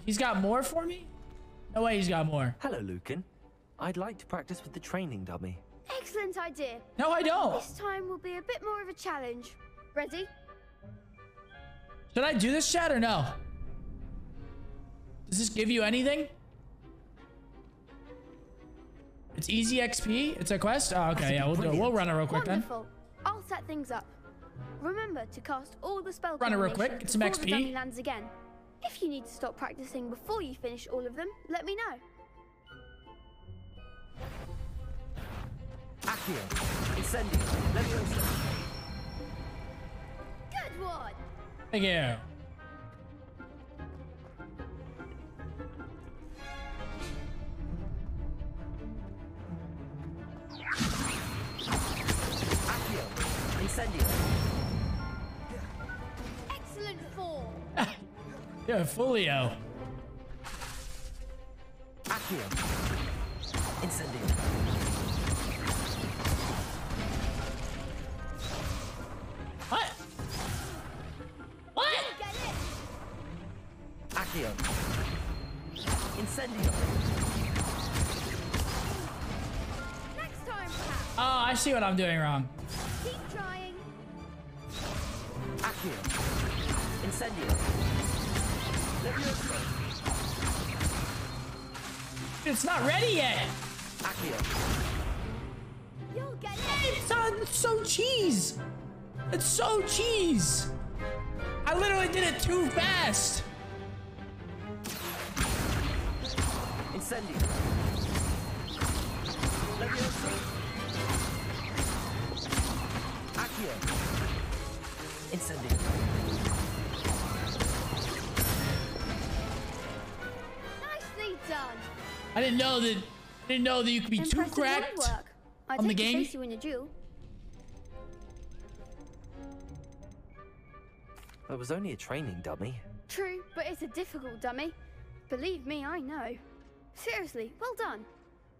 He's got more for me? No way he's got more. Hello, Lucan. I'd like to practice with the training dummy. Excellent idea. No, I don't. This time will be a bit more of a challenge. Ready? Should I do this chat or no? Does this give you anything? It's easy XP? It's a quest? Oh, okay, yeah, we'll do it. We'll run it real quick then. Wonderful. I'll set things up. Remember to cast all the spell Run it real quick. Get some before the XP. dummy lands again. If you need to stop practicing before you finish all of them, let me know. Accio. Incendio. Levioso. Good one. Thank you. Yeah, Folio. Accio. Incendio. What? What? Accio. Incendio. Next time, perhaps. Oh, I see what I'm doing wrong. Keep trying. Accio. Incendio. It's not ready yet. It's, uh, it's so cheese. It's so cheese. I literally did it too fast. Incendio. Accio. Incendio. I didn't know that. I didn't know that you could be too cracked. I'd on the hate to game. face you in a duel. It was only a training dummy. True, but it's a difficult dummy. Believe me, I know. Seriously, well done.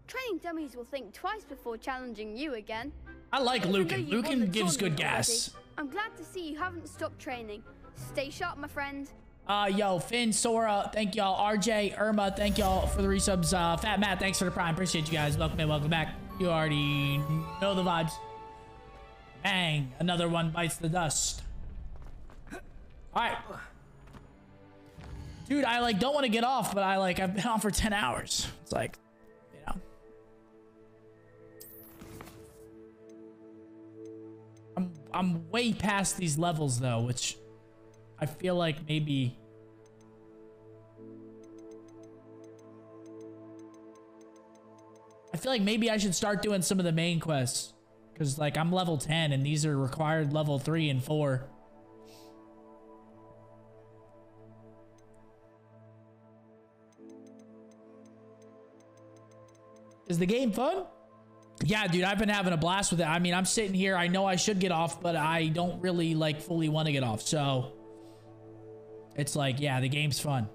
Training dummies will think twice before challenging you again. I like Lucan. Lucan gives good tournament already, gas. I'm glad to see you haven't stopped training. Stay sharp, my friend. Uh, yo, Finn, Sora, thank y'all. RJ, Irma, thank y'all for the resubs. Uh, Fat Matt, thanks for the prime. Appreciate you guys. Welcome in, welcome back. You already know the vibes. Bang, another one bites the dust. All right. Dude, I like don't want to get off, but I like I've been on for 10 hours. It's like, you know. I'm I'm way past these levels though, which I feel like maybe I feel like maybe I should start doing some of the main quests. Cause like I'm level 10 and these are required level 3 and 4. Is the game fun? Yeah, dude, I've been having a blast with it. I mean, I'm sitting here. I know I should get off, but I don't really like fully want to get off. So it's like, yeah, the game's fun.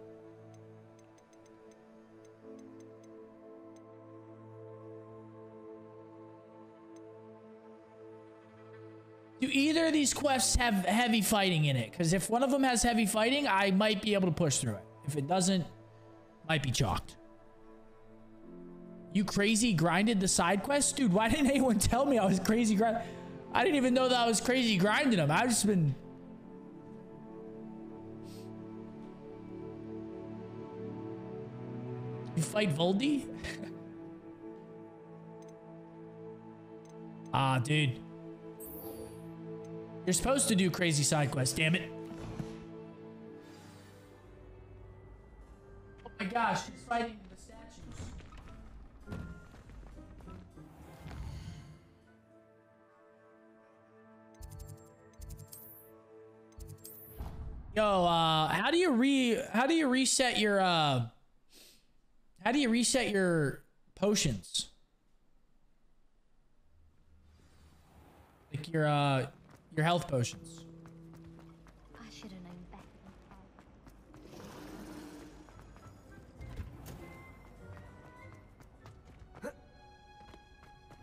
Do either of these quests have heavy fighting in it? Because if one of them has heavy fighting, I might be able to push through it. If it doesn't, might be chalked. You crazy grinded the side quests? Dude, why didn't anyone tell me I was crazy grind? I didn't even know that I was crazy grinding them. I've just been... You fight Voldy? ah, dude. You're supposed to do crazy side quests, damn it. Oh my gosh, he's fighting the statues. Yo, uh, how do you re how do you reset your uh how do you reset your potions? Like your uh your health potions. I should have known better.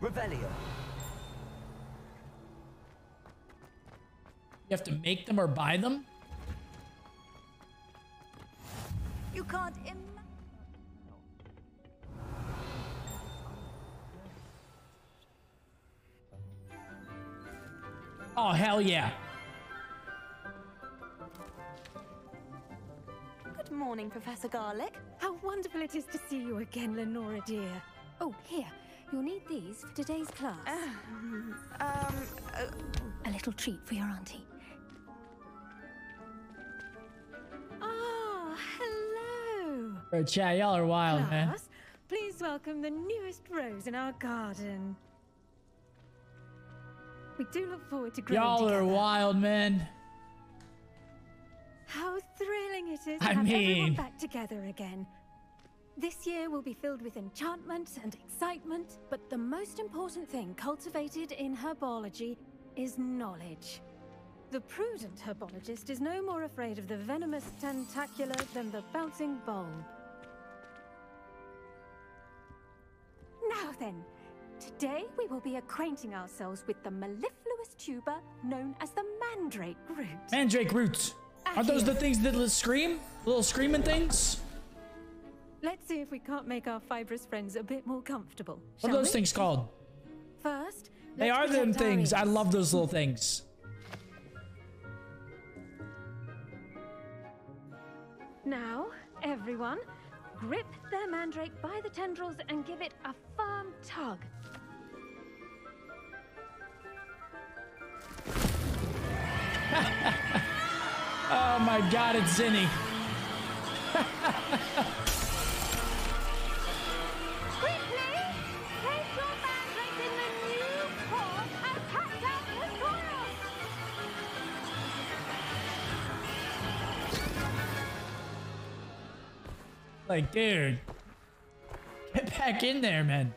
Revelio. You have to make them or buy them? You can't Oh hell yeah. Good morning, Professor Garlick. How wonderful it is to see you again, Lenora dear. Oh, here. You'll need these for today's class. um, A little treat for your auntie. Ah, hello. Bro, chat, y'all are wild, man. Class, please welcome the newest rose in our garden. We do look forward to growing Y'all are wild, man. How thrilling it is to I have mean- everyone back together again. This year will be filled with enchantment and excitement, but the most important thing cultivated in herbology is knowledge. The prudent herbologist is no more afraid of the venomous tentacula than the bouncing bulb. Now then, today we will be acquainting ourselves with the mellifluous tuber known as the mandrake root. Mandrake roots. Aren't those the things that scream? Little screaming things? Let's see if we can't make our fibrous friends a bit more comfortable. What are those we? things called? First, They are them things. I love those little things. Now, everyone, grip their mandrake by the tendrils and give it a firm tug. Oh my god, it's Zinni. Like, dude. Get back in there, man.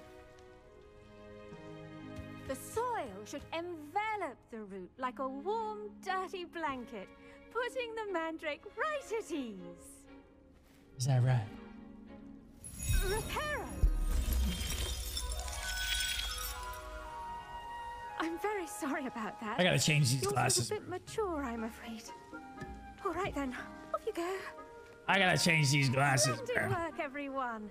Should envelop the root like a warm, dirty blanket, putting the mandrake right at ease. Is that right? Reparo! I'm very sorry about that. I gotta change these Yours glasses. Was a bit mature, I'm afraid. All right then, off you go. I gotta change these glasses. Splendid work, everyone.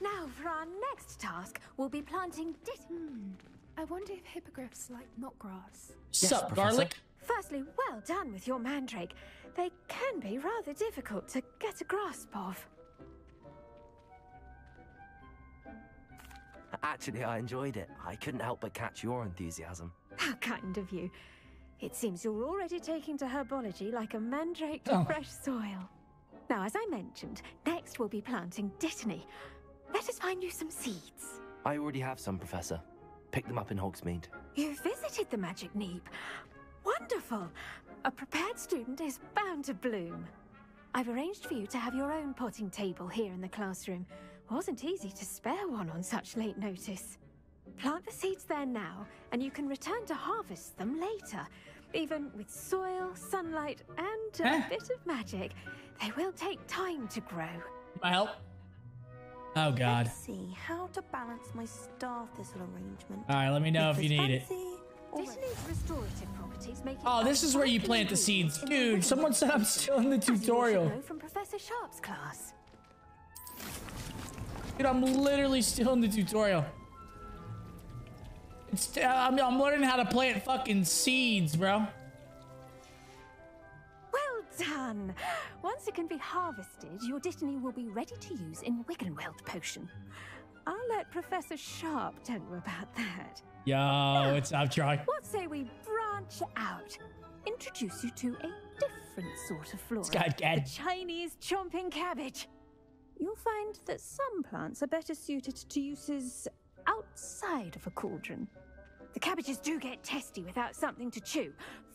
Now, for our next task, we'll be planting dit. Hmm. I wonder if hippogriffs like not grass. Sup, Garlick? Firstly, well done with your mandrake. They can be rather difficult to get a grasp of. Actually, I enjoyed it. I couldn't help but catch your enthusiasm. How kind of you. It seems you're already taking to herbology like a mandrake to Oh. fresh soil. Now, as I mentioned, next we'll be planting dittany. Let us find you some seeds. I already have some, Professor. Pick them up in Hogsmeade. You visited the Magic Neep. Wonderful! A prepared student is bound to bloom. I've arranged for you to have your own potting table here in the classroom. Wasn't easy to spare one on such late notice. Plant the seeds there now, and you can return to harvest them later. Even with soil, sunlight, and a Eh? bit of magic, they will take time to grow. My help? Oh god. Let's see how to balance my star thistle arrangement. All right, let me know if you need it. Restorative properties it Oh, this is where you plant the seeds. Dude, someone said I'm still in the tutorial. from Professor Sharp's class. Dude, I'm literally still in the tutorial. It's, I'm, I'm learning how to plant fucking seeds, bro. Done! Once it can be harvested, your Dittany will be ready to use in Wiggenweld potion. I'll let Professor Sharp tell you about that. Yo, it's I'm trying. What say we branch out? Introduce you to a different sort of flora. The Chinese chomping cabbage. You'll find that some plants are better suited to uses outside of a cauldron. The cabbages do get testy without something to chew.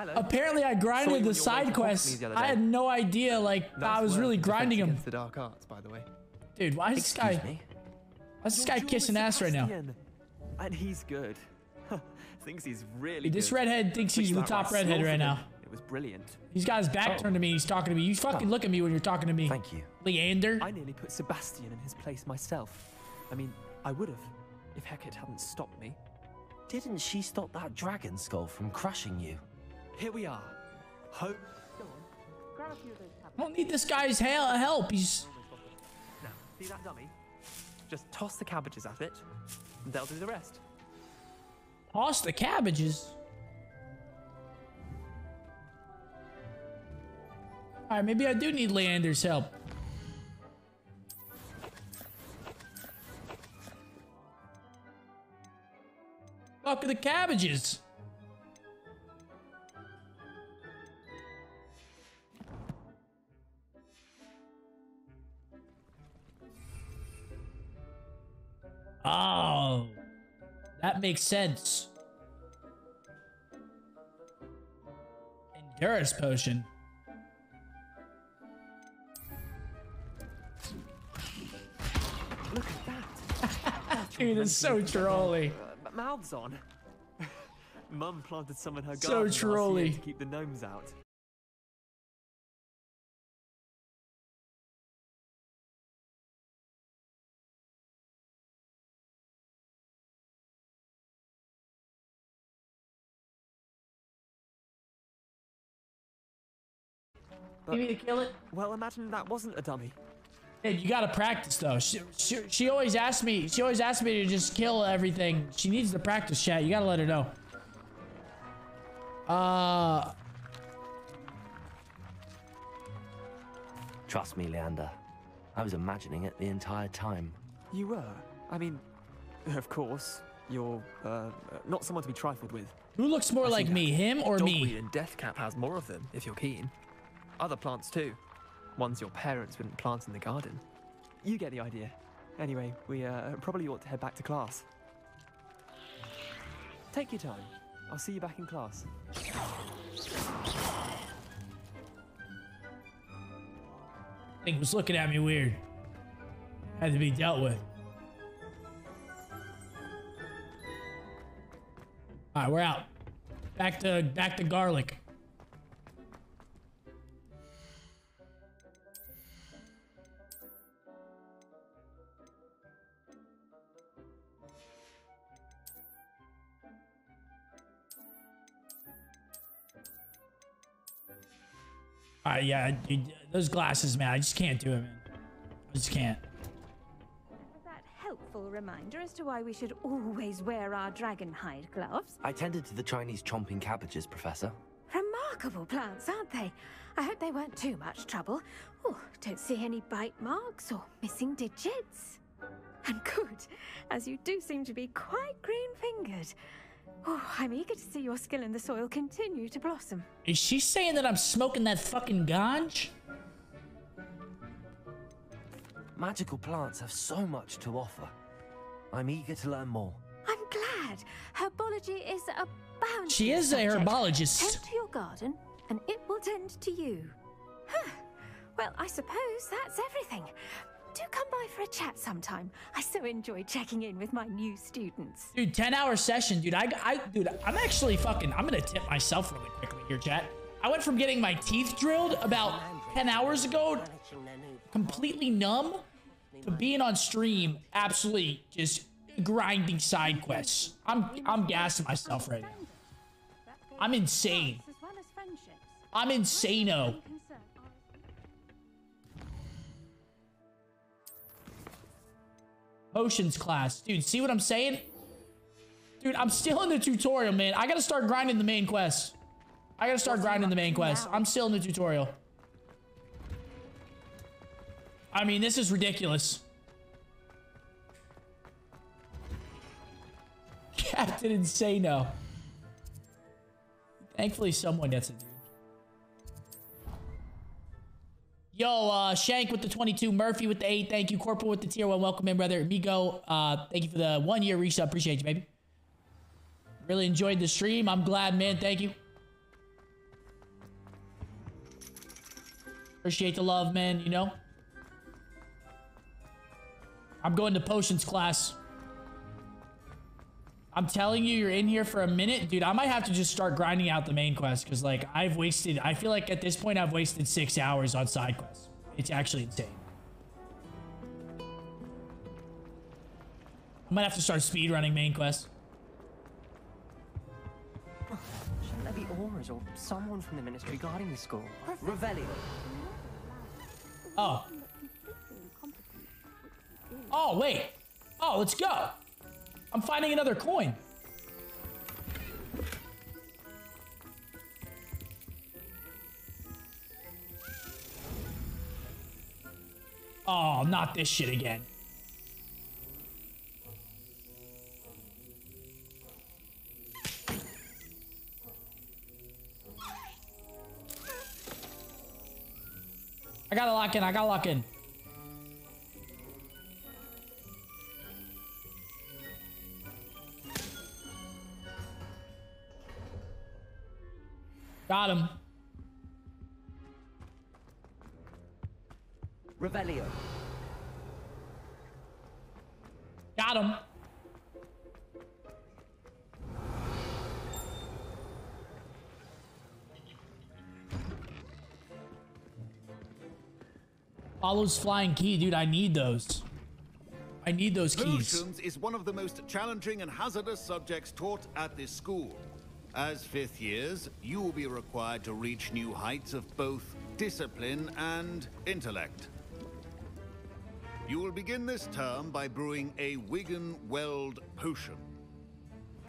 Hello. Apparently, I Saw grinded you the on your way side quests. The I had no idea, like, I was really grinding them. the dark arts, by the way. Dude, why is this guy... Excuse me? Why is this Your guy kissing ass right now? And he's good. thinks he's really Dude, this good. redhead thinks he's the top redhead right now. It was brilliant. He's got his back Oh. turned to me. He's talking to me. You oh. fucking look at me when you're talking to me. Thank you. Leander. I nearly put Sebastian in his place myself. I mean, I would have if Hecat hadn't stopped me. Didn't she stop that dragon skull from crushing you? Here we are. Hope. I don't need this guy's help. He's... Now, see that dummy? Just toss the cabbages at it, and they'll do the rest. Toss the cabbages. Alright, maybe I do need Leander's help. Fuck the cabbages. Oh, that makes sense. Endurance potion. Look at that. Dude, it's so trolly. Uh, mouths on. Mum planted some in her So garden year trolly. to keep the gnomes out. You need to kill it? Well, imagine that wasn't a dummy. Hey, you gotta practice though. She, she, she always asks me. She always asks me to just kill everything. She needs to practice, chat. You gotta let her know. Uh, Trust me, Leander. I was imagining it the entire time. You were. I mean, of course, you're uh, not someone to be trifled with. who looks more I see like that. me, him or me? And Deathcap has more of them, if you're keen. Other plants too. Ones your parents wouldn't plant in the garden. you get the idea. Anyway, we uh, probably ought to head back to class. Take your time. I'll see you back in class. Thing was looking at me weird. Had to be dealt with. All right, we're out. Back to back to Garlick. All right, yeah, dude, those glasses, man. I just can't do it, man. I just can't. That helpful reminder as to why we should always wear our dragon hide gloves. I tended to the Chinese chomping cabbages, Professor. Remarkable plants, aren't they? I hope they weren't too much trouble. Oh, don't see any bite marks or missing digits. And good, as you do seem to be quite green-fingered. Oh, I'm eager to see your skill in the soil continue to blossom. Is she saying that I'm smoking that fucking ganj? Magical plants have so much to offer. I'm eager to learn more. I'm glad. Herbology is a bounty. She is a herbologist. Tend to your garden, and it will tend to you. Huh. Well, I suppose that's everything. Do come by for a chat sometime. I so enjoy checking in with my new students. Dude, 10 hour session, dude. I, I, dude, I'm actually fucking, I'm gonna tip myself really quickly here, chat. I went from getting my teeth drilled about 10 hours ago, completely numb, to being on stream, absolutely just grinding side quests. I'm, I'm gassing myself right now. I'm insane. As well as friendships. I'm insano. Potions class. Dude, see what I'm saying? Dude, I'm still in the tutorial, man. I gotta start grinding the main quest. I gotta start grinding the main quest. I'm still in the tutorial. I mean, this is ridiculous. Captain Insano. Thankfully, someone gets it, Yo, uh, Shank with the 22, Murphy with the 8, thank you. Corporal with the tier 1, welcome in, brother. Migo, uh, thank you for the one year reach. resub, appreciate you, baby. Really enjoyed the stream, I'm glad, man, thank you. Appreciate the love, man, you know? I'm going to potions class. I'm telling you, you're in here for a minute. Dude, I might have to just start grinding out the main quest because, like, I've wasted... I feel like at this point, I've wasted six hours on side quests. It's actually insane. I might have to start speed running main quests. Shouldn't there be Aurors or someone from the ministry guarding the school? Revelio. Oh. Oh, wait. Oh, let's go. I'm finding another coin. Oh, not this shit again. I gotta lock in, I gotta lock in. Got him. Revelio. Got him. Follows flying key, dude. I need those. I need those keys. Potions is one of the most challenging and hazardous subjects taught at this school. As fifth years, you will be required to reach new heights of both discipline and intellect. You will begin this term by brewing a Wigan Weld potion.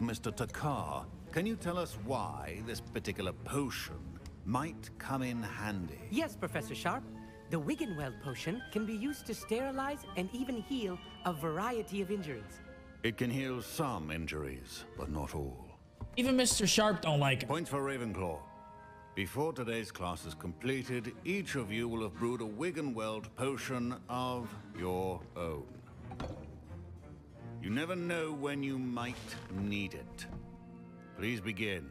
Mr. Thakkar, can you tell us why this particular potion might come in handy? Yes, Professor Sharp. The Wiggenweld potion can be used to sterilize and even heal a variety of injuries. It can heal some injuries, but not all. Even Mr. Sharp don't like it. Points for Ravenclaw. Before today's class is completed, each of you will have brewed a Wiggenweld potion of your own. You never know when you might need it. Please begin.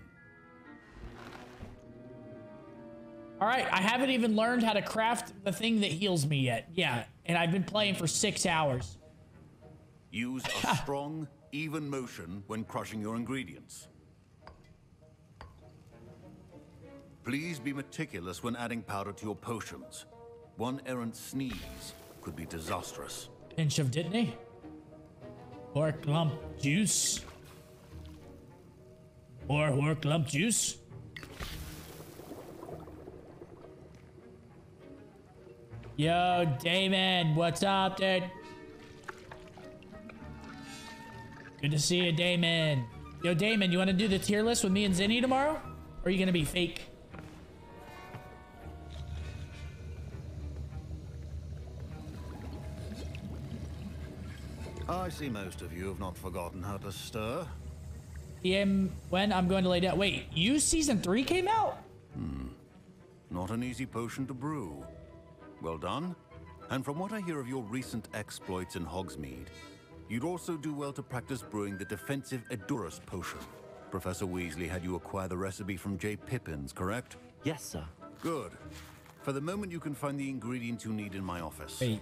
All right, I haven't even learned how to craft the thing that heals me yet. Yeah, and I've been playing for six hours. Use a strong, even motion when crushing your ingredients. Please be meticulous when adding powder to your potions. One errant sneeze could be disastrous. Pinch of Dittany. Horklump juice. Or Horklump juice. Yo, Damon, what's up, dude? Good to see you, Damon. Yo, Damon, you want to do the tier list with me and Zinni tomorrow? Or are you going to be fake? I see most of you have not forgotten how to stir. PM when I'm going to lay down. Wait, you season three came out? Hmm. Not an easy potion to brew. Well done. And from what I hear of your recent exploits in Hogsmeade, you'd also do well to practice brewing the defensive Edurus potion. Professor Weasley had you acquire the recipe from J. Pippin's, correct? Yes, sir. Good. For the moment, you can find the ingredients you need in my office. Wait.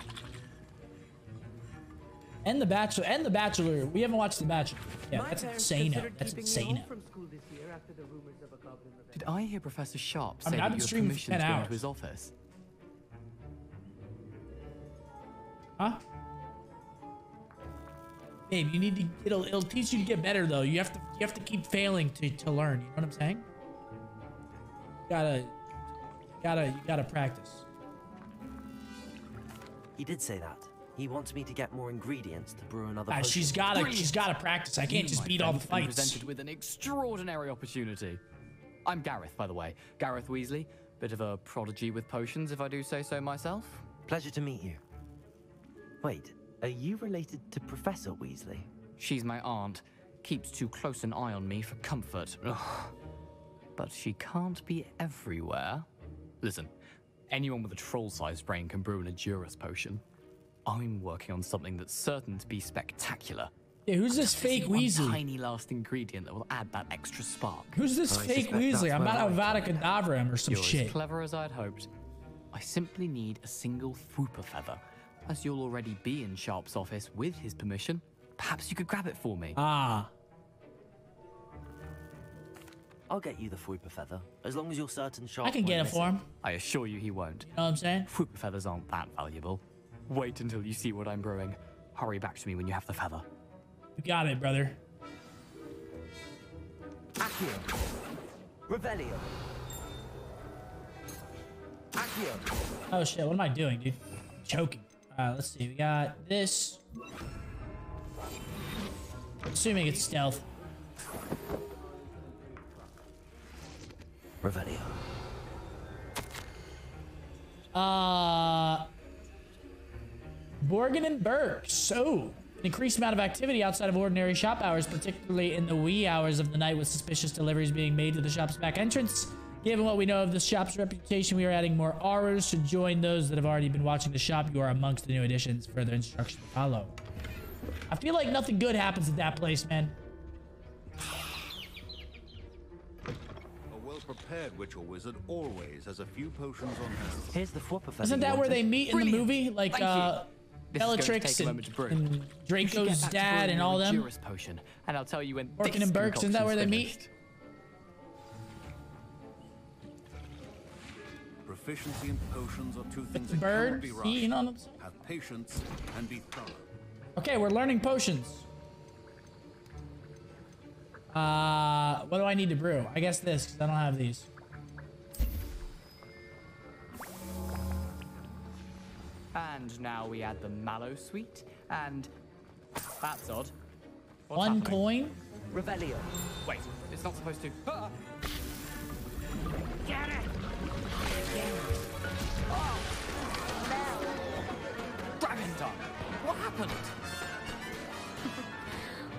And the Bachelor. And the Bachelor. We haven't watched the Bachelor. Yeah, that's insane. That's insane. Did I hear Professor Sharp I say mean, I've been that you streaming for permission 10 to go hours. into his office? Huh? Babe, you need to. It'll it'll teach you to get better though. You have to you have to keep failing to to learn. You know what I'm saying? You gotta, gotta, you gotta practice. He did say that. He wants me to get more ingredients to brew another ah, potion. she's gotta she's gotta practice. I can't You, just beat all the friend, have been fights. Presented with an extraordinary opportunity. I'm Gareth, by the way. Gareth Weasley. Bit of a prodigy with potions, if I do say so myself. Pleasure to meet you. Wait, are you related to Professor Weasley? She's my aunt. Keeps too close an eye on me for comfort. Ugh. But she can't be everywhere. Listen, anyone with a troll-sized brain can brew an Edurus potion. I'm working on something that's certain to be spectacular. Yeah, who's this Just missing fake one Weasley? tiny last ingredient that will add that extra spark. Who's this fake Weasley? I'm about to Avada Kedavra him or some You're shit. as clever as I'd hoped. I simply need a single Fwooper feather. As you'll already be in Sharp's office with his permission, perhaps you could grab it for me. Ah. I'll get you the Fwooper feather, as long as you're certain Sharp I can get won't it for him. I assure you he won't. You know what I'm saying? Fwooper feathers aren't that valuable. Wait until you see what I'm brewing. Hurry back to me when you have the feather. You got it, brother. Accio. Revelio. Accio. Oh shit, what am I doing, dude? I'm choking. Alright, let's see. We got this. Assuming it's stealth. Revelio. Uh Borgin and Burke. So, an increased amount of activity outside of ordinary shop hours, particularly in the wee hours of the night with suspicious deliveries being made to the shop's back entrance. Given what we know of the shop's reputation, we are adding more hours to join those that have already been watching the shop. You are amongst the new additions. Further instructions follow. I feel like nothing good happens at that place, man. A well-prepared witch or wizard always has a few potions on hand. Here's the Fwooper feather. Isn't that where they meet in the movie? Like, Thank you. Uh, This is going to Bellatrix take a moment to and, and You should get Draco's dad and all them? Edurus potion, and I'll tell you when Borgin and Burkes, isn't that where they concoction's meet? Proficiency in potions are two things that bird cannot be rushed. eating on them? Have patience and be thorough. Okay, we're learning potions. Uh, what do I need to brew? I guess this, because I don't have these. And now we add the mallow sweet, and that's odd. What's One happening? coin? Revelio. Wait, it's not supposed to. Ah! Get it! Dragon tongue. What happened?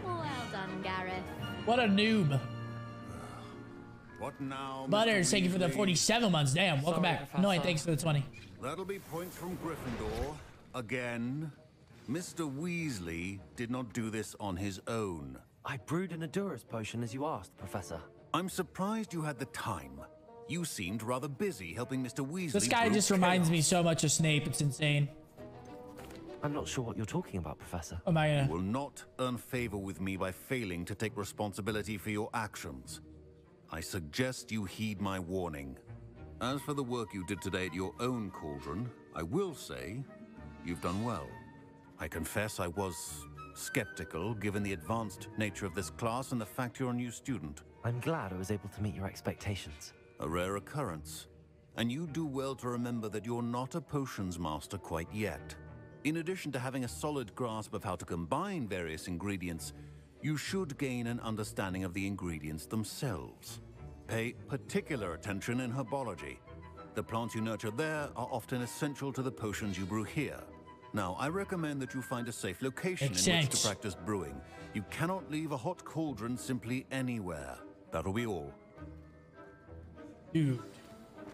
Well done, Gareth. What a noob. What now? Butters, Mr. thank you for the 47 months. Damn, welcome Sorry, back. Professor. No, thanks for the 20. That'll be points from Gryffindor. Again. Mr. Weasley did not do this on his own. I brewed an Edurus potion as you asked, Professor. I'm surprised you had the time. You seemed rather busy helping Mr. Weasley. This guy brew just reminds me so much of Snape. It's insane. I'm not sure what you're talking about, Professor. Am I gonna? You will not earn favor with me by failing to take responsibility for your actions. I suggest you heed my warning. As for the work you did today at your own cauldron, I will say you've done well. I confess I was skeptical given the advanced nature of this class and the fact you're a new student. I'm glad I was able to meet your expectations. A rare occurrence. And you do well to remember that you're not a potions master quite yet. In addition to having a solid grasp of how to combine various ingredients, you should gain an understanding of the ingredients themselves. Pay particular attention in herbology. The plants you nurture there are often essential to the potions you brew here. Now, I recommend that you find a safe location Makes in which to practice brewing. You cannot leave a hot cauldron simply anywhere. That'll be all. Dude.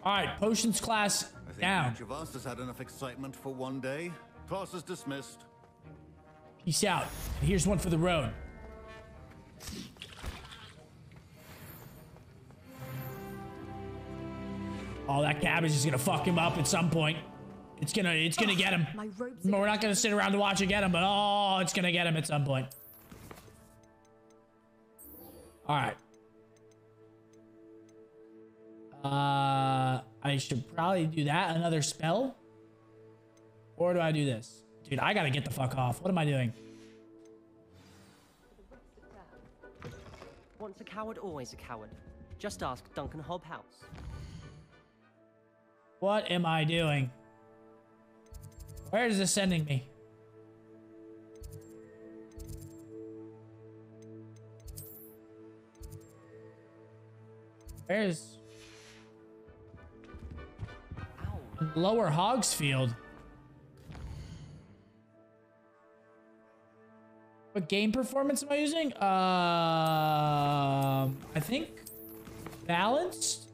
All right, potions class I think down. each of us has had enough excitement for one day. Class is dismissed. Peace out. And here's one for the road. Oh, that cabbage is gonna fuck him up at some point. It's gonna, it's gonna get him. My robes We're not gonna sit around to watch it get him, but oh, it's gonna get him at some point. All right. Uh, I should probably do that. Another spell, or do I do this? Dude, I gotta get the fuck off. What am I doing? Once a coward, always a coward. Just ask Duncan Hobhouse. What am I doing? Where is this sending me? Where's Lower Hogsfield? What game performance am I using? Um, I think balanced.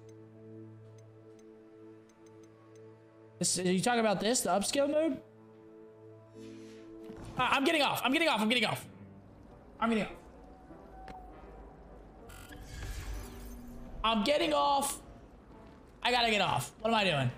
This, are you talking about this, the upscale mode? Uh, I'm getting off. I'm getting off. I'm getting off. I'm getting off. I'm getting off. I gotta get off. What am I doing?